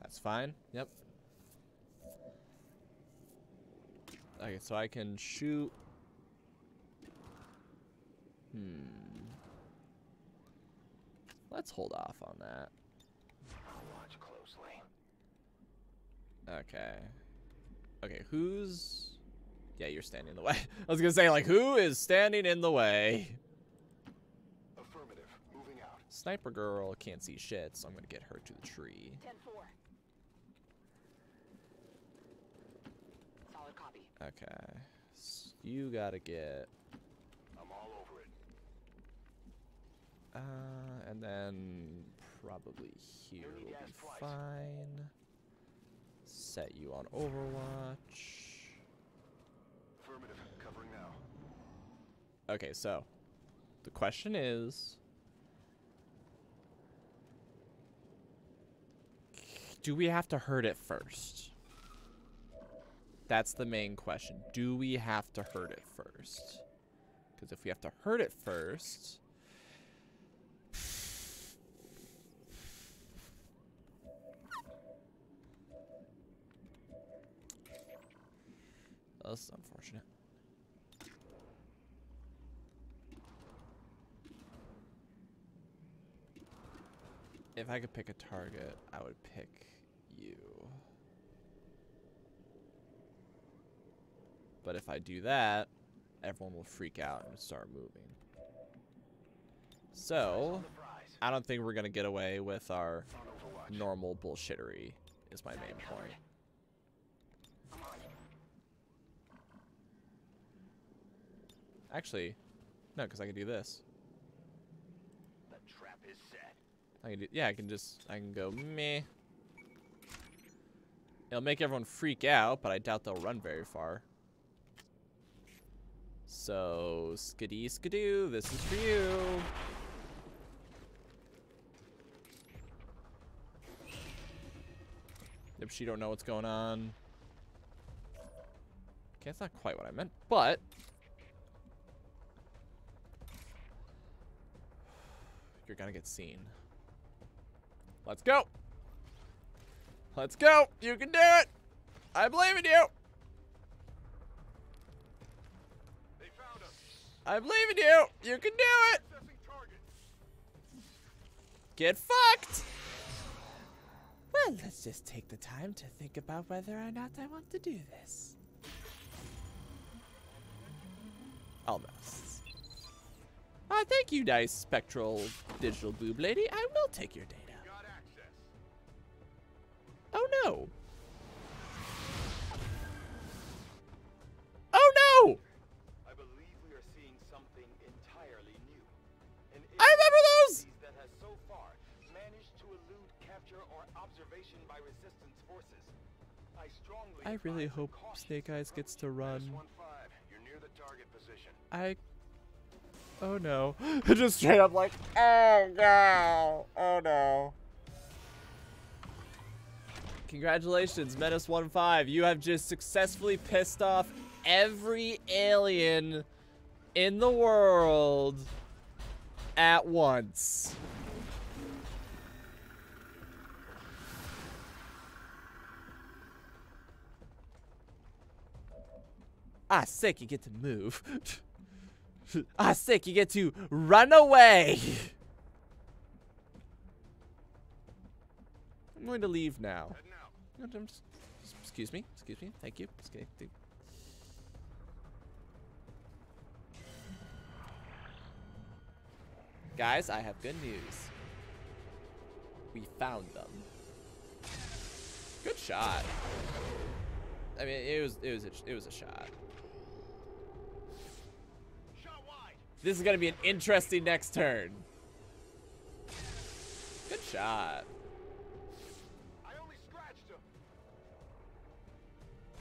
Speaker 1: That's fine. Yep. Okay, so I can shoot. Hmm. Let's hold off on that.
Speaker 7: I'll watch closely.
Speaker 1: Okay. Okay, who's yeah, you're standing in the way. [LAUGHS] I was gonna say, like, who is standing in the way? Affirmative. Moving out. Sniper girl can't see shit, so I'm gonna get her to the tree. Solid copy. Okay. So you gotta get... I'm all over it. Uh, and then probably
Speaker 3: here will be
Speaker 1: fine. Set you on Overwatch. Okay, so the question is do we have to hurt it first? That's the main question. Do we have to hurt it first? Because if we have to hurt it first... [SIGHS] That's unfortunate. If I could pick a target, I would pick you. But if I do that, everyone will freak out and start moving. So, I don't think we're going to get away with our normal bullshittery is my main point. Actually, no, because I can do this. I can do, yeah, I can just, I can go meh. It'll make everyone freak out, but I doubt they'll run very far. So, skiddy skidoo, this is for you. If she don't know what's going on. Okay, that's not quite what I meant, but... [SIGHS] You're gonna get seen. Let's go. Let's go. You can do it. I believe in you. I believe in you. You can do it. Get fucked. Well, let's just take the time to think about whether or not I want to do this. Almost. Ah, uh, thank you, nice spectral digital boob lady. I will take your date. Oh no!
Speaker 4: Oh no! I believe we are seeing something entirely new. I remember those! That has so far managed to elude capture or
Speaker 3: observation by resistance forces. I strongly
Speaker 1: I really hope Snake Eyes gets to run. I Oh no. [GASPS] Just straight up like, oh no, oh no. Congratulations, Menace 1-5. You have just successfully pissed off every alien in the world at once. Ah, sick, you get to move. [LAUGHS] ah, sick, you get to run away. I'm going to leave now. Excuse me. Excuse me. Thank you. Okay, Guys, I have good news. We found them. Good shot. I mean, it was it was a, it was a shot. This is gonna be an interesting next turn. Good shot.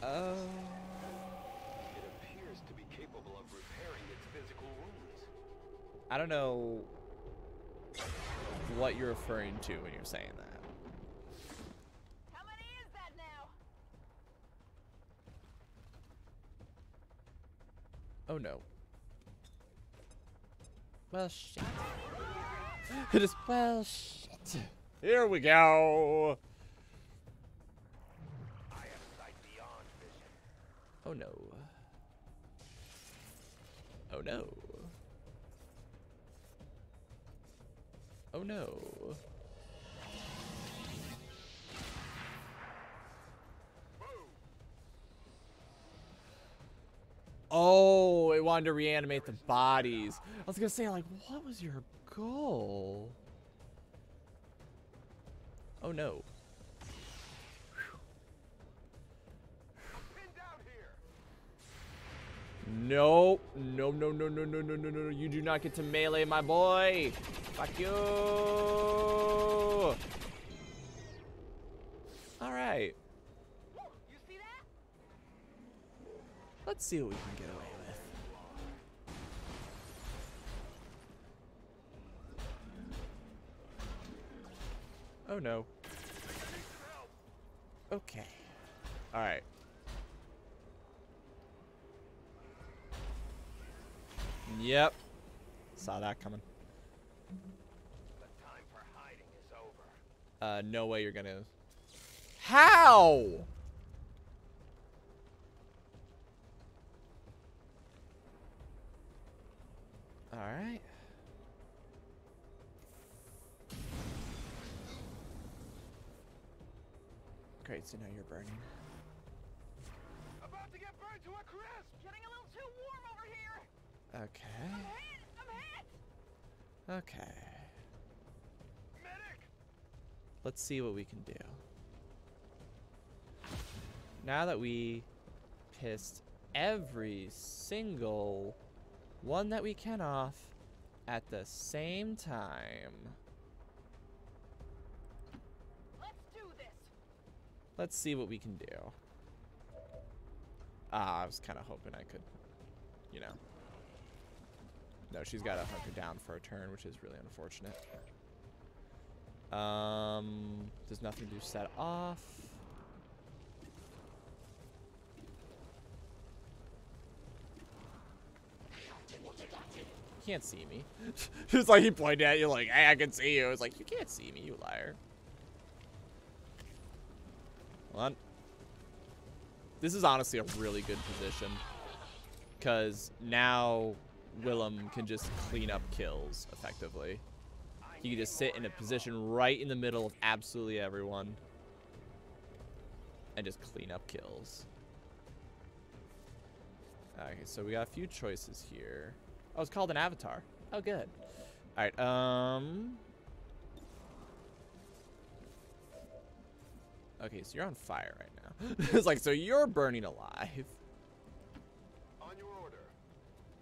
Speaker 6: It appears to be capable of repairing its physical wounds.
Speaker 1: I don't know what you're referring to when you're saying that. How many is that now? Oh no. Well, shit. It [LAUGHS] is well, shit. Here we go. Oh no. Oh no. Oh no. Oh, it wanted to reanimate the bodies. I was gonna say, like, what was your goal? Oh no. No, no, no, no, no, no, no, no, no, no. You do not get to melee, my boy. Fuck you. All right. Let's see what we can get away with. Oh no. Okay. All right. Yep. Saw that coming. Uh, no way you're gonna... How? Alright. Great, so now you're burning. Okay. I'm
Speaker 3: hit! I'm
Speaker 1: hit! Okay. Medic! Let's see what we can do. Now that we pissed every single one that we can off at the same time.
Speaker 2: Let's do this.
Speaker 1: Let's see what we can do. Ah, I was kind of hoping I could, you know. No, she's got to hunker down for a turn, which is really unfortunate. Um, there's nothing to set off. can't see me. it's [LAUGHS] like he pointed at you like, hey, I can see you. It's like, you can't see me, you liar. Hold on. This is honestly a really good position. Because now Willem can just clean up kills effectively. He can just sit in a position right in the middle of absolutely everyone and just clean up kills. Okay, so we got a few choices here. Oh, it's called an avatar. Oh, good. All right, um... Okay, so you're on fire right now. [LAUGHS] it's like, so you're burning alive.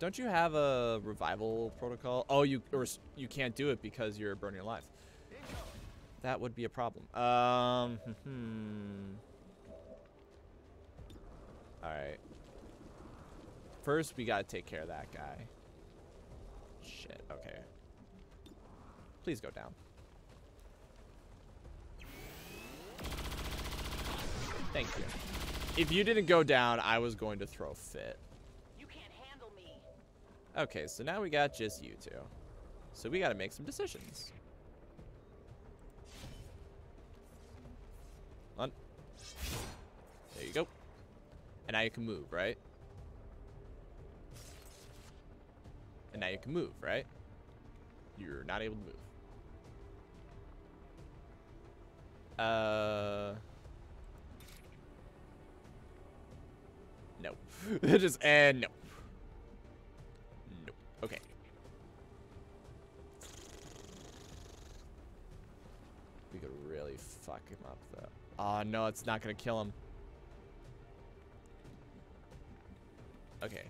Speaker 1: Don't you have a revival protocol? Oh, you or you can't do it because you're burning alive. That would be a problem. Um, [LAUGHS] hmm. All right. First, we gotta take care of that guy. Shit. Okay. Please go down. Thank you. If you didn't go down, I was going to throw fit. Okay, so now we got just you two. So we gotta make some decisions. On. There you go. And now you can move, right? And now you can move, right? You're not able to move. Uh, no. [LAUGHS] Just, and no. Okay. We could really fuck him up, though. Ah, oh, no, it's not gonna kill him. Okay.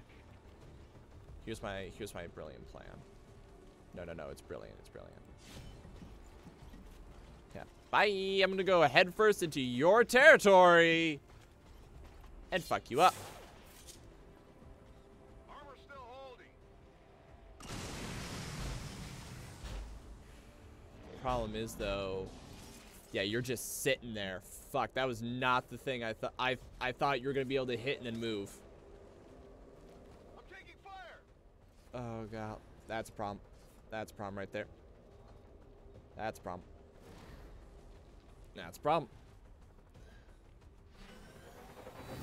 Speaker 1: Here's my here's my brilliant plan. No, no, no, it's brilliant. It's brilliant. Yeah. Bye! I'm gonna go headfirst into your territory! And fuck you up. problem is, though, yeah, you're just sitting there. Fuck, that was not the thing I thought. I I thought you were gonna be able to hit and then move. I'm taking fire. Oh god, that's a problem. That's a problem right there. That's a problem. That's a problem.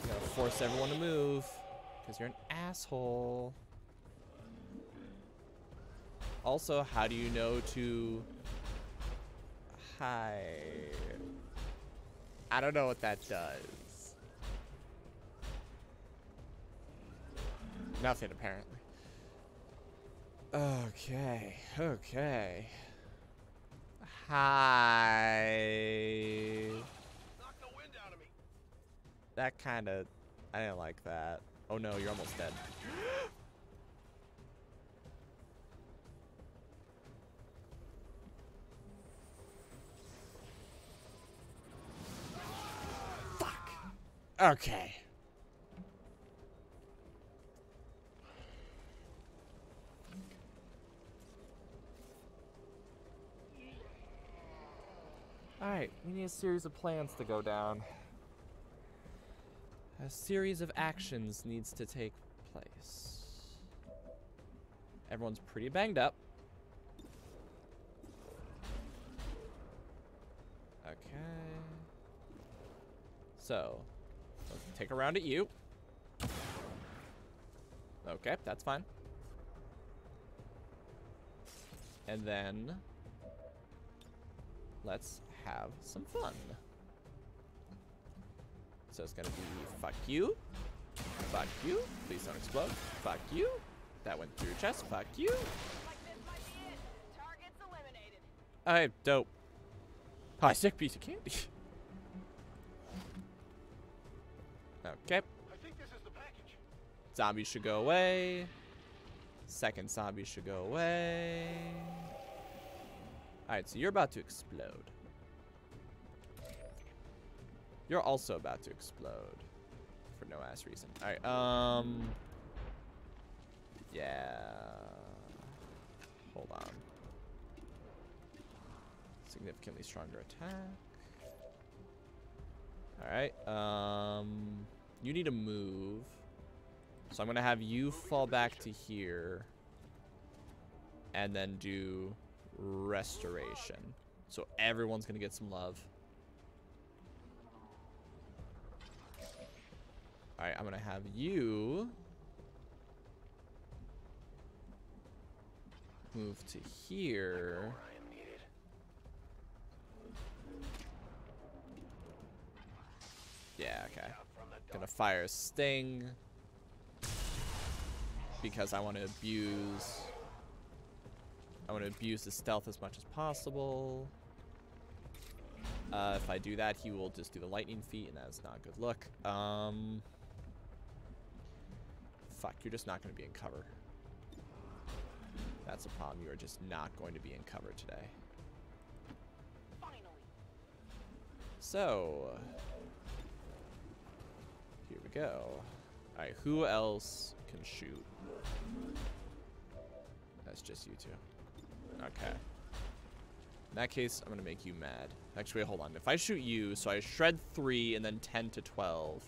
Speaker 1: You gotta force everyone to move because you're an asshole. Also, how do you know to Hi. I don't know what that does. Nothing, apparently. Okay, okay. Hi. That kind of... I didn't like that. Oh no, you're almost dead.
Speaker 4: [GASPS] [GASPS] [GASPS]
Speaker 7: Okay.
Speaker 1: Alright, we need a series of plans to go down. A series of actions needs to take place. Everyone's pretty banged up. Okay. So, take a round at you. Okay, that's fine. And then let's have some fun. So it's gonna be fuck you, fuck you, please don't explode, fuck you. That went through your chest, fuck you.
Speaker 3: Like
Speaker 1: I dope. Hi, sick piece of candy. [LAUGHS] Okay. Zombie should go away. Second zombie should go away. Alright, so you're about to explode. You're also about to explode. For no ass reason. Alright, um... Yeah... Hold on. Significantly stronger attack. Alright, um... You need to move. So I'm going to have you fall back to here. And then do restoration. So everyone's going to get some love. Alright, I'm going to have you... Move to here. Yeah, okay. Gonna fire a Sting. Because I want to abuse... I want to abuse the stealth as much as possible. Uh, if I do that, he will just do the lightning feet, and that's not good luck. Um, fuck, you're just not going to be in cover. That's a problem. You are just not going to be in cover today. Finally. So, here we go. All right, who else can shoot? That's just you two. Okay. In that case, I'm gonna make you mad. Actually, wait, hold on. If I shoot you, so I shred three and then 10 to 12,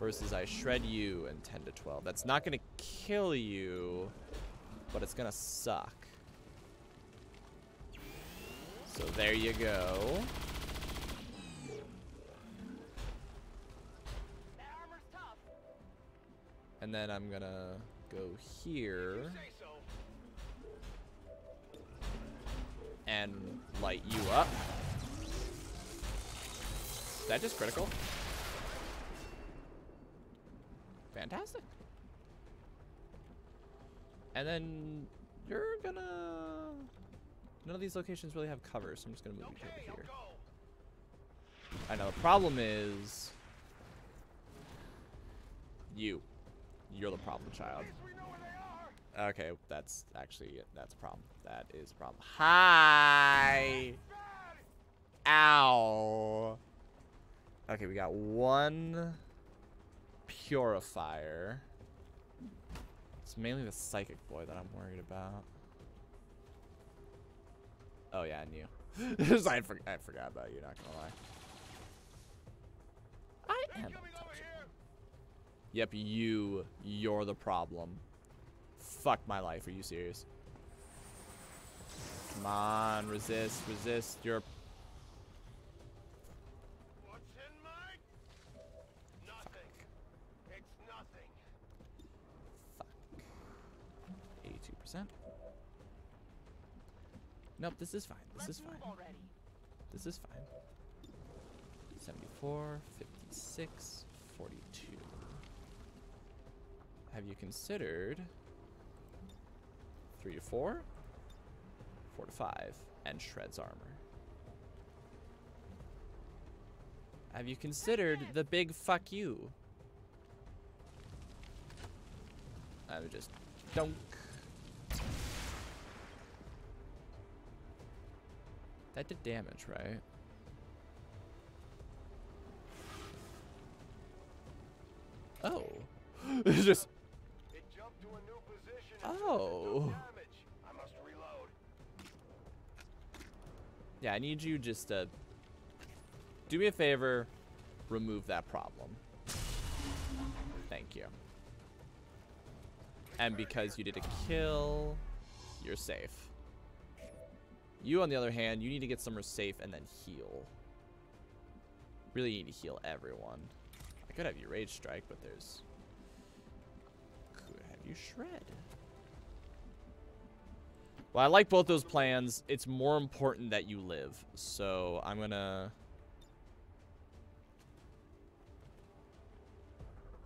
Speaker 1: versus I shred you and 10 to 12. That's not gonna kill you, but it's gonna suck. So there you go. And then I'm gonna go here. And light you up. That just critical. Fantastic. And then you're gonna... None of these locations really have cover, so I'm just gonna move okay, you over here. I know, the problem is... You. You're the problem child. Okay, that's actually that's a problem. That is a problem. Hi. Ow. Okay, we got one purifier. It's mainly the psychic boy that I'm worried about. Oh yeah, and you. I, [LAUGHS] for I forgot about you. Not gonna lie. I am Yep, you. You're the problem. Fuck my life. Are you serious? Come on, resist, resist. You're. What's
Speaker 7: in Nothing. It's nothing. Fuck.
Speaker 1: Eighty-two percent. Nope, this is fine. This Let's is fine. Already. This is fine. 74, 56. Have you considered three to four, four to five, and shreds armor? Have you considered the big fuck you? I would just dunk. That did damage, right? Oh. [LAUGHS] it's just Oh. Yeah, I need you just to do me a favor, remove that problem. Thank you. And because you did a kill, you're safe. You, on the other hand, you need to get somewhere safe and then heal. Really need to heal everyone. I could have you Rage Strike, but there's... Could have you Shred. Well, I like both those plans. It's more important that you live. So I'm going to...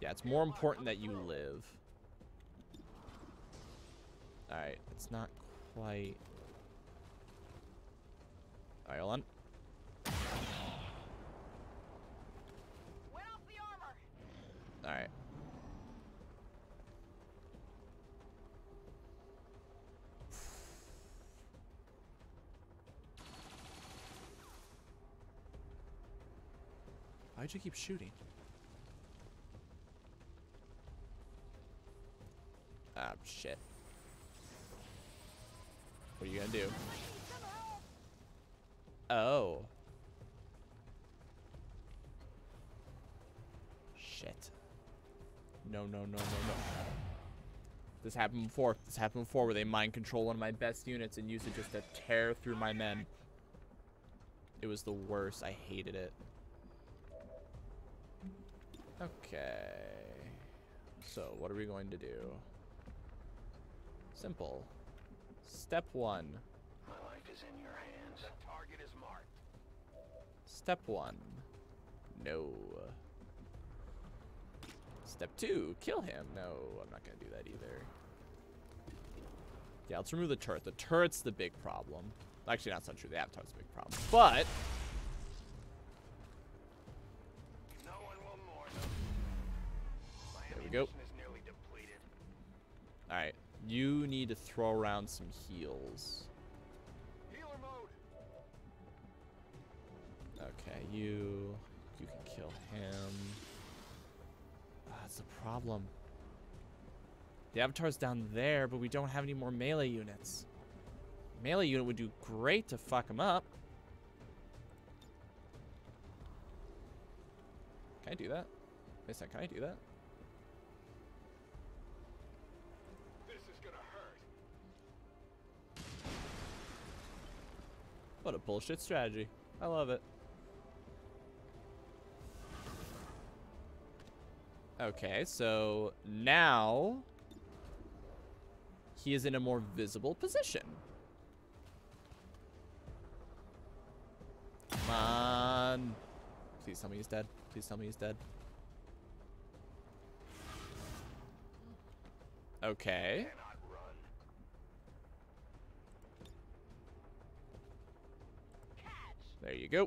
Speaker 1: Yeah, it's more important that you live. Alright, it's not quite... Alright, hold on. Alright. Why'd you keep shooting? Ah, shit. What are you gonna do? Oh. Shit. No, no, no, no, no. This happened before. This happened before where they mind control one of my best units and use it just to tear through my men. It was the worst. I hated it. Okay. So, what are we going to do? Simple. Step one.
Speaker 7: My life is in your hands. The target is marked.
Speaker 1: Step one. No. Step two, kill him. No, I'm not gonna do that either. Yeah, let's remove the turret. The turret's the big problem. Actually, not so true. The avatar's the big problem. But we go. Alright. You need to throw around some heals. Okay, you... You can kill him. Oh, that's the problem. The avatar's down there, but we don't have any more melee units. Melee unit would do great to fuck him up. Can I do that? second. can I do that? What a bullshit strategy. I love it. Okay, so now he is in a more visible position. Come on. Please tell me he's dead. Please tell me he's dead. Okay. There you go.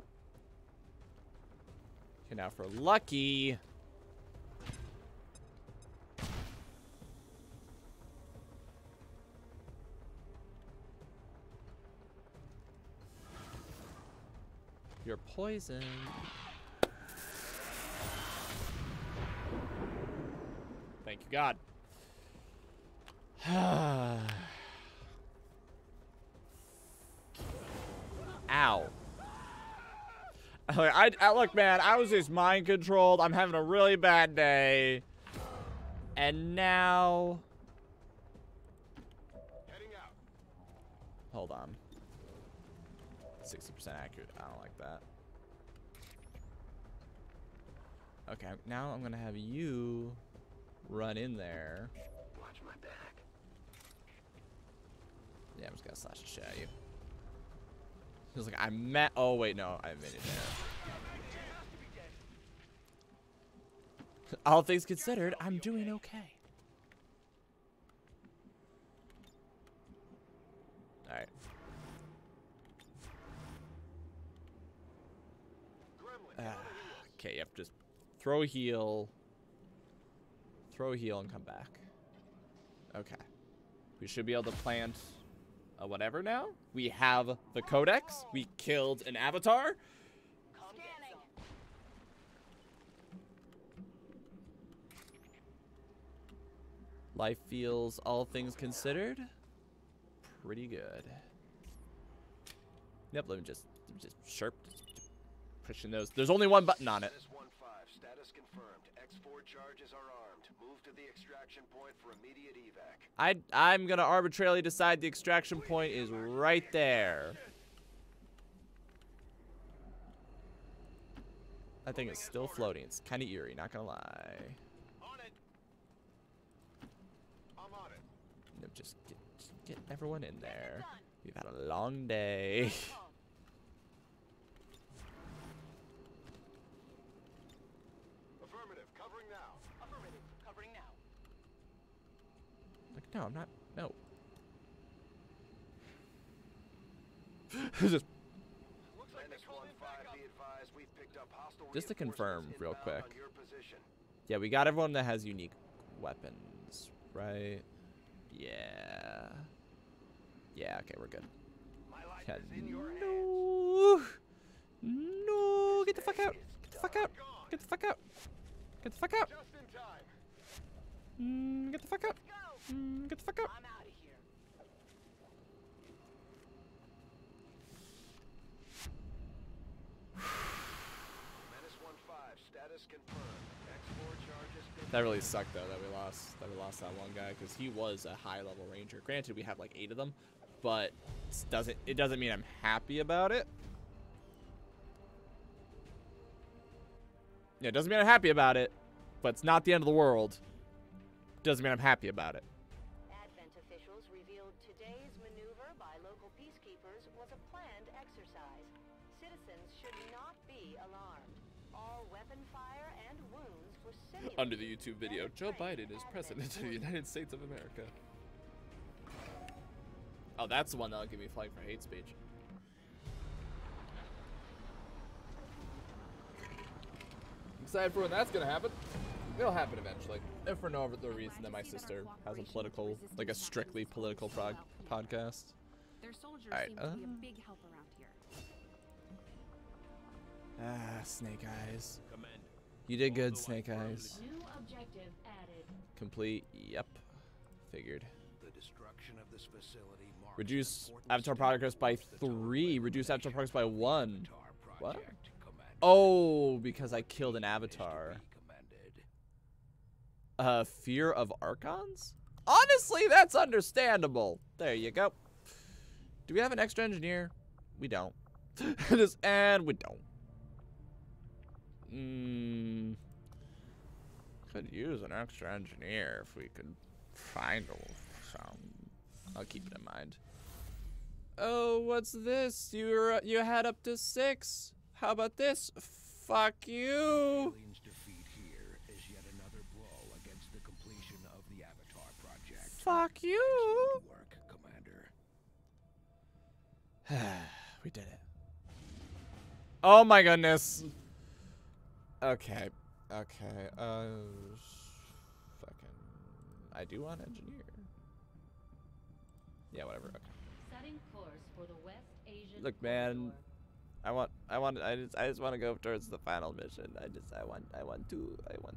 Speaker 1: Okay, now for Lucky. You're poisoned. Thank you, God. [SIGHS] Ow. I, I, look, man, I was just mind controlled. I'm having a really bad day. And now... Hold on. 60% accurate. I don't like that. Okay, now I'm going to have you run in there. Watch my back. Yeah, I'm just going to slash the shit out of you. He was like, i met. Oh, wait, no. I made it there. All things considered, I'm doing okay. Alright. Ah, okay, yep, just throw a heal. Throw a heal and come back. Okay. We should be able to plant a uh, whatever now. We have the codex. We killed an avatar. Life feels, all things considered, pretty good. Yep, let me just, just sharp, just pushing those. There's only one button on it. X4
Speaker 3: charges are armed.
Speaker 1: I, I'm going to arbitrarily decide the extraction point is right there. I think it's still floating. It's kind of eerie, not going to lie. No, just get, just get everyone in there. We've had a long day. No, I'm not. No.
Speaker 3: just [LAUGHS] just to confirm real quick.
Speaker 1: Yeah, we got everyone that has unique weapons, right? Yeah. Yeah, okay, we're good. Yeah, no. No, get the fuck
Speaker 4: out. Get the fuck out. Get the fuck out. Get the fuck out. Mm, get the fuck out. Mm, get the fuck up. I'm out of here.
Speaker 1: That really sucked though that we lost that we lost that one guy because he was a high level ranger. Granted, we have like eight of them, but it doesn't it doesn't mean I'm happy about it. Yeah, it doesn't mean I'm happy about it, but it's not the end of the world. Doesn't mean I'm happy about it. under the YouTube video, Joe Biden is President of the United States of America. Oh, that's the one that'll give me flight for hate speech. Excited for when that's gonna happen. It'll happen eventually. If for no other reason than my sister has a political, like a strictly political prog podcast. uh, Ah, snake eyes. Command you did good, Snake Eyes. Complete. Yep. Figured. Reduce avatar progress by three. Reduce avatar progress by one. What? Oh, because I killed an avatar. Uh, fear of archons? Honestly, that's understandable. There you go. Do we have an extra engineer? We don't. [LAUGHS] and we don't. Mm, could use an extra engineer if we could find some. I'll keep it in mind. Oh, what's this? you you had up to six. How about this? Fuck you. Fuck
Speaker 4: you. work,
Speaker 1: Commander. [SIGHS] [SIGHS] we did it. Oh my goodness. Okay. Okay. Uh, fucking. I do want engineer. Yeah, whatever. Okay.
Speaker 4: Setting course for the West Asian.
Speaker 1: Look, man. I want. I want. I just. I just want to go towards the final mission. I just. I want. I want to. I want.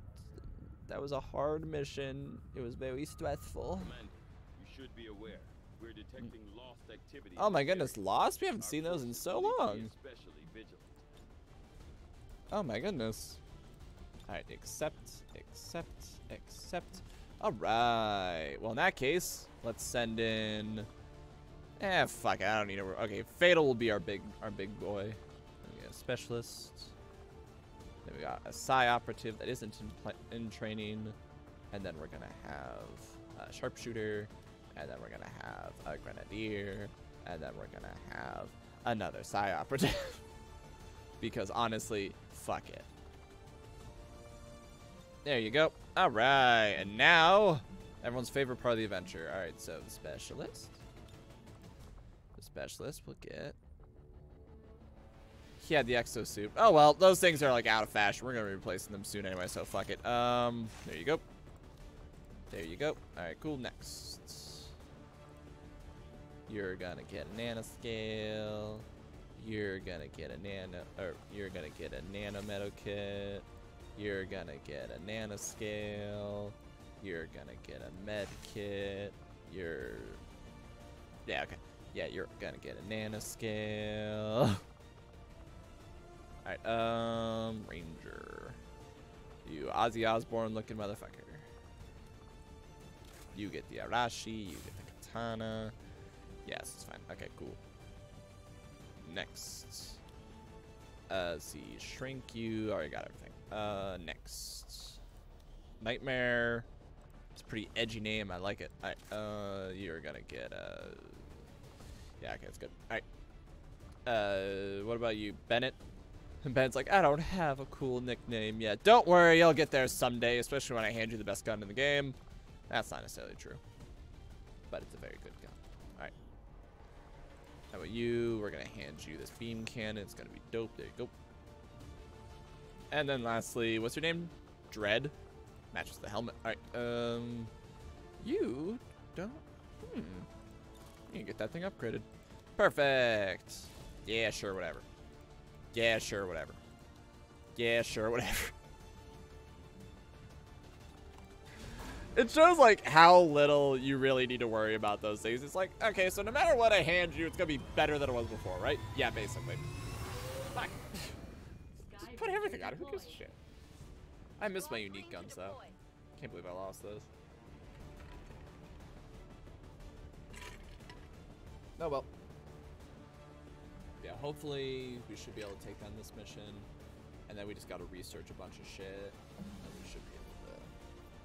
Speaker 1: That was a hard mission. It was very stressful. Commander,
Speaker 6: you should be aware. We're detecting lost activity. Oh my goodness,
Speaker 1: lost? We haven't Our seen those in so long. Especially Oh my goodness. Alright, accept, accept, accept. Alright. Well, in that case, let's send in... Eh, fuck, I don't need a... Okay, Fatal will be our big our big boy. we got a Specialist. Then we got a Psi Operative that isn't in, in training. And then we're gonna have a Sharpshooter. And then we're gonna have a Grenadier. And then we're gonna have another Psi Operative. [LAUGHS] because honestly, fuck it. There you go. All right, and now everyone's favorite part of the adventure. All right, so the specialist. The specialist will get. He had the exosuit. Oh well, those things are like out of fashion. We're gonna be replacing them soon anyway, so fuck it. Um, there you go. There you go. All right, cool. Next, you're gonna get nanoscale. You're gonna get a nano, or you're gonna get a nano metal kit. You're gonna get a nanoscale. You're gonna get a med kit. You're, yeah, okay, yeah, you're gonna get a nanoscale. [LAUGHS] All right, um, Ranger, you Ozzy Osbourne looking motherfucker. You get the Arashi. You get the katana. Yes, it's fine. Okay, cool. Next. Uh, see. Shrink you. Already oh, got everything. Uh, next. Nightmare. It's a pretty edgy name. I like it. All right. Uh, you're gonna get, uh... Yeah, okay, that's good. All right. Uh, what about you, Bennett? And [LAUGHS] Ben's like, I don't have a cool nickname yet. Don't worry, you'll get there someday, especially when I hand you the best gun in the game. That's not necessarily true. But it's a very good gun. How about you? We're gonna hand you this beam cannon. It's gonna be dope. There you go. And then lastly, what's your name? Dread. Matches the helmet. All right. Um, you don't. Hmm. You can get that thing upgraded. Perfect. Yeah, sure, whatever. Yeah, sure, whatever. Yeah, sure, whatever. It shows like how little you really need to worry about those things. It's like, okay, so no matter what I hand you, it's gonna be better than it was before, right? Yeah, basically. Fuck. Just put everything on it. Who gives a shit? I miss my unique guns though. Can't believe I lost those. Oh well. Yeah, hopefully we should be able to take down this mission. And then we just gotta research a bunch of shit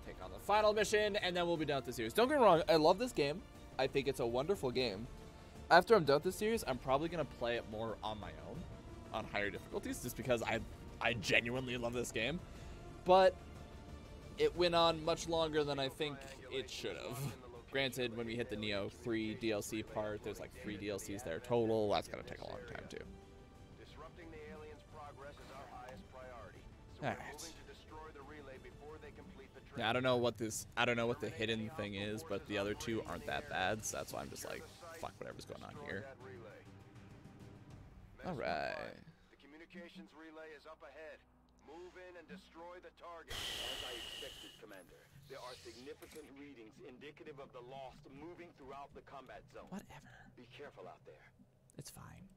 Speaker 1: take on the final mission, and then we'll be done with the series. Don't get me wrong, I love this game. I think it's a wonderful game. After I'm done with this series, I'm probably going to play it more on my own, on higher difficulties, just because I, I genuinely love this game. But it went on much longer than I think it should have. Granted, when we hit the Neo 3 DLC part, there's like three DLCs there total. That's going to take a long time, too. All right. Yeah, I don't know what this, I don't know what the hidden thing is, but the other two aren't that bad, so that's why I'm just like, fuck whatever's going on here. All right. The communications
Speaker 3: relay is up ahead.
Speaker 6: Move in and destroy the target. [SIGHS] As I expected, Commander, there are significant readings indicative of the lost moving throughout the combat zone. Whatever. Be careful out there.
Speaker 1: It's fine.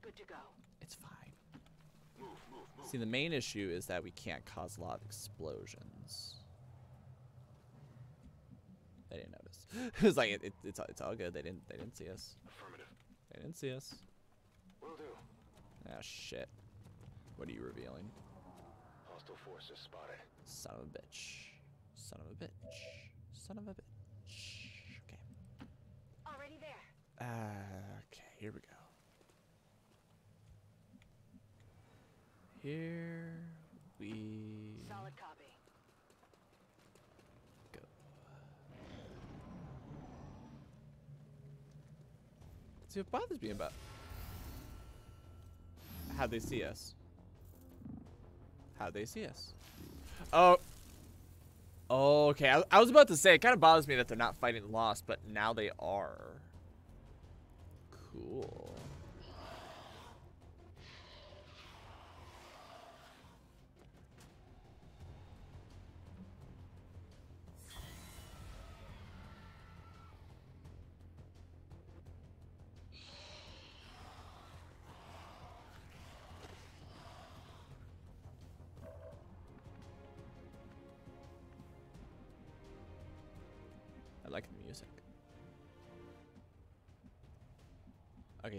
Speaker 7: Good to go. It's fine. Move, move,
Speaker 1: move. See, the main issue is that we can't cause a lot of explosions. They didn't notice. [LAUGHS] it's like it, it, it's it's all good. They didn't they didn't see us. Affirmative. They didn't see us. Will do. Ah shit. What are you revealing?
Speaker 7: Hostile forces spotted.
Speaker 1: Son of a bitch. Son of a bitch. Son of a bitch. Okay. Already there. Uh, okay, here we go. Here
Speaker 4: we See
Speaker 1: what bothers me about how they see us. How they see us. Oh. oh okay, I, I was about to say, it kind of bothers me that they're not fighting Lost, but now they are.
Speaker 4: Cool.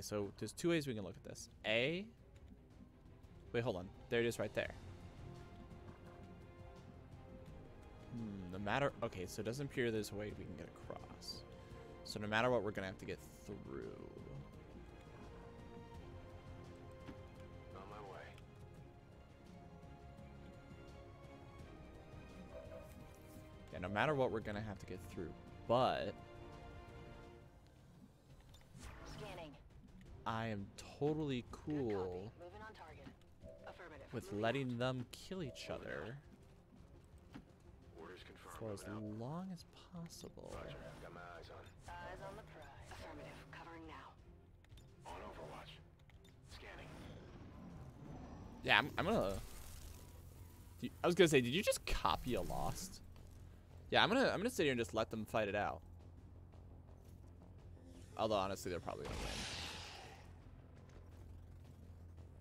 Speaker 1: So there's two ways we can look at this. A, wait, hold on. There it is right there. Hmm, no matter, okay, so it doesn't appear there's a way we can get across. So no matter what, we're gonna have to get through. On my way. Yeah, no matter what, we're gonna have to get through, but I am totally cool with letting them kill each other for as long as possible. Roger,
Speaker 7: got my eyes on. Eyes on the prize. Affirmative, covering now. On Overwatch.
Speaker 1: Scanning. Yeah, I'm, I'm gonna. I was gonna say, did you just copy a Lost? Yeah, I'm gonna I'm gonna sit here and just let them fight it out. Although honestly, they're probably gonna win.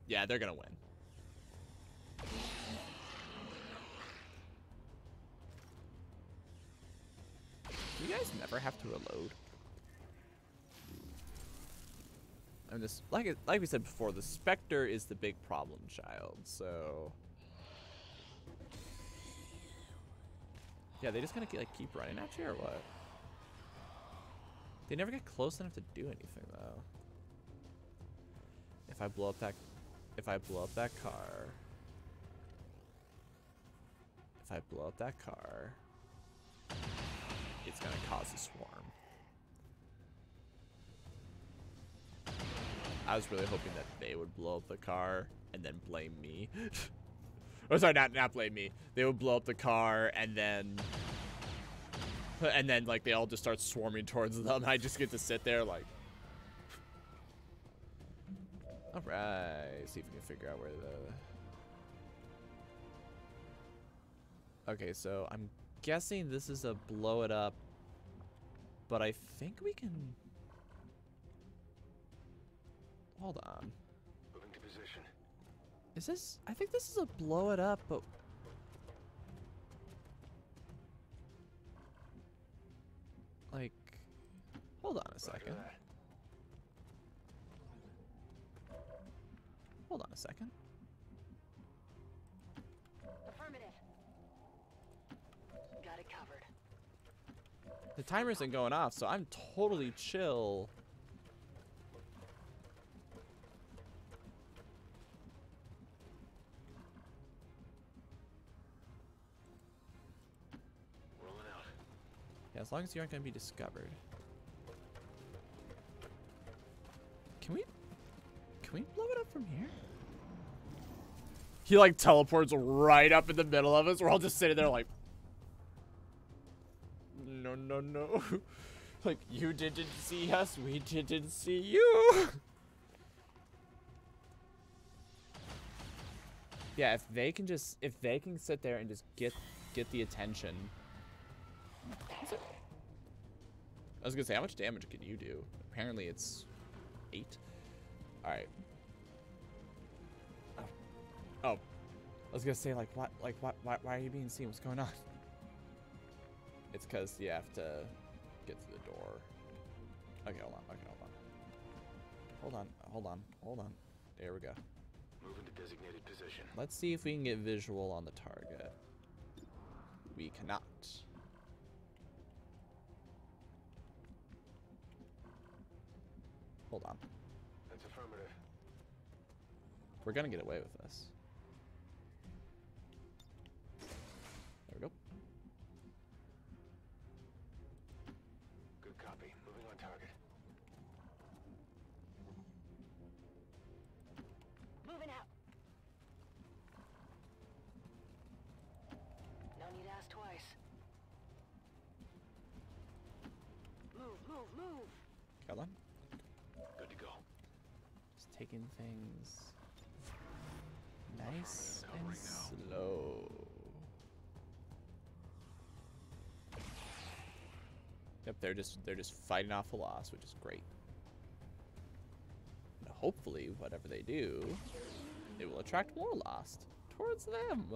Speaker 1: Yeah, they're gonna win. You guys never have to reload. I'm just like like we said before, the Spectre is the big problem child. So yeah, they just kind of like keep running at you or what? They never get close enough to do anything though. If I blow up that if I blow up that car, if I blow up that car, it's gonna cause a swarm. I was really hoping that they would blow up the car and then blame me. [LAUGHS] oh, sorry, not not blame me. They would blow up the car and then and then like they all just start swarming towards them. [LAUGHS] I just get to sit there like. Alright, see if we can figure out where the... Okay, so I'm guessing this is a blow it up, but I think we can... Hold on. Moving to position. Is this... I think this is a blow it up, but... Like... Hold on a second. Hold on a second.
Speaker 4: Affirmative. Got it covered.
Speaker 1: The timer isn't going off, so I'm totally chill. Rolling out. Yeah, as long as you aren't going to be discovered. Can we can we blow it up from here? He like teleports right up in the middle of us. We're all just sitting there like, no, no, no. [LAUGHS] like, you didn't see us, we didn't see you. [LAUGHS] yeah, if they can just, if they can sit there and just get, get the attention. I was gonna say, how much damage can you do? Apparently it's eight. Alright. Oh. oh. I was gonna say, like, what, like, what, why, why are you being seen? What's going on? It's because you have to get to the door. Okay, hold on. Okay, hold on. Hold on. Hold on. Hold on. There we go.
Speaker 4: Move
Speaker 3: into designated position.
Speaker 1: Let's see if we can get visual on the target. We cannot. Hold on. We're gonna get away with this. There we go.
Speaker 7: Good copy. Moving on target. Moving out. No need to ask twice.
Speaker 4: Move, move, move.
Speaker 1: Kill him. Good to go. Just taking things nice and slow. Yep, they're just they're just fighting off a Lost, which is great. And hopefully, whatever they do, it will attract more lost towards them.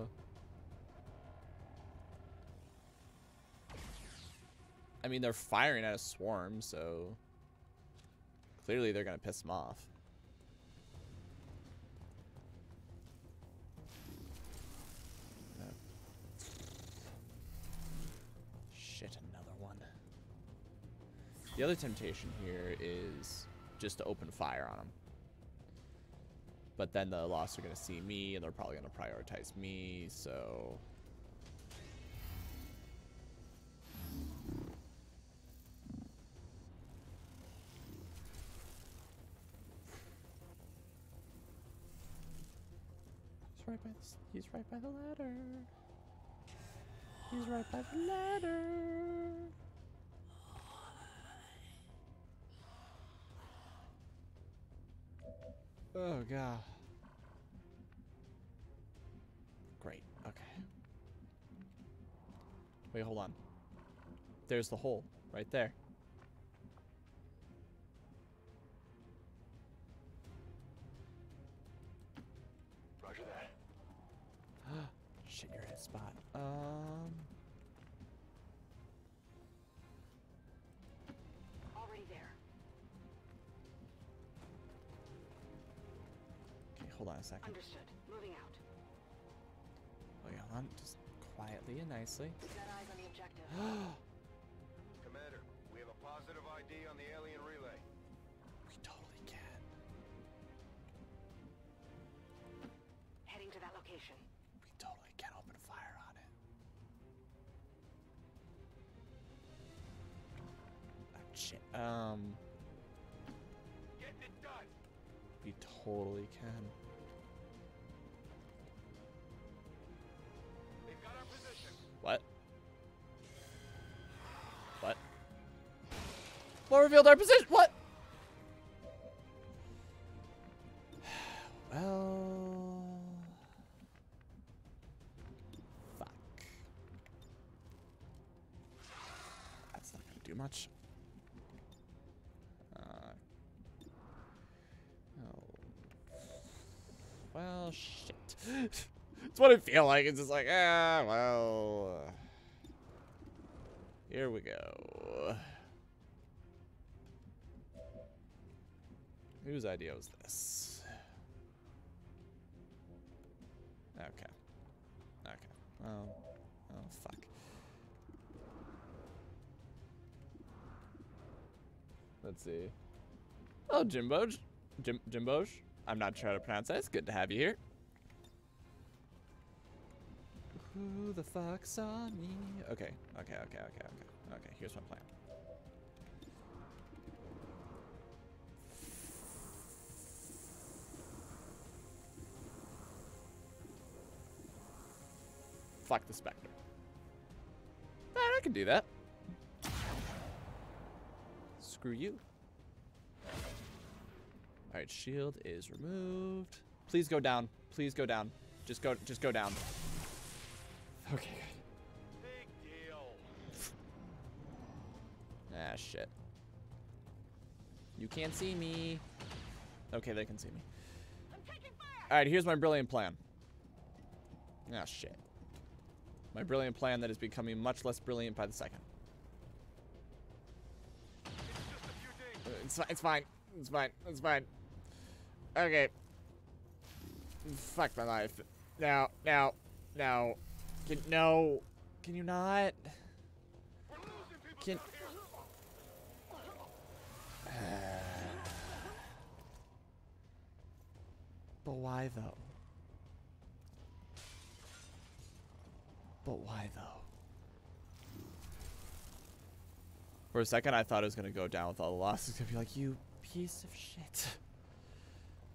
Speaker 1: I mean, they're firing at a swarm, so clearly they're gonna piss them off. The other temptation here is just to open fire on them. But then the Lost are going to see me, and they're probably going to prioritize me, so... He's right by the, he's right by the ladder. He's right by the ladder.
Speaker 4: Oh, God.
Speaker 1: Great. Okay. Wait, hold on. There's the hole. Right there. Roger that. [GASPS] Shit, you're in a spot. Um... Hold on a second. Understood. Moving out. Oh yeah, hold on. Just quietly and nicely.
Speaker 5: got
Speaker 3: eyes on the objective.
Speaker 1: [GASPS]
Speaker 3: Commander, we have a positive ID on the alien relay. We totally can.
Speaker 7: Heading to that location. We totally can open fire on it.
Speaker 1: Ah, um. Get it done. We totally can. What revealed our position? What?
Speaker 4: [SIGHS] well... Fuck.
Speaker 1: That's not gonna do much. Uh, oh. Well, shit. [LAUGHS] it's what I feel like. It's just like, ah, well... Here we go. Whose idea was this? Okay. Okay. Oh. Oh, fuck. Let's see. Oh, Jimboj. Jim Jimboj. I'm not sure how to pronounce that. It's good to have you here. Who the fuck saw me? Okay, okay, okay, okay, okay. Okay, here's my plan. Reflect the Spectre. Alright, I can do that. Screw you. Alright, shield is removed. Please go down. Please go down. Just go just go down. Okay, good. Big deal. ah shit. You can't see me. Okay, they can see me. Alright, here's my brilliant plan. Ah shit. My brilliant plan that is becoming much less brilliant by the second. It's, it's fine. It's fine. It's fine. Okay. Fuck my life. Now, now, now. Can, no. Can you not? Can... [SIGHS] but why, though? But why though? For a second, I thought it was going to go down with all the losses. It's going to be like, you piece of shit.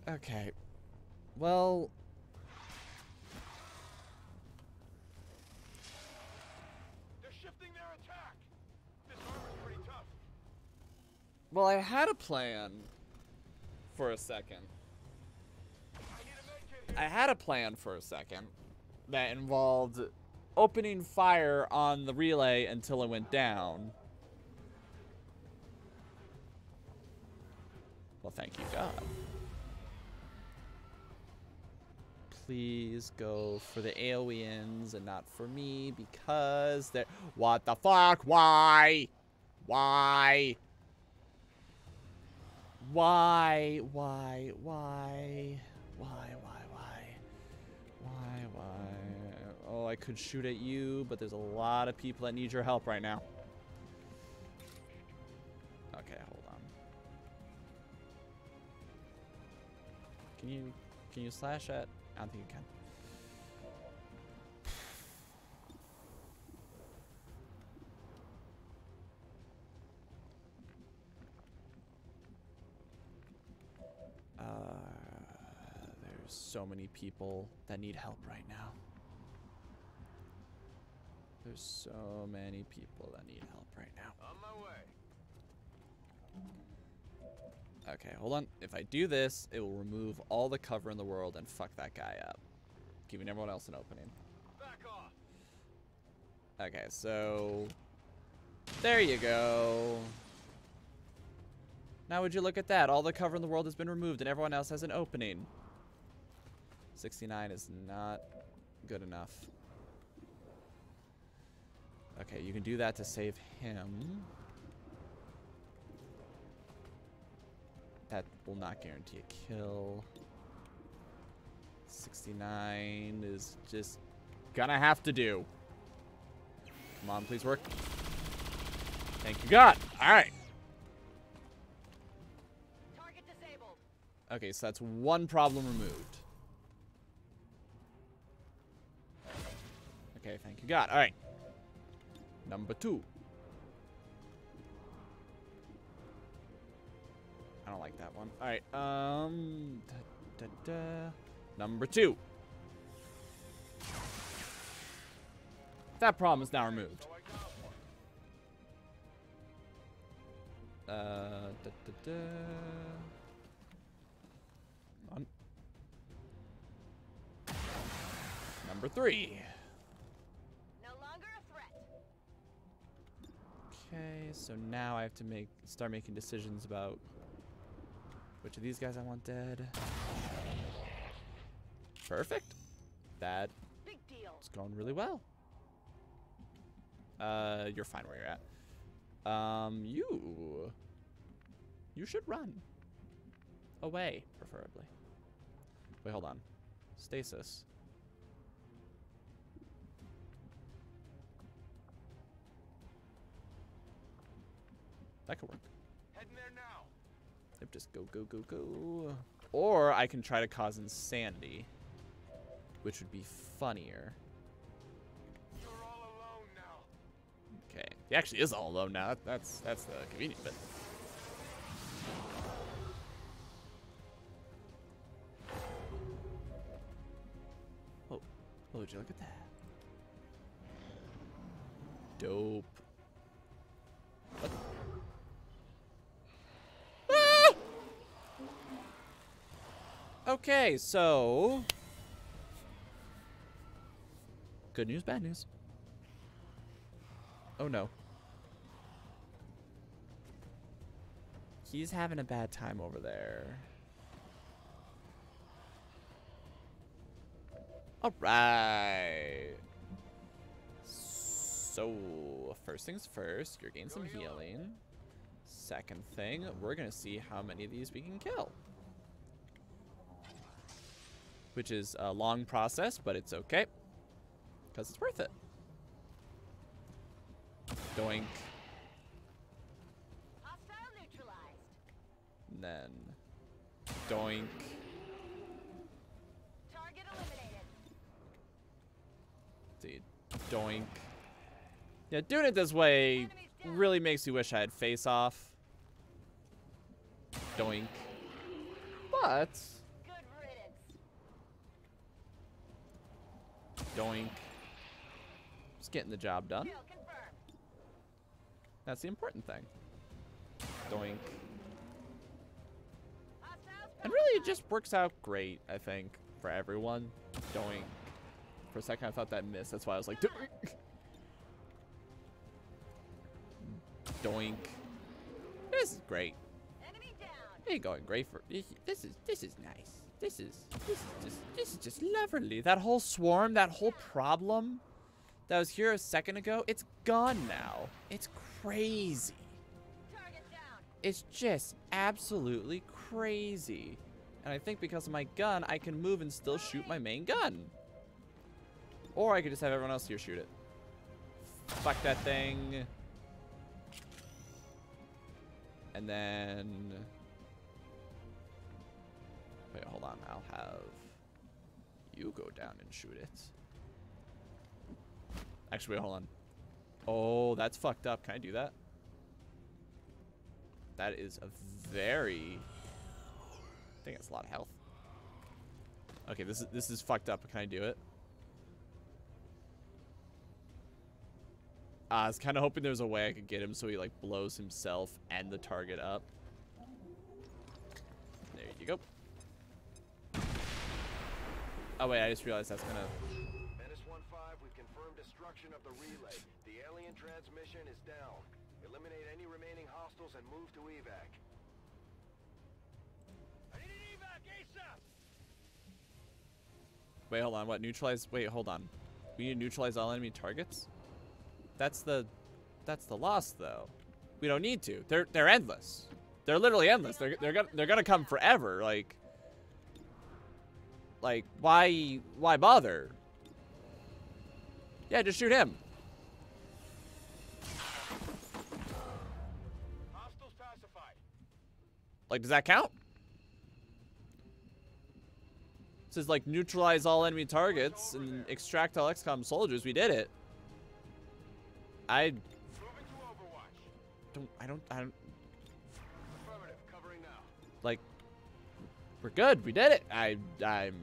Speaker 4: Okay. Well...
Speaker 1: They're shifting their attack. This armor's pretty tough. Well, I had a plan for a second. I, I had a plan for a second that involved opening fire on the relay until it went down. Well, thank you, God. Please go for the aliens and not for me because they're... What the fuck? Why? Why? Why? Why? Why? Why? I could shoot at you, but there's a lot of people that need your help right now. Okay, hold on. Can you can you slash at? I don't think you can. Uh, there's so many people that need help right now. There's so many people that need help right
Speaker 7: now. On my way.
Speaker 1: Okay, hold on. If I do this, it will remove all the cover in the world and fuck that guy up. Giving everyone else an opening. Back off. Okay, so... There you go. Now would you look at that? All the cover in the world has been removed and everyone else has an opening. 69 is not good enough. Okay, you can do that to save him. That will not guarantee a kill. 69 is just gonna have to do. Come on, please work. Thank you, God. All right. Okay, so that's one problem removed. Okay, thank you, God. All right. Number two. I don't like that one. Alright, um... Da, da, da. Number two. That problem is now removed. Uh, da, da, da. Number three. Okay, so now I have to make start making decisions about which of these guys I want dead. Perfect. That it's going really well. Uh, you're fine where you're at. Um, you. You should run. Away, preferably. Wait, hold on. Stasis. That could work. Heading there now. Yep, just go, go, go, go. Or I can try to cause insanity, which would be funnier. You're all alone now. Okay. He actually is all alone now. That's that's the convenient bit. Oh, oh, would you look at that? Dope. Okay, so... Good news, bad news. Oh no. He's having a bad time over there. Alright. So, first things first, you're gaining some healing. Second thing, we're going to see how many of these we can kill which is a long process, but it's okay because it's worth it. Doink. And then doink. Target eliminated. See, doink. Yeah, doing it this way really makes me wish I had face off. Doink. But Doink. Just getting the job done. That's the important thing. Doink. And really, it just works out great, I think, for everyone. Doink. For a second, I thought that missed. That's why I was like, doink. Doink. This is great.
Speaker 4: Hey, going great for this is this is nice. This is, this is just, this is just lovely.
Speaker 1: That whole swarm, that whole problem that was here a second ago, it's gone now. It's crazy. It's just absolutely crazy. And I think because of my gun, I can move and still shoot my main gun. Or I could just have everyone else here shoot it. Fuck that thing. And then... Wait, hold on. I'll have you go down and shoot it. Actually, wait, hold on. Oh, that's fucked up. Can I do that? That is a very... I think it's a lot of health. Okay, this is this is fucked up. Can I do it? Uh, I was kind of hoping there was a way I could get him so he like blows himself and the target up. Oh wait, I just realized that's gonna. Menace one five, we've confirmed destruction of the
Speaker 3: relay. The alien transmission is down. Eliminate any remaining hostiles and move to evac. I need an evac
Speaker 1: ASAP. Wait, hold on. What neutralize? Wait, hold on. We need to neutralize all enemy targets. That's the, that's the Lost though. We don't need to. They're they're endless. They're literally endless. They're they're gonna they're gonna come forever. Like. Like, why, why bother? Yeah, just shoot him. Like, does that count? It says, like, neutralize all enemy targets and extract all XCOM soldiers. We did it. I don't, I don't, I don't, We're good. We did it. I, I'm,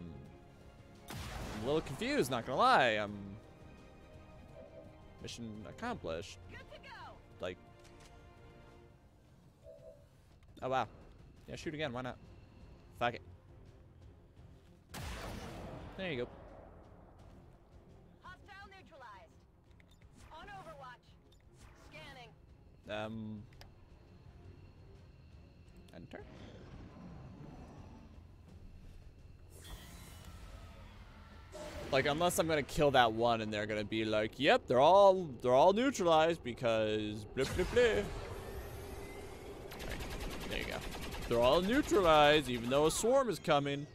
Speaker 1: I'm a little confused, not gonna lie. I'm um, mission accomplished. Like, oh wow. Yeah, shoot again. Why not? Fuck it. There you go. Um, Like, unless I'm gonna kill that one and they're gonna be like, yep, they're all, they're all neutralized because blip, blip, blip. There you go. They're all neutralized, even though a swarm is coming.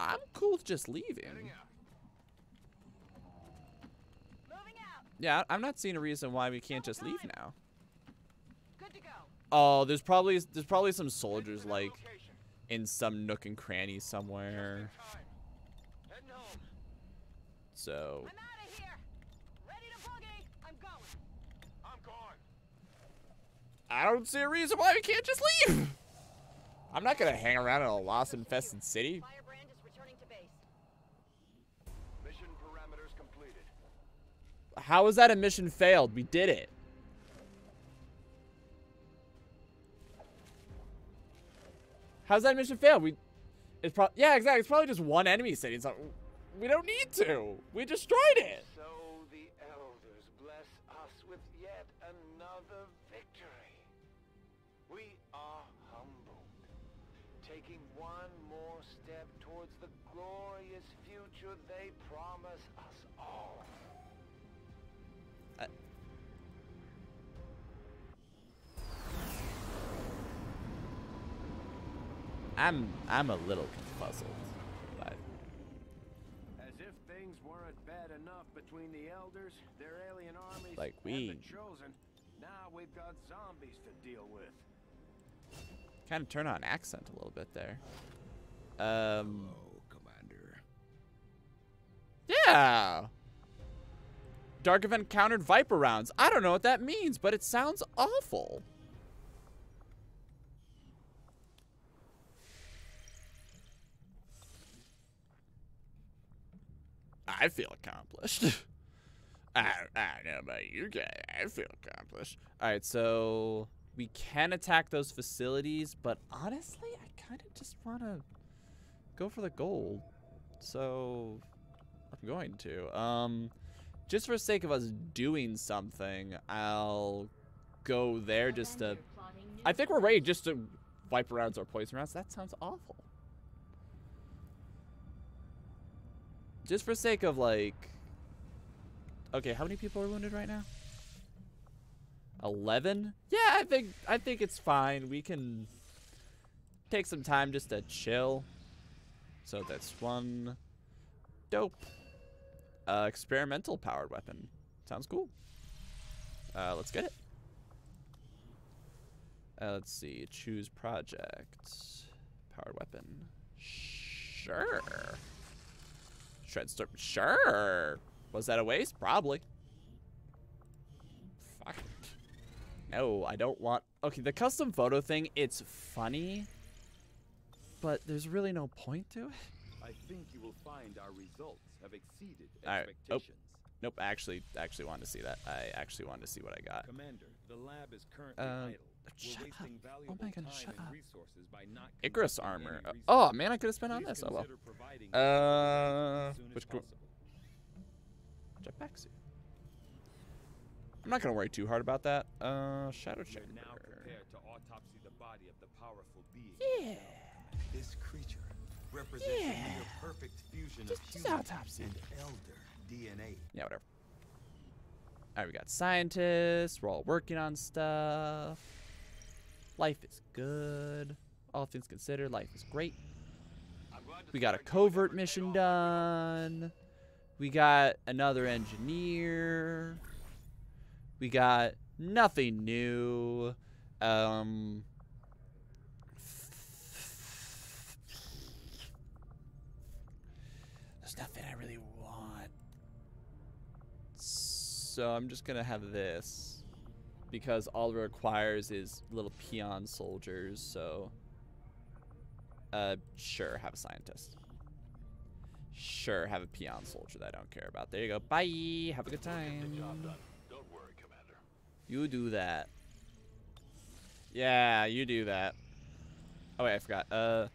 Speaker 1: I'm cool with just leaving. Out. Yeah, I'm not seeing a reason why we can't just leave now. Oh, there's probably there's probably some soldiers like in some nook and cranny somewhere. So. I don't see a reason why we can't just leave. [LAUGHS] I'm not gonna hang around in a lost infested city. How is that a mission failed? We did it. How's that mission fail? We, it's probably yeah, exactly. It's probably just one enemy city. So we don't need to. We destroyed it. So the elders bless us with yet another
Speaker 3: victory. We are humbled, taking one more step towards the glorious future they promise us all.
Speaker 1: I'm I'm a little puzzled. But...
Speaker 3: As if things weren't bad enough between the elders, their alien armies, like we, and the chosen, now we've got zombies to deal with.
Speaker 1: Kind of turn on accent a little bit there. Um. Hello, oh, Commander. Yeah. Dark event countered Viper rounds. I don't know what that means, but it sounds awful. I feel accomplished. [LAUGHS] I, I don't know about you guys. I feel accomplished. All right, so we can attack those facilities, but honestly, I kind of just want to go for the gold. So I'm going to. Um, just for the sake of us doing something, I'll go there just to... I think we're ready just to wipe around our poison rounds. That sounds awful. Just for sake of like... Okay, how many people are wounded right now? 11? Yeah, I think I think it's fine. We can take some time just to chill. So that's one dope uh, experimental powered weapon. Sounds cool. Uh, let's get it. Uh, let's see. Choose project. Powered weapon. Sure. Shredstorm. Sure. Was that a waste? Probably. Fuck. No, I don't want... Okay, the custom photo thing, it's funny, but there's really no point to it.
Speaker 6: I think you will find our results have exceeded right.
Speaker 1: expectations. Oh. Nope, I actually, actually wanted to see that. I actually wanted to see what I got.
Speaker 6: Commander, the lab is currently um, idle. Shut up. Oh my god, shut up.
Speaker 1: Icarus armor. Oh man, I could have spent on this. Oh well. Uh, which Jetpack suit. I'm not gonna worry too hard about that. Uh, shadow chamber.
Speaker 6: Yeah. This creature represents yeah. a perfect fusion just, of human autopsy. and elder DNA.
Speaker 1: Yeah, whatever. All right, we got scientists. We're all working on stuff. Life is good. All things considered, life is great. We got a covert mission done. We got another engineer. We got nothing new. Um,
Speaker 7: there's nothing I really want.
Speaker 1: So I'm just going to have this because all it requires is little peon soldiers, so... Uh, sure, have a scientist. Sure, have a peon soldier that I don't care about. There you go. Bye! Have a good time. Worry, you do that. Yeah, you do that. Oh, wait, I forgot. Uh,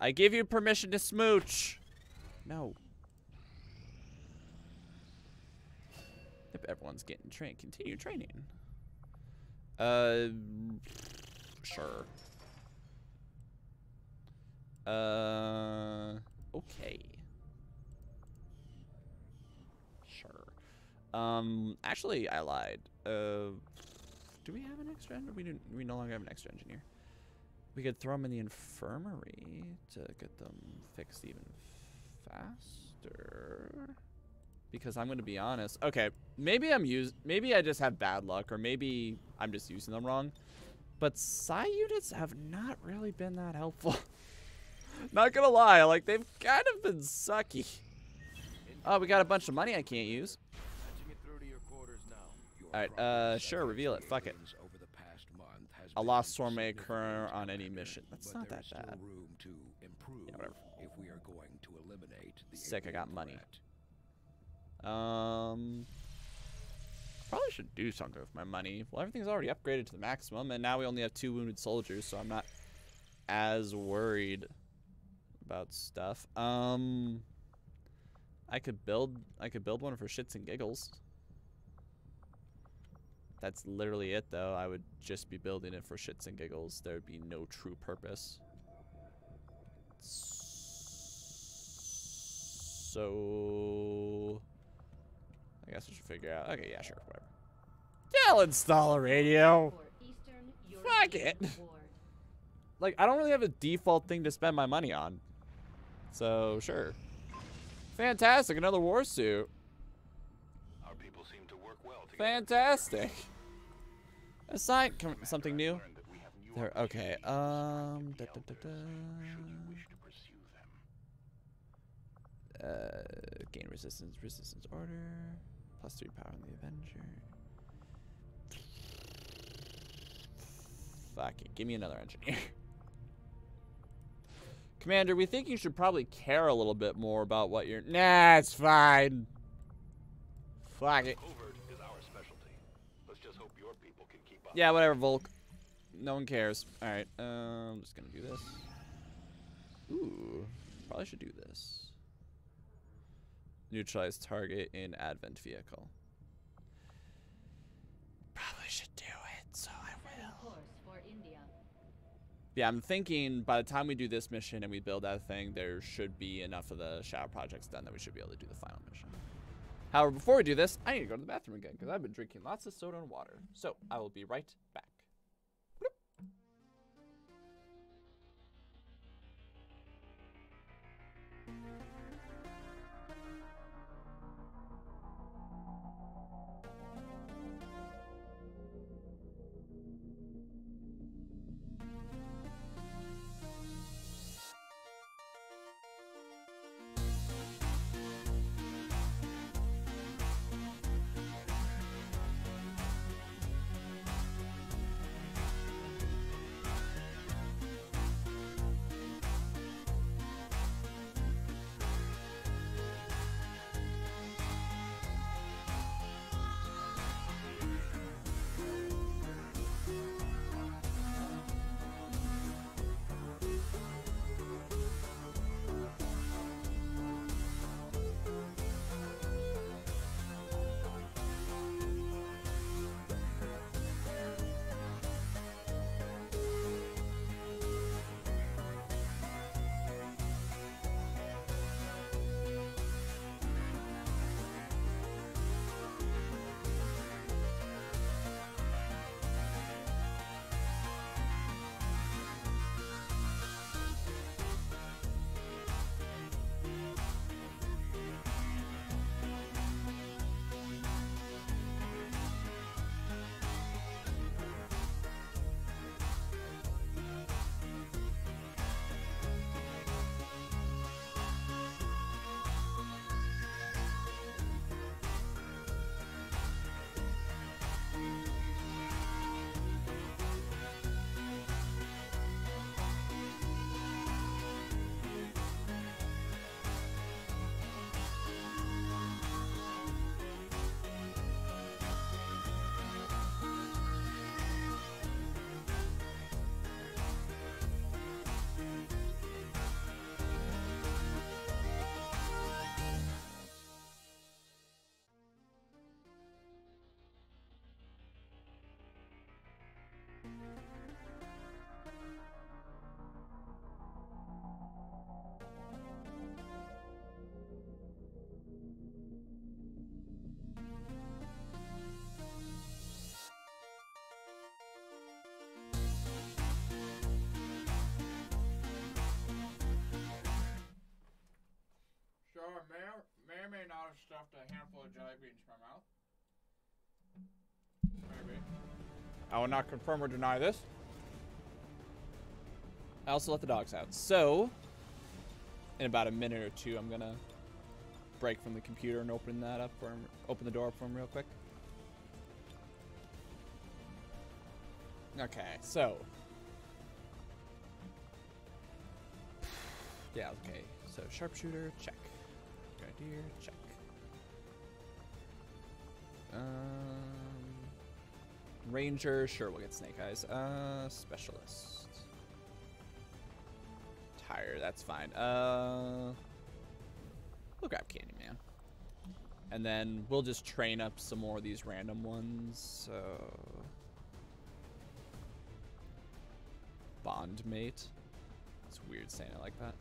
Speaker 1: I give you permission to smooch! No. If everyone's getting trained, continue training. Uh, sure. Uh, okay. Sure. Um, actually, I lied. Uh, do we have an extra? Or we do, we no longer have an extra engineer. We could throw them in the infirmary to get them fixed even faster because I'm going to be honest. Okay, maybe I'm used. Maybe I just have bad luck, or maybe I'm just using them wrong. But psi units have not really been that helpful. [LAUGHS] not gonna lie, like they've kind of been sucky. Oh, we got a bunch of money I can't use. Alright, uh, sure, reveal it. Fuck it. A lost storm may occur on any mission. That's not that bad. Yeah, whatever. Sick, I got money. Um, probably should do something with my money. Well, everything's already upgraded to the maximum, and now we only have two wounded soldiers, so I'm not as worried about stuff. Um, I could build I could build one for shits and giggles. That's literally it, though. I would just be building it for shits and giggles. There would be no true purpose. So... I guess I should figure out. Okay, yeah, sure, whatever. Yeah, I'll install a radio. Fuck it. Like, I don't really have a default thing to spend my money on. So, sure. Fantastic, another war suit. Our people seem to work well together. Fantastic. Assign something new. There, okay. Um. Da, da, da, uh, gain resistance, resistance order. Plus three power on the Avenger. Fuck it. Give me another engineer. [LAUGHS] Commander, we think you should probably care a little bit more about what you're... Nah, it's fine. Fuck it. Yeah, whatever, Volk. No one cares. Alright, I'm um, just gonna do this. Ooh, probably should do this. Neutralize target in advent vehicle. Probably should do
Speaker 7: it, so I will.
Speaker 1: Yeah, I'm thinking by the time we do this mission and we build that thing, there should be enough of the shadow projects done that we should be able to do the final mission. However, before we do this, I need to go to the bathroom again because I've been drinking lots of soda and water. So I will be right back. I will not confirm or deny this. I also let the dogs out. So, in about a minute or two, I'm going to break from the computer and open that up for him, open the door up for him real quick. Okay, so. Yeah, okay. So, sharpshooter, check. Guy deer, check. Um. Ranger, sure, we'll get Snake Eyes. Uh, Specialist. Tire, that's fine. Uh, we'll grab Candyman. And then we'll just train up some more of these random ones. So... Bondmate. It's weird saying it like that.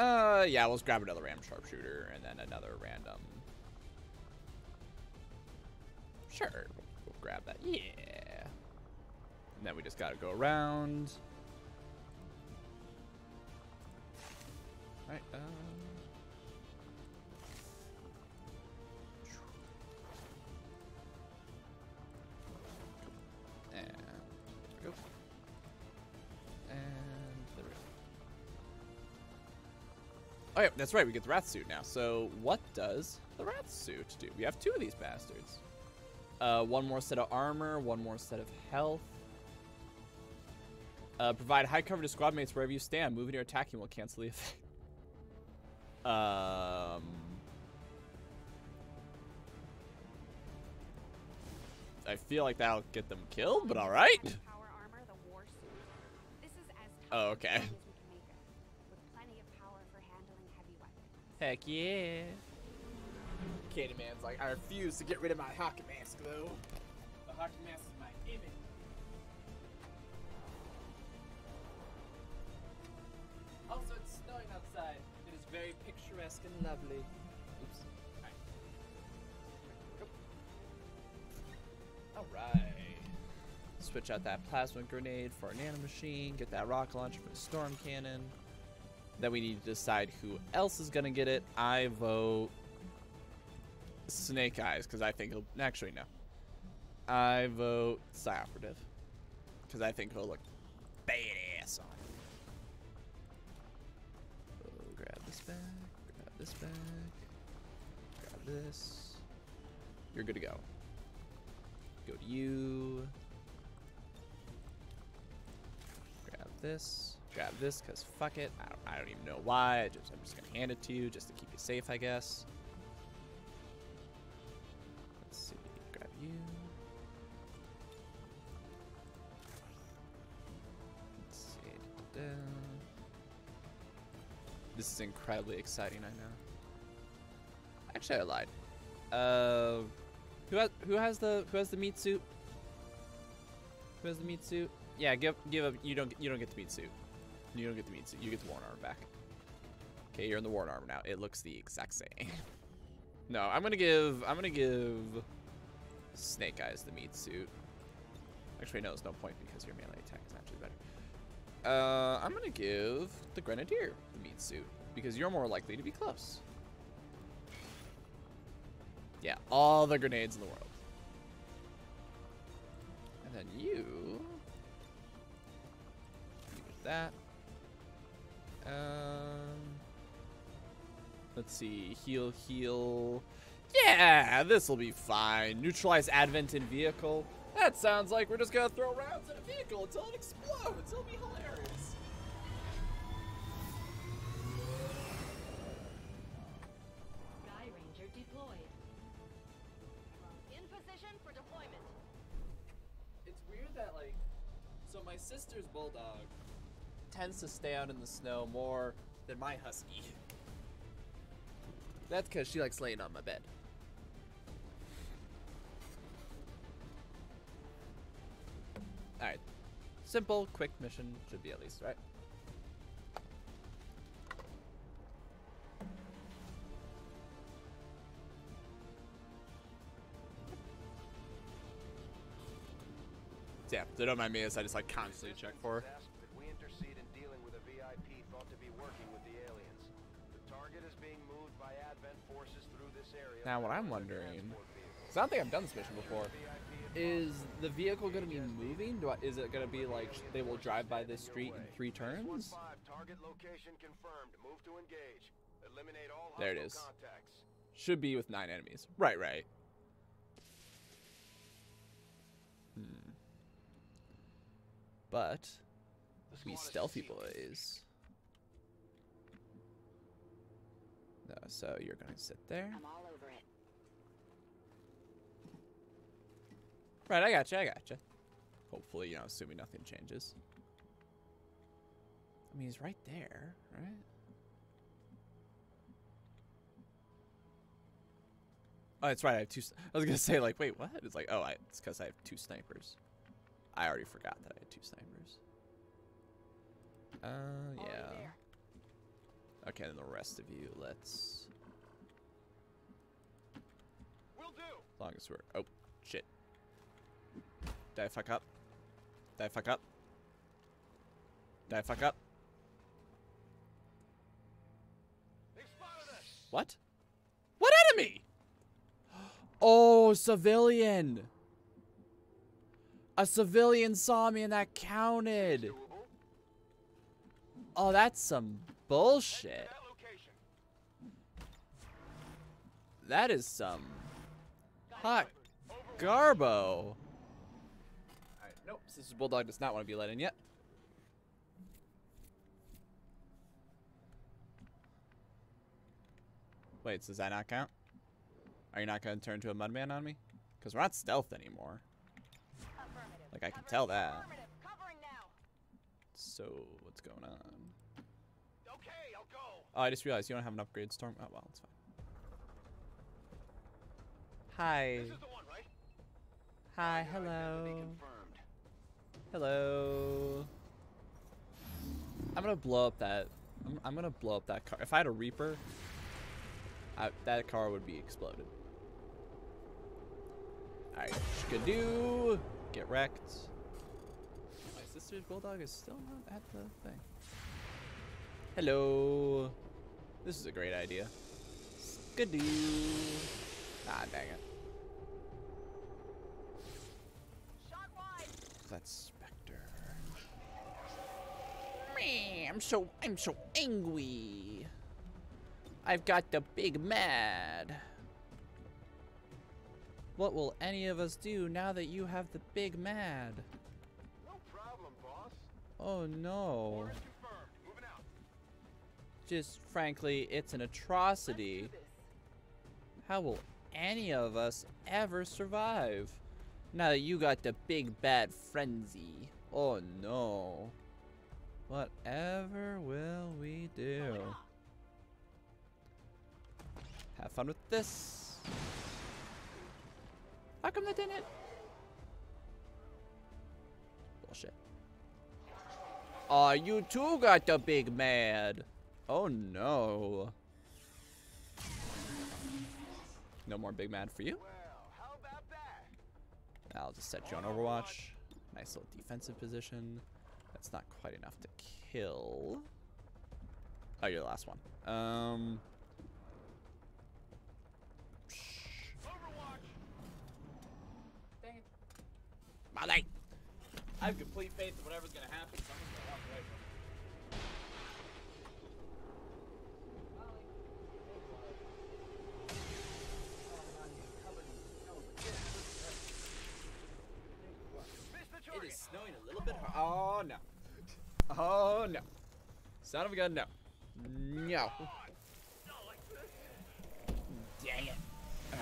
Speaker 1: Uh, yeah, let's grab another Ram Sharpshooter and then another random. Sure, grab that. Yeah. And then we just gotta go around. Alright, um... there we go. And there we go. Oh yeah, that's right, we get the rat suit now. So what does the rat suit do? We have two of these bastards. Uh, one more set of armor, one more set of health. Uh, provide high cover to squad mates wherever you stand. Moving or attacking will cancel the effect. [LAUGHS] um, I feel like that'll get them killed, but all right. oh, okay. Heck yeah. Candyman's like, I refuse to get rid of my hockey mask, though. The hockey mask is my image. Also, it's snowing outside. It is very picturesque and lovely. Oops. Alright. Switch out that plasma grenade for nano nanomachine. Get that rocket launcher for the storm cannon. Then we need to decide who else is going to get it. I vote Snake Eyes because I think he'll... Actually, no. I vote Psi Operative because I think he'll look badass on it. Oh, grab this back. Grab this back. Grab this. You're good to go. Go to
Speaker 4: you.
Speaker 1: Grab this. Grab this because fuck it. I don't, I don't even know why. I just, I'm just going to hand it to you just to keep you safe, I guess.
Speaker 4: you. Let's see. Da -da.
Speaker 1: This is incredibly exciting, I know. Actually, I lied. Uh, who has who has the who has the meat suit? Who has the meat suit? Yeah, give give up. You don't you don't get the meat suit. You don't get the meat suit. You get the worn armor back. Okay, you're in the worn armor now. It looks the exact same. [LAUGHS] no, I'm gonna give I'm gonna give Snake Eyes the meat suit. Actually, no, there's no point because your melee attack is actually better. Uh, I'm going to give the Grenadier the meat suit because you're more likely to be close. Yeah, all the grenades in the world. And then you... you that. Um, let's see. Heal, heal. Yeah, this'll be fine. Neutralize Advent in vehicle. That sounds like we're just gonna throw rounds at a vehicle until it explodes. It'll be hilarious.
Speaker 7: Sky Ranger deployed. In position for deployment.
Speaker 1: It's weird that like, so my sister's bulldog tends to stay out in the snow more than my husky. That's because she likes laying on my bed. Alright. Simple, quick mission should be at least, right? Yeah, they don't mind me as I just like constantly check for. We intercede in dealing with a VIP thought to be working with
Speaker 3: the aliens. The target is being moved by Advent forces through
Speaker 4: this area.
Speaker 1: Now what I'm wondering, because I don't think I've done this mission before is the vehicle going to be moving? Do I, is it going to be like they will drive by this street in three turns? There it is. Should be with nine enemies. Right, right. Hmm. But we stealthy boys. No, so you're going to sit there. Right, I gotcha, I gotcha. Hopefully, you know, assuming nothing changes. I mean, he's right there, right? Oh, that's right. I have two. I was gonna say like, wait, what? It's like, oh, I, it's because I have two snipers. I already forgot that I had two snipers. Uh, yeah. Okay, then the rest of you, let's. Will do. As long as we're. Oh, shit. Die fuck up. Die fuck up. Die fuck up. What? What enemy? [GASPS] Oh, civilian. A civilian saw me and that counted. Oh, that's some bullshit. That is some hot garbo. Sister's Bulldog does not want to be let in yet. Wait, does that not count? Are you not going to turn to a mudman on me? Because we're not stealth anymore. Like, I can tell that. So, what's going on? Okay, I'll go. Oh, I just realized you don't have an upgrade storm. Oh, well, it's fine. Hi. One, right? Hi, hello. Hello. I'm gonna blow up that. I'm, I'm, gonna blow up that car. If I had a Reaper, I, that car would be exploded. Alright, skadoo! Get wrecked. My sister's bulldog is still not at the thing. Hello. This is a great idea. Skadoo! Ah, dang it. That's I'm so, I'm so angry. I've got the big mad. What will any of us do now that you have the big mad? No problem, boss. Oh no. Just frankly, it's an atrocity. How will any of us ever survive? Now that you got the big bad frenzy. Oh no. Whatever will we do? Have fun with this. How come that didn't Bullshit. Aw, uh, you too got the big mad. Oh no. No more big mad for you. I'll just set you on Overwatch. Nice little defensive position. That's not quite enough to kill. Oh, you're the last one. Um. Overwatch. Dang it. Molly. I have complete faith in whatever's gonna happen. gonna walk away from
Speaker 3: It is snowing a little bit
Speaker 1: hard. Oh no. Oh, no. Son of a gun, no. No.
Speaker 3: Dang it. Uh,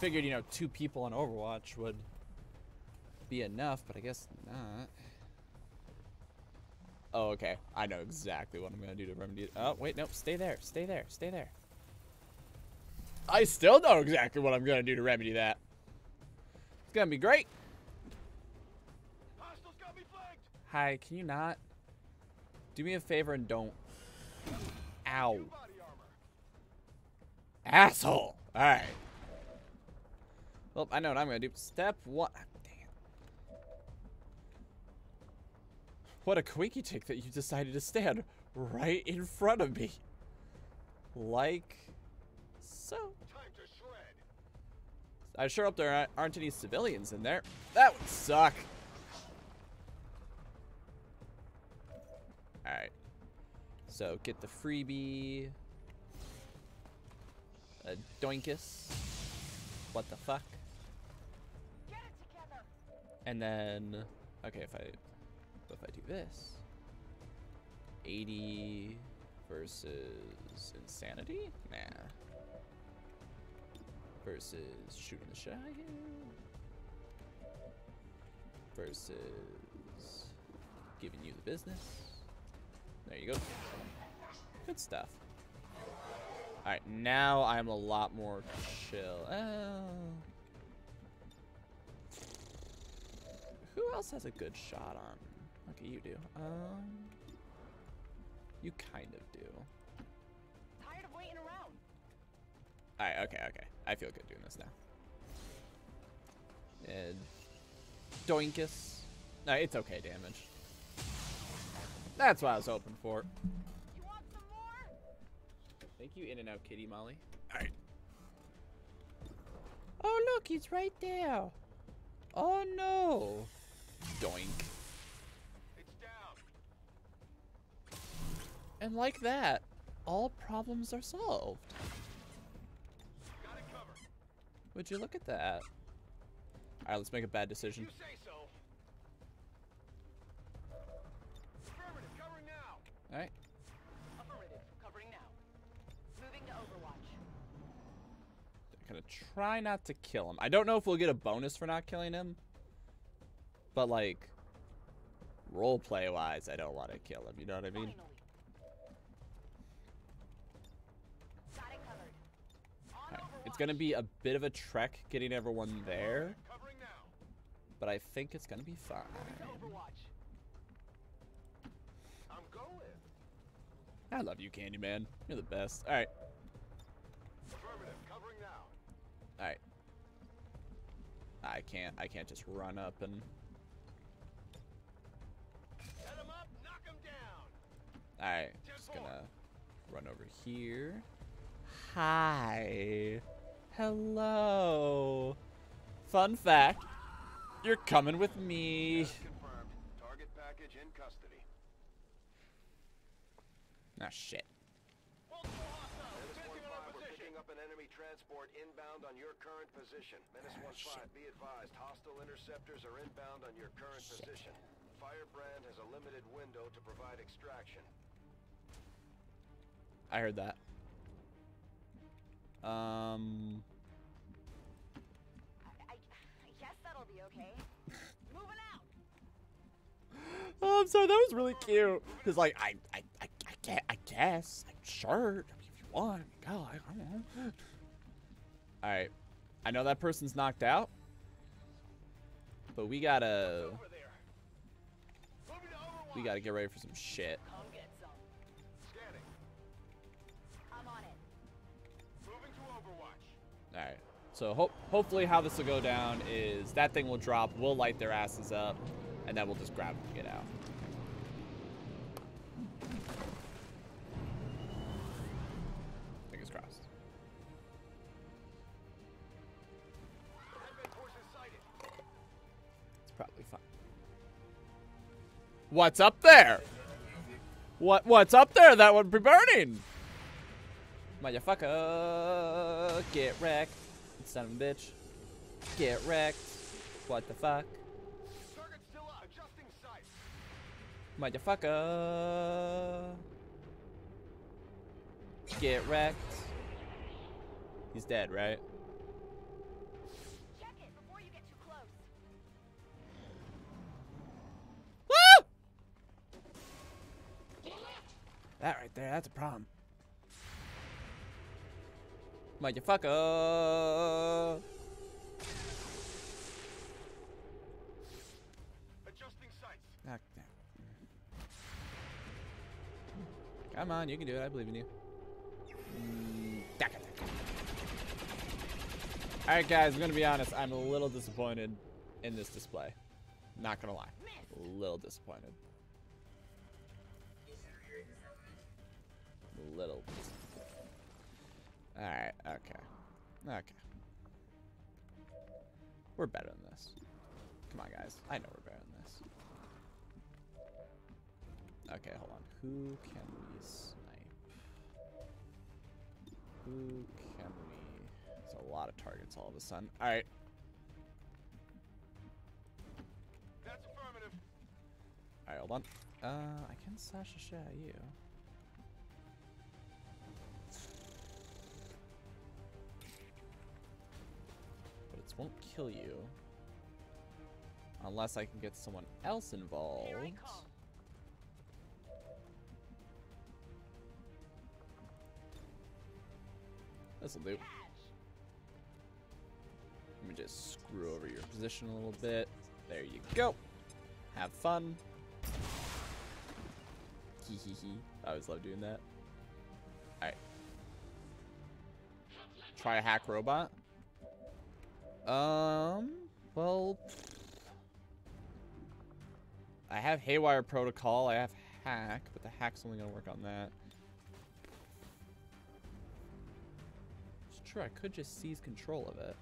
Speaker 1: figured, you know, two people on Overwatch would be enough, but I guess not. Oh, okay. I know exactly what I'm going to do to remedy it. Oh, wait, nope. Stay there. Stay there. Stay there. I still know exactly what I'm going to do to remedy that. It's going to be great. Hi, can you not? Do me a favor and don't. Ow. Asshole. All right. Well, I know what I'm going to do. Step one. Ah,
Speaker 4: Dang
Speaker 1: What a quinky tick that you decided to stand right in front of me. Like so. I sure hope there aren't any civilians in there. That would suck. Alright. So get the freebie. A doinkus. What the fuck? And then, okay, if I, if I do this, 80 versus insanity? Nah. Versus shooting the shit out of you. Versus giving you the business. There you go. Good stuff. Alright, now I'm a lot more chill. Uh, who else has a good shot on? Okay, you do. Um, you kind of do.
Speaker 2: Tired of waiting around.
Speaker 1: Alright, okay, okay. I feel good doing this now. And doinkus. No, it's okay damage. That's what I was hoping for. You want some more? Thank you, In and Out Kitty Molly. Alright. Oh look, he's right there. Oh no. Doink. It's down. And like that, all problems are solved. Would you look at that? Alright, let's make a bad decision.
Speaker 4: Alright. am covering now. Moving to Overwatch.
Speaker 1: Gonna try not to kill him. I don't know if we'll get a bonus for not killing him. But like roleplay wise, I don't want to kill him, you know what I mean? It's gonna be a bit of a trek getting everyone there. But I think it's gonna be fine. I love you, Candyman. You're the best. All right. All right. I can't. I can't just run up and. Up, All right. Ten just four. gonna run over here. Hi. Hello. Fun fact. You're coming with me. Ah, shit.
Speaker 3: Up an enemy transport inbound on your current position. Menace ah, 15, be advised. Hostile interceptors are inbound on your current shit. position. Firebrand has a limited window to provide extraction.
Speaker 1: I heard that. Um.
Speaker 5: I, I guess that'll be okay. [LAUGHS] Moving out.
Speaker 1: oh, I'm sorry. That was really cute. Cause like I, I, I guess, I guess. sure. I mean, if you want. God,
Speaker 4: I don't know.
Speaker 1: All right. I know that person's knocked out. But we gotta... We gotta get ready for some shit. Alright. So ho hopefully how this will go down is that thing will drop, we'll light their asses up, and then we'll just grab them get out. What's up there? What What's up there that would be burning? Motherfucker, get wrecked, son of a bitch. Get wrecked. What the fuck? Motherfucker. Get wrecked. He's dead, right? That right there, that's a problem. Motherfucker!
Speaker 4: Adjusting sights.
Speaker 1: Come on, you can do it. I believe in you. Alright guys, I'm gonna be honest, I'm a little disappointed in this display. Not gonna lie. A little disappointed. little. Alright, okay. Okay. We're better than this. Come on, guys. I know we're better than this. Okay, hold on. Who can we snipe? Who can we... There's a lot of targets all of a sudden. Alright. That's affirmative. Alright, hold on. Uh, I can slash a shit at you. This won't kill you. Unless I can get someone else involved. This'll do. Let me just screw over your position a little bit. There you go. Have fun. Hee hee hee. I always love doing that. Alright. Try a hack robot. Um, well... I have Haywire Protocol, I have Hack, but the Hack's only gonna work on that. It's true, I could just seize control of it.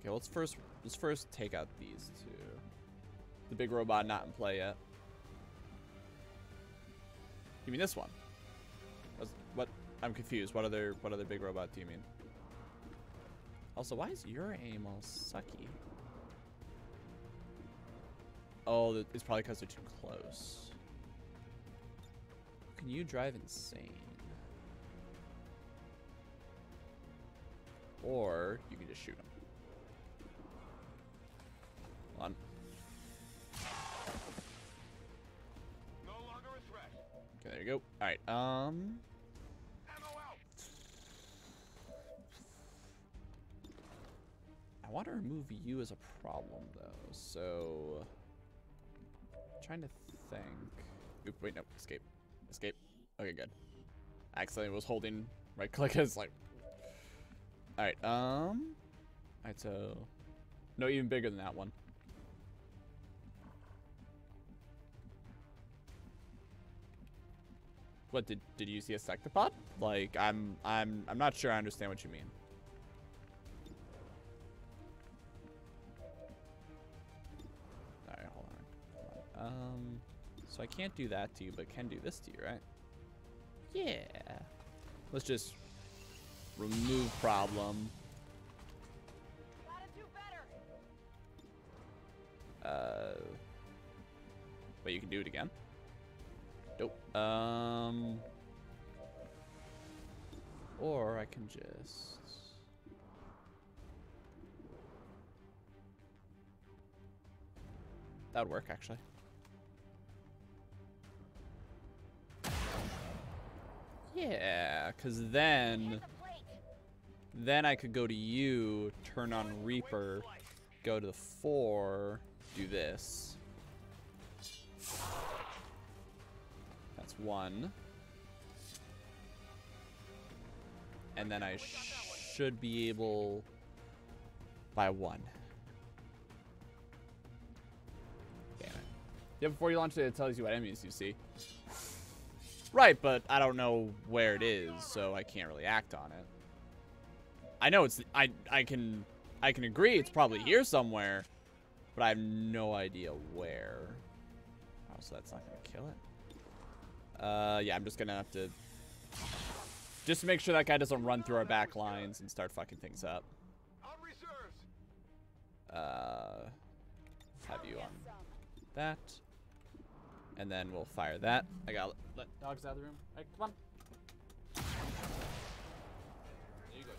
Speaker 1: Okay, well, let's first, let's first take out these two. The big robot not in play yet. You mean this one? What? I'm confused. What other, what other big robot do you mean? Also, why is your aim all sucky? Oh, it's probably because they're too close. Can you drive insane? Or you can just shoot them. Hold on. No okay, there you go. All right. Um. I want to remove you as a problem, though, so... I'm trying to think... Oop, wait, no, escape. Escape. Okay, good. I accidentally was holding right-click, [LAUGHS] it's like... Alright, um... Alright, so... No, even bigger than that one. What did did you see a sectopod? Like I'm I'm I'm not sure I understand what you mean. Um, so I can't do that to you, but can do this to you, right? Yeah. Let's just remove problem. Uh, but you can do it again? Nope. Um, or I can just... That would work, actually. Yeah, because then... Then I could go to you, turn on Reaper, go to the four, do this. That's one. And then I should be able by one. Damn it. Yeah, before you launch it, it tells you what enemies you see. Right, but I don't know where it is, so I can't really act on it. I know it's I I can I can agree it's probably here somewhere, but I have no idea where. Oh, so that's not gonna kill it. Uh, yeah, I'm just gonna have to just to make sure that guy doesn't run through our back lines and start fucking things up. Uh, have you on that? And then we'll fire that. I got let dogs out of the room. right, come on. There you go,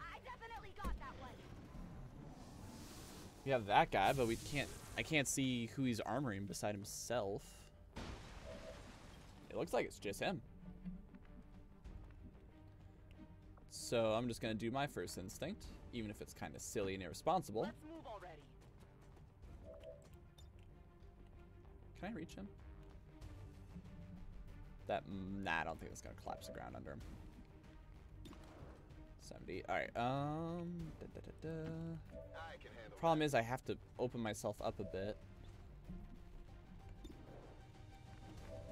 Speaker 1: I definitely got that one. We have that guy, but we can't. I can't see who he's armoring beside himself. It looks like it's just him. So I'm just gonna do my first instinct, even if it's kind of silly and irresponsible. Can I reach him? That, nah, I don't think it's gonna collapse the ground under him. 70. Alright, um... Da, da, da, Problem is, I have to open myself up a bit.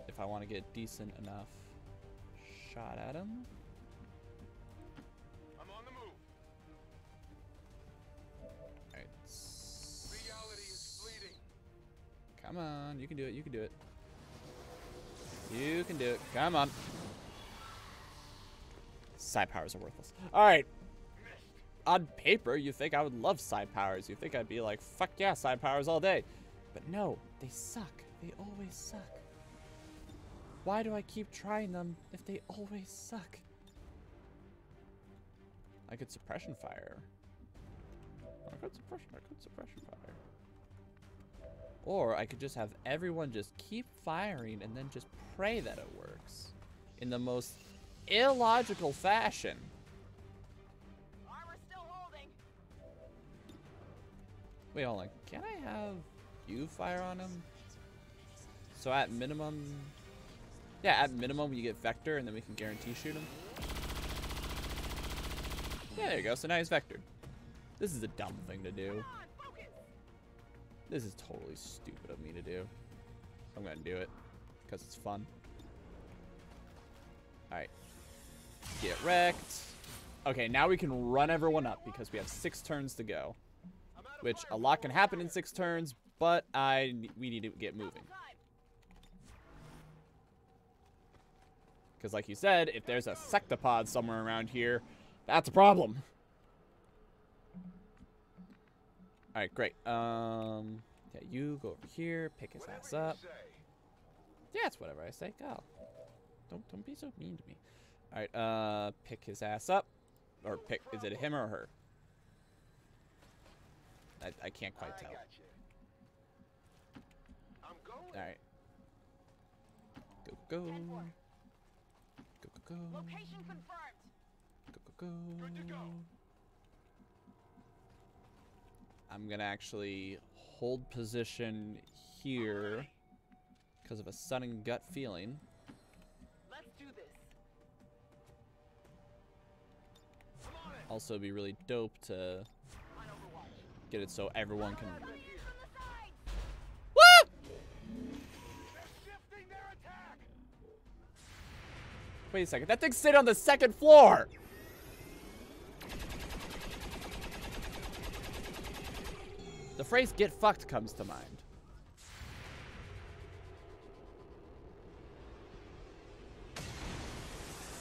Speaker 1: If I want to get decent enough shot at him. Come on, you can do it, you can do it. You can do it. Come on. Psi powers are worthless. Alright. On paper, you think I would love psi powers. You think I'd be like, fuck yeah, psi powers all day. But no, they suck. They always suck. Why do I keep trying them if they always suck? I could suppression fire. I could suppression, I could suppression fire. Or I could just have everyone just keep firing and then just pray that it works in the most illogical fashion. Wait, hold on. Can I have you fire on him? So at minimum... Yeah, at minimum you get Vector and then we can guarantee shoot him. Yeah, there you go. So now he's Vectored. This is a dumb thing to do. This is totally stupid of me to do. I'm gonna do it, because it's fun. Alright. Get wrecked. Okay, now we can run everyone up, because we have six turns to go. Which, a lot can happen in six turns, but I we need to get moving. Because like you said, if there's a sectopod somewhere around here, that's a problem. All right, great. Um, yeah, you go over here, pick his Whatever ass up. Yeah, it's whatever I say. Go. don't don't be so mean to me. All right, uh, pick his ass up, or no pick. Problem. Is it him or her? I, I can't
Speaker 4: quite I tell. All right. Go go go. Go go go. Location confirmed. Go go go. Good to go.
Speaker 1: I'm going to actually hold position here because of a sudden gut feeling. Let's do this. Also be really dope to get it so everyone can... Wait a second, that thing's sitting on the second floor! The phrase get fucked comes to mind.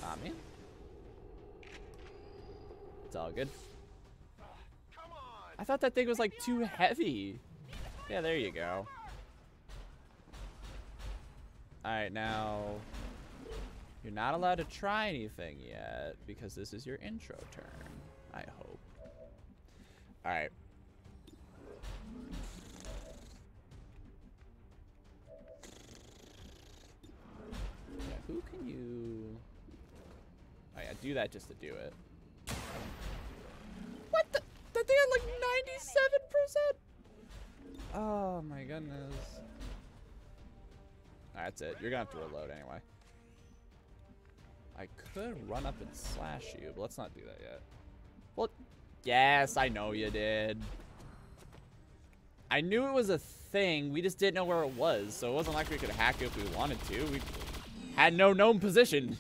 Speaker 1: Ah, it's all good. I thought that thing was like too heavy. Yeah, there you go. Alright, now... You're not allowed to try anything yet because this is your intro turn, I hope. Alright. Who can you... Oh yeah, do that just to do it. What the? That they had like 97%? Oh my goodness. That's it. You're gonna have to reload anyway. I could run up and slash you, but let's not do that yet. Well, yes, I know you did. I knew it was a thing. We just didn't know where it was, so it wasn't like we could hack it if we wanted to. We had no known position.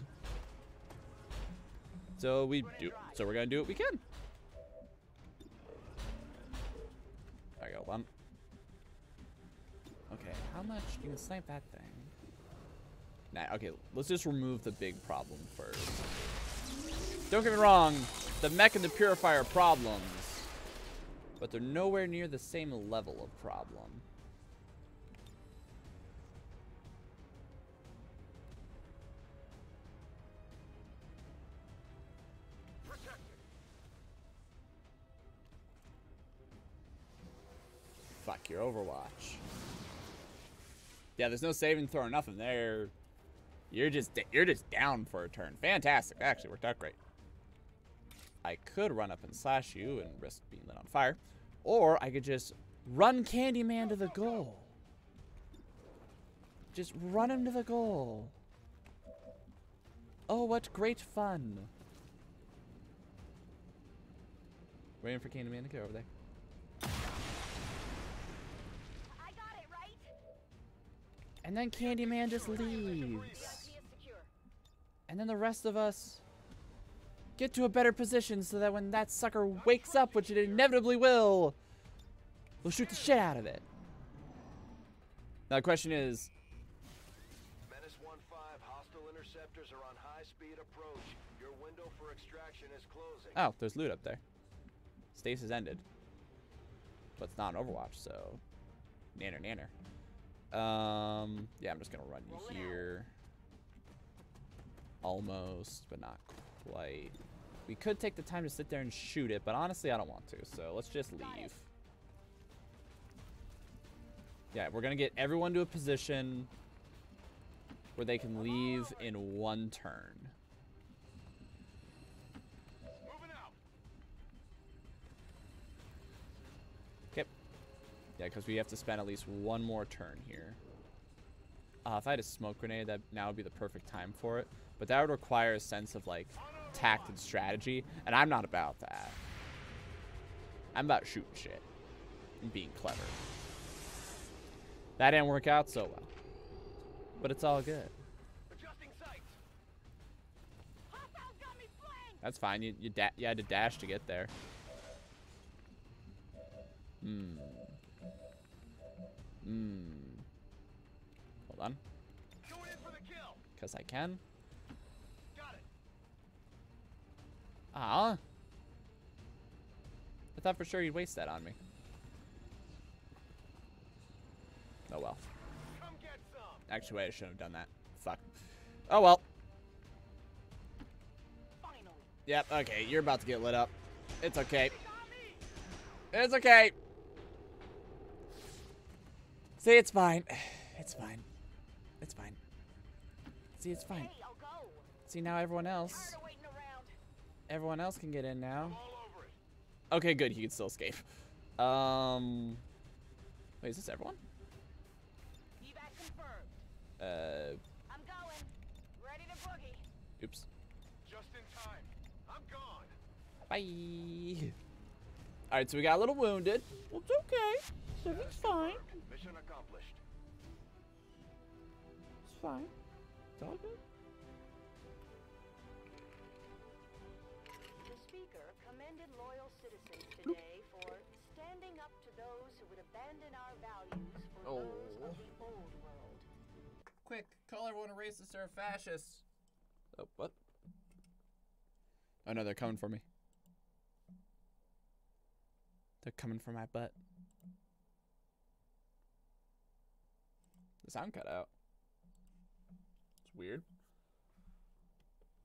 Speaker 1: So we do. So we're gonna do what we can. I got one. Okay, how much you can snipe that thing? Nah, okay, let's just remove the big problem first. Don't get me wrong, the mech and the purifier problems, but they're nowhere near the same level of problem. your Overwatch. Yeah, there's no saving throw or nothing there. You're just you're just down for a turn. Fantastic. That actually worked out great. I could run up and slash you and risk being lit on fire. Or I could just run Candyman to the goal. Just run him to the goal. Oh, what great fun. Waiting for Candyman to go over there.
Speaker 4: And then Candyman just
Speaker 1: leaves. And then the rest of us get to a better position so that when that sucker wakes up, which it inevitably will, we'll shoot the shit out of it. Now the question is...
Speaker 3: Menace 1-5, hostile interceptors are on high-speed approach. Your window for extraction is closing. Oh,
Speaker 1: there's loot up there. Stasis ended. But it's not an Overwatch, so... Nanner, nanner. Um, yeah, I'm just going to run you here. Almost, but not quite. We could take the time to sit there and shoot it, but honestly, I don't want to. So let's just leave. Yeah, we're going to get everyone to a position where they can leave in one turn. Yeah, because we have to spend at least one more turn here. Uh, if I had a smoke grenade, that now would be the perfect time for it. But that would require a sense of, like, tact and strategy. And I'm not about that. I'm about shooting shit. And being clever. That didn't work out so well. But it's all good. That's fine. You you, you had to dash to get there. Hmm. Hmm. Hold on. Because I can. Ah. I thought for sure you'd waste that on me. Oh well. Actually, I shouldn't have done that. Fuck. Oh well. Finally. Yep, okay, you're about to get lit up. It's okay. It's okay. See, it's fine. [SIGHS] It's fine. It's fine. See, it's fine. See, now everyone else... Everyone else can get in now. Okay, good. He can still escape. Um... Wait, is this everyone? Uh...
Speaker 3: I'm going. Ready to boogie. Oops. Just in time. I'm gone.
Speaker 1: Bye. All right, so we got a little wounded. Well, it's okay.
Speaker 7: Everything's fine.
Speaker 3: Mission accomplished.
Speaker 7: It's fine.
Speaker 4: It's all good. The speaker commended loyal citizens today for standing up to those
Speaker 7: who would abandon our
Speaker 4: values for oh. those of the old world. Quick, call
Speaker 1: everyone a racist or a fascist. Oh, what? Oh no, they're coming for me. They're coming for my butt. The sound cut out. It's weird.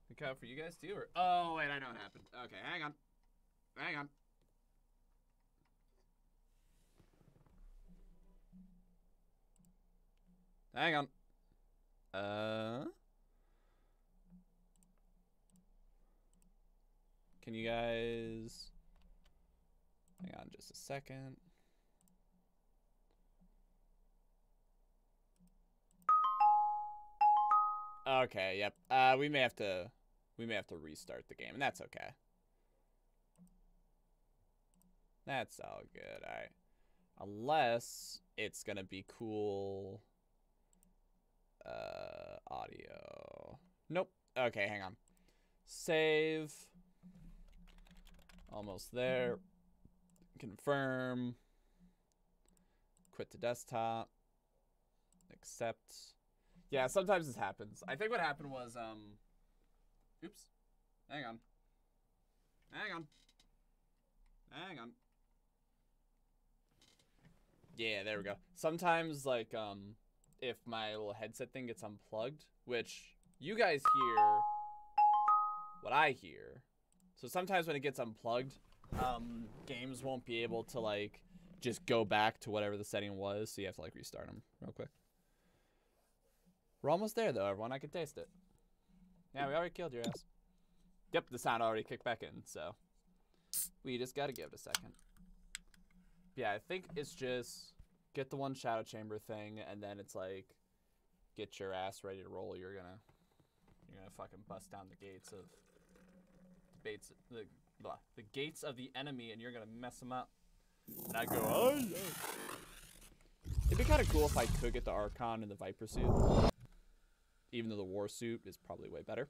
Speaker 1: It cut out for you guys too, or oh wait, I know what happened. Okay, hang on, hang on. Hang on. Uh. Can you guys hang on just a second? Okay, yep. Uh, we may have to, we may have to restart the game, and that's okay. That's all good. All right, unless it's gonna be cool. Uh, audio. Nope. Okay, hang on. Save. Almost there. Confirm. Quit to desktop. Accept. Yeah, sometimes this happens. I think what happened was, um, oops, hang on, hang on, hang on. Yeah, there we go. Sometimes, like, um, if my little headset thing gets unplugged, which you guys hear what I hear. So sometimes when it gets unplugged, um, games won't be able to, like, just go back to whatever the setting was, so you have to, like, restart them real quick. We're almost there, though, everyone. I can taste it. Yeah, we already killed your ass. Yep, the sound already kicked back in, so. We just gotta give it a second. Yeah, I think it's just get the one shadow chamber thing, and then it's like get your ass ready to roll. You're gonna you're gonna fucking bust down the gates of the the blah, the gates of the enemy, and you're gonna mess them up. And I go, oh. yeah. It'd be kind of cool if I could get the Archon and the Viper suit. Even though the war suit is probably way better.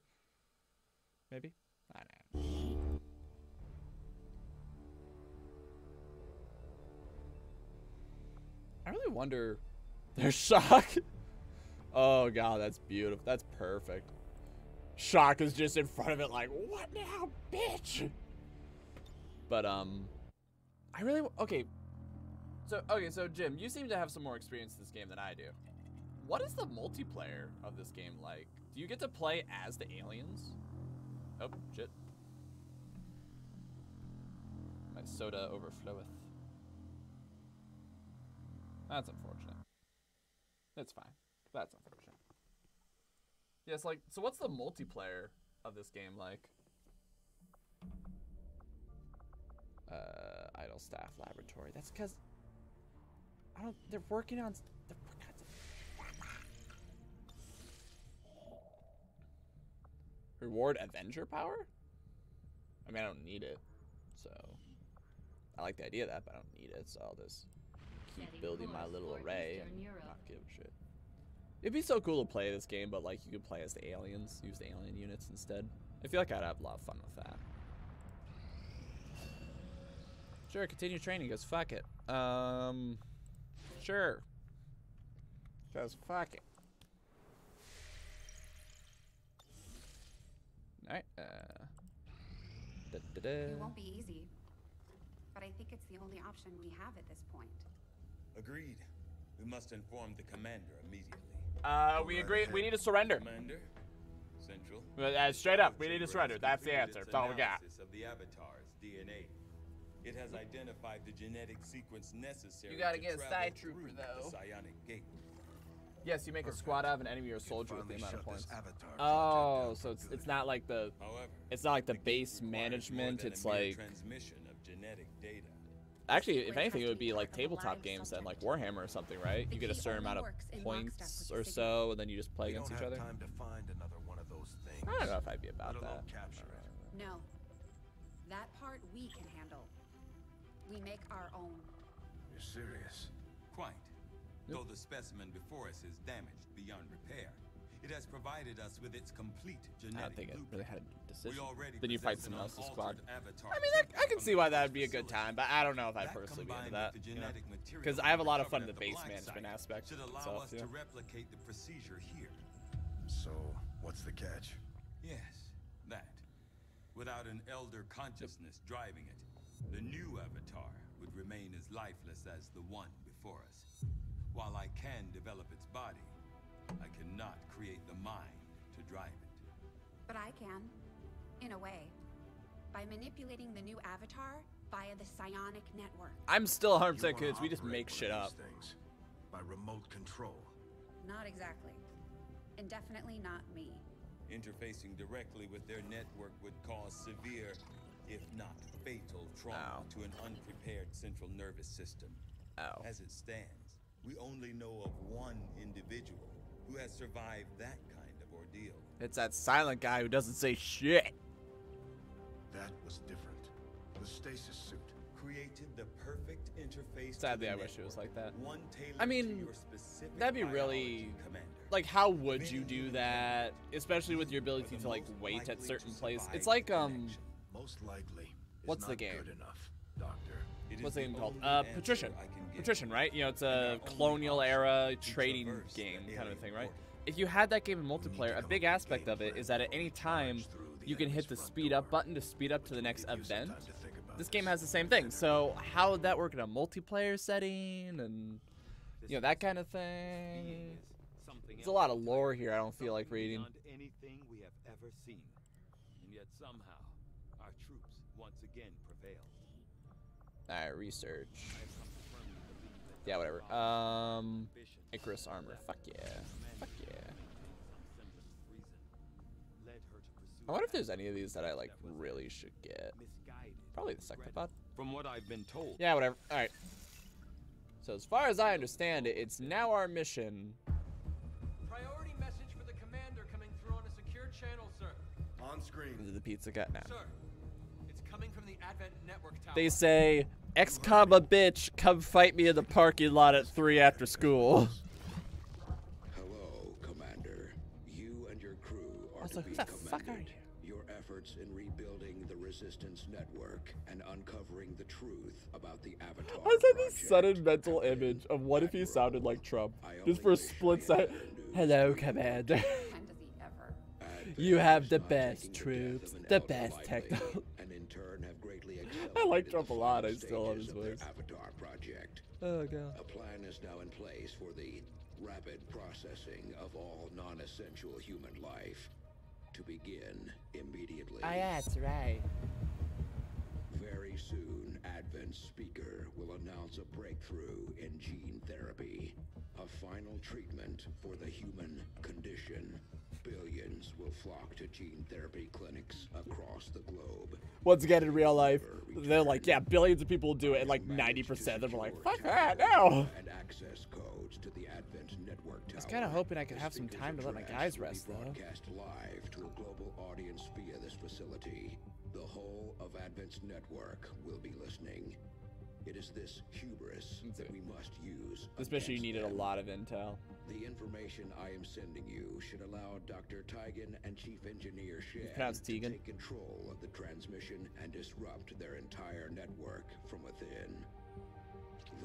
Speaker 1: Maybe? I don't know. I really wonder [LAUGHS] their shock. oh god, that's beautiful. That's perfect. Shock is just in front of it like, what now, bitch? But um I really okay. So okay, so Jim, you seem to have some more experience in this game than I do. What is the multiplayer of this game like? Do you get to play as the aliens? Oh, shit. My soda overfloweth. That's unfortunate. It's fine. That's unfortunate. Yeah, it's like, so what's the multiplayer of this game like? Uh, idle staff laboratory. That's because I don't. They're working on Reward Avenger power? I mean, I don't need it, so... I like the idea of that, but I don't need it, so I'll just keep building my little array and not give a shit. It'd be so cool to play this game, but like you could play as the aliens, use the alien units instead. I feel like I'd have a lot of fun with that. Sure, continue training, because fuck it. Um, sure. Because fuck it. Alright, uh... Da -da -da. It won't
Speaker 5: be easy, but I think it's the only option we have at this point.
Speaker 6: Agreed. We must inform the commander immediately. Uh, we agree. We need to surrender. Commander, Central. Uh, straight up, we need to surrender. That's the answer. That's all we got. Of the Avatar's DNA. It has identified the genetic sequence necessary. You gotta get a side
Speaker 1: trooper though. The psionic gate. Yes, you make Perfect. a squad out of an enemy or a soldier with the amount of points. Oh, so it's, it's not like the However, it's not like the base management. It's like
Speaker 6: transmission of genetic data.
Speaker 1: Actually, if anything, it would be like tabletop games then, like Warhammer or something, right? You get a certain amount of points or so, and then you just play against each other.
Speaker 3: I don't know if I'd be about that.
Speaker 5: No, that part we can handle. We make our own.
Speaker 6: You're serious. Though the specimen before us is damaged beyond repair, it has provided us with its complete
Speaker 1: genetic I don't think it really had a decision. Then you fight someone else's squad. I mean, I, I can see why that would be a good time, but I don't know if I'd personally be into that. Because you know? I have a lot of fun with the base management aspect. Should allow itself, us to
Speaker 6: replicate the procedure here. So, what's the catch? Yes, that. Without an elder consciousness driving it, the new avatar would remain as lifeless as the one before us. While I can develop its body, I cannot create the mind to drive it.
Speaker 5: But I can. In a way. By manipulating the new avatar via the psionic network.
Speaker 6: I'm still a tech kids. We just make shit up. Things by remote control.
Speaker 5: Not exactly. And definitely not me.
Speaker 6: Interfacing directly with their network would cause severe, if not fatal, trauma to an unprepared central nervous system. As it stands, we only know of one individual who has survived that kind of
Speaker 1: ordeal. It's that silent guy who doesn't say shit.
Speaker 6: That was different. The stasis suit created the perfect interface. Sadly, I network. wish it was like that. One
Speaker 1: I mean, that'd be really commander. like how would you do that, especially with your ability to like wait at certain places? It's like um,
Speaker 6: most
Speaker 3: likely
Speaker 1: what's the game? Good enough, Doctor what's the name called? Uh, Patrician. Patrician, right? You know, it's a colonial era trading game kind of thing, right? If you had that game in multiplayer, a big aspect of it is that at any time you can hit the speed up button to speed up to the next event. This game has the same thing. So how would that work in a multiplayer setting and you know that kind of thing?
Speaker 6: There's a lot of lore here. I don't feel like reading. Anything we have ever seen, and yet somehow
Speaker 1: Alright, research. Yeah, whatever. Um, Icarus armor. Fuck yeah. Fuck yeah. I wonder if there's any of these that I, like, really should get. Probably the Sectopod.
Speaker 6: From what I've been told.
Speaker 1: Yeah, whatever. Alright. So as far as I understand it, it's now our mission.
Speaker 2: Priority message for the
Speaker 3: commander coming through on a secure channel, sir. On screen.
Speaker 1: Into the pizza cut now. Sir, it's coming from the Advent Network Tower. They say XCOM bitch, come fight me in the parking lot at 3 after school. Hello,
Speaker 2: Commander. You and your crew are also, to be commended. You? Your efforts in rebuilding the resistance network and uncovering the truth about the Avatar I
Speaker 1: said this sudden mental image of what if he sounded like Trump. Just for a split second. Hello, Commander.
Speaker 6: you have the best troops, the best technology.
Speaker 2: [LAUGHS] I like Trump a lot. I still love his voice. Avatar project. Oh god. A plan is now in place for the rapid processing of all non-essential human life to begin immediately. Oh, ah, yeah, that's right. Very soon, Advent Speaker will announce a breakthrough in gene therapy, a final treatment for the human condition. Billions will flock to gene therapy clinics across the globe.
Speaker 6: Once
Speaker 1: again, in real life, they're like, yeah, billions of people will do it, and like 90% of them are like, fuck that, no!
Speaker 2: And access codes to the Advent network tower. I was kind of hoping I could have some
Speaker 1: time to let my guys
Speaker 2: rest, though. Broadcast live to a global audience via this facility. The whole of Advent's network will be listening it is this hubris that we must
Speaker 1: use. Especially you needed them. a lot of intel.
Speaker 2: The information I am sending you should allow Dr. Tygan and Chief Engineer Shen to take control of the transmission and disrupt their entire network from within.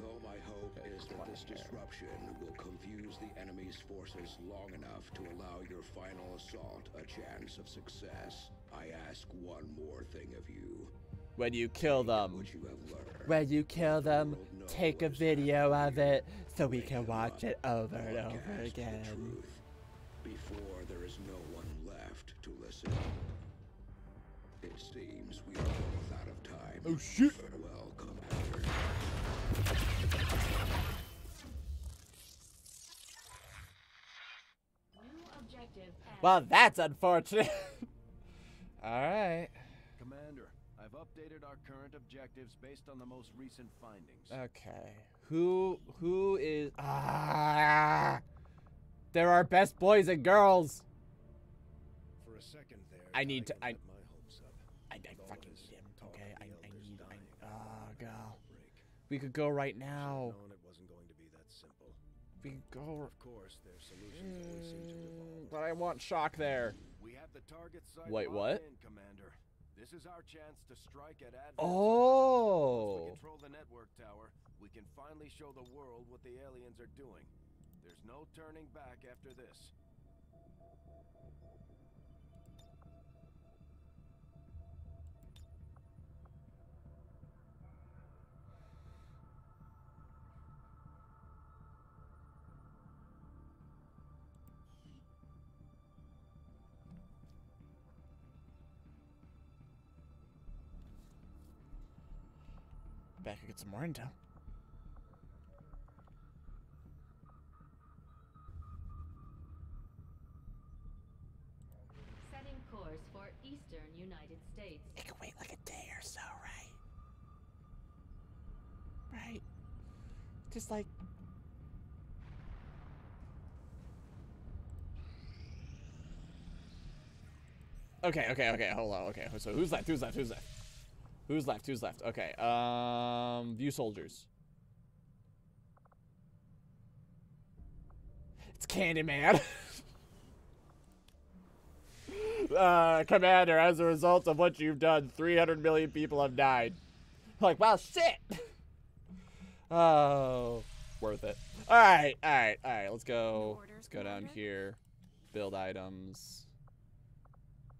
Speaker 2: Though my hope is that this disruption will confuse the enemy's forces long enough to allow your final assault a chance of success, I ask one more thing of you
Speaker 1: when you kill them. When you kill them, take a video of it so we can watch it over and over again.
Speaker 2: Before there is no one left to listen. It seems we are both out of time.
Speaker 3: Oh shit! Farewell,
Speaker 1: Well, that's unfortunate. [LAUGHS] All right
Speaker 3: updated our current objectives based on the most recent findings.
Speaker 1: Okay. Who who is ah There are best boys and girls.
Speaker 3: For a second there. I need to I I, I fucking need him. Okay. I, I need I,
Speaker 1: Oh ah, god. We could go right now.
Speaker 3: We could go Of course, their solutions always seem to mm, But I
Speaker 1: want shock there.
Speaker 3: We have the target site Wait, what? Commander. This is our chance to strike at Advent. Oh! Once we oh. control the network tower, we can finally show the world what the aliens are doing. There's no turning back after this.
Speaker 1: back and get some more intel.
Speaker 7: Setting course for Eastern United States. It could wait like a day or so, right?
Speaker 1: Right? Just like Okay, okay, okay, hold on, okay. So who's left? Who's left? Who's left? Who's left? Who's left? Okay. Um, view soldiers. It's Candyman. [LAUGHS] uh, Commander, as a result of what you've done, 300 million people have died. Like, wow, shit. [LAUGHS] oh, worth it. All right, all right, all right. Let's go. Let's go down here. Build items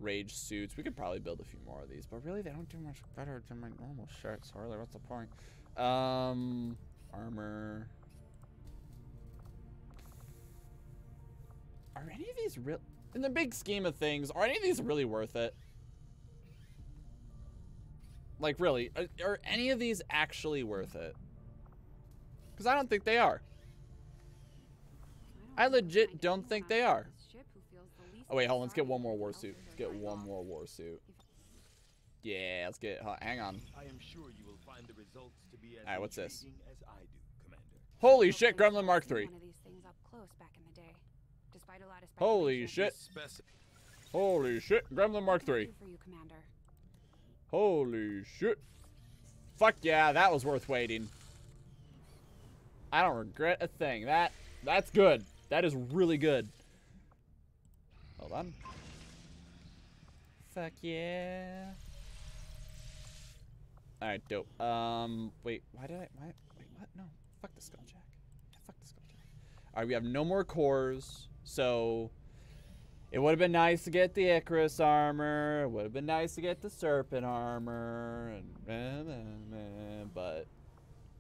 Speaker 1: rage suits. We could probably build a few more of these, but really they don't do much better than my normal shirt. So really, what's the point? Um, armor. Are any of these real? In the big scheme of things, are any of these really worth it? Like really, are, are any of these actually worth it? Because I don't think they are. I legit don't think they are. Oh, wait, hold on. Let's get one more warsuit. Let's get one more warsuit. Yeah, let's get... Hang on.
Speaker 6: I am sure you will find the results to be as All right, what's this? As I do, Commander.
Speaker 1: Holy shit, Gremlin Mark III. Holy shit. Holy shit, Gremlin Mark III. Holy shit. Fuck yeah, that was worth waiting. I don't regret a thing. That that's good. That is really good. Hold on. Fuck yeah. Alright, dope. Um, wait, why did I, why, wait, what? No, fuck the Skulljack. Yeah, fuck the Skulljack. Alright, we have no more cores, so it would have been nice to get the Icarus armor. It would have been nice to get the Serpent armor. But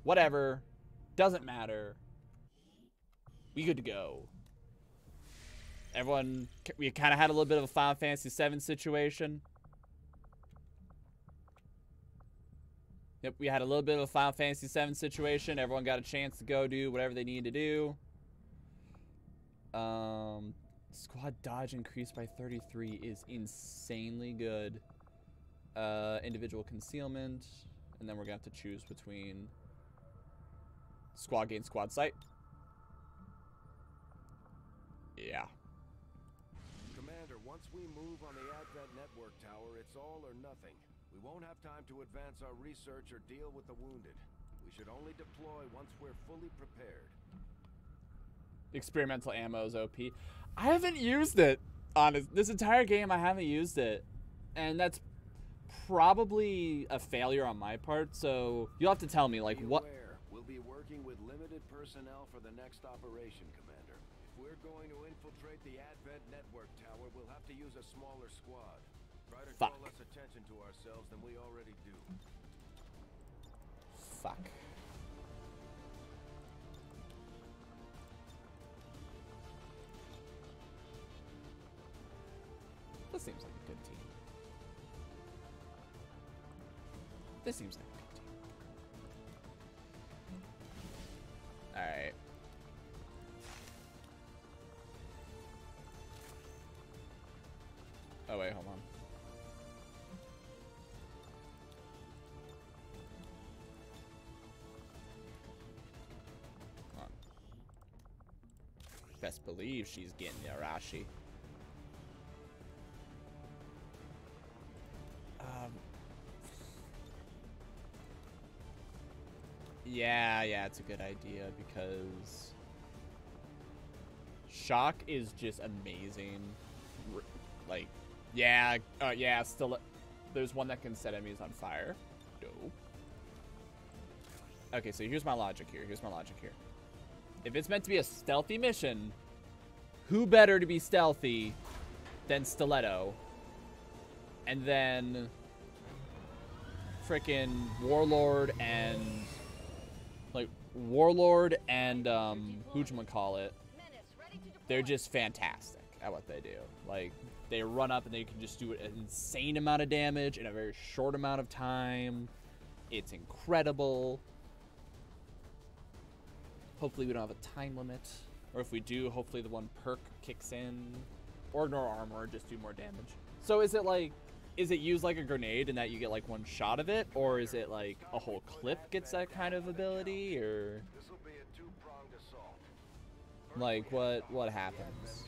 Speaker 1: whatever. Doesn't matter. We good to go everyone, we kind of had a little bit of a Final Fantasy VII situation. Yep, we had a little bit of a Final Fantasy VII situation. Everyone got a chance to go do whatever they needed to do. Um, squad dodge increased by 33 is insanely good. Uh, individual concealment. And then we're going to have to choose between squad gain, squad sight.
Speaker 3: Yeah once we move on the Advent Network Tower, it's all or nothing. We won't have time to advance our research or deal with the wounded. We should only deploy once we're fully prepared.
Speaker 1: Experimental ammo is OP. I haven't used it. Honest, this entire game I haven't used it, and that's probably a failure on my part. So you'll have to tell me like what.
Speaker 3: We'll be working with limited personnel for the next operation we're going to infiltrate the Advent network tower, we'll have to use a smaller squad. Try to draw less attention to ourselves than we already do.
Speaker 1: Fuck. This seems like a good team. This seems like Oh, wait, hold on. Best believe she's getting the Arashi. Um. Yeah, yeah, it's a good idea because Shock is just amazing. Yeah, uh, yeah, still. There's one that can set enemies on fire. Dope. Okay, so here's my logic here. Here's my logic here. If it's meant to be a stealthy mission, who better to be stealthy than Stiletto? And then freaking Warlord and like Warlord and um who call it? They're just fantastic at what they do. Like they run up and they can just do an insane amount of damage in a very short amount of time. It's incredible. Hopefully we don't have a time limit. Or if we do, hopefully the one perk kicks in. Or ignore armor, just do more damage. So is it like, is it used like a grenade and that you get like one shot of it? Or is it like a whole clip gets that kind of ability? Or like what, what happens?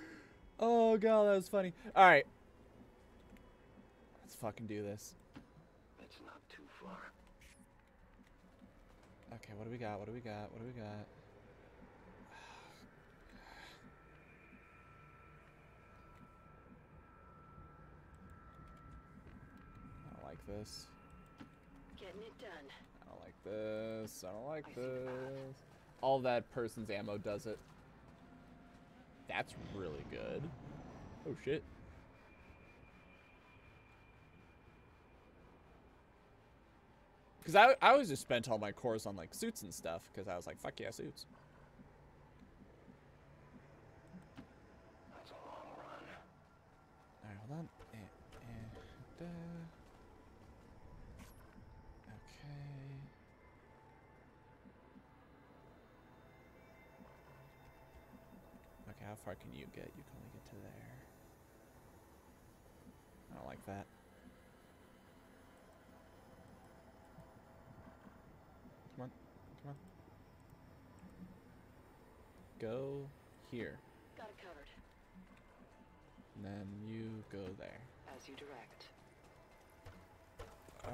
Speaker 1: Oh god, that was funny. All right, let's fucking do this.
Speaker 7: That's not too far.
Speaker 1: Okay, what do we got? What do we got? What do we got? I don't like this.
Speaker 4: Getting it done.
Speaker 1: I don't like this. I don't like I this. All that person's ammo does it. That's really good. Oh, shit. Because I, I always just spent all my cores on, like, suits and stuff. Because I was like, fuck yeah, suits. That's a long run. All right, hold on. Eh, eh, how far can you get? You can only get to there. I don't like that. Come on. Come on. Go here. Got it covered. And then you go there.
Speaker 4: As you direct.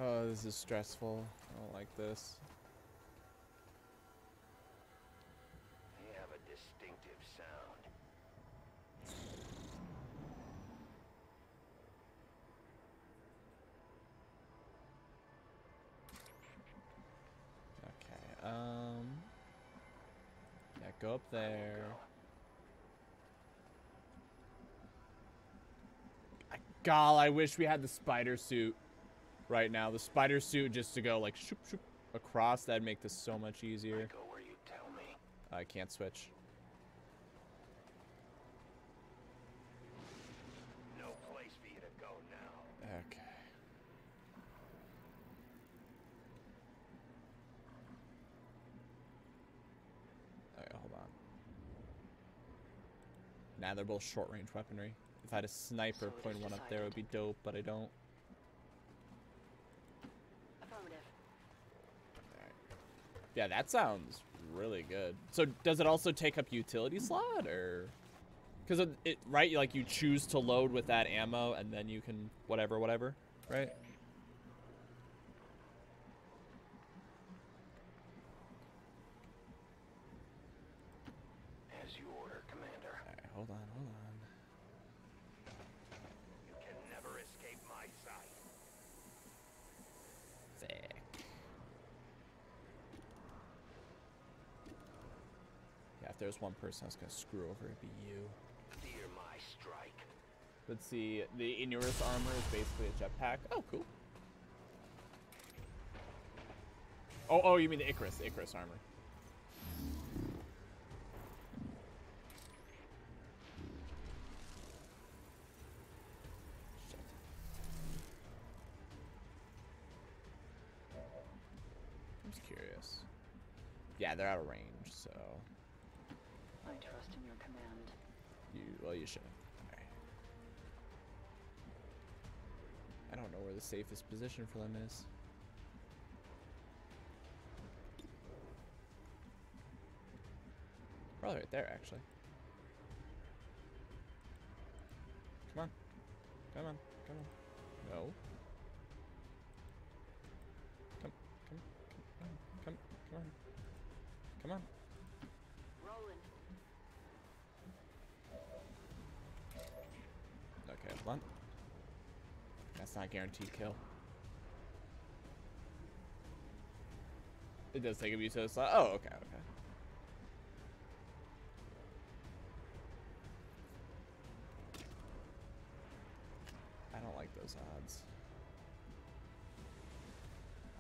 Speaker 1: Oh, this is stressful. I don't like this. back up there. I, I wish we had the spider suit right now. The spider suit just to go like shoop, shoop, across. That'd make this so much easier. I can't switch. they're both short range weaponry. If I had a sniper, so point one up there it would be dope, but I don't. Affirmative. Yeah, that sounds really good. So does it also take up utility slot or? Because it, it, right, like you choose to load with that ammo and then you can whatever, whatever, right? there's one person was gonna screw over, it'd be you.
Speaker 7: Fear my strike.
Speaker 1: Let's see, the Inuris armor is basically a jetpack. Oh, cool. Oh, oh, you mean the Icarus, the Icarus armor. Yeah, they're out of range. Well, you should Right. I don't know where the safest position for them is. Probably right there, actually. Come on. Come on. Come on. No. not guaranteed kill. It does take bit to the slot. Oh, okay, okay. I don't like those odds.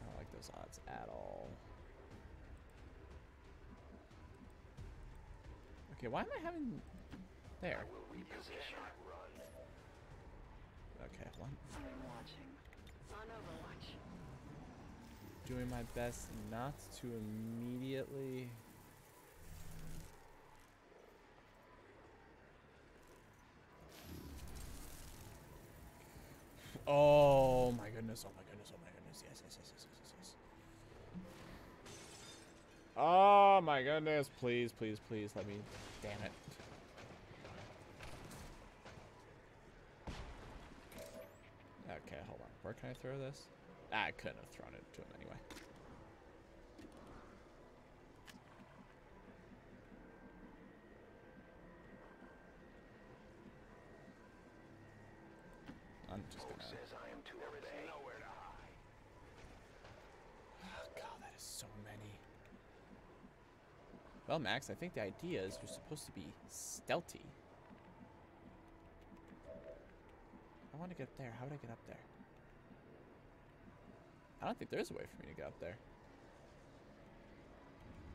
Speaker 1: I don't like those odds at all. Okay, why am I having... There. I will
Speaker 7: reposition.
Speaker 1: Okay, I'm
Speaker 7: watching. On Overwatch.
Speaker 1: Doing my best not to immediately... Oh my goodness, oh my goodness, oh my goodness, yes, yes,
Speaker 4: yes, yes, yes,
Speaker 1: yes. Oh my goodness, please, please, please, let me, damn it. Where can I throw this? I couldn't have thrown it to him anyway.
Speaker 4: I'm just gonna. Says I
Speaker 7: am nowhere to hide. Oh god, that is so many.
Speaker 1: Well, Max, I think the idea is you're supposed to be stealthy. I want to get up there. How would I get up there? I don't think there's a way for me to get up there.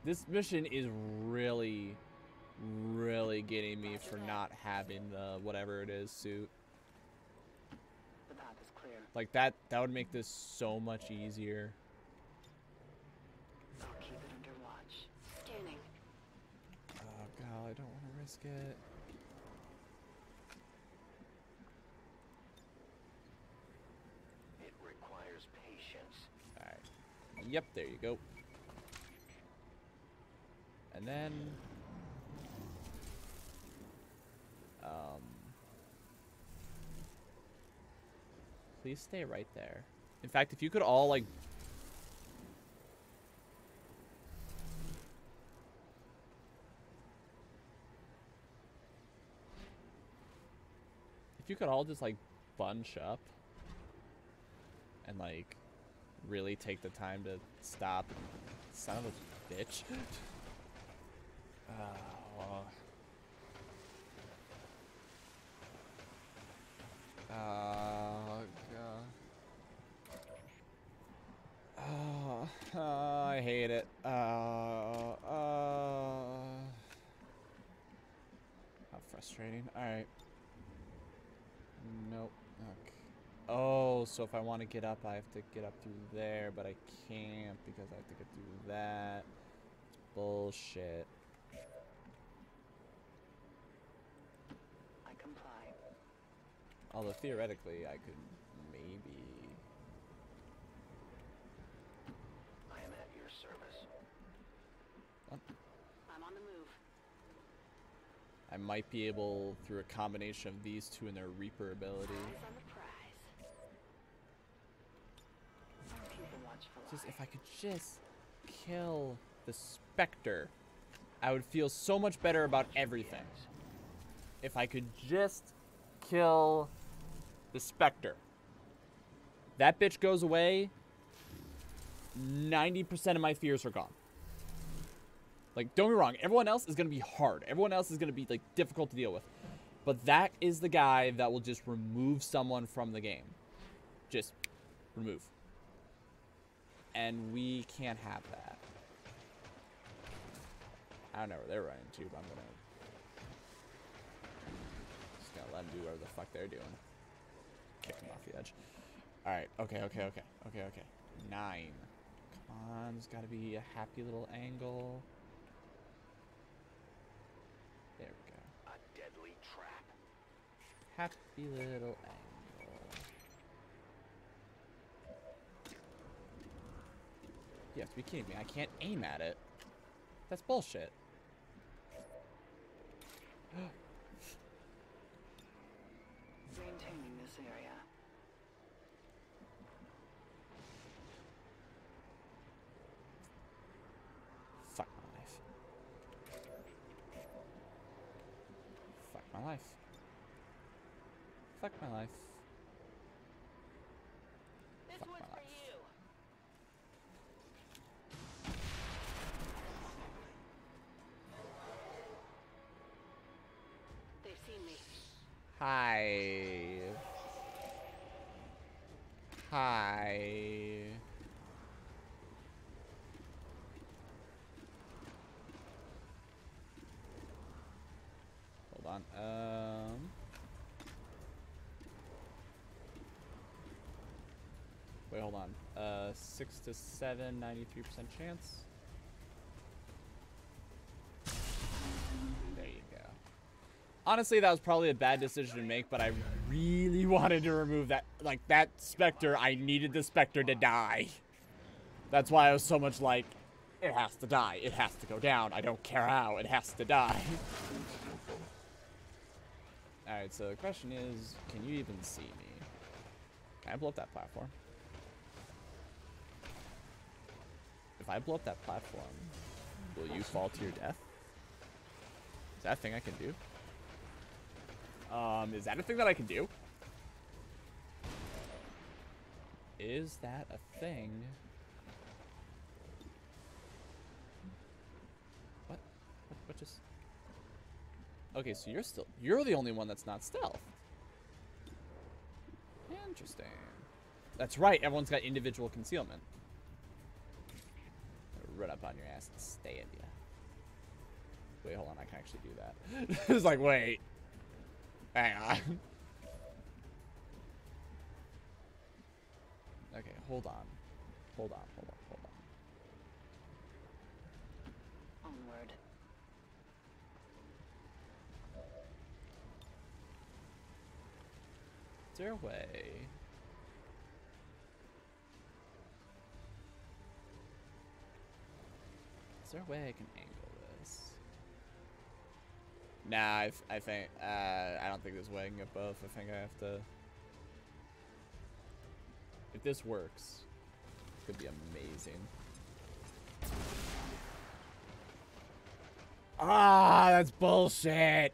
Speaker 1: This mission is really, really getting me for not having the whatever it is suit. Like that, that would make this so much easier. Oh god, I don't want to risk it. Yep, there you go. And then... Um, please stay right there. In fact, if you could all, like... If you could all just, like, bunch up and, like, really take the time to stop. Son of a bitch. Oh. [GASPS] Oh, God. Oh, oh, I hate it. Oh, oh. How frustrating. All right. Oh, so if I want to get up, I have to get up through there, but I can't because I have to get through that. It's bullshit.
Speaker 7: I comply.
Speaker 1: Although theoretically, I could maybe.
Speaker 7: I am at your service. Oh. I'm on the
Speaker 4: move.
Speaker 1: I might be able, through a combination of these two and their Reaper ability. Just if I could just kill the specter, I would feel so much better about everything. If I could just kill the specter. That bitch goes away, 90% of my fears are gone. Like, don't be wrong, everyone else is going to be hard. Everyone else is going to be, like, difficult to deal with. But that is the guy that will just remove someone from the game. Just remove. And we can't have that. I don't know where they're running to, but I'm gonna... Just gonna let them do whatever the fuck they're doing. Kick them off the edge. Alright, okay, okay, okay, okay, okay. Nine. Come on, there's gotta be a happy little angle. There we go. A deadly trap. Happy little angle. You have to be kidding me. I can't aim at it. That's bullshit.
Speaker 4: [GASPS] Maintaining this area. Fuck my life.
Speaker 1: Fuck my life. Fuck my life. Hi. Hi. Hold on. Um. Wait, hold on. Uh, six to seven, 93% chance. honestly, that was probably a bad decision to make, but I really [LAUGHS] wanted to remove that. Like, that Spectre, I needed the Spectre to die. That's why I was so much like, it has to die. It has to go down. I don't care how. It has to die. [LAUGHS] Alright, so the question is, can you even see me? Can I blow up that platform? If I blow up that platform, will you fall to your death? Is that a thing I can do? Um, is that a thing that I can do? Is that a thing? What? What, what just... Okay, so you're still... You're the only one that's not stealth. Interesting. That's right, everyone's got individual concealment. Run up on your ass and stay in you. Wait, hold on, I can actually do that. [LAUGHS] it's like, wait. Hang on. [LAUGHS] Okay, hold on. Hold on, hold on, hold on. Onward. Is there a way? Is there a way I can aim? Nah, I, I think, uh, I don't think there's way I can get both. I think I have to... If this works, it could be amazing. Ah, that's bullshit.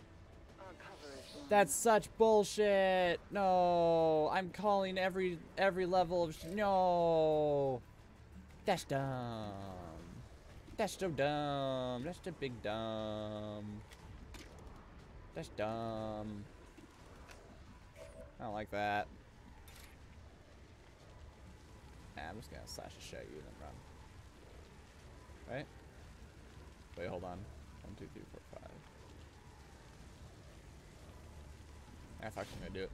Speaker 1: That's such bullshit. No, I'm calling every every level of no. That's dumb. That's so dumb. That's a big dumb. That's dumb. I don't like that. Nah, I'm just gonna slash a shot you and then run. Right? Wait, hold on. One, two, three, four, five. That's actually gonna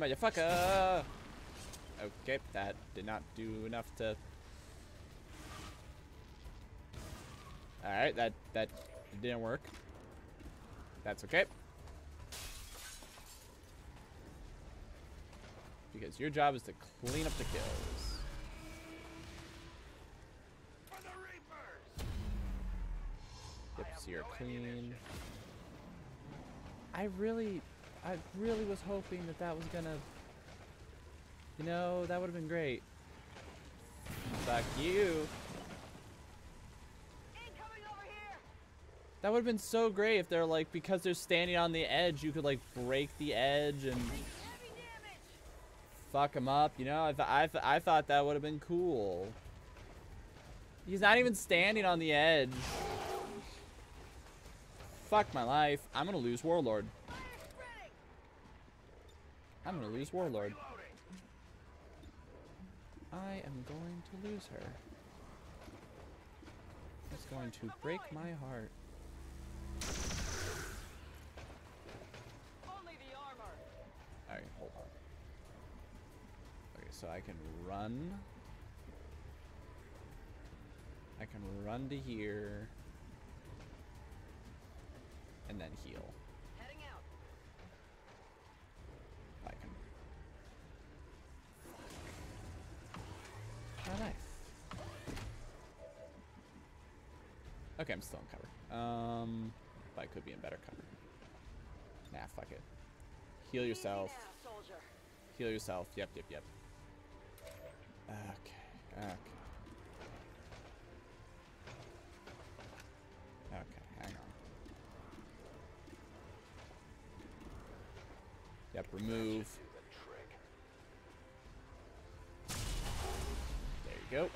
Speaker 1: do it. Motherfucker! Okay, that did not do enough to... Alright, that, that it didn't work. That's okay. Because your job is to clean up the kills. Yep, so you're clean. I really, I really was hoping that that was gonna, you know, that would have been great. Fuck you. That would have been so great if they're like, because they're standing on the edge, you could like break the edge and fuck them up. You know, I, th I, th I thought that would have been cool. He's not even standing on the edge. Fuck my life. I'm gonna lose Warlord. I'm gonna lose Warlord. I am going to lose her. It's going to break my heart. Alright, hold on. Okay, so I can run. I can run to here. And then heal.
Speaker 7: Heading out.
Speaker 4: I can. How nice.
Speaker 1: Okay, I'm still in cover. Um. But I could be in better cover. Nah, fuck it. Heal yourself. Heal yourself. Yep, yep, yep. Okay, okay. Okay, hang on. Yep, remove. There you go.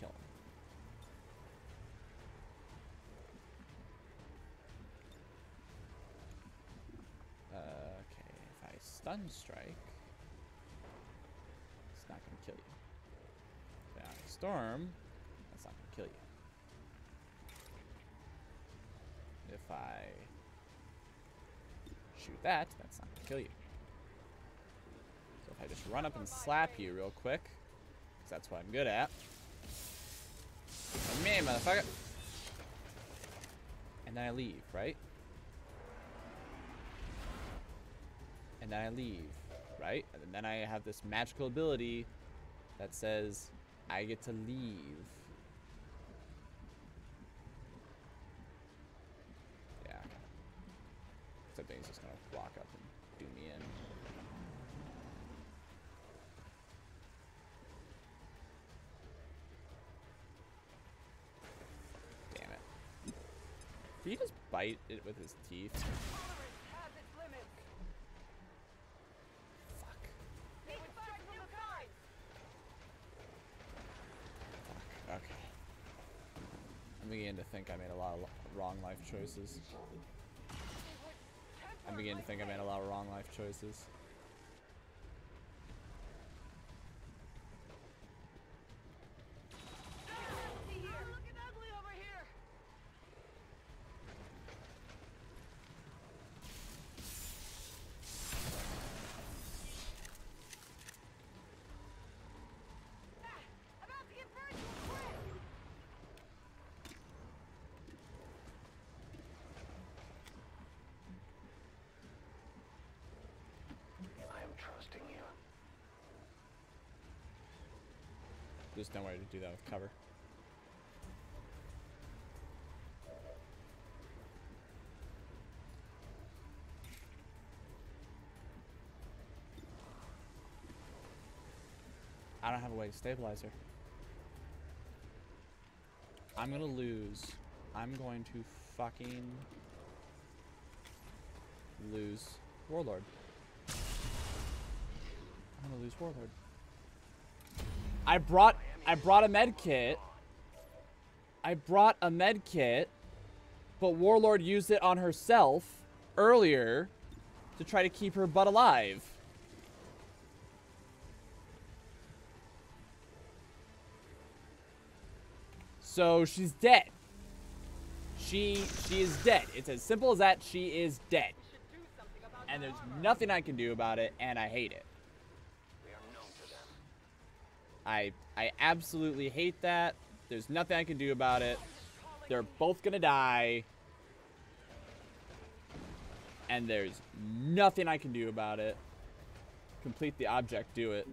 Speaker 1: kill. okay, if I stun strike, it's not gonna kill you. If I storm, that's not gonna kill you. If I shoot that, that's not gonna kill you. So if I just run up and slap you real quick, because that's what I'm good at motherfucker. And then I leave, right? And then I leave, right? And then I have this magical ability that says I get to leave. with his teeth. Fuck. Fuck. Okay. I'm beginning to think I made a lot of wrong life choices. I'm beginning to think I made a lot of wrong life choices. There's no way to do that with cover. I don't have a way to stabilize her. I'm gonna lose. I'm going to fucking lose Warlord. I'm gonna lose Warlord. I brought I brought a med kit. I brought a med kit, but Warlord used it on herself earlier to try to keep her butt alive. So she's dead. She she is dead. It's as simple as that. She is dead. And there's nothing I can do about it, and I hate it. I I absolutely hate that. There's nothing I can do about it. They're both going to die. And there's nothing I can do about it. Complete the object, do it.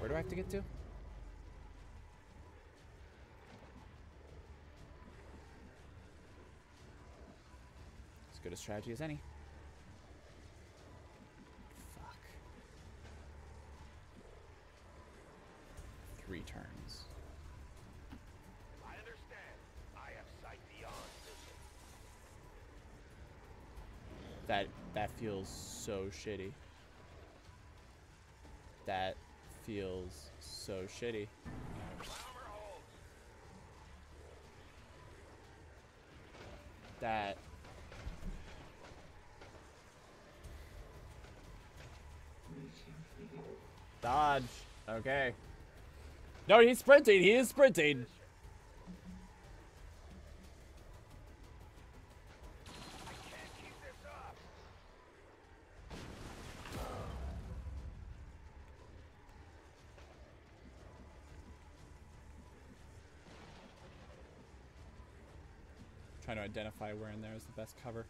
Speaker 1: Where do I have to get to? As good a strategy as any. three turns.
Speaker 7: I understand. I have sight beyond
Speaker 1: vision. That that feels so shitty. That feels so shitty. That Dodge. Okay. No, he's sprinting. He is sprinting. Trying to identify where in there is the best cover.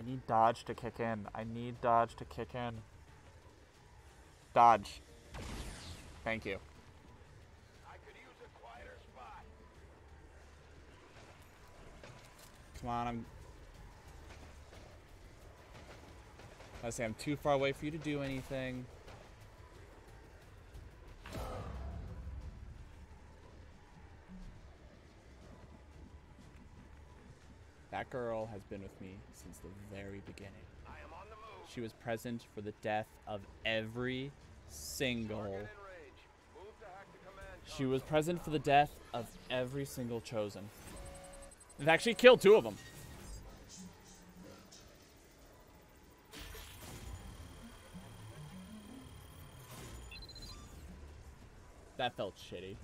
Speaker 1: I need dodge to kick in. I need dodge to kick in. Dodge. Thank you. Come on, I'm... say I'm too far away for you to do anything. girl has been with me since the very beginning. The she was present for the death of every single. She was present for the death of every single chosen. They've actually killed two of them. That felt shitty.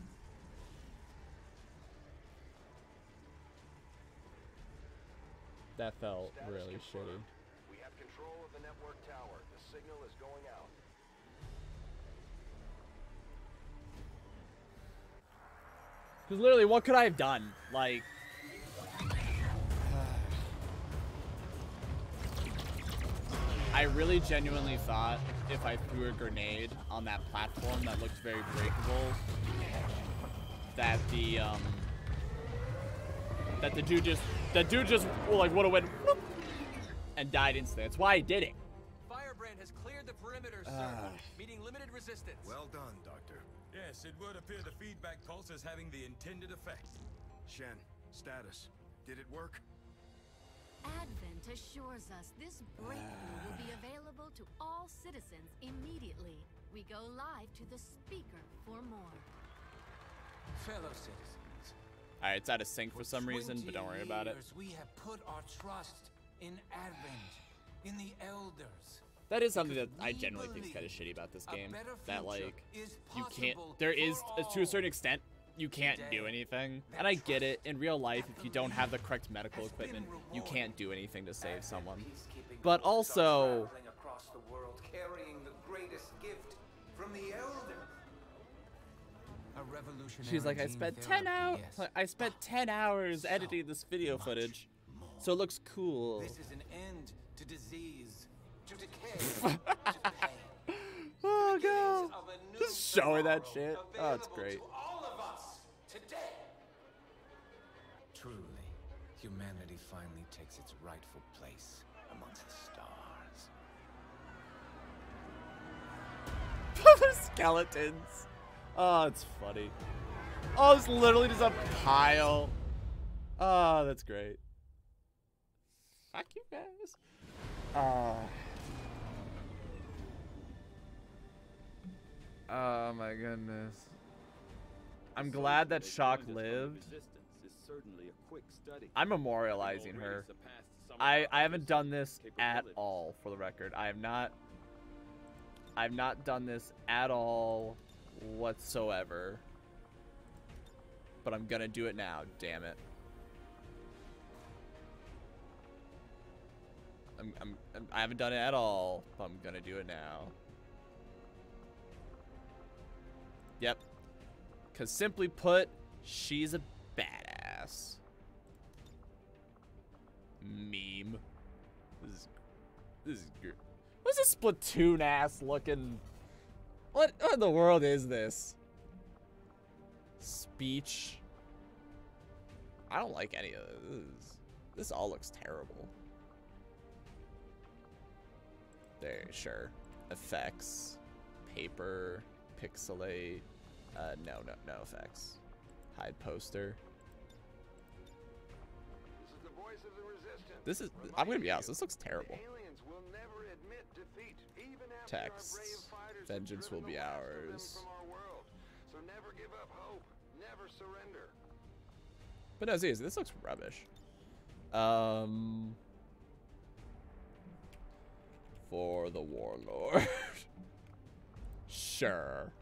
Speaker 1: That felt Status really confirmed. shitty.
Speaker 3: We have control of the network tower. The signal is going out.
Speaker 1: Because literally, what could I have done? Like... I really genuinely thought if I threw a grenade on that platform that looked very breakable, that the, um, that the dude just that dude just well, like would have went whoop, and died instantly. That's why he did it. Firebrand
Speaker 4: has cleared the perimeter, sir. Uh, meeting limited resistance. Well done,
Speaker 6: Doctor. Yes, it would appear the feedback pulse is having the intended effect. Shen, status. Did it work?
Speaker 7: Advent assures us this
Speaker 6: breakthrough
Speaker 7: will be ah. available to all citizens immediately. We go live to the speaker for more. Fellow citizens,
Speaker 1: Alright, it's out of sync for, for some reason, but don't worry about it.
Speaker 7: We
Speaker 2: have put our trust in Advent, in the elders.
Speaker 1: That is something that I generally think is kind of shitty about this game. That like, you can't. There is uh, to a certain extent you can't do anything, and I get it. In real life, if you don't have the correct medical equipment, you can't do anything to save someone. But also,
Speaker 3: She's like, I spent 10 hours.
Speaker 1: Yes. I spent 10 hours so editing this video footage. More. So it looks cool. This
Speaker 3: is an end to disease, to
Speaker 1: decay, to [LAUGHS] pain. Oh, God. Just showing that shit. Oh, it's great.
Speaker 7: Truly, humanity finally takes its rightful place amongst the
Speaker 1: stars. [LAUGHS] the skeletons. Oh, it's funny. Oh, it's literally just a pile. Oh, that's great.
Speaker 4: Fuck you guys.
Speaker 1: Uh. Oh my goodness. I'm glad that Shock lived.
Speaker 6: I'm memorializing her. I, I
Speaker 1: haven't done this at all, for the record. I have not... I've not done this at all whatsoever. But I'm gonna do it now, damn it. I'm, I'm, I'm, I haven't done it at all, but I'm gonna do it now. Yep. Because simply put, she's a badass. Meme. This is, this is good. What's this Splatoon-ass looking what, what in the world is this? Speech. I don't like any of this. This all looks terrible. There, sure. Effects. Paper. Pixelate. Uh, no, no, no effects. Hide poster. This is. I'm gonna be honest. This looks terrible. Text. Vengeance will be ours. So never give up hope. Never surrender. But no, seriously, this looks rubbish. Um, for the warlord. [LAUGHS] sure.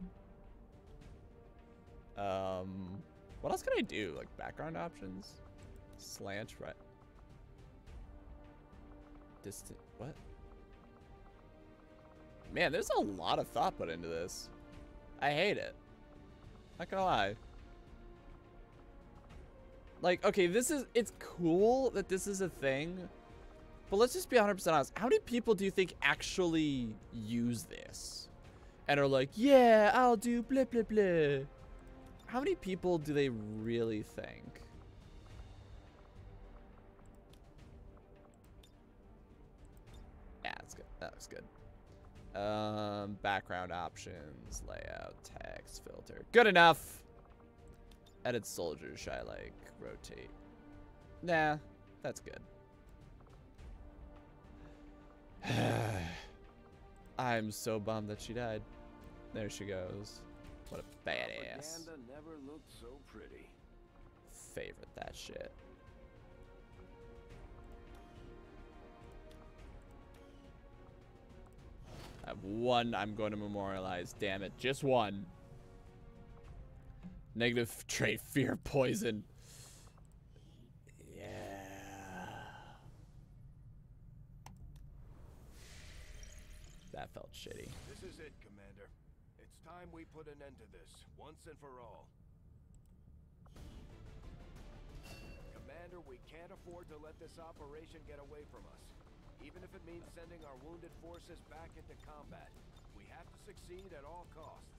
Speaker 1: Um, what else can I do? Like background options, slant right, distant. What? Man, there's a lot of thought put into this. I hate it. Not gonna lie. Like, okay, this is, it's cool that this is a thing, but let's just be 100% honest. How many people do you think actually use this? And are like, yeah, I'll do blah, blah, blah. How many people do they really think? Yeah, that's good. That good. Um, background options, layout, text, filter. Good enough. Edit soldiers, should I like rotate? Nah, that's good. [SIGHS] I'm so bummed that she died. There she goes. What a badass.
Speaker 3: So
Speaker 1: Favorite that shit. I have one I'm going to memorialize. Damn it. Just one. Negative trait, [LAUGHS] fear, poison. Yeah. That felt shitty. This
Speaker 3: is it, Commander. It's time we put an end to this, once and for all. Commander, we can't afford to let this operation get away from us even if it means sending our wounded forces back into combat. We have to succeed at all costs.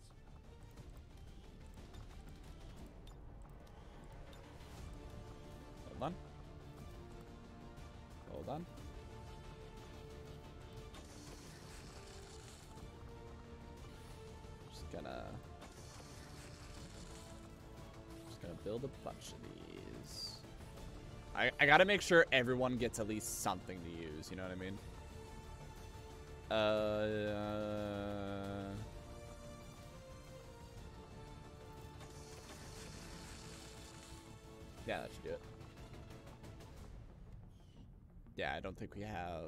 Speaker 4: Hold on.
Speaker 1: Hold on. Just gonna... Just gonna build a bunch of these. I, I gotta make sure everyone gets at least something to use, you know what I mean? Uh, uh... Yeah, that should do it. Yeah, I don't think we have...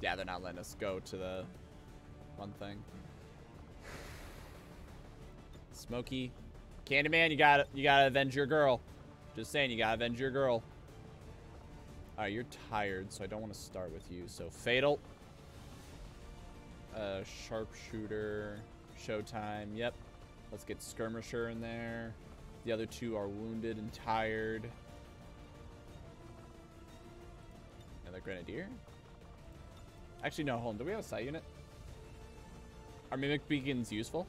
Speaker 1: Yeah, they're not letting us go to the one thing. [SIGHS] Smokey. Candyman, you gotta, you gotta avenge your girl. Just saying, you gotta avenge your girl. Alright, you're tired, so I don't want to start with you. So, Fatal. Uh, Sharpshooter. Showtime. Yep. Let's get Skirmisher in there. The other two are wounded and tired. Another Grenadier. Actually, no, hold on. Do we have a side unit? Our Mimic Beacon's useful.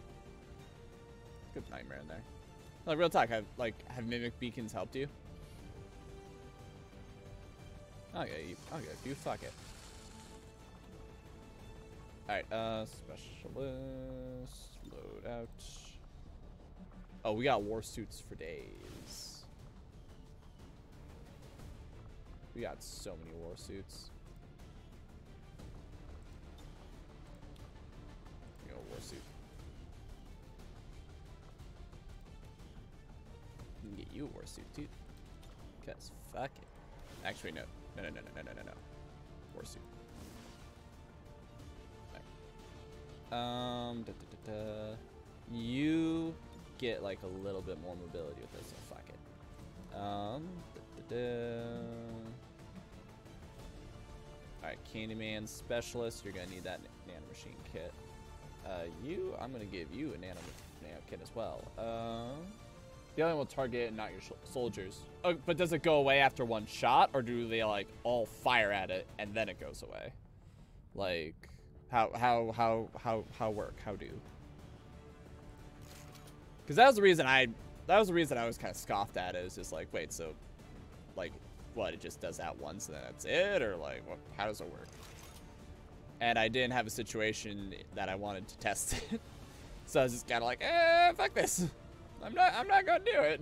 Speaker 1: Good Nightmare in there. Like real talk, have like have mimic beacons helped you? Okay, okay, you. you. Fuck it. All right. Uh, specialist load out. Oh, we got war suits for days. We got so many war suits. You know, war suit. can get you a war suit, too. Cause fuck it. Actually, no. No, no, no, no, no, no, no. Warsuit. Right. Um, da, da, da, da. You get like a little bit more mobility with this, so fuck it. Um, da, da, da. Alright, Candyman Specialist, you're gonna need that nano machine kit. Uh, you, I'm gonna give you a nano, nano kit as well. Um, uh, the other one will target and not your soldiers. Oh, but does it go away after one shot, or do they like all fire at it and then it goes away? Like, how how how how how work? How do? Because that was the reason I that was the reason I was kind of scoffed at it. Is just like, wait, so like what? It just does that once and then that's it, or like, what, how does it work? And I didn't have a situation that I wanted to test it, [LAUGHS] so I was just kind of like, eh, fuck this. I'm not I'm not gonna do it.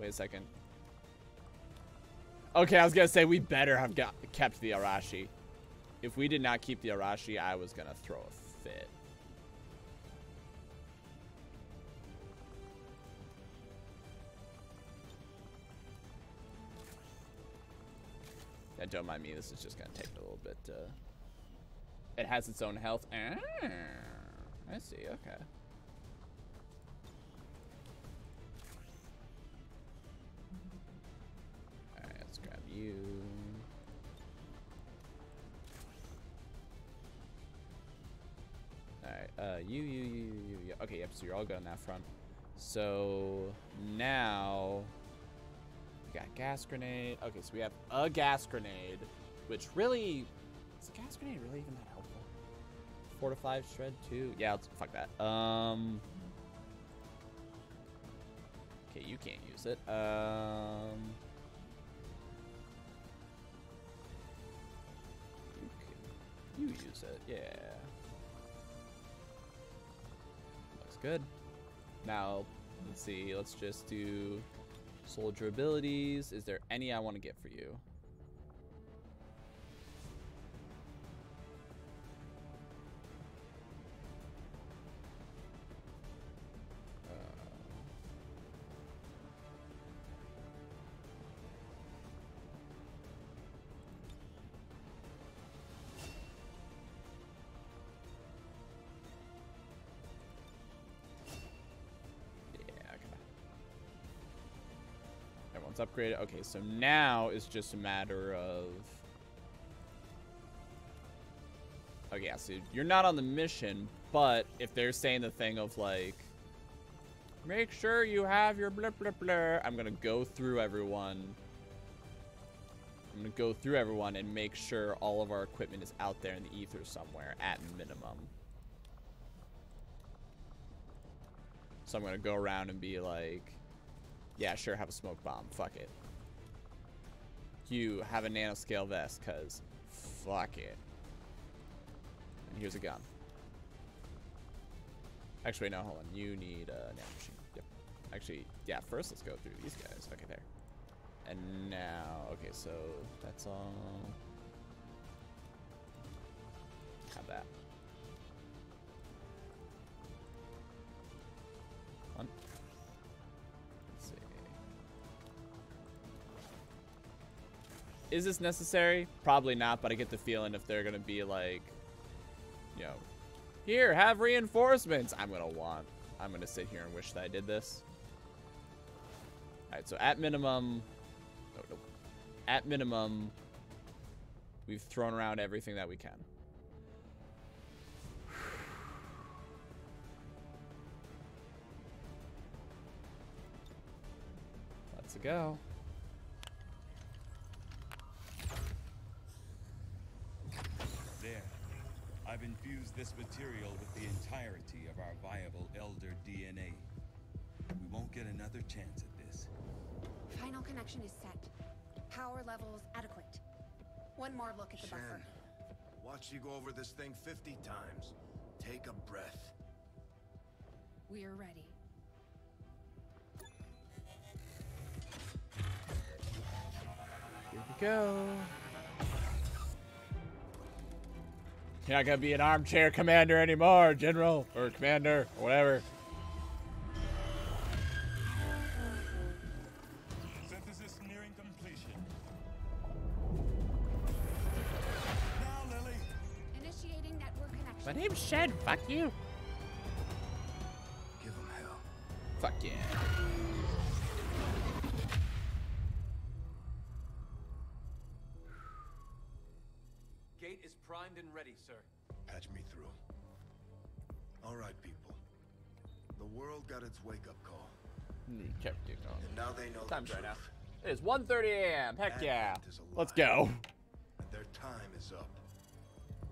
Speaker 1: Wait a second. Okay, I was gonna say we better have got kept the Arashi. If we did not keep the Arashi, I was gonna throw a fit. And don't mind me, this is just going to take a little bit. Uh, it has its own health. Ah, I see, okay. Alright, let's grab you. Alright, uh, you, you, you, you, you. Okay, yep, so you're all good on that front. So, now got gas grenade. Okay, so we have a gas grenade, which really, is a gas grenade really even that helpful? Four to five shred two. Yeah, let's fuck that. Um. Okay, you can't use it. Um. You, can, you use it, yeah. Looks good. Now, let's see, let's just do Soldier abilities. Is there any I want to get for you? Let's upgrade it. Okay, so now it's just a matter of... Okay, oh, yeah, so you're not on the mission, but if they're saying the thing of, like, make sure you have your blah, blah, blah, I'm going to go through everyone. I'm going to go through everyone and make sure all of our equipment is out there in the ether somewhere, at minimum. So I'm going to go around and be like, yeah, sure, have a smoke bomb. Fuck it. You have a nanoscale vest, because fuck it. And here's a gun. Actually, no, hold on. You need a nanomachine. Yep. Actually, yeah, first let's go through these guys. Okay, there. And now, okay, so that's all. Have that. Is this necessary? Probably not, but I get the feeling if they're going to be like, you know, here, have reinforcements. I'm going to want, I'm going to sit here and wish that I did this. All right, so at minimum, oh, at minimum, we've thrown around everything that we can. [SIGHS] Let's go.
Speaker 6: this material with the entirety of our viable Elder DNA. We won't get another chance at this.
Speaker 5: Final connection is set. Power levels adequate. One more look at the Shen, buffer.
Speaker 3: Watch you go over this thing 50 times. Take a breath.
Speaker 5: We are ready.
Speaker 1: Here we go. You're not gonna be an armchair commander anymore, General, or Commander, or whatever. Synthesis
Speaker 4: nearing completion. Now, Lily.
Speaker 5: Initiating network connection.
Speaker 1: My name's Shed. Fuck you. Give him hell. Fuck yeah.
Speaker 3: world got its wake-up call.
Speaker 1: And now
Speaker 3: they know Time's right now. It is 1.30 a.m. Heck yeah. Let's go. And their time is up.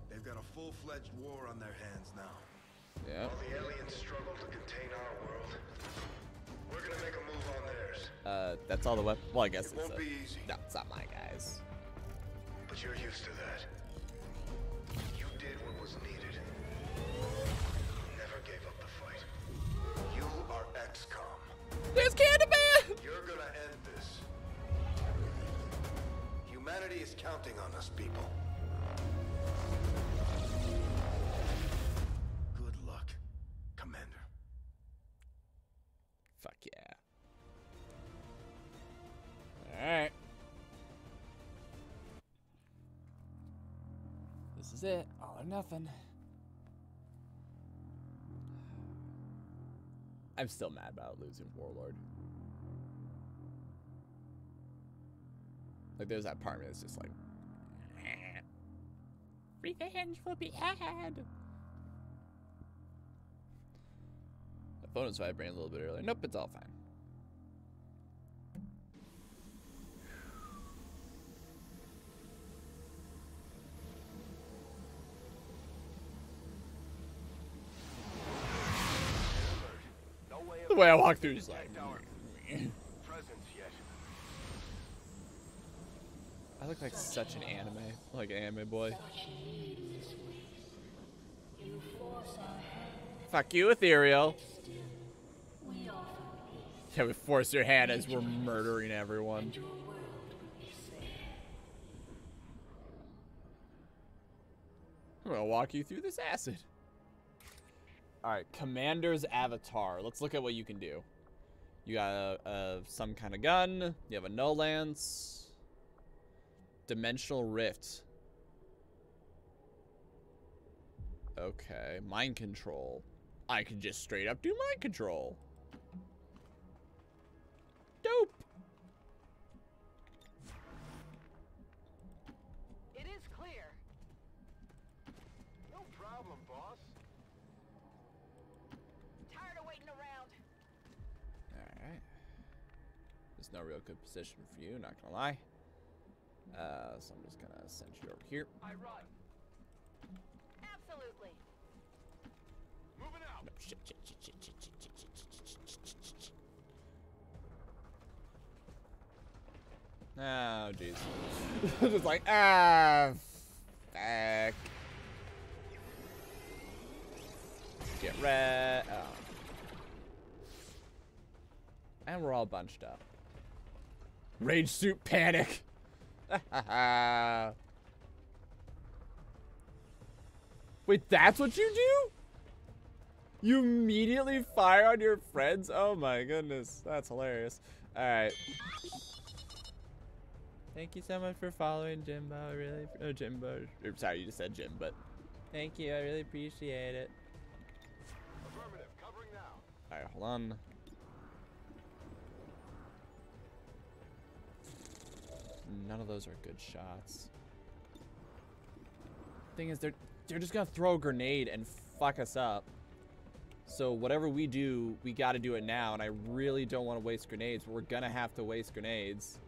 Speaker 3: They've got a full-fledged war on their hands now. Yeah. While the aliens struggle to contain our world, we're gonna make a move on theirs.
Speaker 1: Uh, that's all the weapon. Well, I guess it it's won't a, be easy. No, it's not my guys.
Speaker 3: But you're used to that. You did what was needed. There's Candyman! You're gonna end this. Humanity is counting on us, people.
Speaker 7: Good luck, Commander. Fuck yeah.
Speaker 1: Alright. This is it. All or nothing. I'm still mad about losing Warlord. Like, there's that part of me that's just like... Revenge will be had! The phone was vibrating a little bit earlier. Nope, it's all fine. way I walk through is like. I look like such an anime, like an anime boy. Fuck you, Ethereal. Yeah, we force your hand as we're murdering everyone. I'm gonna walk you through this acid. Alright, Commander's Avatar. Let's look at what you can do. You got a, uh, a, uh, some kind of gun. You have a Null Lance. Dimensional Rift. Okay, mind control. I can just straight up do mind control. Dope. no real good position for you, not gonna lie. Uh, so I'm just gonna send you over here.
Speaker 4: I run. Absolutely.
Speaker 1: Moving out. No, shit, shit, shit, shit, shit, shit, shit, shit, shit, shit, shit. Oh, jeez. just like, ah, fuck. Get red. Oh. And we're all bunched up. Rage suit panic. [LAUGHS] Wait, that's what you do? You immediately fire on your friends? Oh my goodness, that's hilarious. Alright. Thank you so much for following Jimbo. I really, oh Jimbo. sorry, you just said Jim, but. Thank you. I really appreciate it. All right, hold on. none of those are good shots. Thing is, they're, they're just gonna throw a grenade and fuck us up. So whatever we do, we gotta do it now, and I really don't want to waste grenades. We're gonna have to waste grenades.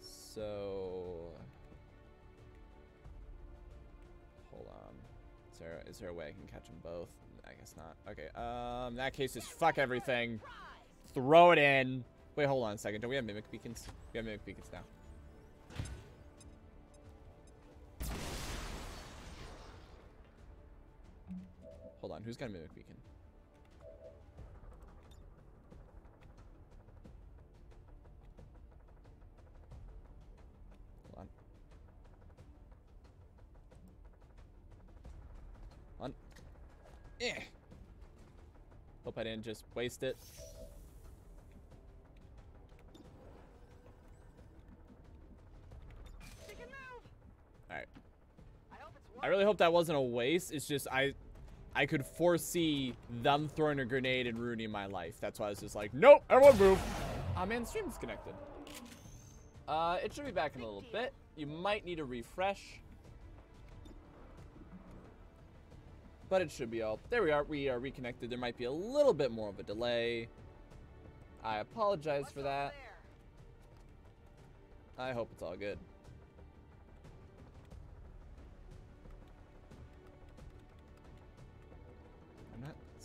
Speaker 1: So... Hold on. Is there, is there a way I can catch them both? I guess not. Okay, um, in that case, just fuck everything throw it in. Wait, hold on a second. Don't we have Mimic Beacons? We have Mimic Beacons now. Hold on, who's got a Mimic Beacon? Eh. Hope I didn't just waste it. I really hope that wasn't a waste. It's just I I could foresee them throwing a grenade and ruining my life. That's why I was just like, nope, everyone move. Ah, oh, man, stream disconnected. Uh, it should be back in a little bit. You might need a refresh. But it should be all. There we are. We are reconnected. There might be a little bit more of a delay. I apologize What's for that. I hope it's all good.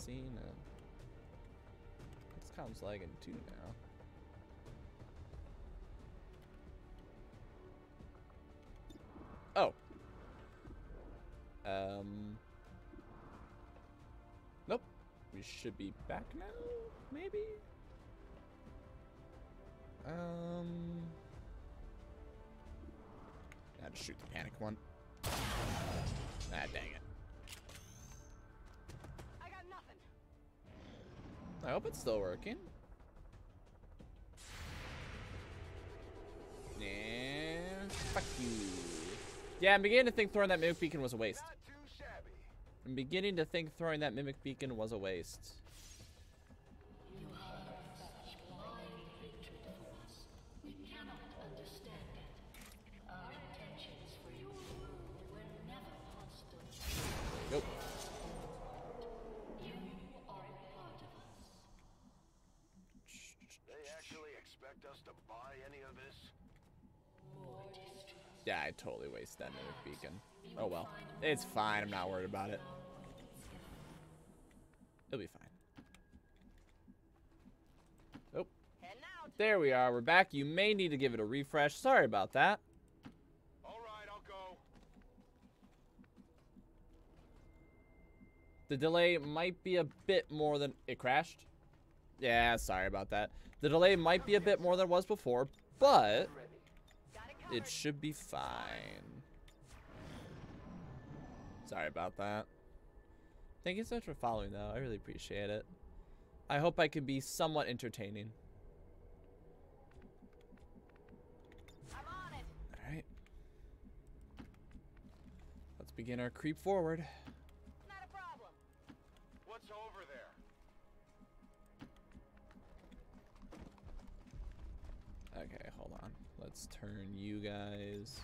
Speaker 1: cutscene. kind of lagging too now. Oh. Um. Nope. We should be back
Speaker 4: now, maybe?
Speaker 1: Um. i had to shoot the panic one. Ah, dang it. I hope it's still working. fuck you. Yeah, I'm beginning to think throwing that Mimic Beacon was a waste. I'm beginning to think throwing that Mimic Beacon was a waste. Yeah, I totally wasted that mimic beacon. Oh well. It's fine, I'm not worried about it. It'll be fine. Oh. There we are, we're back. You may need to give it a refresh. Sorry about that. Alright, I'll go. The delay might be a bit more than it crashed. Yeah, sorry about that. The delay might be a bit more than it was before, but it should be fine. Sorry about that. Thank you so much for following, though. I really appreciate it. I hope I can be somewhat entertaining. Alright. Let's begin our creep forward. What's over there? Okay, let's turn you guys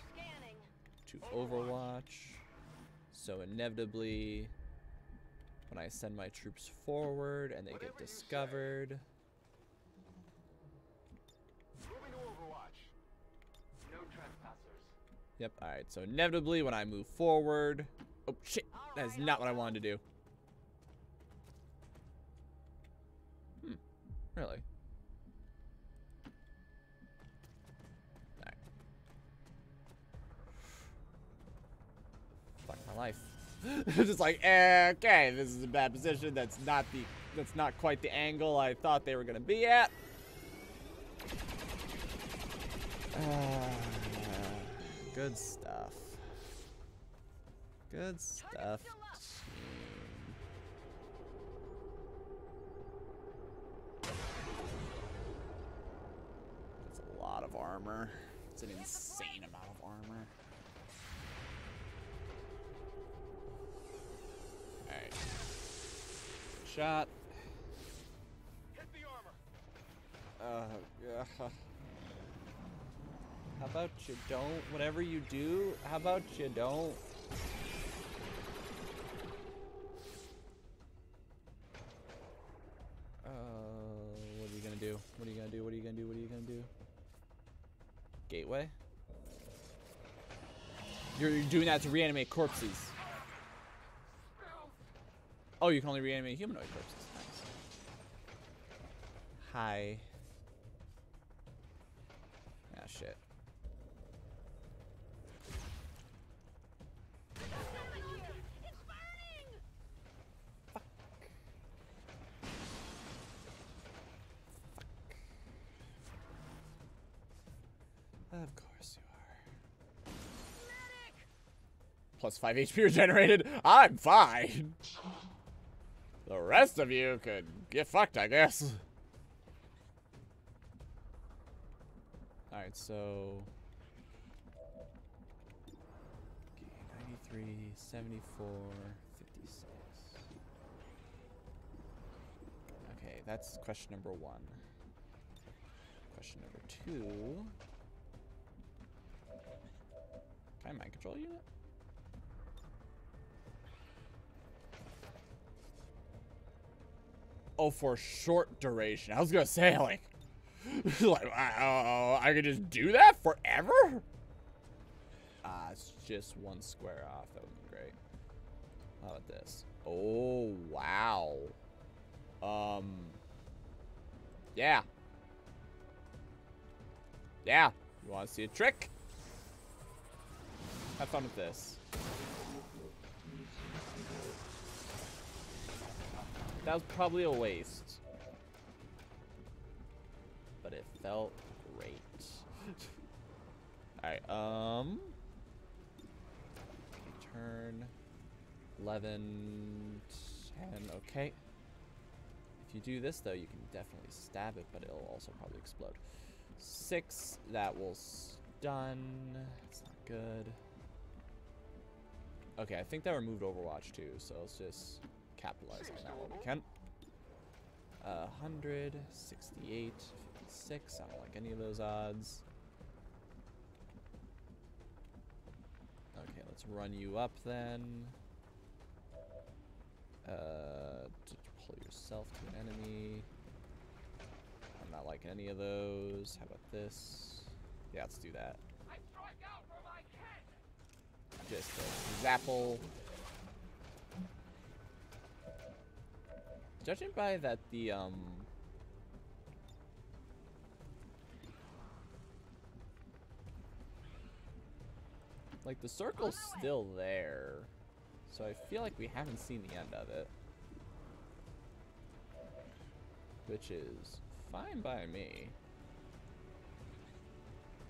Speaker 1: to Overwatch. So inevitably, when I send my troops forward and they Whatever get discovered. yep, alright, so inevitably when I move forward. Oh shit, right, that is not what I wanted to do. Hmm, really? life. [LAUGHS] just like, eh, okay, this is a bad position. That's not the, that's not quite the angle I thought they were gonna be at. Uh, [SIGHS] good stuff. Good stuff. That's a lot of armor. It's an insane amount. shot. Hit the armor. Uh, oh, yeah. How about you don't? Whatever you do, how about you don't? Uh, what are you gonna do? What are you gonna do? What are you gonna do? What are you gonna do? Gateway? You're doing that to reanimate corpses. Oh, you can only reanimate humanoid corpses. Nice. Hi. Ah, shit.
Speaker 4: Of course you are.
Speaker 1: Medic! Plus 5 HP regenerated. I'm fine rest of you could get fucked, I guess. Alright, so... 93, 74, 56. Okay, that's question number one. Question number two... Can I mind control unit? Oh, for short duration. I was gonna say, like, [LAUGHS] like oh, I could just do that forever? Ah, uh, it's just one square off. That would be great. How about this? Oh, wow. Um, yeah. Yeah. You want to see a trick? Have fun with this. That was probably a waste. But it felt great. [LAUGHS] Alright, um... Turn... 11... 10, okay. If you do this, though, you can definitely stab it, but it'll also probably explode. Six, that will stun. It's not good. Okay, I think that removed Overwatch, too, so let's just capitalize on that while we can. Uh, 100, 68, 56, I don't like any of those odds. Okay, let's run you up then. Uh, pull yourself to an enemy. I'm not liking any of those. How about this? Yeah, let's do that. Just a zapple. Judging by that the, um... Like, the circle's oh, still there. So I feel like we haven't seen the end of it. Which is fine by me.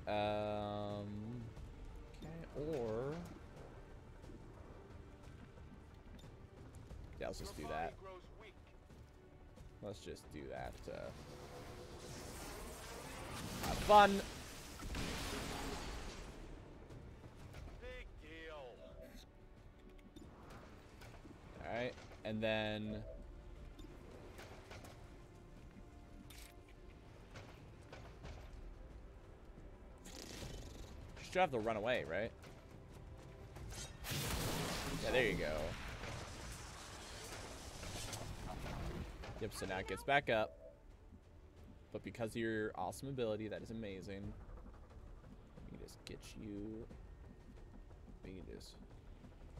Speaker 1: Um... Okay, or... Yeah, let's just do that. Let's just do that. Uh, have fun. Alright, and then... Should have to run away, right? Yeah, there you go. Yep, so now it gets back up. But because of your awesome ability, that is amazing. Let can just get you... We can just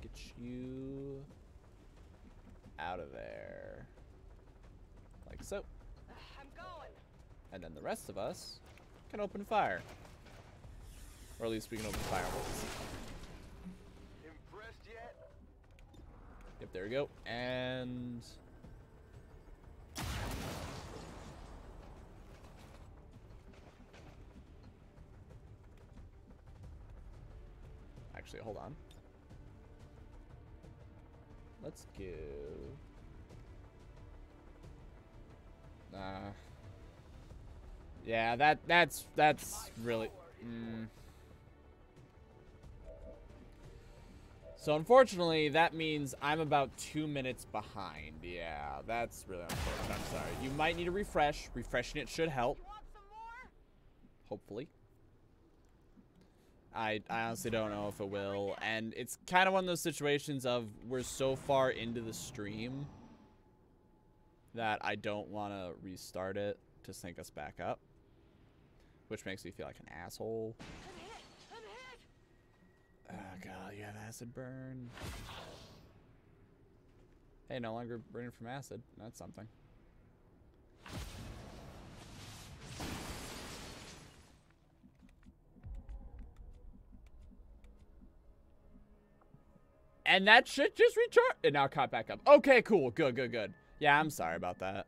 Speaker 1: get you out of there. Like so. And then the rest of us can open fire. Or at least we can open fireworks. Impressed yet? Yep, there we go. And actually. Hold on. Let's go. Nah. Yeah, that that's that's really. Mm. So unfortunately, that means I'm about two minutes behind. Yeah, that's really unfortunate. I'm sorry. You might need a refresh. Refreshing it should help. Hopefully. I, I honestly don't know if it will. And it's kind of one of those situations of we're so far into the stream that I don't want to restart it to sync us back up. Which makes me feel like an asshole. Oh god, you have acid burn. Hey, no longer burning from acid. That's something. and that shit just recharged. It now caught back up. Okay, cool. Good, good, good. Yeah, I'm sorry about that.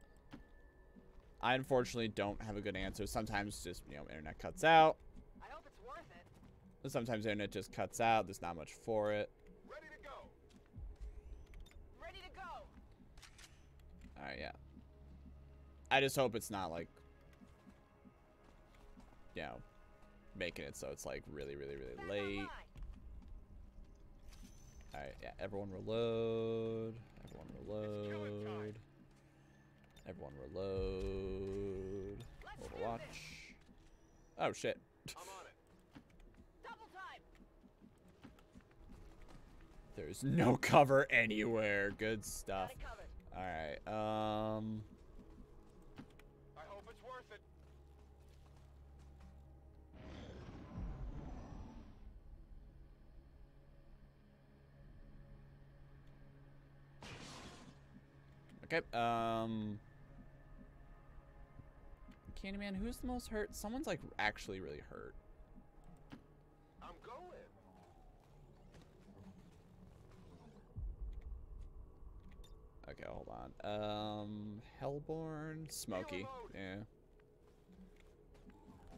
Speaker 1: I unfortunately don't have a good answer. Sometimes just, you know, internet cuts out. I hope it's worth it. Sometimes internet just cuts out. There's not much for it. Ready to go. Ready to go. All right, yeah. I just hope it's not like, you know, making it so it's like really, really, really late. Alright, yeah, everyone reload. Everyone reload. Everyone reload. Overwatch. Oh shit. I'm on it. Double time. There's no [LAUGHS] cover anywhere. Good stuff. Alright, um... Okay, um... Candyman, who's the most hurt? Someone's, like, actually really hurt. I'm going. Okay, hold on. Um, Hellborn, Smoky, yeah.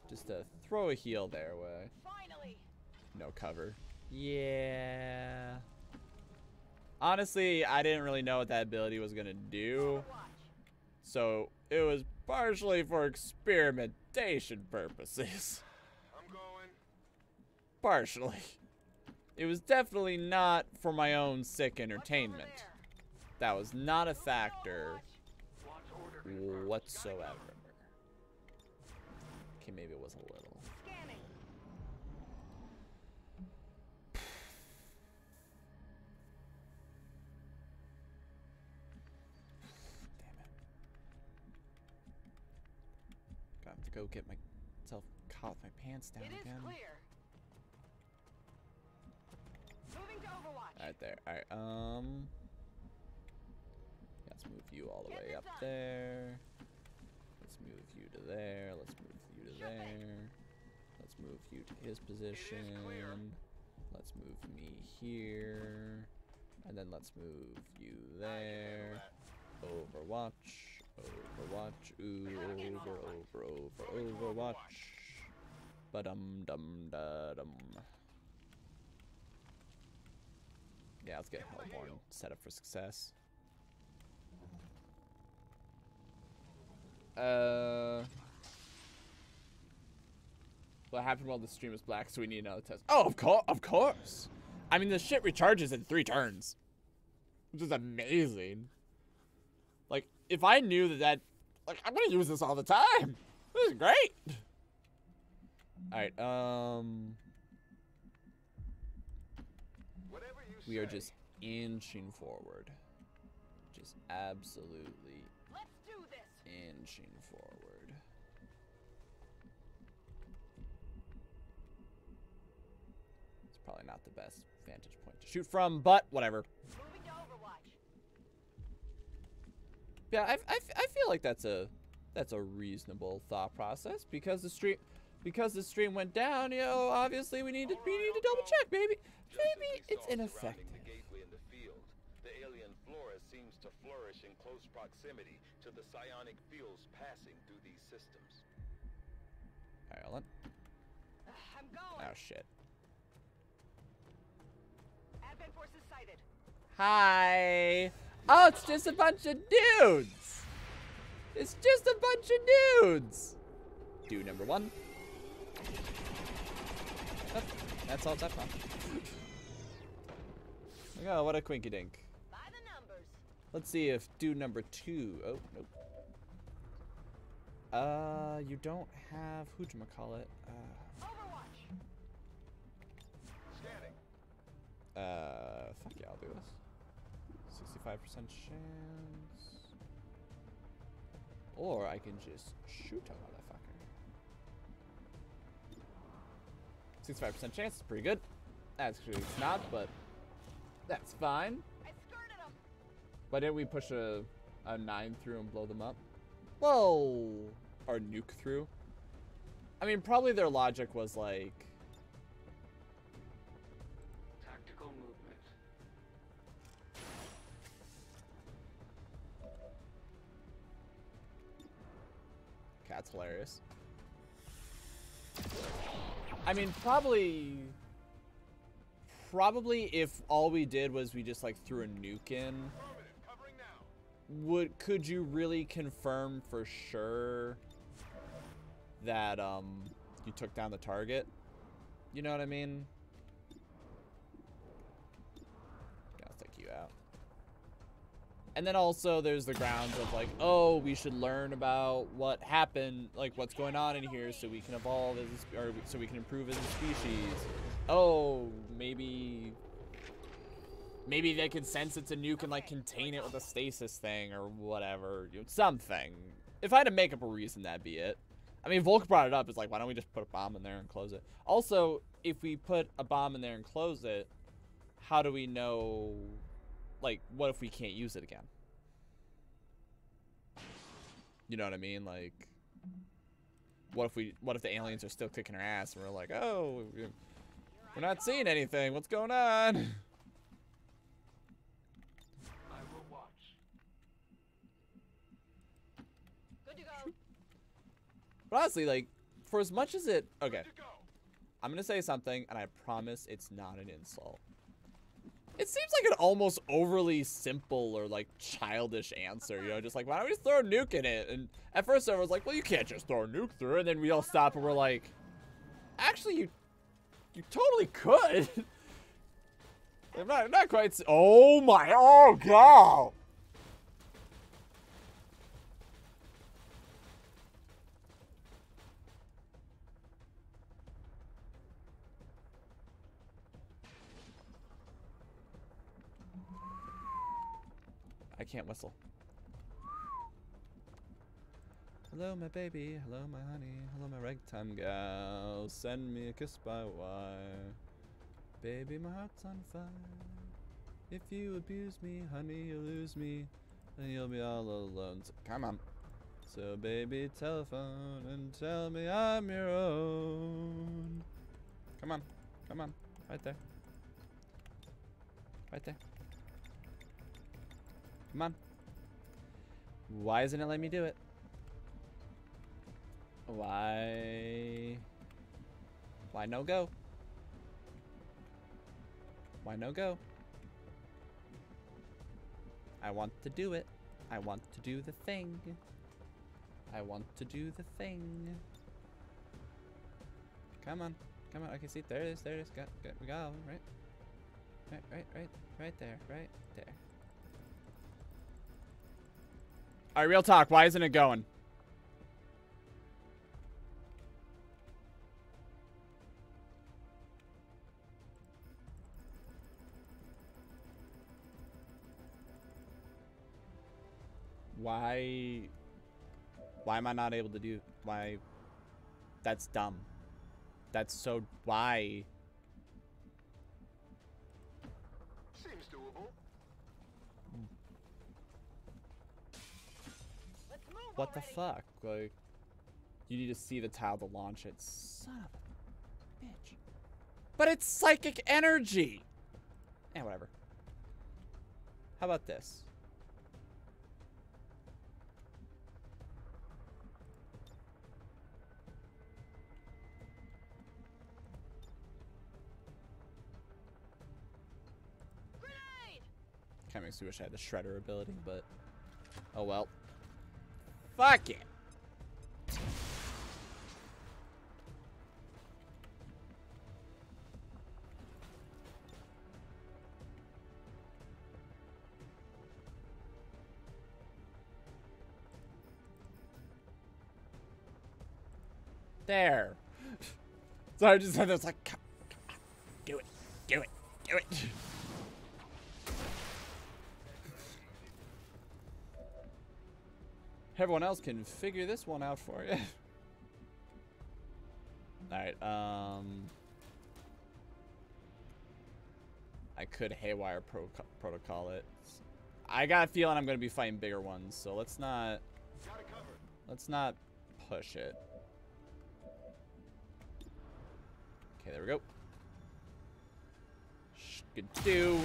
Speaker 1: Just to uh, throw a heal their way. Finally. No cover. Yeah. Honestly, I didn't really know what that ability was going to do. So it was partially for experimentation purposes. [LAUGHS] I'm going. Partially. It was definitely not for my own sick entertainment. That was not a factor whatsoever. Okay, maybe it was a little. go get myself caught with my pants down again. clear.
Speaker 4: Moving to Overwatch. All
Speaker 1: right there. All right. Um. Let's move you all the get way up done. there. Let's move you to there. Let's move you to there. It. Let's move you to his position. Let's move me here. And then let's move you there. Overwatch. Overwatch, ooh, over, over, over, Overwatch. Ba-dum, dum, da, dum. Yeah, let's get Hellborn set up for success. Uh, what happened while the stream is black? So we need another test. Oh, of course, of course. I mean, the shit recharges in three turns, which is amazing if I knew that that, like, I'm gonna use this all the time. This is great. All right, um, we are just inching forward, just absolutely inching forward. It's probably not the best vantage point to shoot from, but whatever. Yeah, I, I, I feel like that's a that's a reasonable thought process because the stream because the stream went down, you know, obviously we need to we
Speaker 4: need to double check. Maybe maybe it's ineffective.
Speaker 6: The alien flora seems to flourish in close proximity to the psionic fields passing through these systems.
Speaker 1: Ireland. I'm going. Oh shit. Advent forces sighted. Hi. Oh, it's just a bunch of dudes. It's just a bunch of dudes. Dude number one. Oh, that's all that on. oh, what a quinky dink. Let's see if dude number two. Oh, nope. Uh, you don't have it? Uh, Overwatch. Uh, fuck yeah, I'll do this. 25% chance. Or I can just shoot a motherfucker. 65% chance is pretty good. Actually, it's not, but that's fine. Why didn't we push a, a 9 through and blow them up? Whoa! Or nuke through? I mean, probably their logic was like, That's hilarious. I mean, probably... Probably if all we did was we just, like, threw a nuke in... Would, could you really confirm for sure that, um, you took down the target? You know what I mean? And then also there's the grounds of like, oh, we should learn about what happened, like what's going on in here so we can evolve as or so we can improve as a species. Oh, maybe maybe they can sense it's a nuke and like contain it with a stasis thing or whatever, something. If I had to make up a reason, that'd be it. I mean, Volk brought it up. It's like, why don't we just put a bomb in there and close it? Also, if we put a bomb in there and close it, how do we know like, what if we can't use it again? You know what I mean? Like, what if we, what if the aliens are still kicking our ass and we're like, oh, we're not seeing anything. What's going on? But honestly, like, for as much as it... Okay. I'm going to say something, and I promise it's not an insult. It seems like an almost overly simple or like childish answer, you know, just like, why don't we just throw a nuke in it? And at first I was like, well, you can't just throw a nuke through. And then we all stop and we're like, actually, you, you totally could. [LAUGHS] I'm not, I'm not quite, oh my, oh god. can't whistle. Hello, my baby. Hello, my honey. Hello, my ragtime gal. Send me a kiss by wire. Baby, my heart's on fire. If you abuse me, honey, you'll lose me. And you'll be all alone. So, come on. So, baby, telephone and tell me I'm your own. Come on. Come on. Right there. Right there. Come on. Why isn't it letting me do it? Why? Why no go? Why no go? I want to do it. I want to do the thing. I want to do the thing. Come on. Come on. Okay, see, there it is. There it is. Got, got, we got it, right? Right, right, right. Right there. Right there. All right, real talk. Why isn't it going? Why? Why am I not able to do? Why? That's dumb. That's so. Why? What already. the fuck? Like, you need to see the tile to launch it. Son
Speaker 4: of a bitch.
Speaker 1: But it's psychic energy! And eh, whatever. How about this? Kind of makes me wish I had the shredder ability, but oh well. Fuck it. There. [LAUGHS] so I just had this like, come, come
Speaker 7: on, do it, do it, do it. [LAUGHS]
Speaker 1: Everyone else can figure this one out for you. [LAUGHS] Alright, um... I could haywire pro protocol it. I got a feeling I'm going to be fighting bigger ones, so let's not... Let's not push it. Okay, there we go. good do.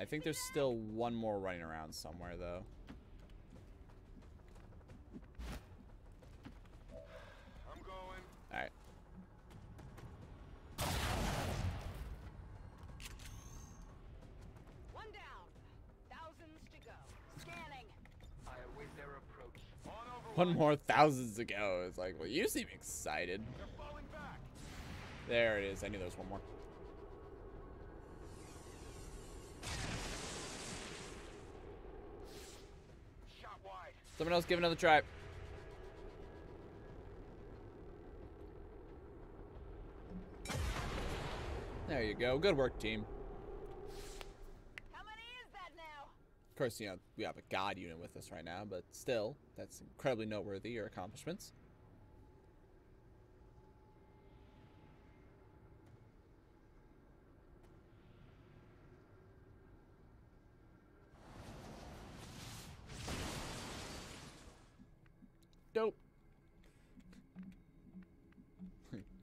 Speaker 1: I think there's still one more running around somewhere, though. I'm going. Alright. One down. Thousands to go. Scanning. I await their approach. On one more thousands to go. It's like, well, you seem excited. There it is. I knew there was one more. Someone else give another try. There you go. Good work, team. Of course, you know, we have a god unit with us right now, but still, that's incredibly noteworthy, your accomplishments.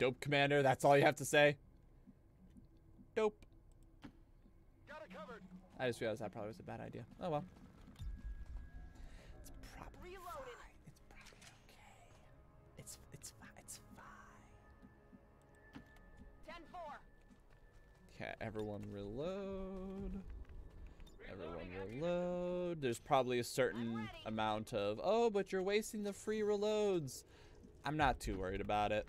Speaker 1: Dope, Commander. That's all you have to say? Dope. I just realized that probably was a bad idea. Oh, well. It's probably Reloaded. fine. It's probably okay. It's, it's, it's fine. Ten four. Okay, everyone reload. Everyone reload. There's probably a certain amount of, oh, but you're wasting the free reloads. I'm not too worried about it.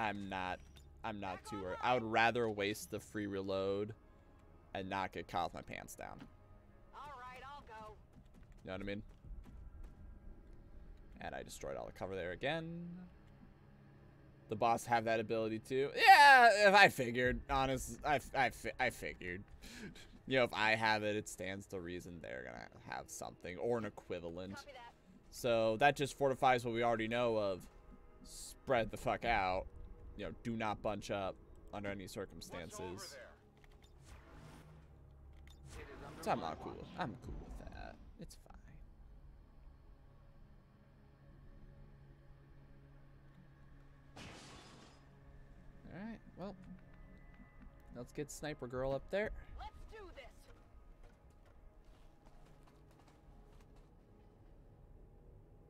Speaker 1: I'm not I'm not too worried. I would rather waste the free reload and not get caught with my pants down. All right, I'll go. You know what I mean? And I destroyed all the cover there again. The boss have that ability too. Yeah, if I figured. honestly, I, I, I figured. [LAUGHS] you know, if I have it, it stands to reason they're gonna have something or an equivalent. That. So that just fortifies what we already know of. Spread the fuck out you know, do not bunch up under any circumstances.
Speaker 4: So I'm not cool. I'm cool with that. It's fine.
Speaker 1: All right. Well, let's get Sniper Girl up there. Let's do this.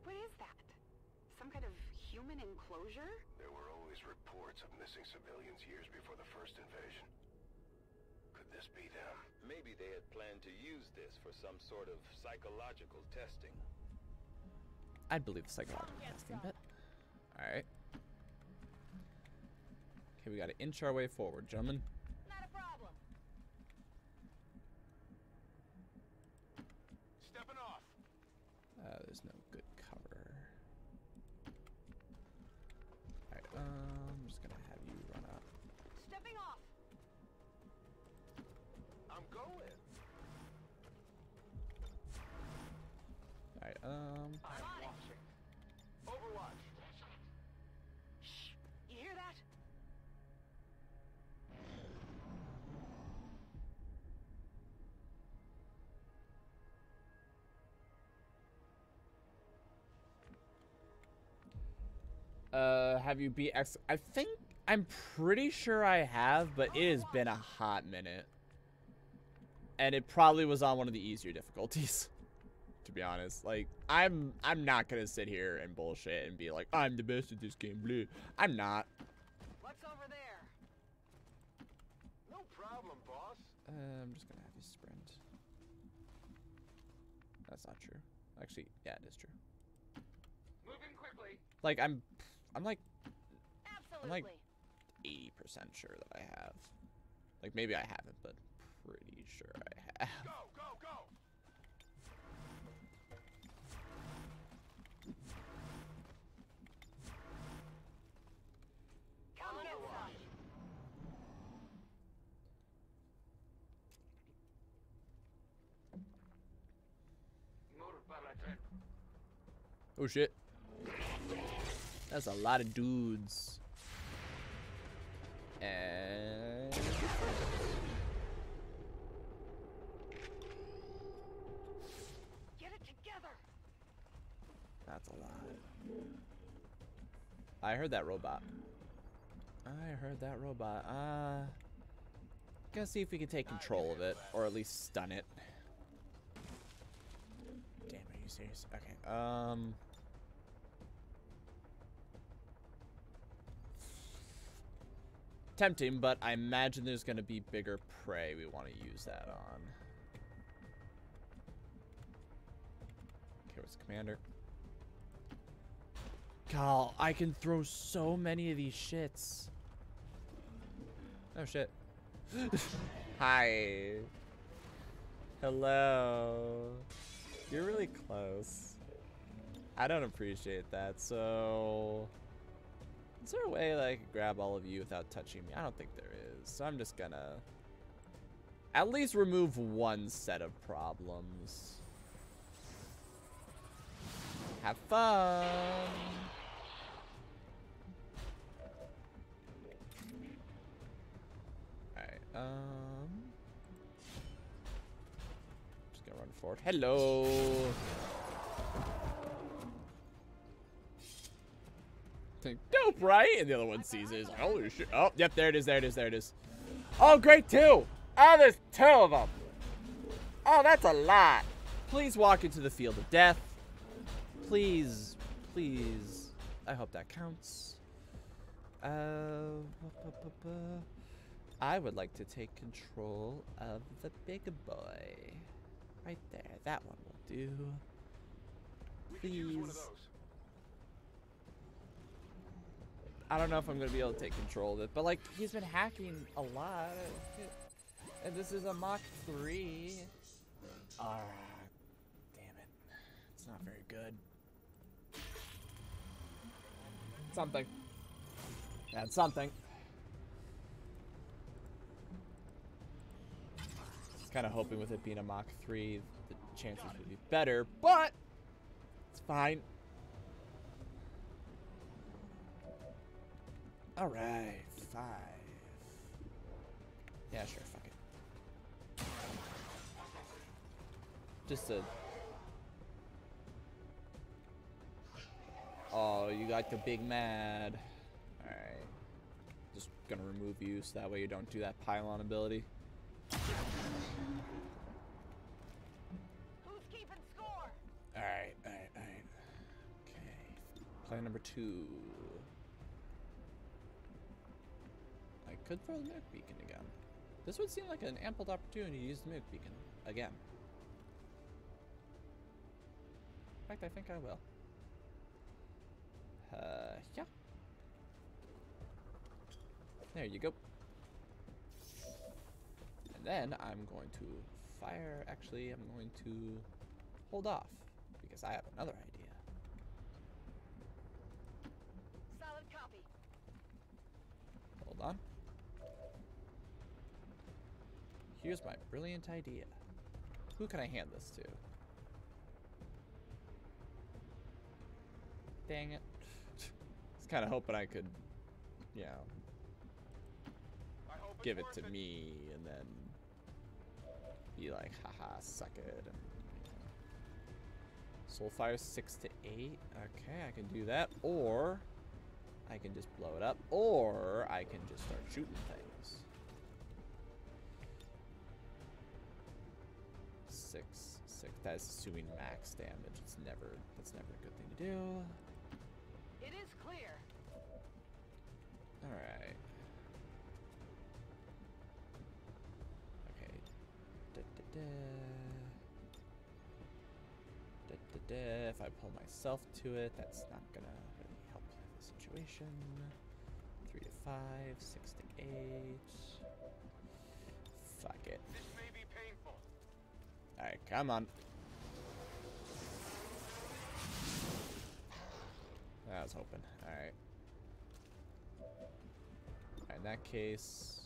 Speaker 5: What is that? Some kind of human enclosure?
Speaker 6: missing civilians years before the first invasion. Could this be them? Maybe they had planned to use this for some sort of psychological testing.
Speaker 1: I'd believe the psychological testing but... Alright. Okay, we gotta inch our way forward, gentlemen. Not a problem. Stepping off. Uh, there's no good cover. Alright, um... Uh, have you beat X? I think I'm pretty sure I have, but it has been a hot minute. And it probably was on one of the easier difficulties, [LAUGHS] to be honest. Like, I'm I'm not gonna sit here and bullshit and be like, I'm the best at this game, blue. I'm not.
Speaker 4: What's over there? No problem, boss.
Speaker 1: Uh, I'm just gonna have you sprint. That's not true. Actually, yeah, it is true. Moving quickly. Like, I'm I'm like, I'm like 80% sure that I have. Like maybe I haven't, but pretty sure I have. Go, go, go. Oh shit. That's a lot of dudes. And... Get it together. That's a lot. I heard that robot. I heard that robot. Uh, gotta see if we can take control of it, or at least stun it. Damn, are you serious? Okay, um... tempting, but I imagine there's going to be bigger prey we want to use that on. Okay, what's commander? Cal, I can throw so many of these shits. Oh, shit. [LAUGHS] Hi. Hello. You're really close. I don't appreciate that, so... Is there a way that I could grab all of you without touching me? I don't think there is. So I'm just gonna at least remove one set of problems. Have fun! Alright, um... Just gonna run forward. Hello! think, Dope, right? And the other one sees it. He's like, oh, shit. Oh, yep, there it is, there it is, there it is. Oh, great, two. Oh, there's two of them. Oh, that's a lot. Please walk into the field of death. Please, please. I hope that counts. Uh, I would like to take control of the big boy. Right there. That one will do. Please. I don't know if I'm going to be able to take control of it, but like, he's been hacking a lot. And this is a Mach 3. Ah, uh, damn it. It's not very good. Something. That's something. kind of hoping with it being a Mach 3, the chances would be better, but it's fine. Alright, five. Yeah, sure, fuck it. Just a... Oh, you got the big mad. Alright. Just gonna remove you so that way you don't do that pylon ability. Alright, alright, alright. Okay. Plan number two. could throw the Mook beacon again. This would seem like an ample opportunity to use the Mook beacon again. In fact, I think I will. Uh, yeah. There you go. And then I'm going to fire, actually, I'm going to hold off because I have another idea. Solid copy. Hold on. Here's my brilliant idea. Who can I hand this to? Dang it. [LAUGHS] I was kind of hoping I could, you know, give it to it. me and then be like, haha, suck it. Soulfire 6 to 8. Okay, I can do that. Or I can just blow it up. Or I can just start shooting things. six, six. That's assuming max damage. It's never, that's never a good thing to
Speaker 4: do. It is clear.
Speaker 1: All right. Okay. Da, da, da. Da, da, da. If I pull myself to it, that's not gonna really help the situation. Three to five, six to eight. Fuck it. Alright, come on. I was hoping. Alright. in that case...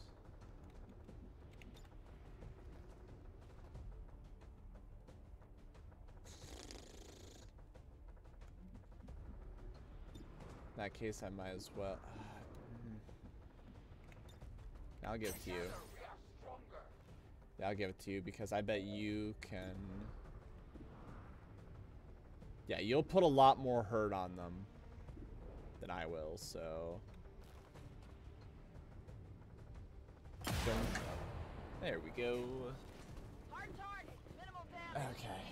Speaker 1: In that case, I might as well... [SIGHS] Hmm. I'll give to you. I'll give it to you because I bet you can... Yeah, you'll put a lot more hurt on them than I will, so... There we go. Okay.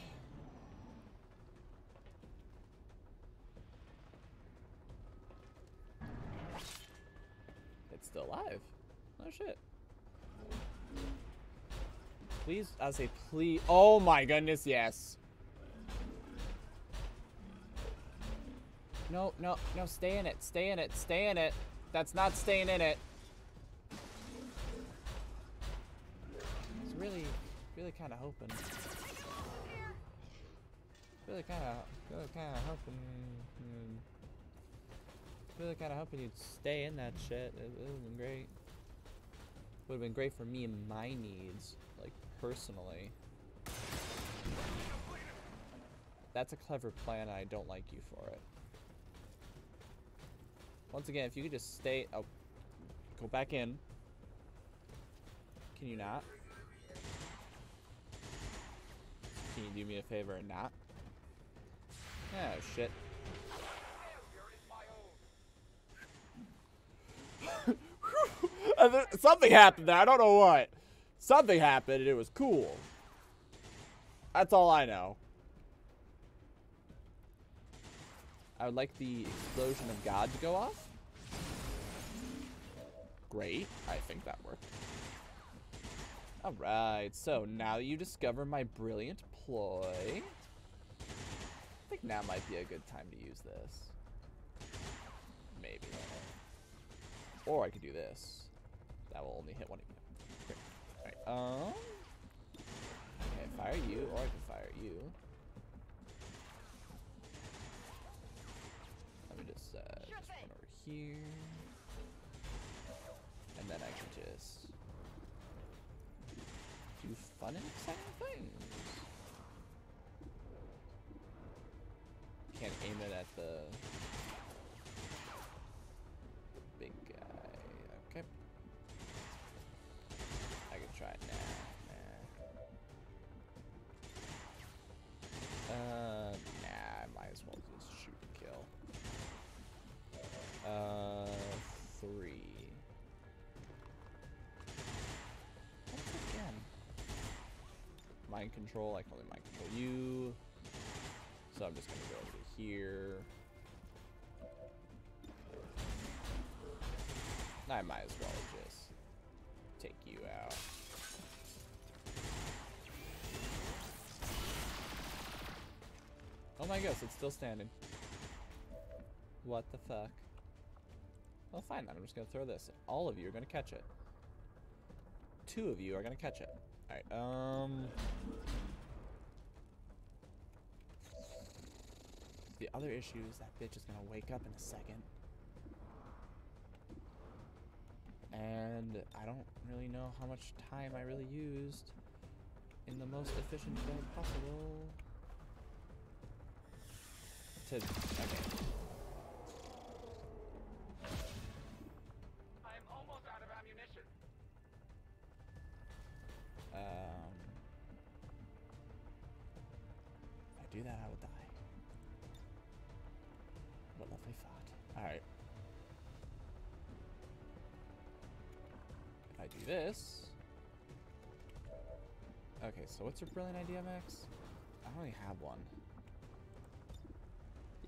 Speaker 1: It's still alive. Oh shit. Please, I say please. Oh my goodness, yes. No, no, no, stay in it, stay in it, stay in it. That's not staying in it. It's really, really kind of hoping. Really kind of, really kind of hoping. Really kind of hoping you'd stay in that shit. It, it would have been great. Would have been great for me and my needs personally. That's a clever plan, I don't like you for it. Once again, if you could just stay... Oh, go back in. Can you not? Can you do me a favor and not? Oh, shit. [LAUGHS] something happened there. I don't know what. Something happened and it was cool. That's all I know. I would like the explosion of God to go off. Great. I think that worked. Alright, so now you discover my brilliant ploy.
Speaker 4: I think
Speaker 1: now might be a good time to use this. Maybe. Or I could do this. That will only hit one of um. Okay, fire you, or I can fire you. Let me just, uh, just run over here. And then I can just do fun mind control. I can only mind control you. So I'm just going to go over here. I might as well just take you out. Oh my gosh, it's still standing. What the fuck? Well, fine then. I'm just going to throw this. All of you are going to catch it. Two of you are going to catch it. Alright, um... The other issue is that bitch is gonna wake up in a second. And I don't really know how much time I really used in the most efficient way possible. To... Okay. that, I will die. What lovely thought. Alright. If I do this... Okay, so what's your brilliant idea, Max? I don't even have one.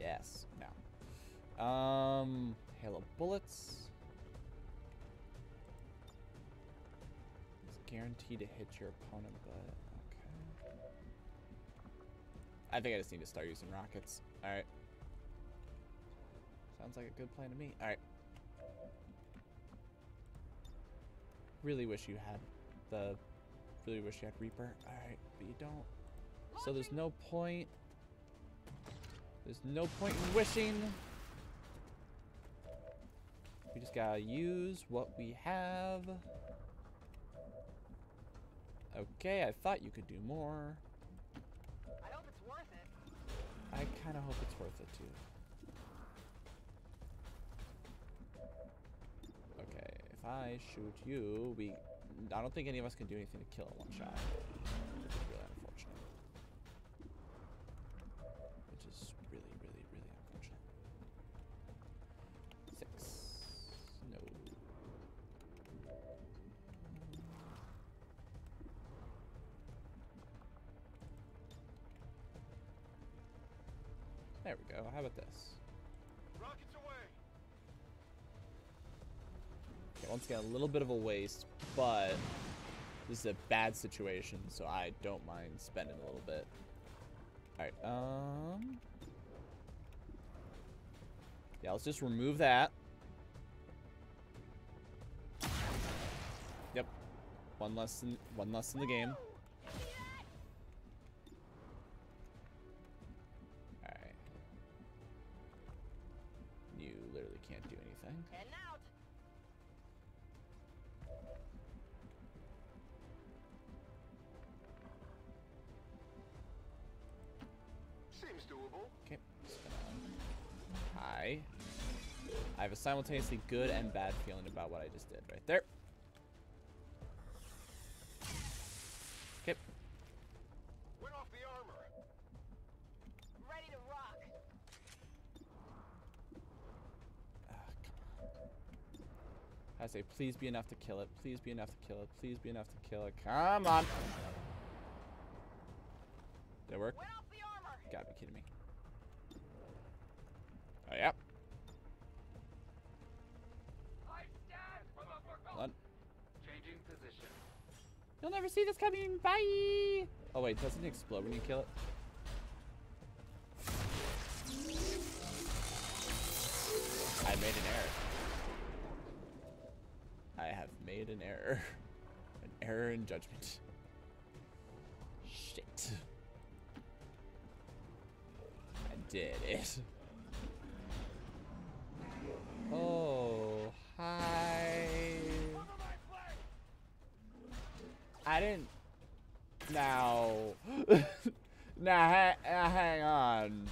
Speaker 1: Yes. No. Um, hail of bullets. It's guaranteed to hit your opponent, but... I think I just need to start using rockets. Alright. Sounds like a good plan to me. Alright. Really wish you had the... Really wish you had Reaper. Alright, but you don't. So there's no point... There's no point in wishing. We just gotta use what we have. Okay, I thought you could do more. I kind of hope it's worth it too. Okay, if I shoot you, we... I don't think any of us can do anything to kill it one shot. how about this? Rockets away. Okay, once again, a little bit of a waste, but this is a bad situation, so I don't mind spending a little bit. Alright, um... Yeah, let's just remove that. Yep. One less in, one less in the game. simultaneously good and bad feeling about what I just did right there. Okay.
Speaker 7: off the armor. Ready to rock.
Speaker 1: Ah, I say, please be enough to kill it. Please be enough to kill it. Please be enough to kill it. Come on. Did it work? Gotta be kidding me. Oh, yep. Yeah. You'll never see this coming. Bye. Oh, wait. Doesn't it explode when you kill it? I made an error. I have made an error. [LAUGHS] An error in judgment. Shit. I did it. Oh, hi. I didn't... Now... [LAUGHS] now, ha hang on.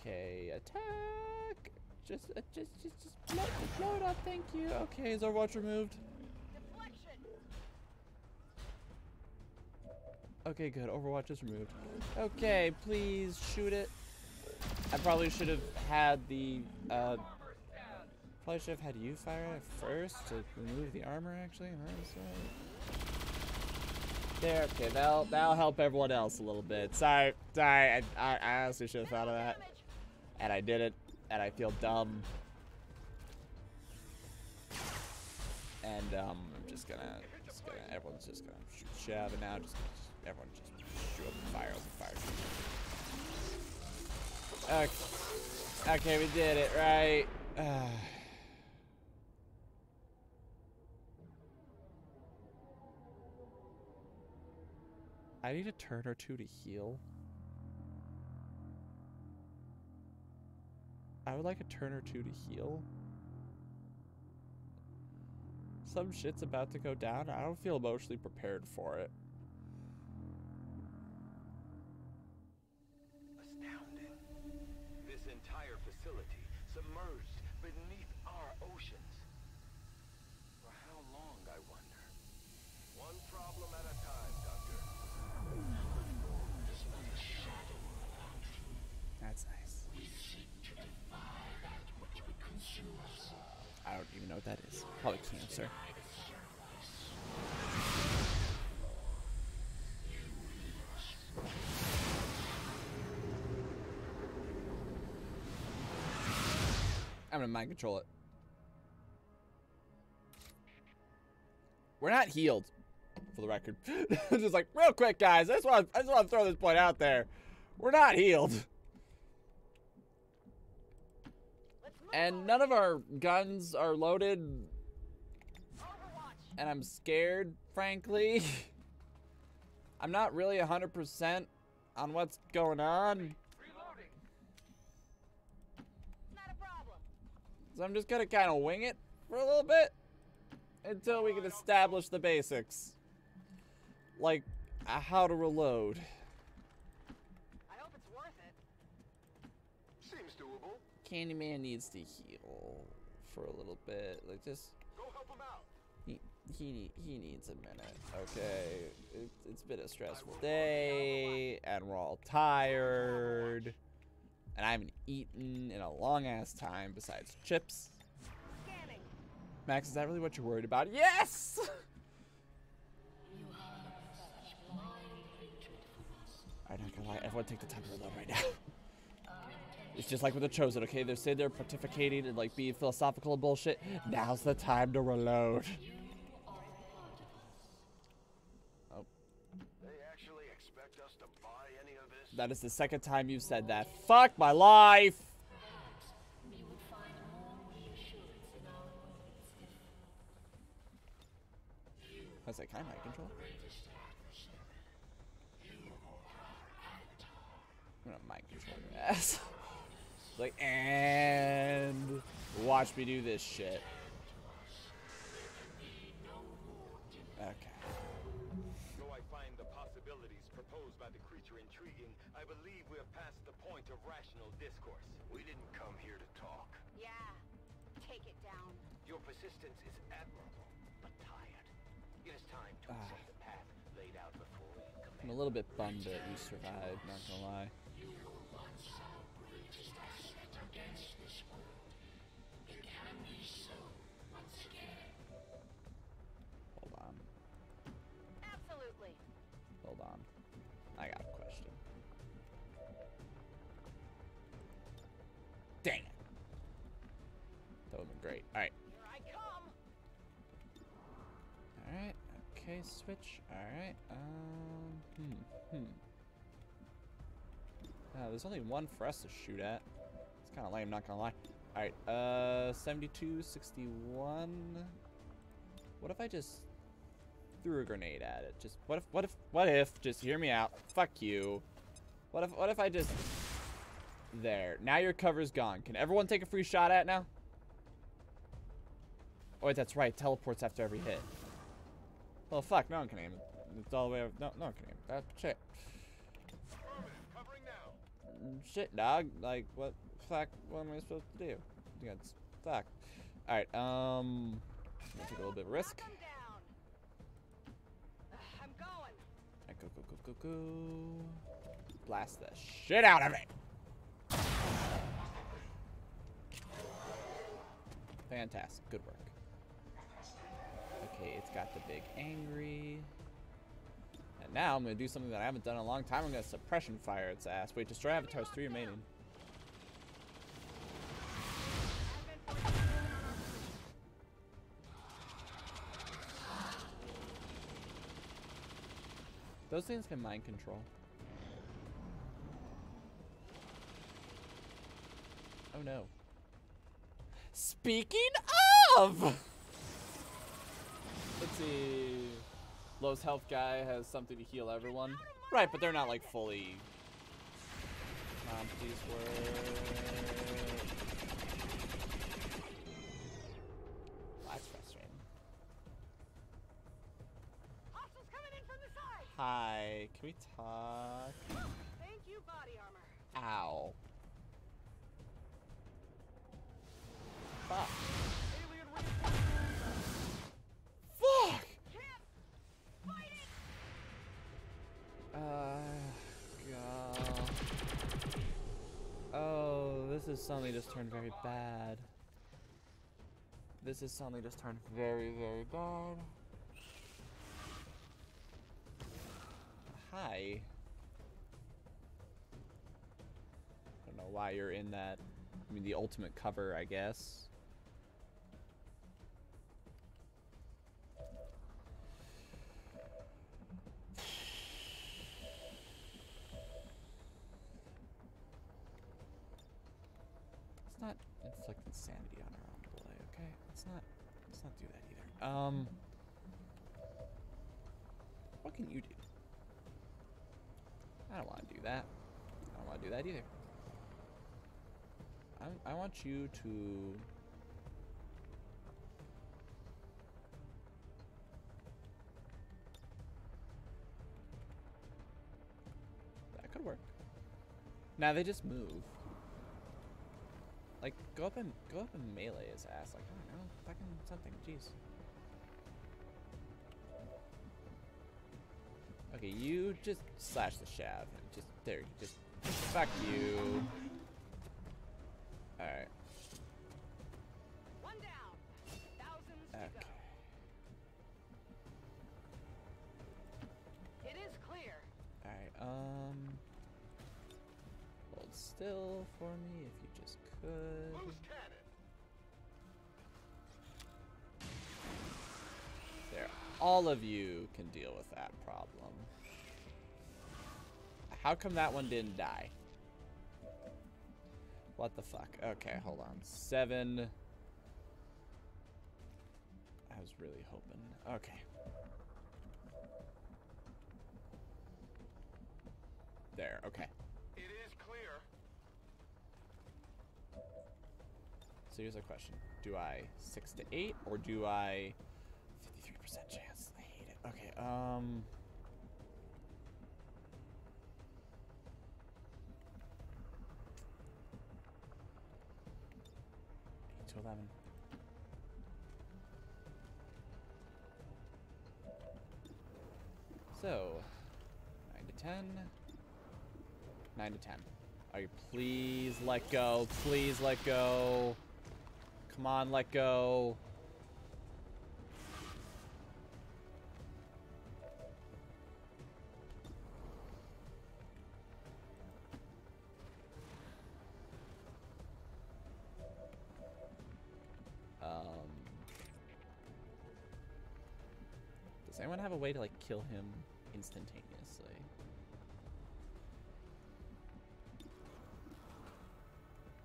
Speaker 1: Okay, attack! Just, uh, just, just, just blow, blow it up, thank you. Okay, is Overwatch removed? Okay, good. Overwatch is removed. Okay, please shoot it. I probably should have had the, uh, probably should have had you fire first to remove the armor, actually. There, okay, that'll, that'll help everyone else a little bit. Sorry, sorry, I, I, I honestly should have thought of that. And I did it, and I feel dumb. And, um, I'm just gonna, just gonna everyone's just gonna shoot Shav and now just you open fire, open fire. Okay, okay we did it, right? [SIGHS] I need a turn or two to heal. I would like a turn or two to heal. Some shit's about to go down. I don't feel emotionally prepared for it. sir. I'm gonna mind control it. We're not healed, for the record. [LAUGHS] just like real quick, guys. I just want I just want to throw this point out there. We're not healed. And none of our guns are loaded and I'm scared, frankly. [LAUGHS] I'm not really 100% on what's going on. So I'm just gonna kind of wing it for a little bit until we can establish the basics. Like, uh, how to reload. I hope it's worth it. Seems doable. Candyman needs to heal for a little bit. Like, just he he needs a minute. Okay, it, has been a stressful day, and we're all tired, and I haven't eaten in a long ass time besides chips. Max, is that really what you're worried about? Yes. I'm not gonna lie, everyone take the time to reload right now. It's just like with the Chosen, okay? They're sitting there pontificating and like being philosophical and bullshit. Now's the time to reload. That is the second time you've said that. Fuck my life! Was that kind of mind control? I'm gonna mind control your [LAUGHS] ass. like, and watch me do this shit.
Speaker 6: resistance is admirable,
Speaker 7: but tired. It is time to ah. the path laid out before you
Speaker 1: I'm a little bit bummed that you survived, not gonna lie. switch? Alright, um, hmm, hmm. Uh, there's only one for us to shoot at. It's kind of lame, not gonna lie. Alright, uh, 72, 61. What if I just threw a grenade at it? Just, what if, what if, what if, just hear me out, fuck you. What if, what if I just, there. Now your cover's gone. Can everyone take a free shot at now? Oh, wait, that's right. Teleports after every hit. Well, fuck, no one can aim. It's all the way over. No, no one can aim. That's shit. Shit, dog. Like, what fuck, what am I supposed to do? Yeah, fuck. Alright, um... We'll take a little bit of risk. I'm going. Right, go, go, go, go, go. Blast the shit out of it! Fantastic. Good work. Okay, it's got the big angry. And now I'm going to do something that I haven't done in a long time. I'm going to suppression fire its ass. Wait, destroy avatars, three remaining. Those things can mind control. Oh no. Speaking of! could see Low's health guy has something to heal everyone. Right, but they're not like fully. Mom, please work. Well, that's frustrating. Hi, can we talk?
Speaker 4: Thank you, body armor. Ow. Fuck.
Speaker 1: This is suddenly just turned very bad. This is suddenly just turned very, very bad. Hi. I don't know why you're in that. I mean, the ultimate cover, I guess. want you to That could work. Now they just move. Like go up and go up and melee his ass. Like I don't know, fucking something. Jeez. Okay, you just slash the shaft. Just there. Just fuck you. Alright.
Speaker 4: One down. Thousands okay. to go. It is clear.
Speaker 1: Alright, um hold still for me if you just could. Loose cannon. There. All of you can deal with that problem. How come that one didn't die? What the fuck? Okay, hold on. Seven. I was really hoping. Okay. There, okay.
Speaker 7: It is clear.
Speaker 1: So here's a question. Do I 6 to 8 or do I 53% chance? I hate it. Okay, um... to 11. So, 9 to 10. 9 to 10. Are you please let go? Please let go. Come on, let go. way to like kill him instantaneously.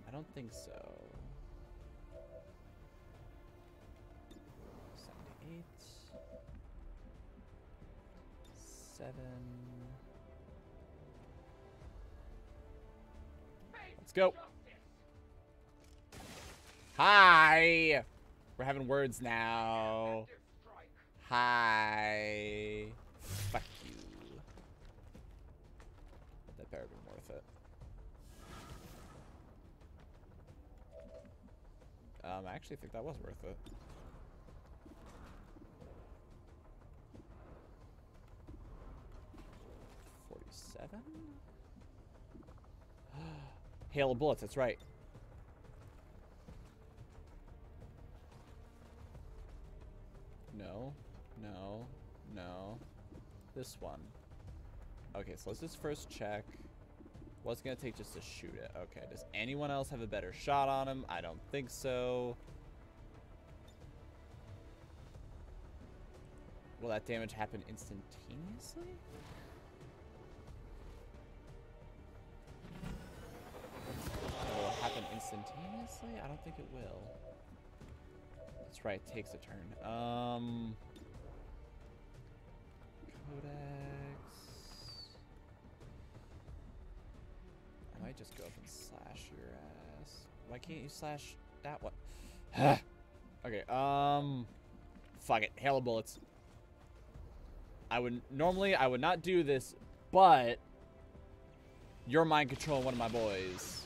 Speaker 1: I don't think so. 78. 7. Let's go. Hi! We're having words now. Hi. Fuck you. that better be worth it. Um, I actually think that was worth it. Forty-seven. [GASPS] Hail of bullets. That's right. No. No. No. This one. Okay, so let's just first check. What's gonna take just to shoot it? Okay, does anyone else have a better shot on him? I don't think so. Will that damage happen instantaneously? Will it happen instantaneously? I don't think it will. That's right, it takes a turn. Um... Codex. I might just go up and slash your ass. Why can't you slash that one? [SIGHS] okay, um... Fuck it. Hail of bullets. I would... Normally, I would not do this, but... You're mind controlling one of my boys.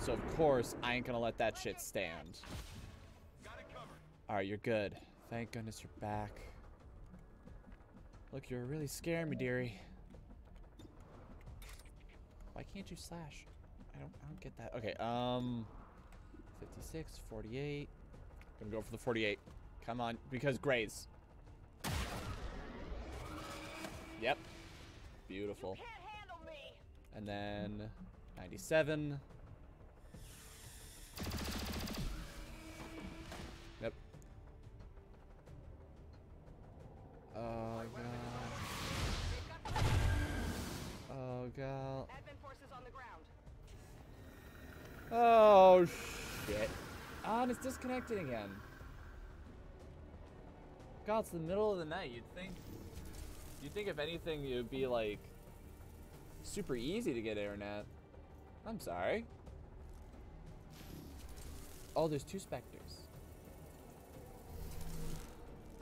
Speaker 1: So, of course, I ain't gonna let that shit stand. Alright, you're good. Thank goodness you're back. Look, you're really scaring me, dearie. Why can't you slash? I don't, I don't get that. Okay, um, 56, 48. Gonna go for the 48. Come on, because grays. Yep. Beautiful. And then 97. Oh god. Oh god. Oh shit. Ah, oh, and it's disconnected again. God, it's the middle of the night. You'd think, you'd think if anything, it would be like super easy to get internet. I'm sorry. Oh, there's two specters.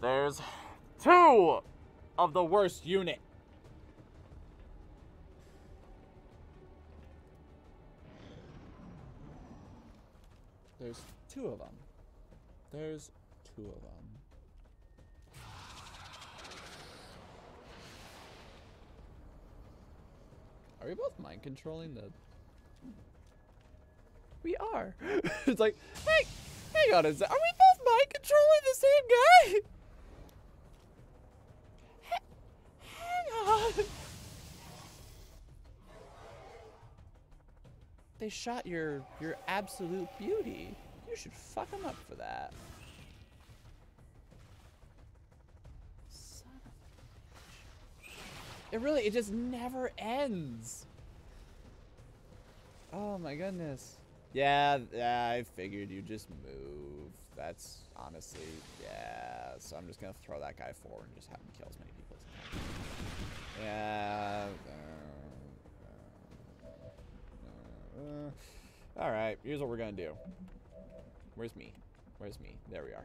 Speaker 1: There's two of the worst unit. There's two of them. There's two of them. Are we both mind controlling the... We are. [LAUGHS] it's like,
Speaker 4: hey, hang on a sec. Are we both mind controlling the same guy? [LAUGHS]
Speaker 1: They shot your your absolute beauty. You should fuck them up for that. It really, it just never ends. Oh my goodness. Yeah, yeah, I figured you just move. That's honestly, yeah. So I'm just gonna throw that guy forward and just have him kill as many people. Yeah. Uh, uh, uh, uh, all right, here's what we're gonna do. Where's me? Where's me? There we are.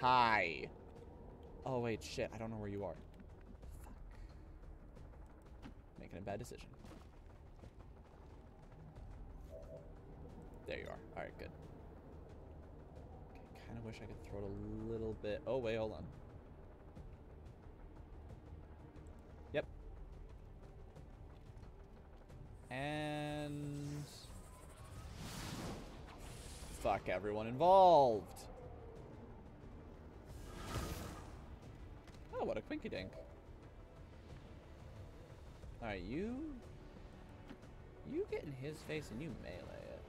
Speaker 1: Hi. Oh, wait, shit. I don't know where you are. Fuck. Making a bad decision. There you are. All right, good. Okay, kind of wish I could throw it a little bit. Oh, wait, hold on. And... Fuck everyone involved. Oh, what a quinky dink. Alright, you... You get in his face and you melee it.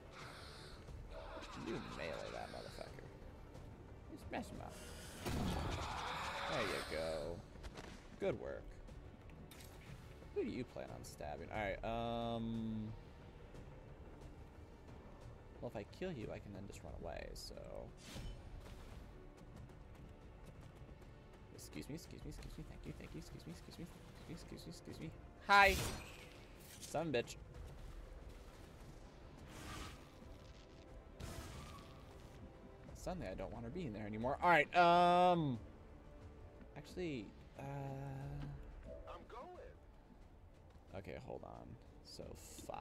Speaker 1: You melee that motherfucker. Just mess him up. There you go. Good work. Who do you plan on stabbing? Alright, um... Well, if I kill you, I can then just run away, so... Excuse me, excuse me, excuse me, thank you, thank you, excuse me, excuse me, excuse me, excuse me. Hi! Son bitch. Suddenly I don't want her being there anymore. Alright, um... Actually, uh... Okay, hold on. So five,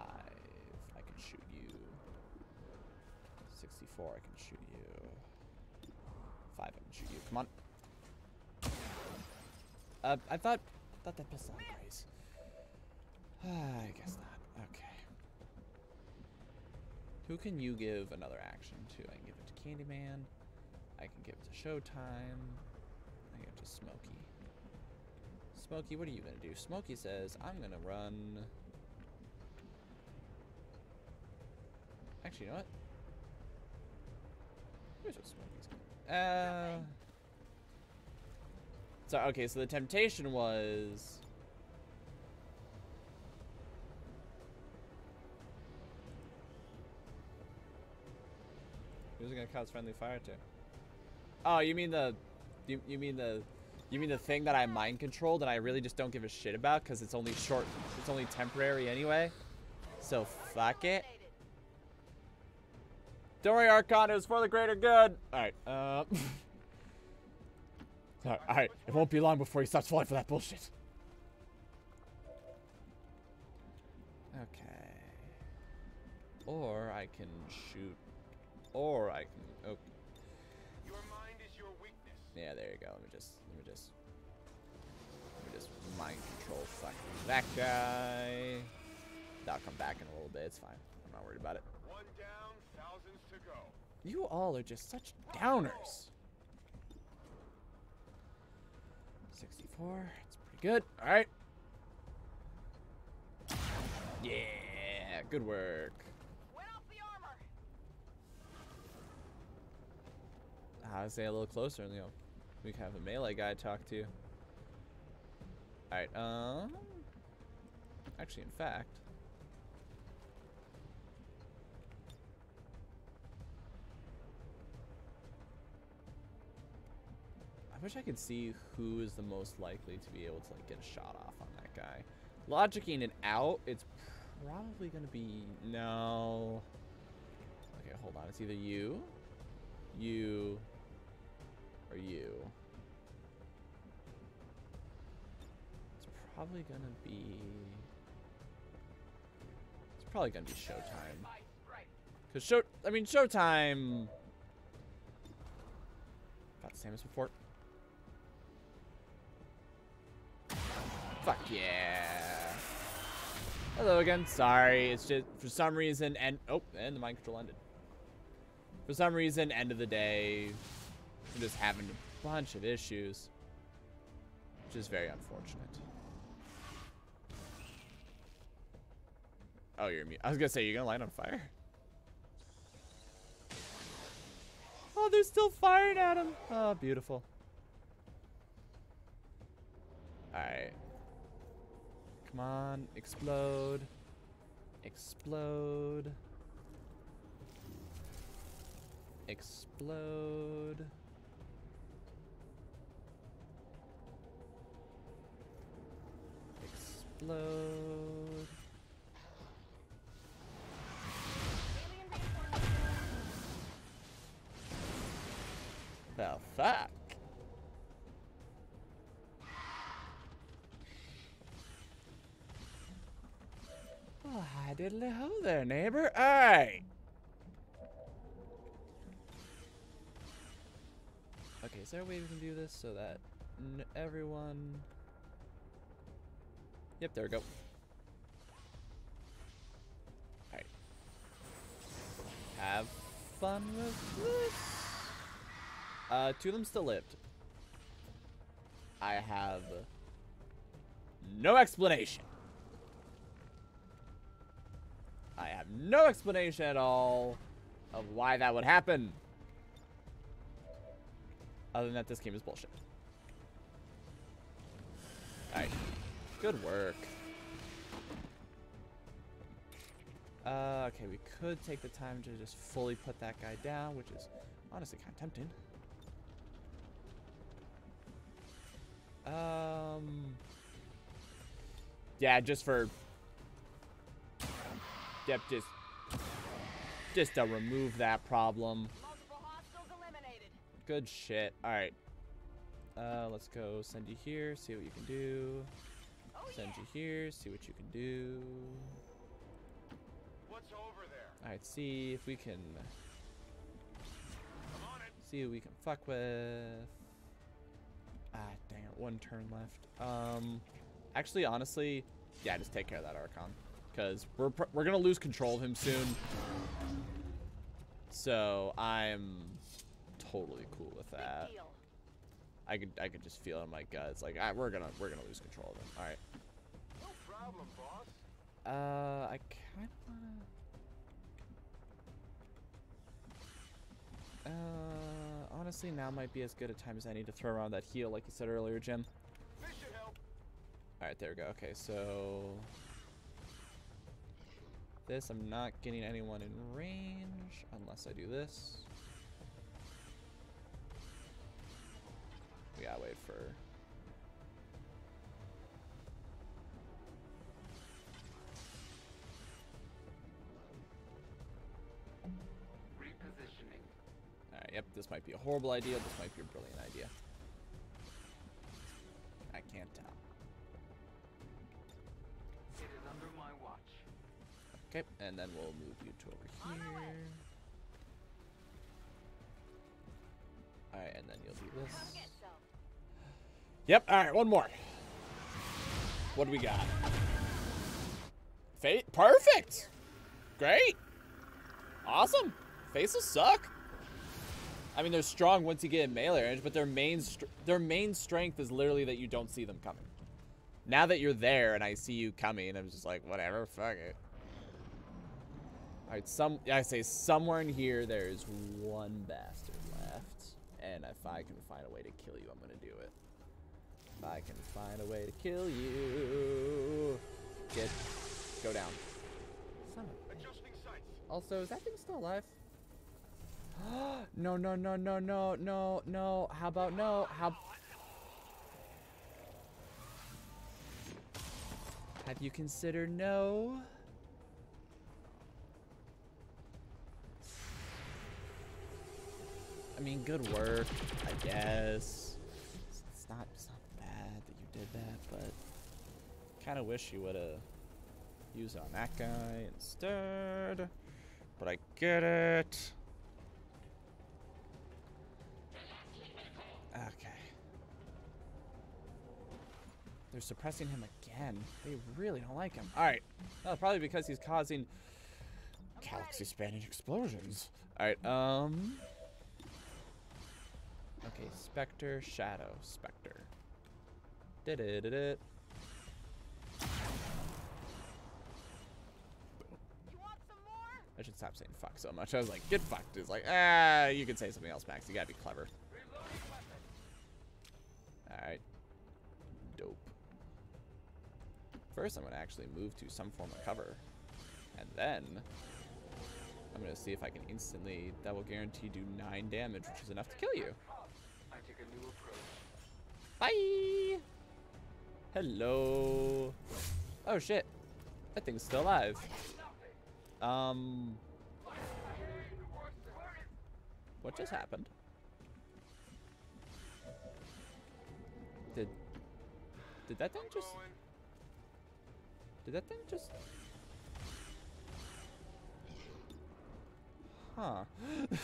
Speaker 1: I can shoot you. 64, I can shoot you. Five, I can shoot you. Come on. Uh, I thought, thought that pistol had raise. I guess not. Okay. Who can you give another action to? I can give it to Candyman. I can give it to Showtime. I can give it to Smokey. Smokey, what are you gonna do? Smokey says, I'm gonna run... Actually, you know what?
Speaker 3: Here's what Smokey's
Speaker 1: gonna... Uh... So, okay, so the temptation was... Who's it gonna cause friendly fire to? Oh, you mean the... You, you mean the you mean the thing that I mind controlled and I really just don't give a shit about because it's only short, it's only temporary anyway? So fuck it. Don't worry, Archon, it was for the greater good. Alright, uh... [LAUGHS] Alright, it won't be long before he starts falling for that bullshit. Okay. Or I can shoot. Or I can... Oh. Yeah, there you go. Let me just mind control fucking that guy. That'll come back in a little bit. It's fine. I'm not worried about it. One down, thousands to go. You all are just such downers. 64. It's pretty good. All right. Yeah. Good work. I say a little closer you know, we can have a melee guy talk to you. Alright, um... Actually, in fact... I wish I could see who is the most likely to be able to like get a shot off on that guy. Logicking it out, it's probably gonna be no. Okay, hold on. It's either you, you, or you. probably gonna be... It's probably gonna be Showtime. Because Show... I mean, Showtime... About the same as before. Fuck yeah. Hello again. Sorry. It's just for some reason and oh, and the mind control ended. For some reason, end of the day, I'm just having a bunch of issues. Which is very unfortunate. Oh, you're immune. I was gonna say, you're gonna light on fire? Oh, they're still firing at him. Oh, beautiful. Alright. Come on, explode. Explode. Explode.
Speaker 4: Explode.
Speaker 1: the fuck? Well, hi diddly ho there, neighbor. Hey! Okay, is there a way we can do this so that everyone... Yep, there we go. Alright. Have
Speaker 4: fun with this!
Speaker 1: Uh, two of them still lived. I have no explanation. I have no explanation at all of why that would happen. Other than that, this game is bullshit. Alright. Good work. Uh, okay, we could take the time to just fully put that guy down, which is honestly kind of tempting. Um. Yeah, just for. Yep, just. Just to remove that problem. Good shit. Alright. Uh, let's go send you here, see what you can do. Oh, send you here, see what you can do. What's over there? Alright, see if we can see who we can fuck with. Ah, one turn left. Um, actually, honestly, yeah, just take care of that Archon. Because we're, we're going to lose control of him soon. So I'm totally cool with that. I could I could just feel it in my guts. Like I, we're gonna we're gonna lose control of him. All right.
Speaker 4: No problem, boss.
Speaker 1: Uh, I kind of wanna. Uh honestly, now might be as good a time as I need to throw around that heal, like you said earlier, Jim. Alright, there we go. Okay, so... This, I'm not getting anyone in range, unless I do this. We gotta wait for yep, this might be a horrible idea, this might be a brilliant idea. I can't tell.
Speaker 2: It is under my watch.
Speaker 1: Okay, and then we'll move you to over here. Alright, and then you'll do this. Yep, alright, one more. What do we got? Fate? Perfect! Great! Awesome! Faces suck! I mean, they're strong once you get in melee range, but their main their main strength is literally that you don't see them coming. Now that you're there and I see you coming, I'm just like, whatever, fuck it. All right, some I say somewhere in here there is one bastard left, and if I can find a way to kill you, I'm gonna do it. If I can find a way to kill you, get go down. Also, is that thing still alive? [GASPS] no, no, no, no, no, no, no. How about no? How... Have you considered no? I mean, good work, I guess. It's not, it's not bad that you did that, but kind of wish you would have used on that guy instead. But I get it. Okay. They're suppressing him again. They really don't like him. Alright. Well, probably because he's causing galaxy-spanning explosions. Alright, um... Okay, Spectre, Shadow, Spectre. Did it, did it. I should stop saying fuck so much. I was like, get fucked. He's like, ah, you can say something else, Max. You gotta be clever. First, I'm going to actually move to some form of cover. And then, I'm going to see if I can instantly, that will guarantee do 9 damage, which is enough to kill you. Bye! Hello! Oh shit! That thing's still alive. Um... What just happened? Did... Did that thing just... Did that thing just... Huh. [LAUGHS]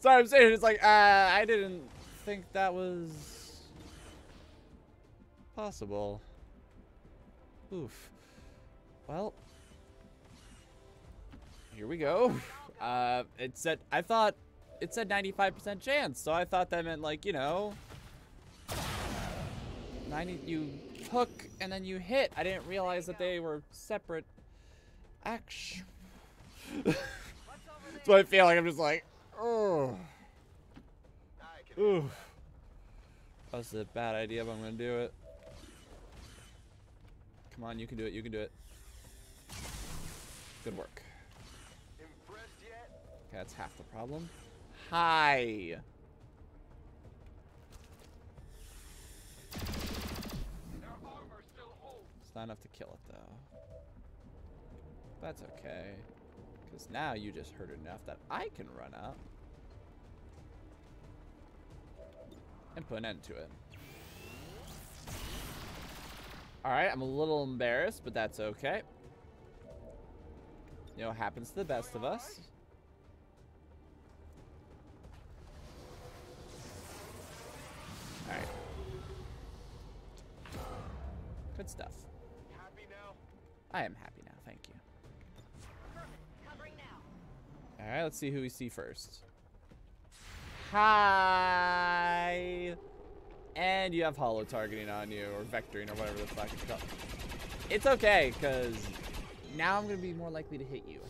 Speaker 1: Sorry, I'm saying it's like, uh, I didn't think that was possible. Oof. Well, here we go. [LAUGHS] Uh, it said, I thought, it said 95% chance, so I thought that meant like, you know, I need you hook and then you hit. I didn't realize that they were separate action. That's what I feel like. I'm just like, oh. That's a bad idea, but I'm gonna do it. Come on, you can do it, you can do it. Good work. Okay, that's half the problem. Hi! not enough to kill it, though. That's okay. Because now you just hurt enough that I can run up. And put an end to it. Alright, I'm a little embarrassed, but that's okay. You know, it happens to the best of us. Alright. Good stuff. I am happy now, thank you. Alright, let's see who we see first. Hi! And you have holo targeting on you, or vectoring, or whatever the fuck it's called. It's okay, because now I'm going to be more likely to hit you.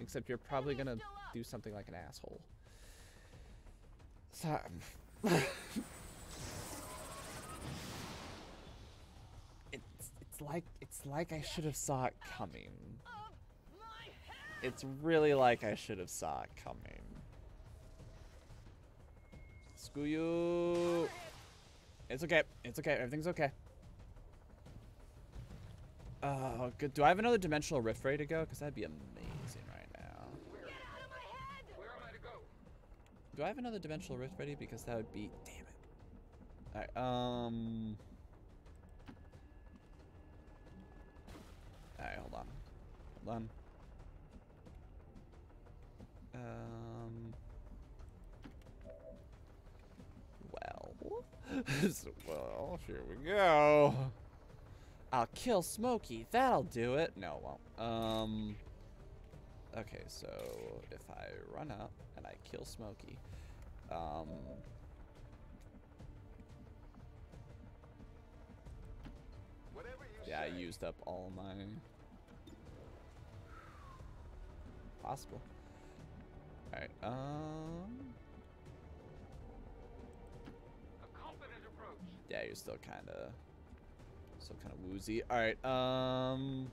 Speaker 1: Except you're probably going to do something like an asshole. So, It's like it's like I should have saw it coming. It's really like I should have saw it coming. Screw you. It's okay. It's okay. Everything's okay. Oh, good. Do I have another dimensional rift ready to go? Because that'd be amazing right now. Do I have another dimensional rift ready? Because that would be... Damn it. Alright, um... then. Um, well, [LAUGHS] well, here we go. I'll kill Smokey. That'll do it. No, it won't. Um, okay, so if I run up and I kill Smokey, um, yeah, I used up all my possible. Alright, um... Yeah, you're still kind of... Still kind of woozy. Alright, um...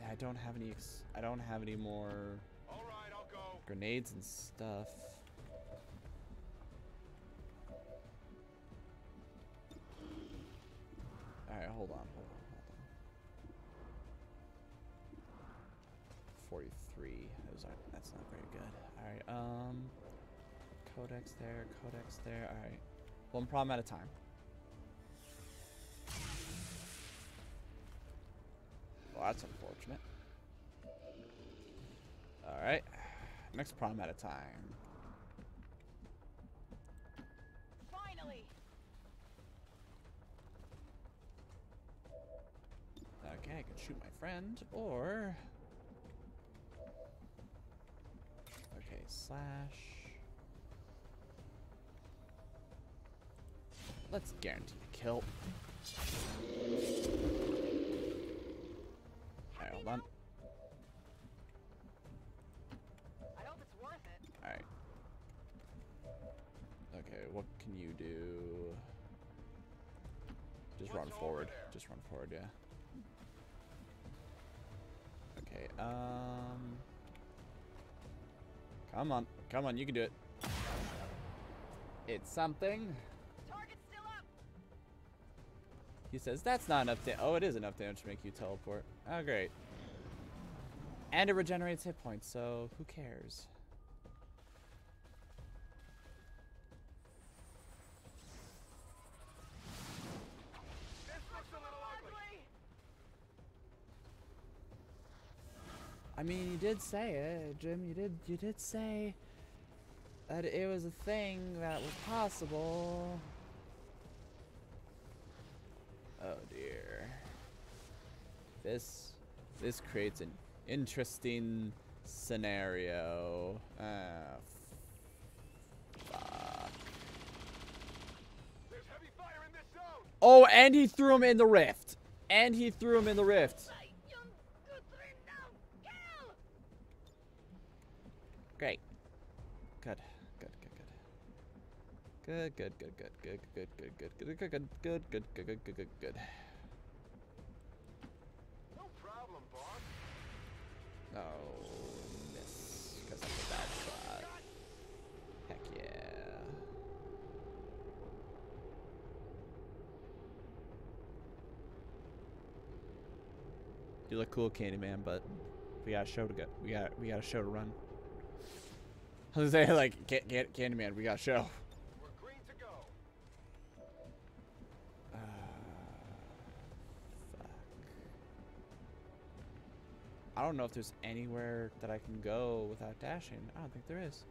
Speaker 1: Yeah, I don't have any... I don't have any more... go. grenades and stuff. Alright, hold on, hold on. Um, codex there, codex there. All right, one problem at a time. Well, that's unfortunate. All right, next problem at a time. Finally. Okay, I can shoot my friend, or slash. Let's guarantee the kill. Alright, hold on. Alright. Okay, what can you do? Just What's run forward. Just run forward, yeah. Okay, um... Come on. Come on, you can do it. It's something. He says, that's not enough damage. oh, it is enough damage to make you teleport. Oh, great. And it regenerates hit points, so who cares? I mean, you did say it, Jim. You did. You did say that it was a thing that was possible. Oh dear. This this creates an interesting scenario. Ah, oh, and he threw him in the rift. And he threw him in the rift. Great. Good. Good, good, good. Good, good, good, good, good, good, good, good, good, good, good, good, good, good, good, good, good, good.
Speaker 3: No problem, boss.
Speaker 1: Oh, miss. Because i a bad shot. Heck yeah. You look cool, Candyman, but we got a show to go. We got we got a show to run. I was gonna say, like, can can Candyman, we got a show. We're green to go. Uh, fuck. I don't know if there's anywhere that I can go without dashing. I don't think there is.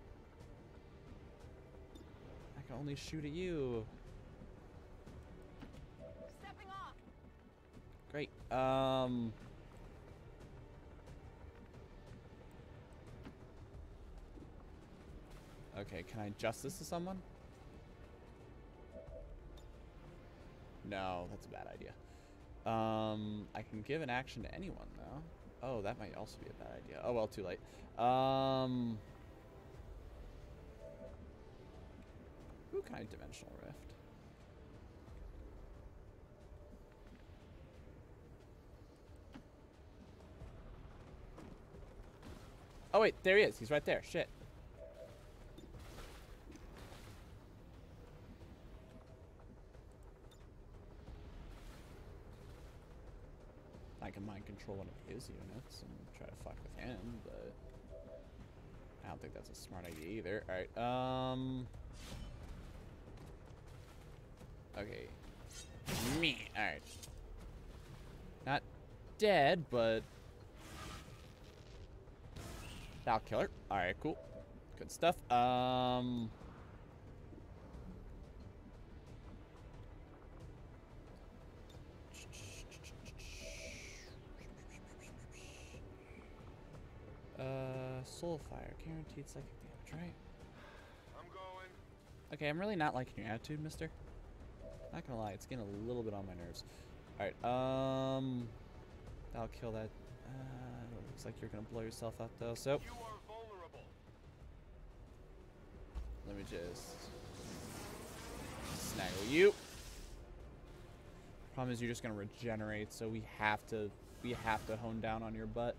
Speaker 1: I can only shoot at you. Great. Um... Okay, can I adjust this to someone? No, that's a bad idea. Um, I can give an action to anyone, though. Oh, that might also be a bad idea. Oh, well, too late. Um, who can I Dimensional Rift? Oh, wait, there he is. He's right there. Shit. control one of his units and try to fuck with him, but I don't think that's a smart idea either. Alright, um... Okay. Me! Alright. Not dead, but... That'll kill her. Alright, cool. Good stuff. Um... Uh, soul fire, guaranteed psychic damage, right? I'm going. Okay, I'm really not liking your attitude, mister. Not gonna lie, it's getting a little bit on my nerves. Alright, um... I'll kill that. Uh, looks like you're gonna blow yourself up, though, so... You are vulnerable. Let me just... Snaggle you! Problem is, you're just gonna regenerate, so we have to... We have to hone down on your butt.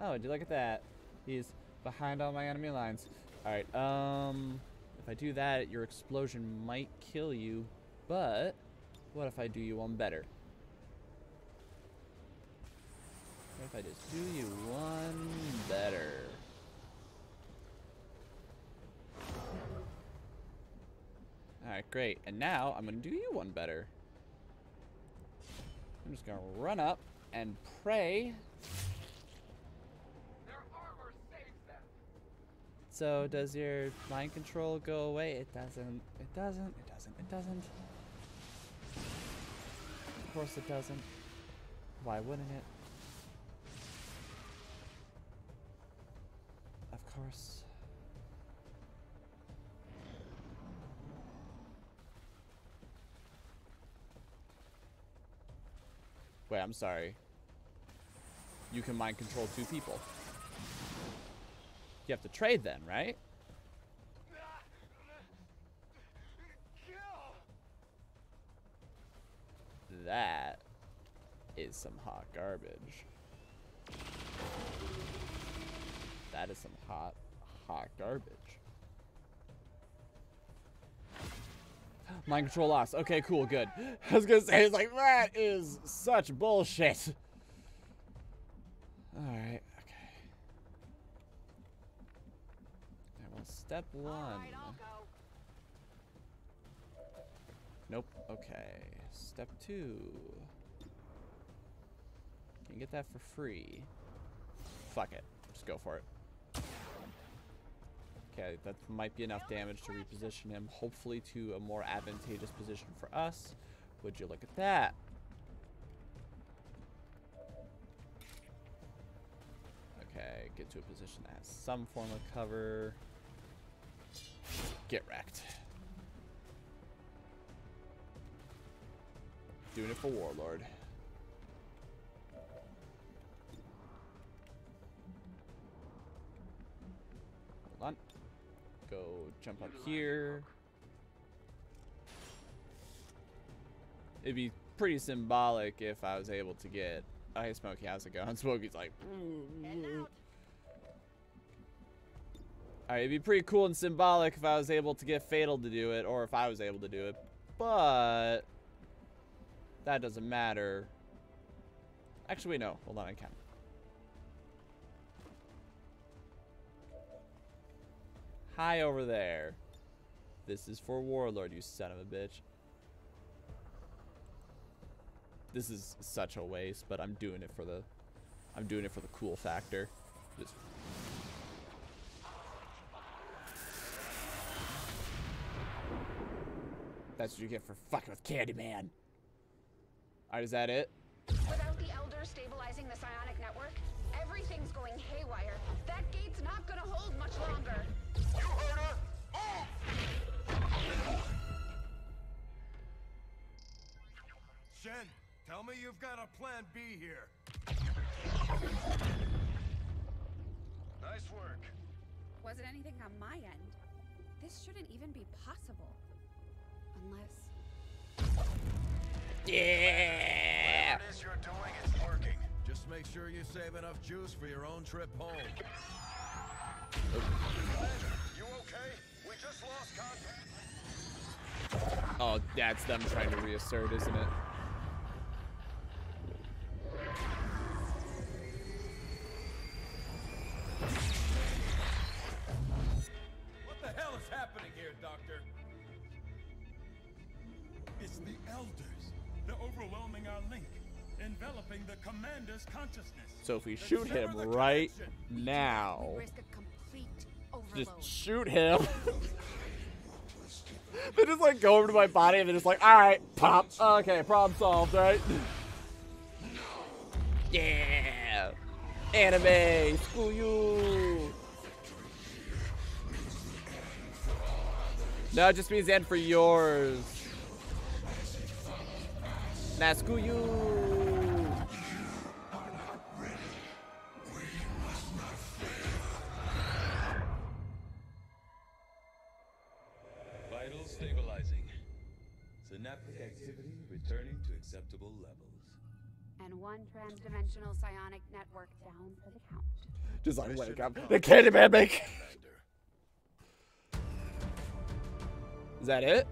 Speaker 1: Oh, do you look at that? He's behind all my enemy lines. Alright, um... If I do that, your explosion might kill you, but... What if I do you one better? What if I just do you one better? Alright, great. And now I'm going to do you one better. I'm just going to run up and pray So does your mind control go away? It doesn't. It doesn't. It doesn't. It doesn't. Of course it doesn't. Why wouldn't it? Of course. Wait, I'm sorry. You can mind control two people. You have to trade then, right? That is some hot garbage. That is some hot, hot garbage. Mind control lost. Okay, cool, good. [LAUGHS] I was gonna say, it's like, that is such bullshit. Alright. Step one. Nope. Okay. Step two. You can get that for free. Fuck it. Just go for it. Okay, that might be enough damage to reposition him, hopefully to a more advantageous position for us. Would you look at that? Okay, get to a position that has some form of cover. Get wrecked. Doing it for Warlord. Hold on. Go jump up here. It'd be pretty symbolic if I was able to get... Hey, Smokey, how's it going? Smokey's like...
Speaker 4: [LAUGHS]
Speaker 1: it'd be pretty cool and symbolic if I was able to get Fatal to do it, or if I was able to do it, but that doesn't matter. Actually, no. Hold on, I can. Hi over there. This is for Warlord, you son of a bitch. This is such a waste, but I'm doing it for the... I'm doing it for the cool factor. Just That's what you get for fucking with Candyman. Alright, is that it?
Speaker 5: Without the Elder stabilizing the psionic network, everything's going haywire. That gate's not gonna hold much longer. You heard her!
Speaker 3: Shen, tell me you've got a plan B here. Nice work.
Speaker 5: Was it anything on my end? This shouldn't even be possible unless...
Speaker 7: Yeah! What it is
Speaker 3: you're doing is working. Just make sure you save enough juice for your own trip home. You okay?
Speaker 1: We just lost contact. Oh, that's them trying to reassert, isn't it?
Speaker 6: overwhelming our link, enveloping the commander's consciousness. So if we shoot him right
Speaker 1: now,
Speaker 4: just shoot him.
Speaker 1: [LAUGHS] they just like go over to my body and they're just like, all right, pop. Okay, problem solved, right? [LAUGHS]
Speaker 2: Yeah, anime,
Speaker 1: school you. No, it just means end for yours. Now screw you! you
Speaker 6: Vital stabilizing. Synaptic activity returning to acceptable levels.
Speaker 5: And one transdimensional psionic
Speaker 1: network down for the count. Just like let it come. The
Speaker 4: Man make.
Speaker 7: Is that it?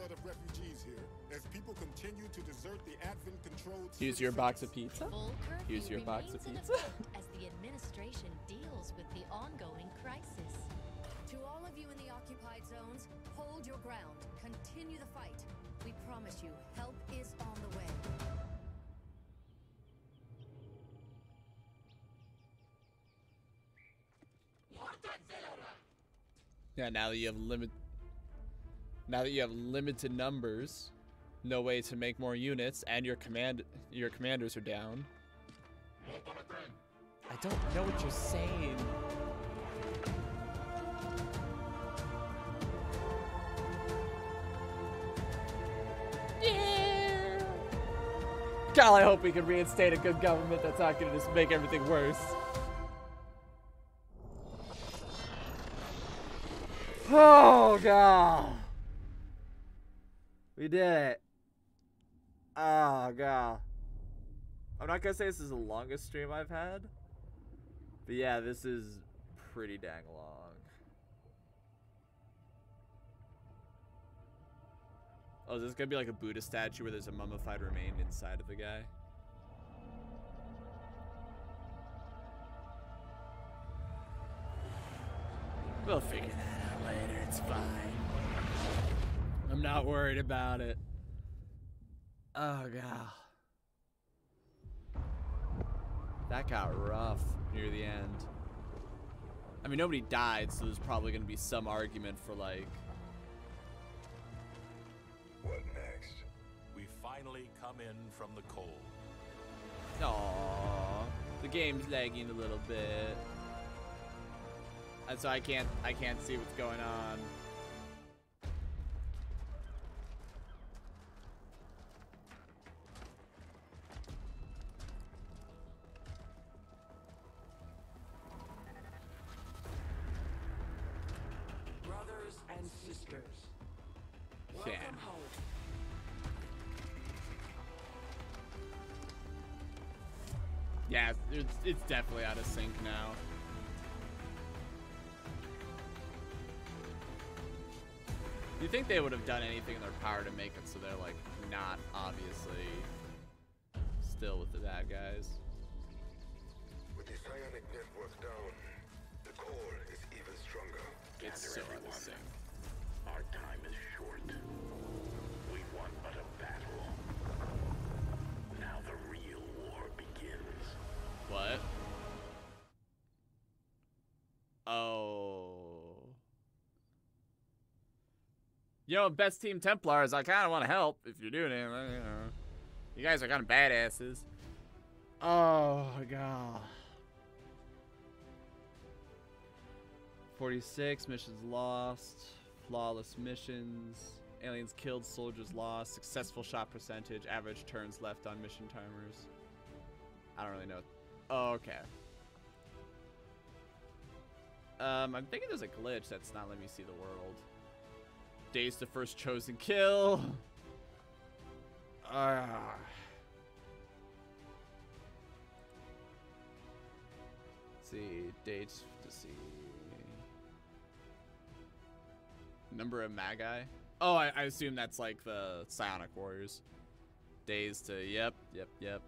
Speaker 6: flood of refugees here as people continue to desert the Advent-controlled...
Speaker 1: your box of pizza.
Speaker 6: Here's your box of pizza. as the administration deals with the ongoing
Speaker 7: crisis. To all of you in the occupied zones, hold your ground. Continue the fight. We promise you, help is on the way.
Speaker 1: Yeah, now that you have limit now that you have limited numbers, no way to make more units, and your command your commanders are down.
Speaker 4: I
Speaker 1: don't know what you're saying.
Speaker 4: Yeah.
Speaker 1: God, I hope we can reinstate a good government that's not gonna just make everything worse. Oh, God. We did it. Oh, ah, God. I'm not going to say this is the longest stream I've had. But yeah, this is pretty dang long. Oh, is this going to be like a Buddha statue where there's a mummified remain inside of the guy? We'll figure that out later, it's fine. I'm not worried about it. Oh, God. That got rough near the end. I mean, nobody
Speaker 7: died, so there's
Speaker 1: probably going to be some argument for, like...
Speaker 7: What next? We finally come in from the cold.
Speaker 1: Aww. The game's lagging a little bit. And so I can't, I can't see what's going on. Yeah, it's, it's definitely out of sync now. You think they would have done anything in their power to make it so they're like not obviously still with the bad
Speaker 7: guys? With the psionic network down, the core is even stronger. It's so everyone. out of sync. Our time is short.
Speaker 1: You know, best team Templars, I kind of want to help if you're doing it. You, know. you guys are kind of badasses.
Speaker 4: Oh, God.
Speaker 1: 46, missions lost. Flawless missions. Aliens killed, soldiers lost. Successful shot percentage. Average turns left on mission timers. I don't really know. Oh, okay. Um, I'm thinking there's a glitch that's not letting me see the world. Days to first chosen kill. Ah. see dates to see number of magi oh I, I, assume that's like the psionic warriors days to yep yep yep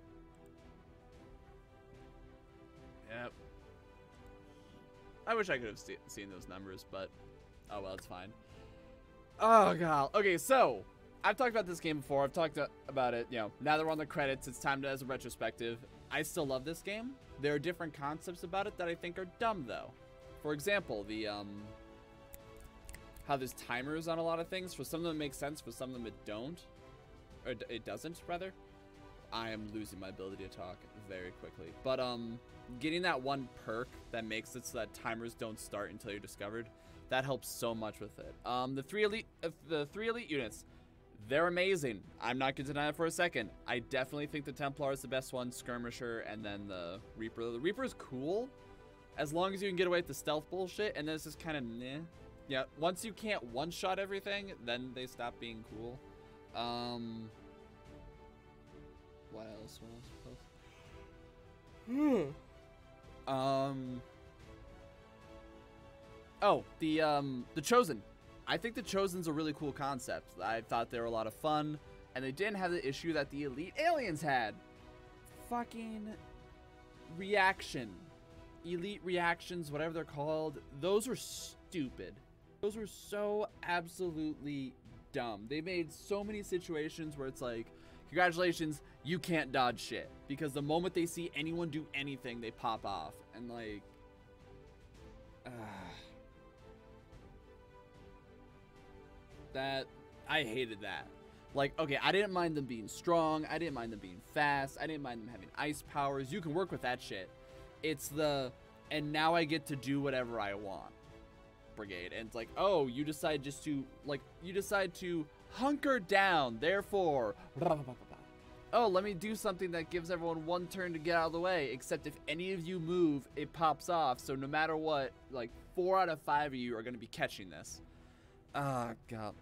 Speaker 1: yep i wish i could have see, seen those numbers but oh well it's fine Oh, God. Okay, so I've talked about this game before. I've talked about it, you know, now that we're on the credits, it's time to as a retrospective. I still love this game. There are different concepts about it that I think are dumb, though. For example, the, um, how there's timers on a lot of things. For some of them it makes sense, for some of them it don't. Or it doesn't, rather. I am losing my ability to talk very quickly. But, um, getting that one perk that makes it so that timers don't start until you're discovered that helps so much with it. Um, the three elite, uh, the three elite units, they're amazing. I'm not gonna deny it for a second. I definitely think the Templar is the best one, Skirmisher, and then the Reaper. The Reaper is cool, as long as you can get away with the stealth bullshit, and then it's just kind of Yeah, once you can't one-shot everything, then they stop being cool. Um, what else? What else? What else? Hmm. Um, Oh, the um, the Chosen. I think the Chosen's a really cool concept. I thought they were a lot of fun, and they didn't have the issue that the Elite Aliens had. Fucking reaction. Elite reactions, whatever they're called, those were stupid. Those were so absolutely dumb. They made so many situations where it's like, congratulations, you can't dodge shit. Because the moment they see anyone do anything, they pop off. And like, [SIGHS] That I hated that. Like, okay, I didn't mind them being strong. I didn't mind them being fast. I didn't mind them having ice powers. You can work with that shit. It's the, and now I get to do whatever I want brigade. And it's like, oh, you decide just to, like, you decide to hunker down. Therefore, blah, blah, blah, oh, let me do something that gives everyone one turn to get out of the way. Except if any of you move, it pops off. So no matter what, like four out of five of you are going to be catching this. Ah, oh, god.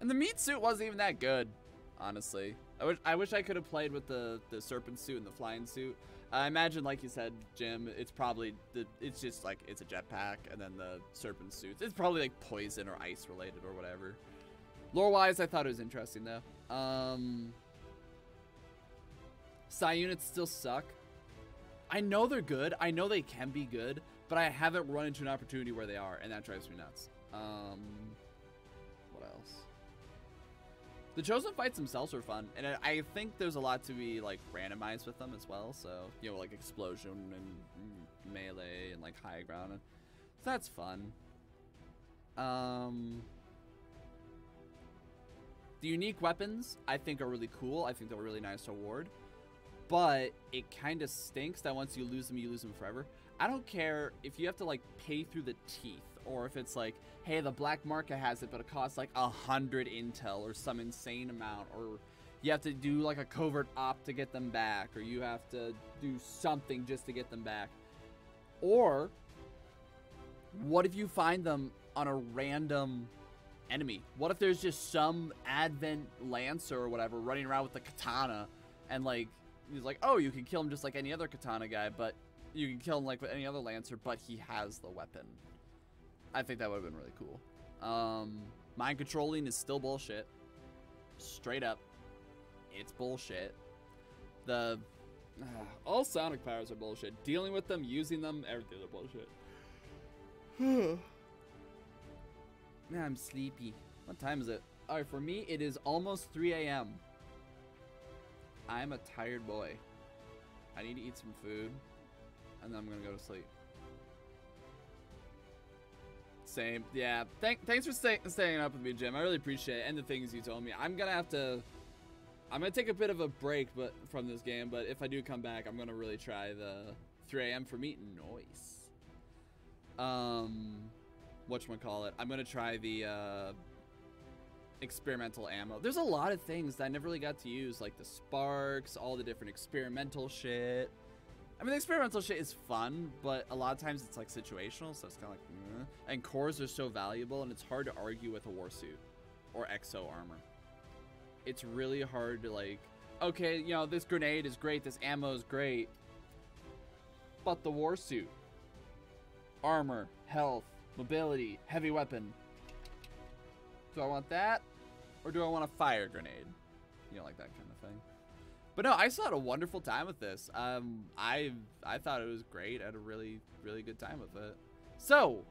Speaker 1: And the meat suit wasn't even that good, honestly. I wish I wish I could have played with the the serpent suit and the flying suit. I imagine, like you said, Jim, it's probably the it's just like it's a jetpack and then the serpent suits. It's probably like poison or ice related or whatever. Lore wise, I thought it was interesting though. Um, Psi units still suck. I know they're good. I know they can be good, but I haven't run into an opportunity where they are, and that drives me nuts. Um, what else? The Chosen fights themselves are fun, and I, think there's a lot to be, like, randomized with them as well, so, you know, like, explosion and melee and, like, high ground. that's fun. Um... The unique weapons, I think, are really cool. I think they're a really nice award. But it kind of stinks that once you lose them, you lose them forever. I don't care if you have to, like, pay through the teeth, or if it's, like, hey, the black market has it, but it costs like a hundred intel or some insane amount, or you have to do like a covert op to get them back, or you have to do something just to get them back. Or what if you find them on a random enemy? What if there's just some advent lancer or whatever running around with the katana and like he's like, oh, you can kill him just like any other katana guy, but you can kill him like with any other lancer, but he has the weapon. I think that would have been really cool. Um, mind controlling is still bullshit. Straight up. It's bullshit. The... Uh, [SIGHS] all psionic powers are bullshit. Dealing with them, using them, everything is bullshit. [SIGHS] Man, I'm sleepy. What time is it? Alright, for me, it is almost 3 a.m. I'm a tired boy. I need to eat some food, and then I'm gonna go to sleep same. Yeah. Thank, thanks for stay, staying up with me, Jim. I really appreciate it and the things you told me. I'm gonna have to. I'm gonna take a bit of a break, but from this game. But if I do come back, I'm gonna really try the 3 a.m. for meat noise. Um, what call it? I'm gonna try the uh, experimental ammo. There's a lot of things that I never really got to use, like the sparks, all the different experimental shit. I mean, the experimental shit is fun, but a lot of times it's like situational, so it's kind of like. Meh. And cores are so valuable, and it's hard to argue with a warsuit or exo armor. It's really hard to like. Okay, you know this grenade is great, this ammo is great, but the warsuit, armor, health, mobility, heavy weapon. Do I want that, or do I want a fire grenade? You know, like that kind of thing. But no, I still had a wonderful time with this. Um, I I thought it was great. I had a really, really good time with it. So,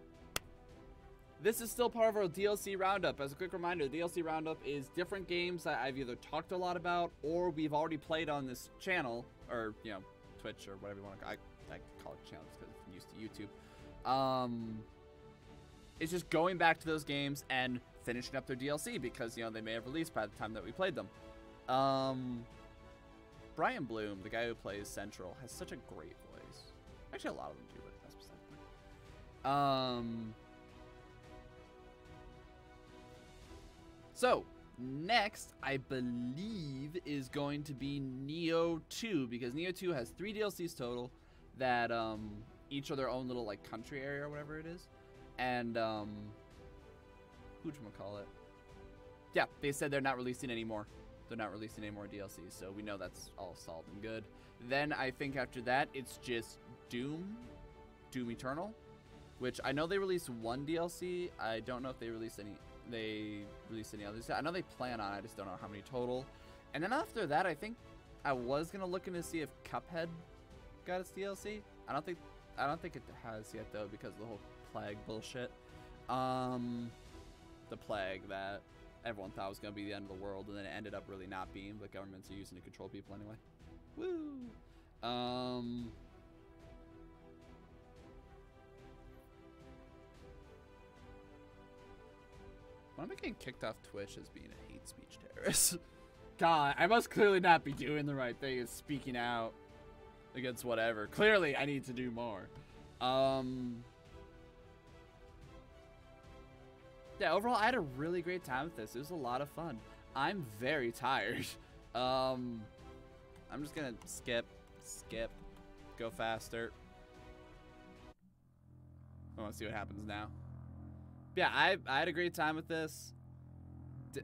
Speaker 1: this is still part of our DLC roundup. As a quick reminder, the DLC roundup is different games that I've either talked a lot about or we've already played on this channel or, you know, Twitch or whatever you want to call it. I, I call it channels because I'm used to YouTube. Um, it's just going back to those games and finishing up their DLC because, you know, they may have released by the time that we played them. Um, Brian Bloom, the guy who plays Central, has such a great voice. Actually, a lot of them do, but that's beside the point. Um, so, next, I believe, is going to be Nioh 2, because Nioh 2 has three DLCs total that um, each are their own little, like, country area or whatever it is. And, um, who call it? Yeah, they said they're not releasing anymore. They're not releasing any more DLC, so we know that's all solid and good. Then I think after that, it's just Doom, Doom Eternal, which I know they released one DLC. I don't know if they released any. They released any others. I know they plan on. I just don't know how many total. And then after that, I think I was gonna look in to see if Cuphead got its DLC. I don't think I don't think it has yet though because of the whole plague bullshit. Um, the plague that everyone thought it was going to be the end of the world, and then it ended up really not being, but governments are using to control people anyway.
Speaker 4: Woo!
Speaker 1: Um... Why am I getting kicked off Twitch as being a hate speech terrorist? [LAUGHS] God, I must clearly not be doing the right thing is speaking out against whatever. Clearly, I need to do more. Um... yeah, overall, I had a really great time with this. It was a lot of fun. I'm very tired. [LAUGHS] Um, I'm just going to skip, skip, go faster. I want to see what happens now. Yeah, I, I had a great time with this.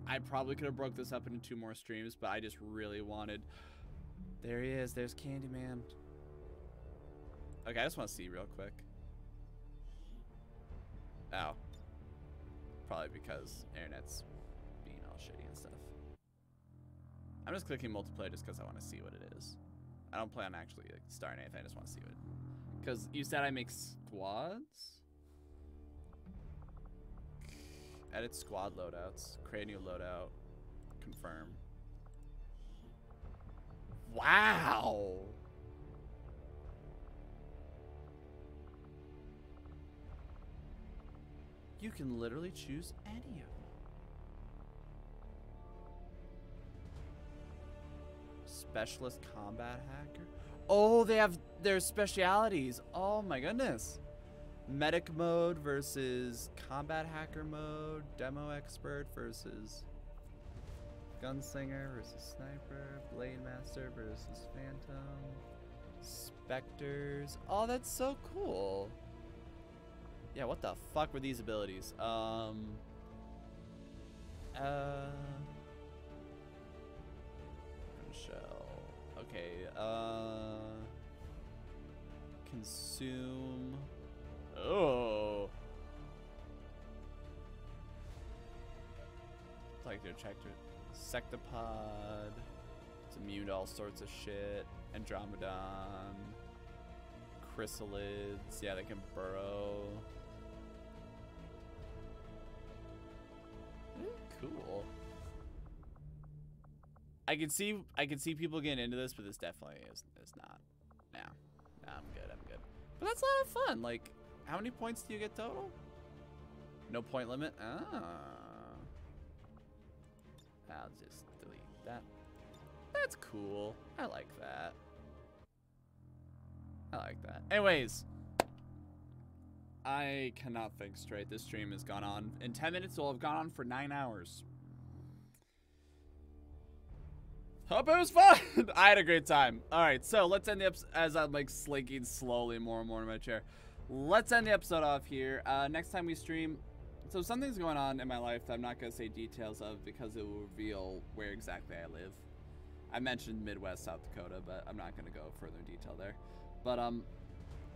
Speaker 1: I probably could have broke this up into two more streams, but I just really wanted... There he is. There's Candyman. Okay, I just want to see real quick. Ow probably because internet's being all shitty and stuff. I'm just clicking multiplayer just because I want to see what it is. I don't plan on actually like, starting anything. I just want to see what. Because you said I make squads. Edit squad loadouts. Create new loadout. Confirm. Wow. You can literally choose any of them. Specialist combat hacker. Oh, they have their specialities. Oh my goodness. Medic mode versus combat hacker mode. Demo expert versus gunslinger versus sniper. Blade master versus phantom. Spectres. Oh, that's so cool. Yeah, what the fuck were these abilities? Um... Uh... Shell. Okay, uh... Consume... Oh! Like to attract Sectopod. It's immune to all sorts of shit. Andromedon. Chryssalids. Yeah, they can burrow. Cool. I can see I can see people getting into this, but this definitely is is not. Nah. Nah, I'm good, I'm good.
Speaker 4: But that's a lot of fun.
Speaker 1: Like, how many points do you get total? No point limit? Ah. I'll just delete that. That's cool. I like that. I like that. Anyways. I cannot think straight. This stream has gone on. In 10 minutes, it'll have gone on for 9 hours. Hope it was fun! [LAUGHS] I had a great time. Alright, so let's end the episode, as I'm like slinking slowly more and more in my chair. Let's end the episode off here. Uh, next time we stream, so something's going on in my life that I'm not going to say details of because it will reveal where exactly I live. I mentioned Midwest South Dakota, but I'm not going to go further in detail there. But, um,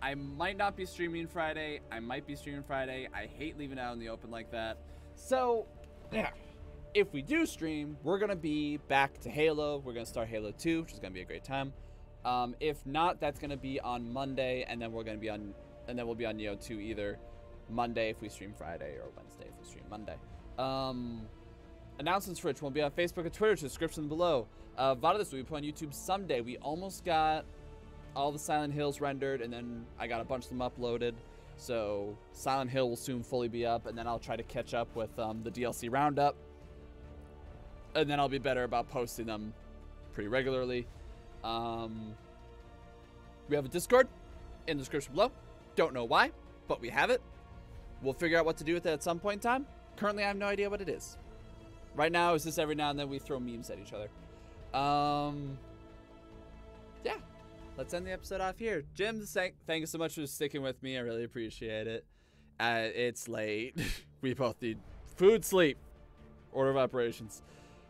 Speaker 1: I might not be streaming Friday. I might be streaming Friday. I hate leaving out in the open like that. So, yeah. If we do stream, we're going to be back to Halo. We're going to start Halo 2, which is going to be a great time. Um, if not, that's going to be on Monday, and then we're going to be on, and then we'll be on Nioh 2 either Monday if we stream Friday or Wednesday if we stream Monday. Um, announcements for which will be on Facebook and Twitter. Description below. Uh, Vada this will be put on YouTube someday. We almost got all the Silent Hills rendered, and then I got a bunch of them uploaded. So Silent Hill will soon fully be up, and then I'll try to catch up with um, the DLC roundup, and then I'll be better about posting them pretty regularly. Um, we have a Discord in the description below. Don't know why, but we have it. We'll figure out what to do with it at some point in time. Currently, I have no idea what it is. Right now, it's just every now and then we throw memes at each other. Um, yeah let's end the episode off here. Jim, thank, thank you so much for sticking with me. I really appreciate it. Uh, it's late. [LAUGHS] we both need food, sleep, order of operations.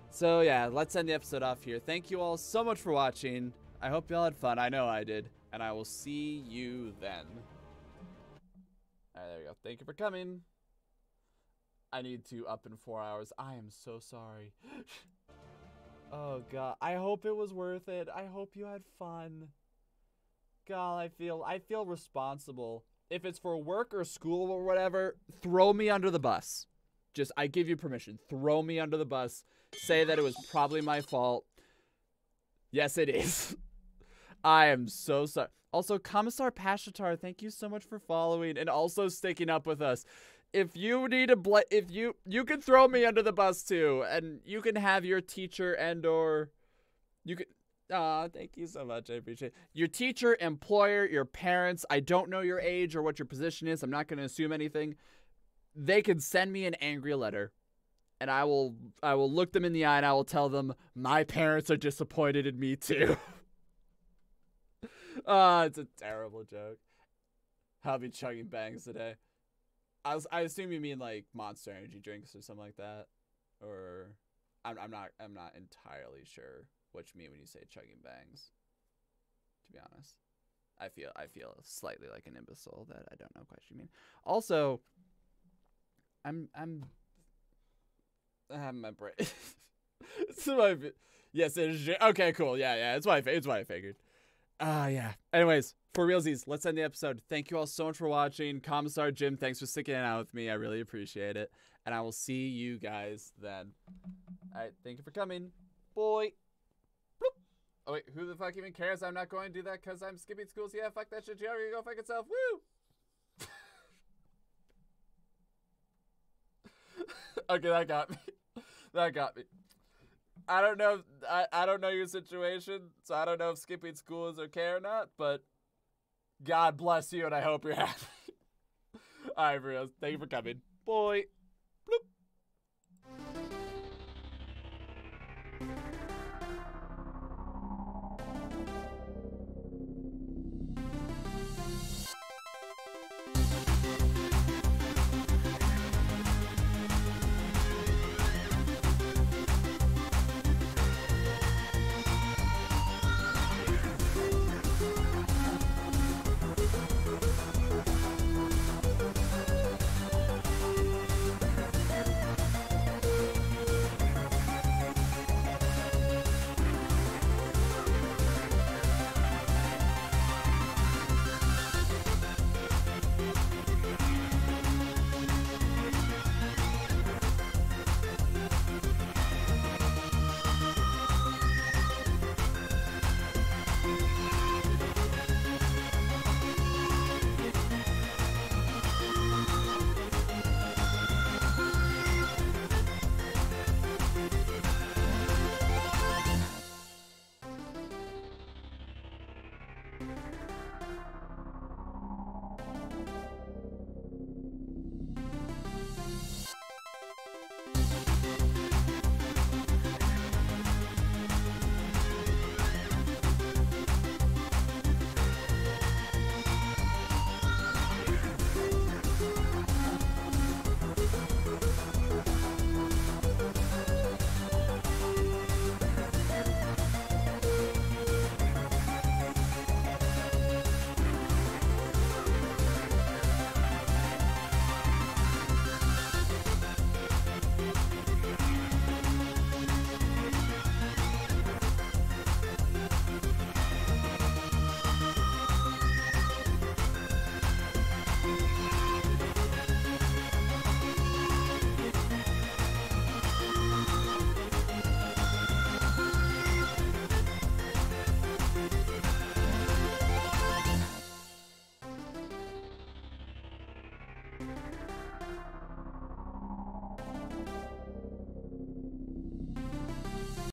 Speaker 1: So yeah, let's end the episode off here. Thank you all so much for watching. I hope y'all had fun. I know I did. And I will see you then. Alright, there we go. Thank you for coming. I need to up in four hours. I am so sorry. [GASPS] oh god. I hope it was worth it. I hope you had fun. God, I feel I feel responsible. If it's for work or school or whatever, throw me under the bus. Just I give you permission. Throw me under the bus. Say that it was probably my fault. Yes, it is. [LAUGHS] I am so sorry. Also, Commissar Pashatar, thank you so much for following and also sticking up with us. If you need a bl- if you you can throw me under the bus too, and you can have your teacher and or you can Ah, oh, thank you so much. I appreciate it. Your teacher, employer, your parents, I don't know your age or what your position is. I'm not going to assume anything. They can send me an angry letter and I will I will look them in the eye and I will tell them my parents are disappointed in me too. Ah, [LAUGHS] it's a terrible joke. I'll be chugging bangs today. I was, I assume you mean like Monster Energy drinks or something like that or I'm I'm not I'm not entirely sure what you mean when you say chugging bangs. To be honest, I feel I feel slightly like an imbecile that I don't know what you mean. Also, I'm I'm I have my brain. [LAUGHS] it's my yes. It's, okay, cool. Yeah, yeah. It's why I, it's why I figured. Ah, uh, yeah. Anyways, for realsies, let's end the episode. Thank you all so much for watching. Commissar Jim, thanks for sticking it out with me. I really appreciate it. And I will see you guys then. All right. Thank you for coming. Boy. Oh wait, who the fuck even cares? I'm not going to do that because I'm skipping schools. Yeah, fuck that shit. Jerry, go fuck itself. Woo! [LAUGHS] okay, that got me. [LAUGHS] That got me. I don't know. I I don't know your situation, so I don't know if skipping school is okay or not. But God bless you, and I hope you're happy. [LAUGHS] All right, Rios. Thank you for coming, boy.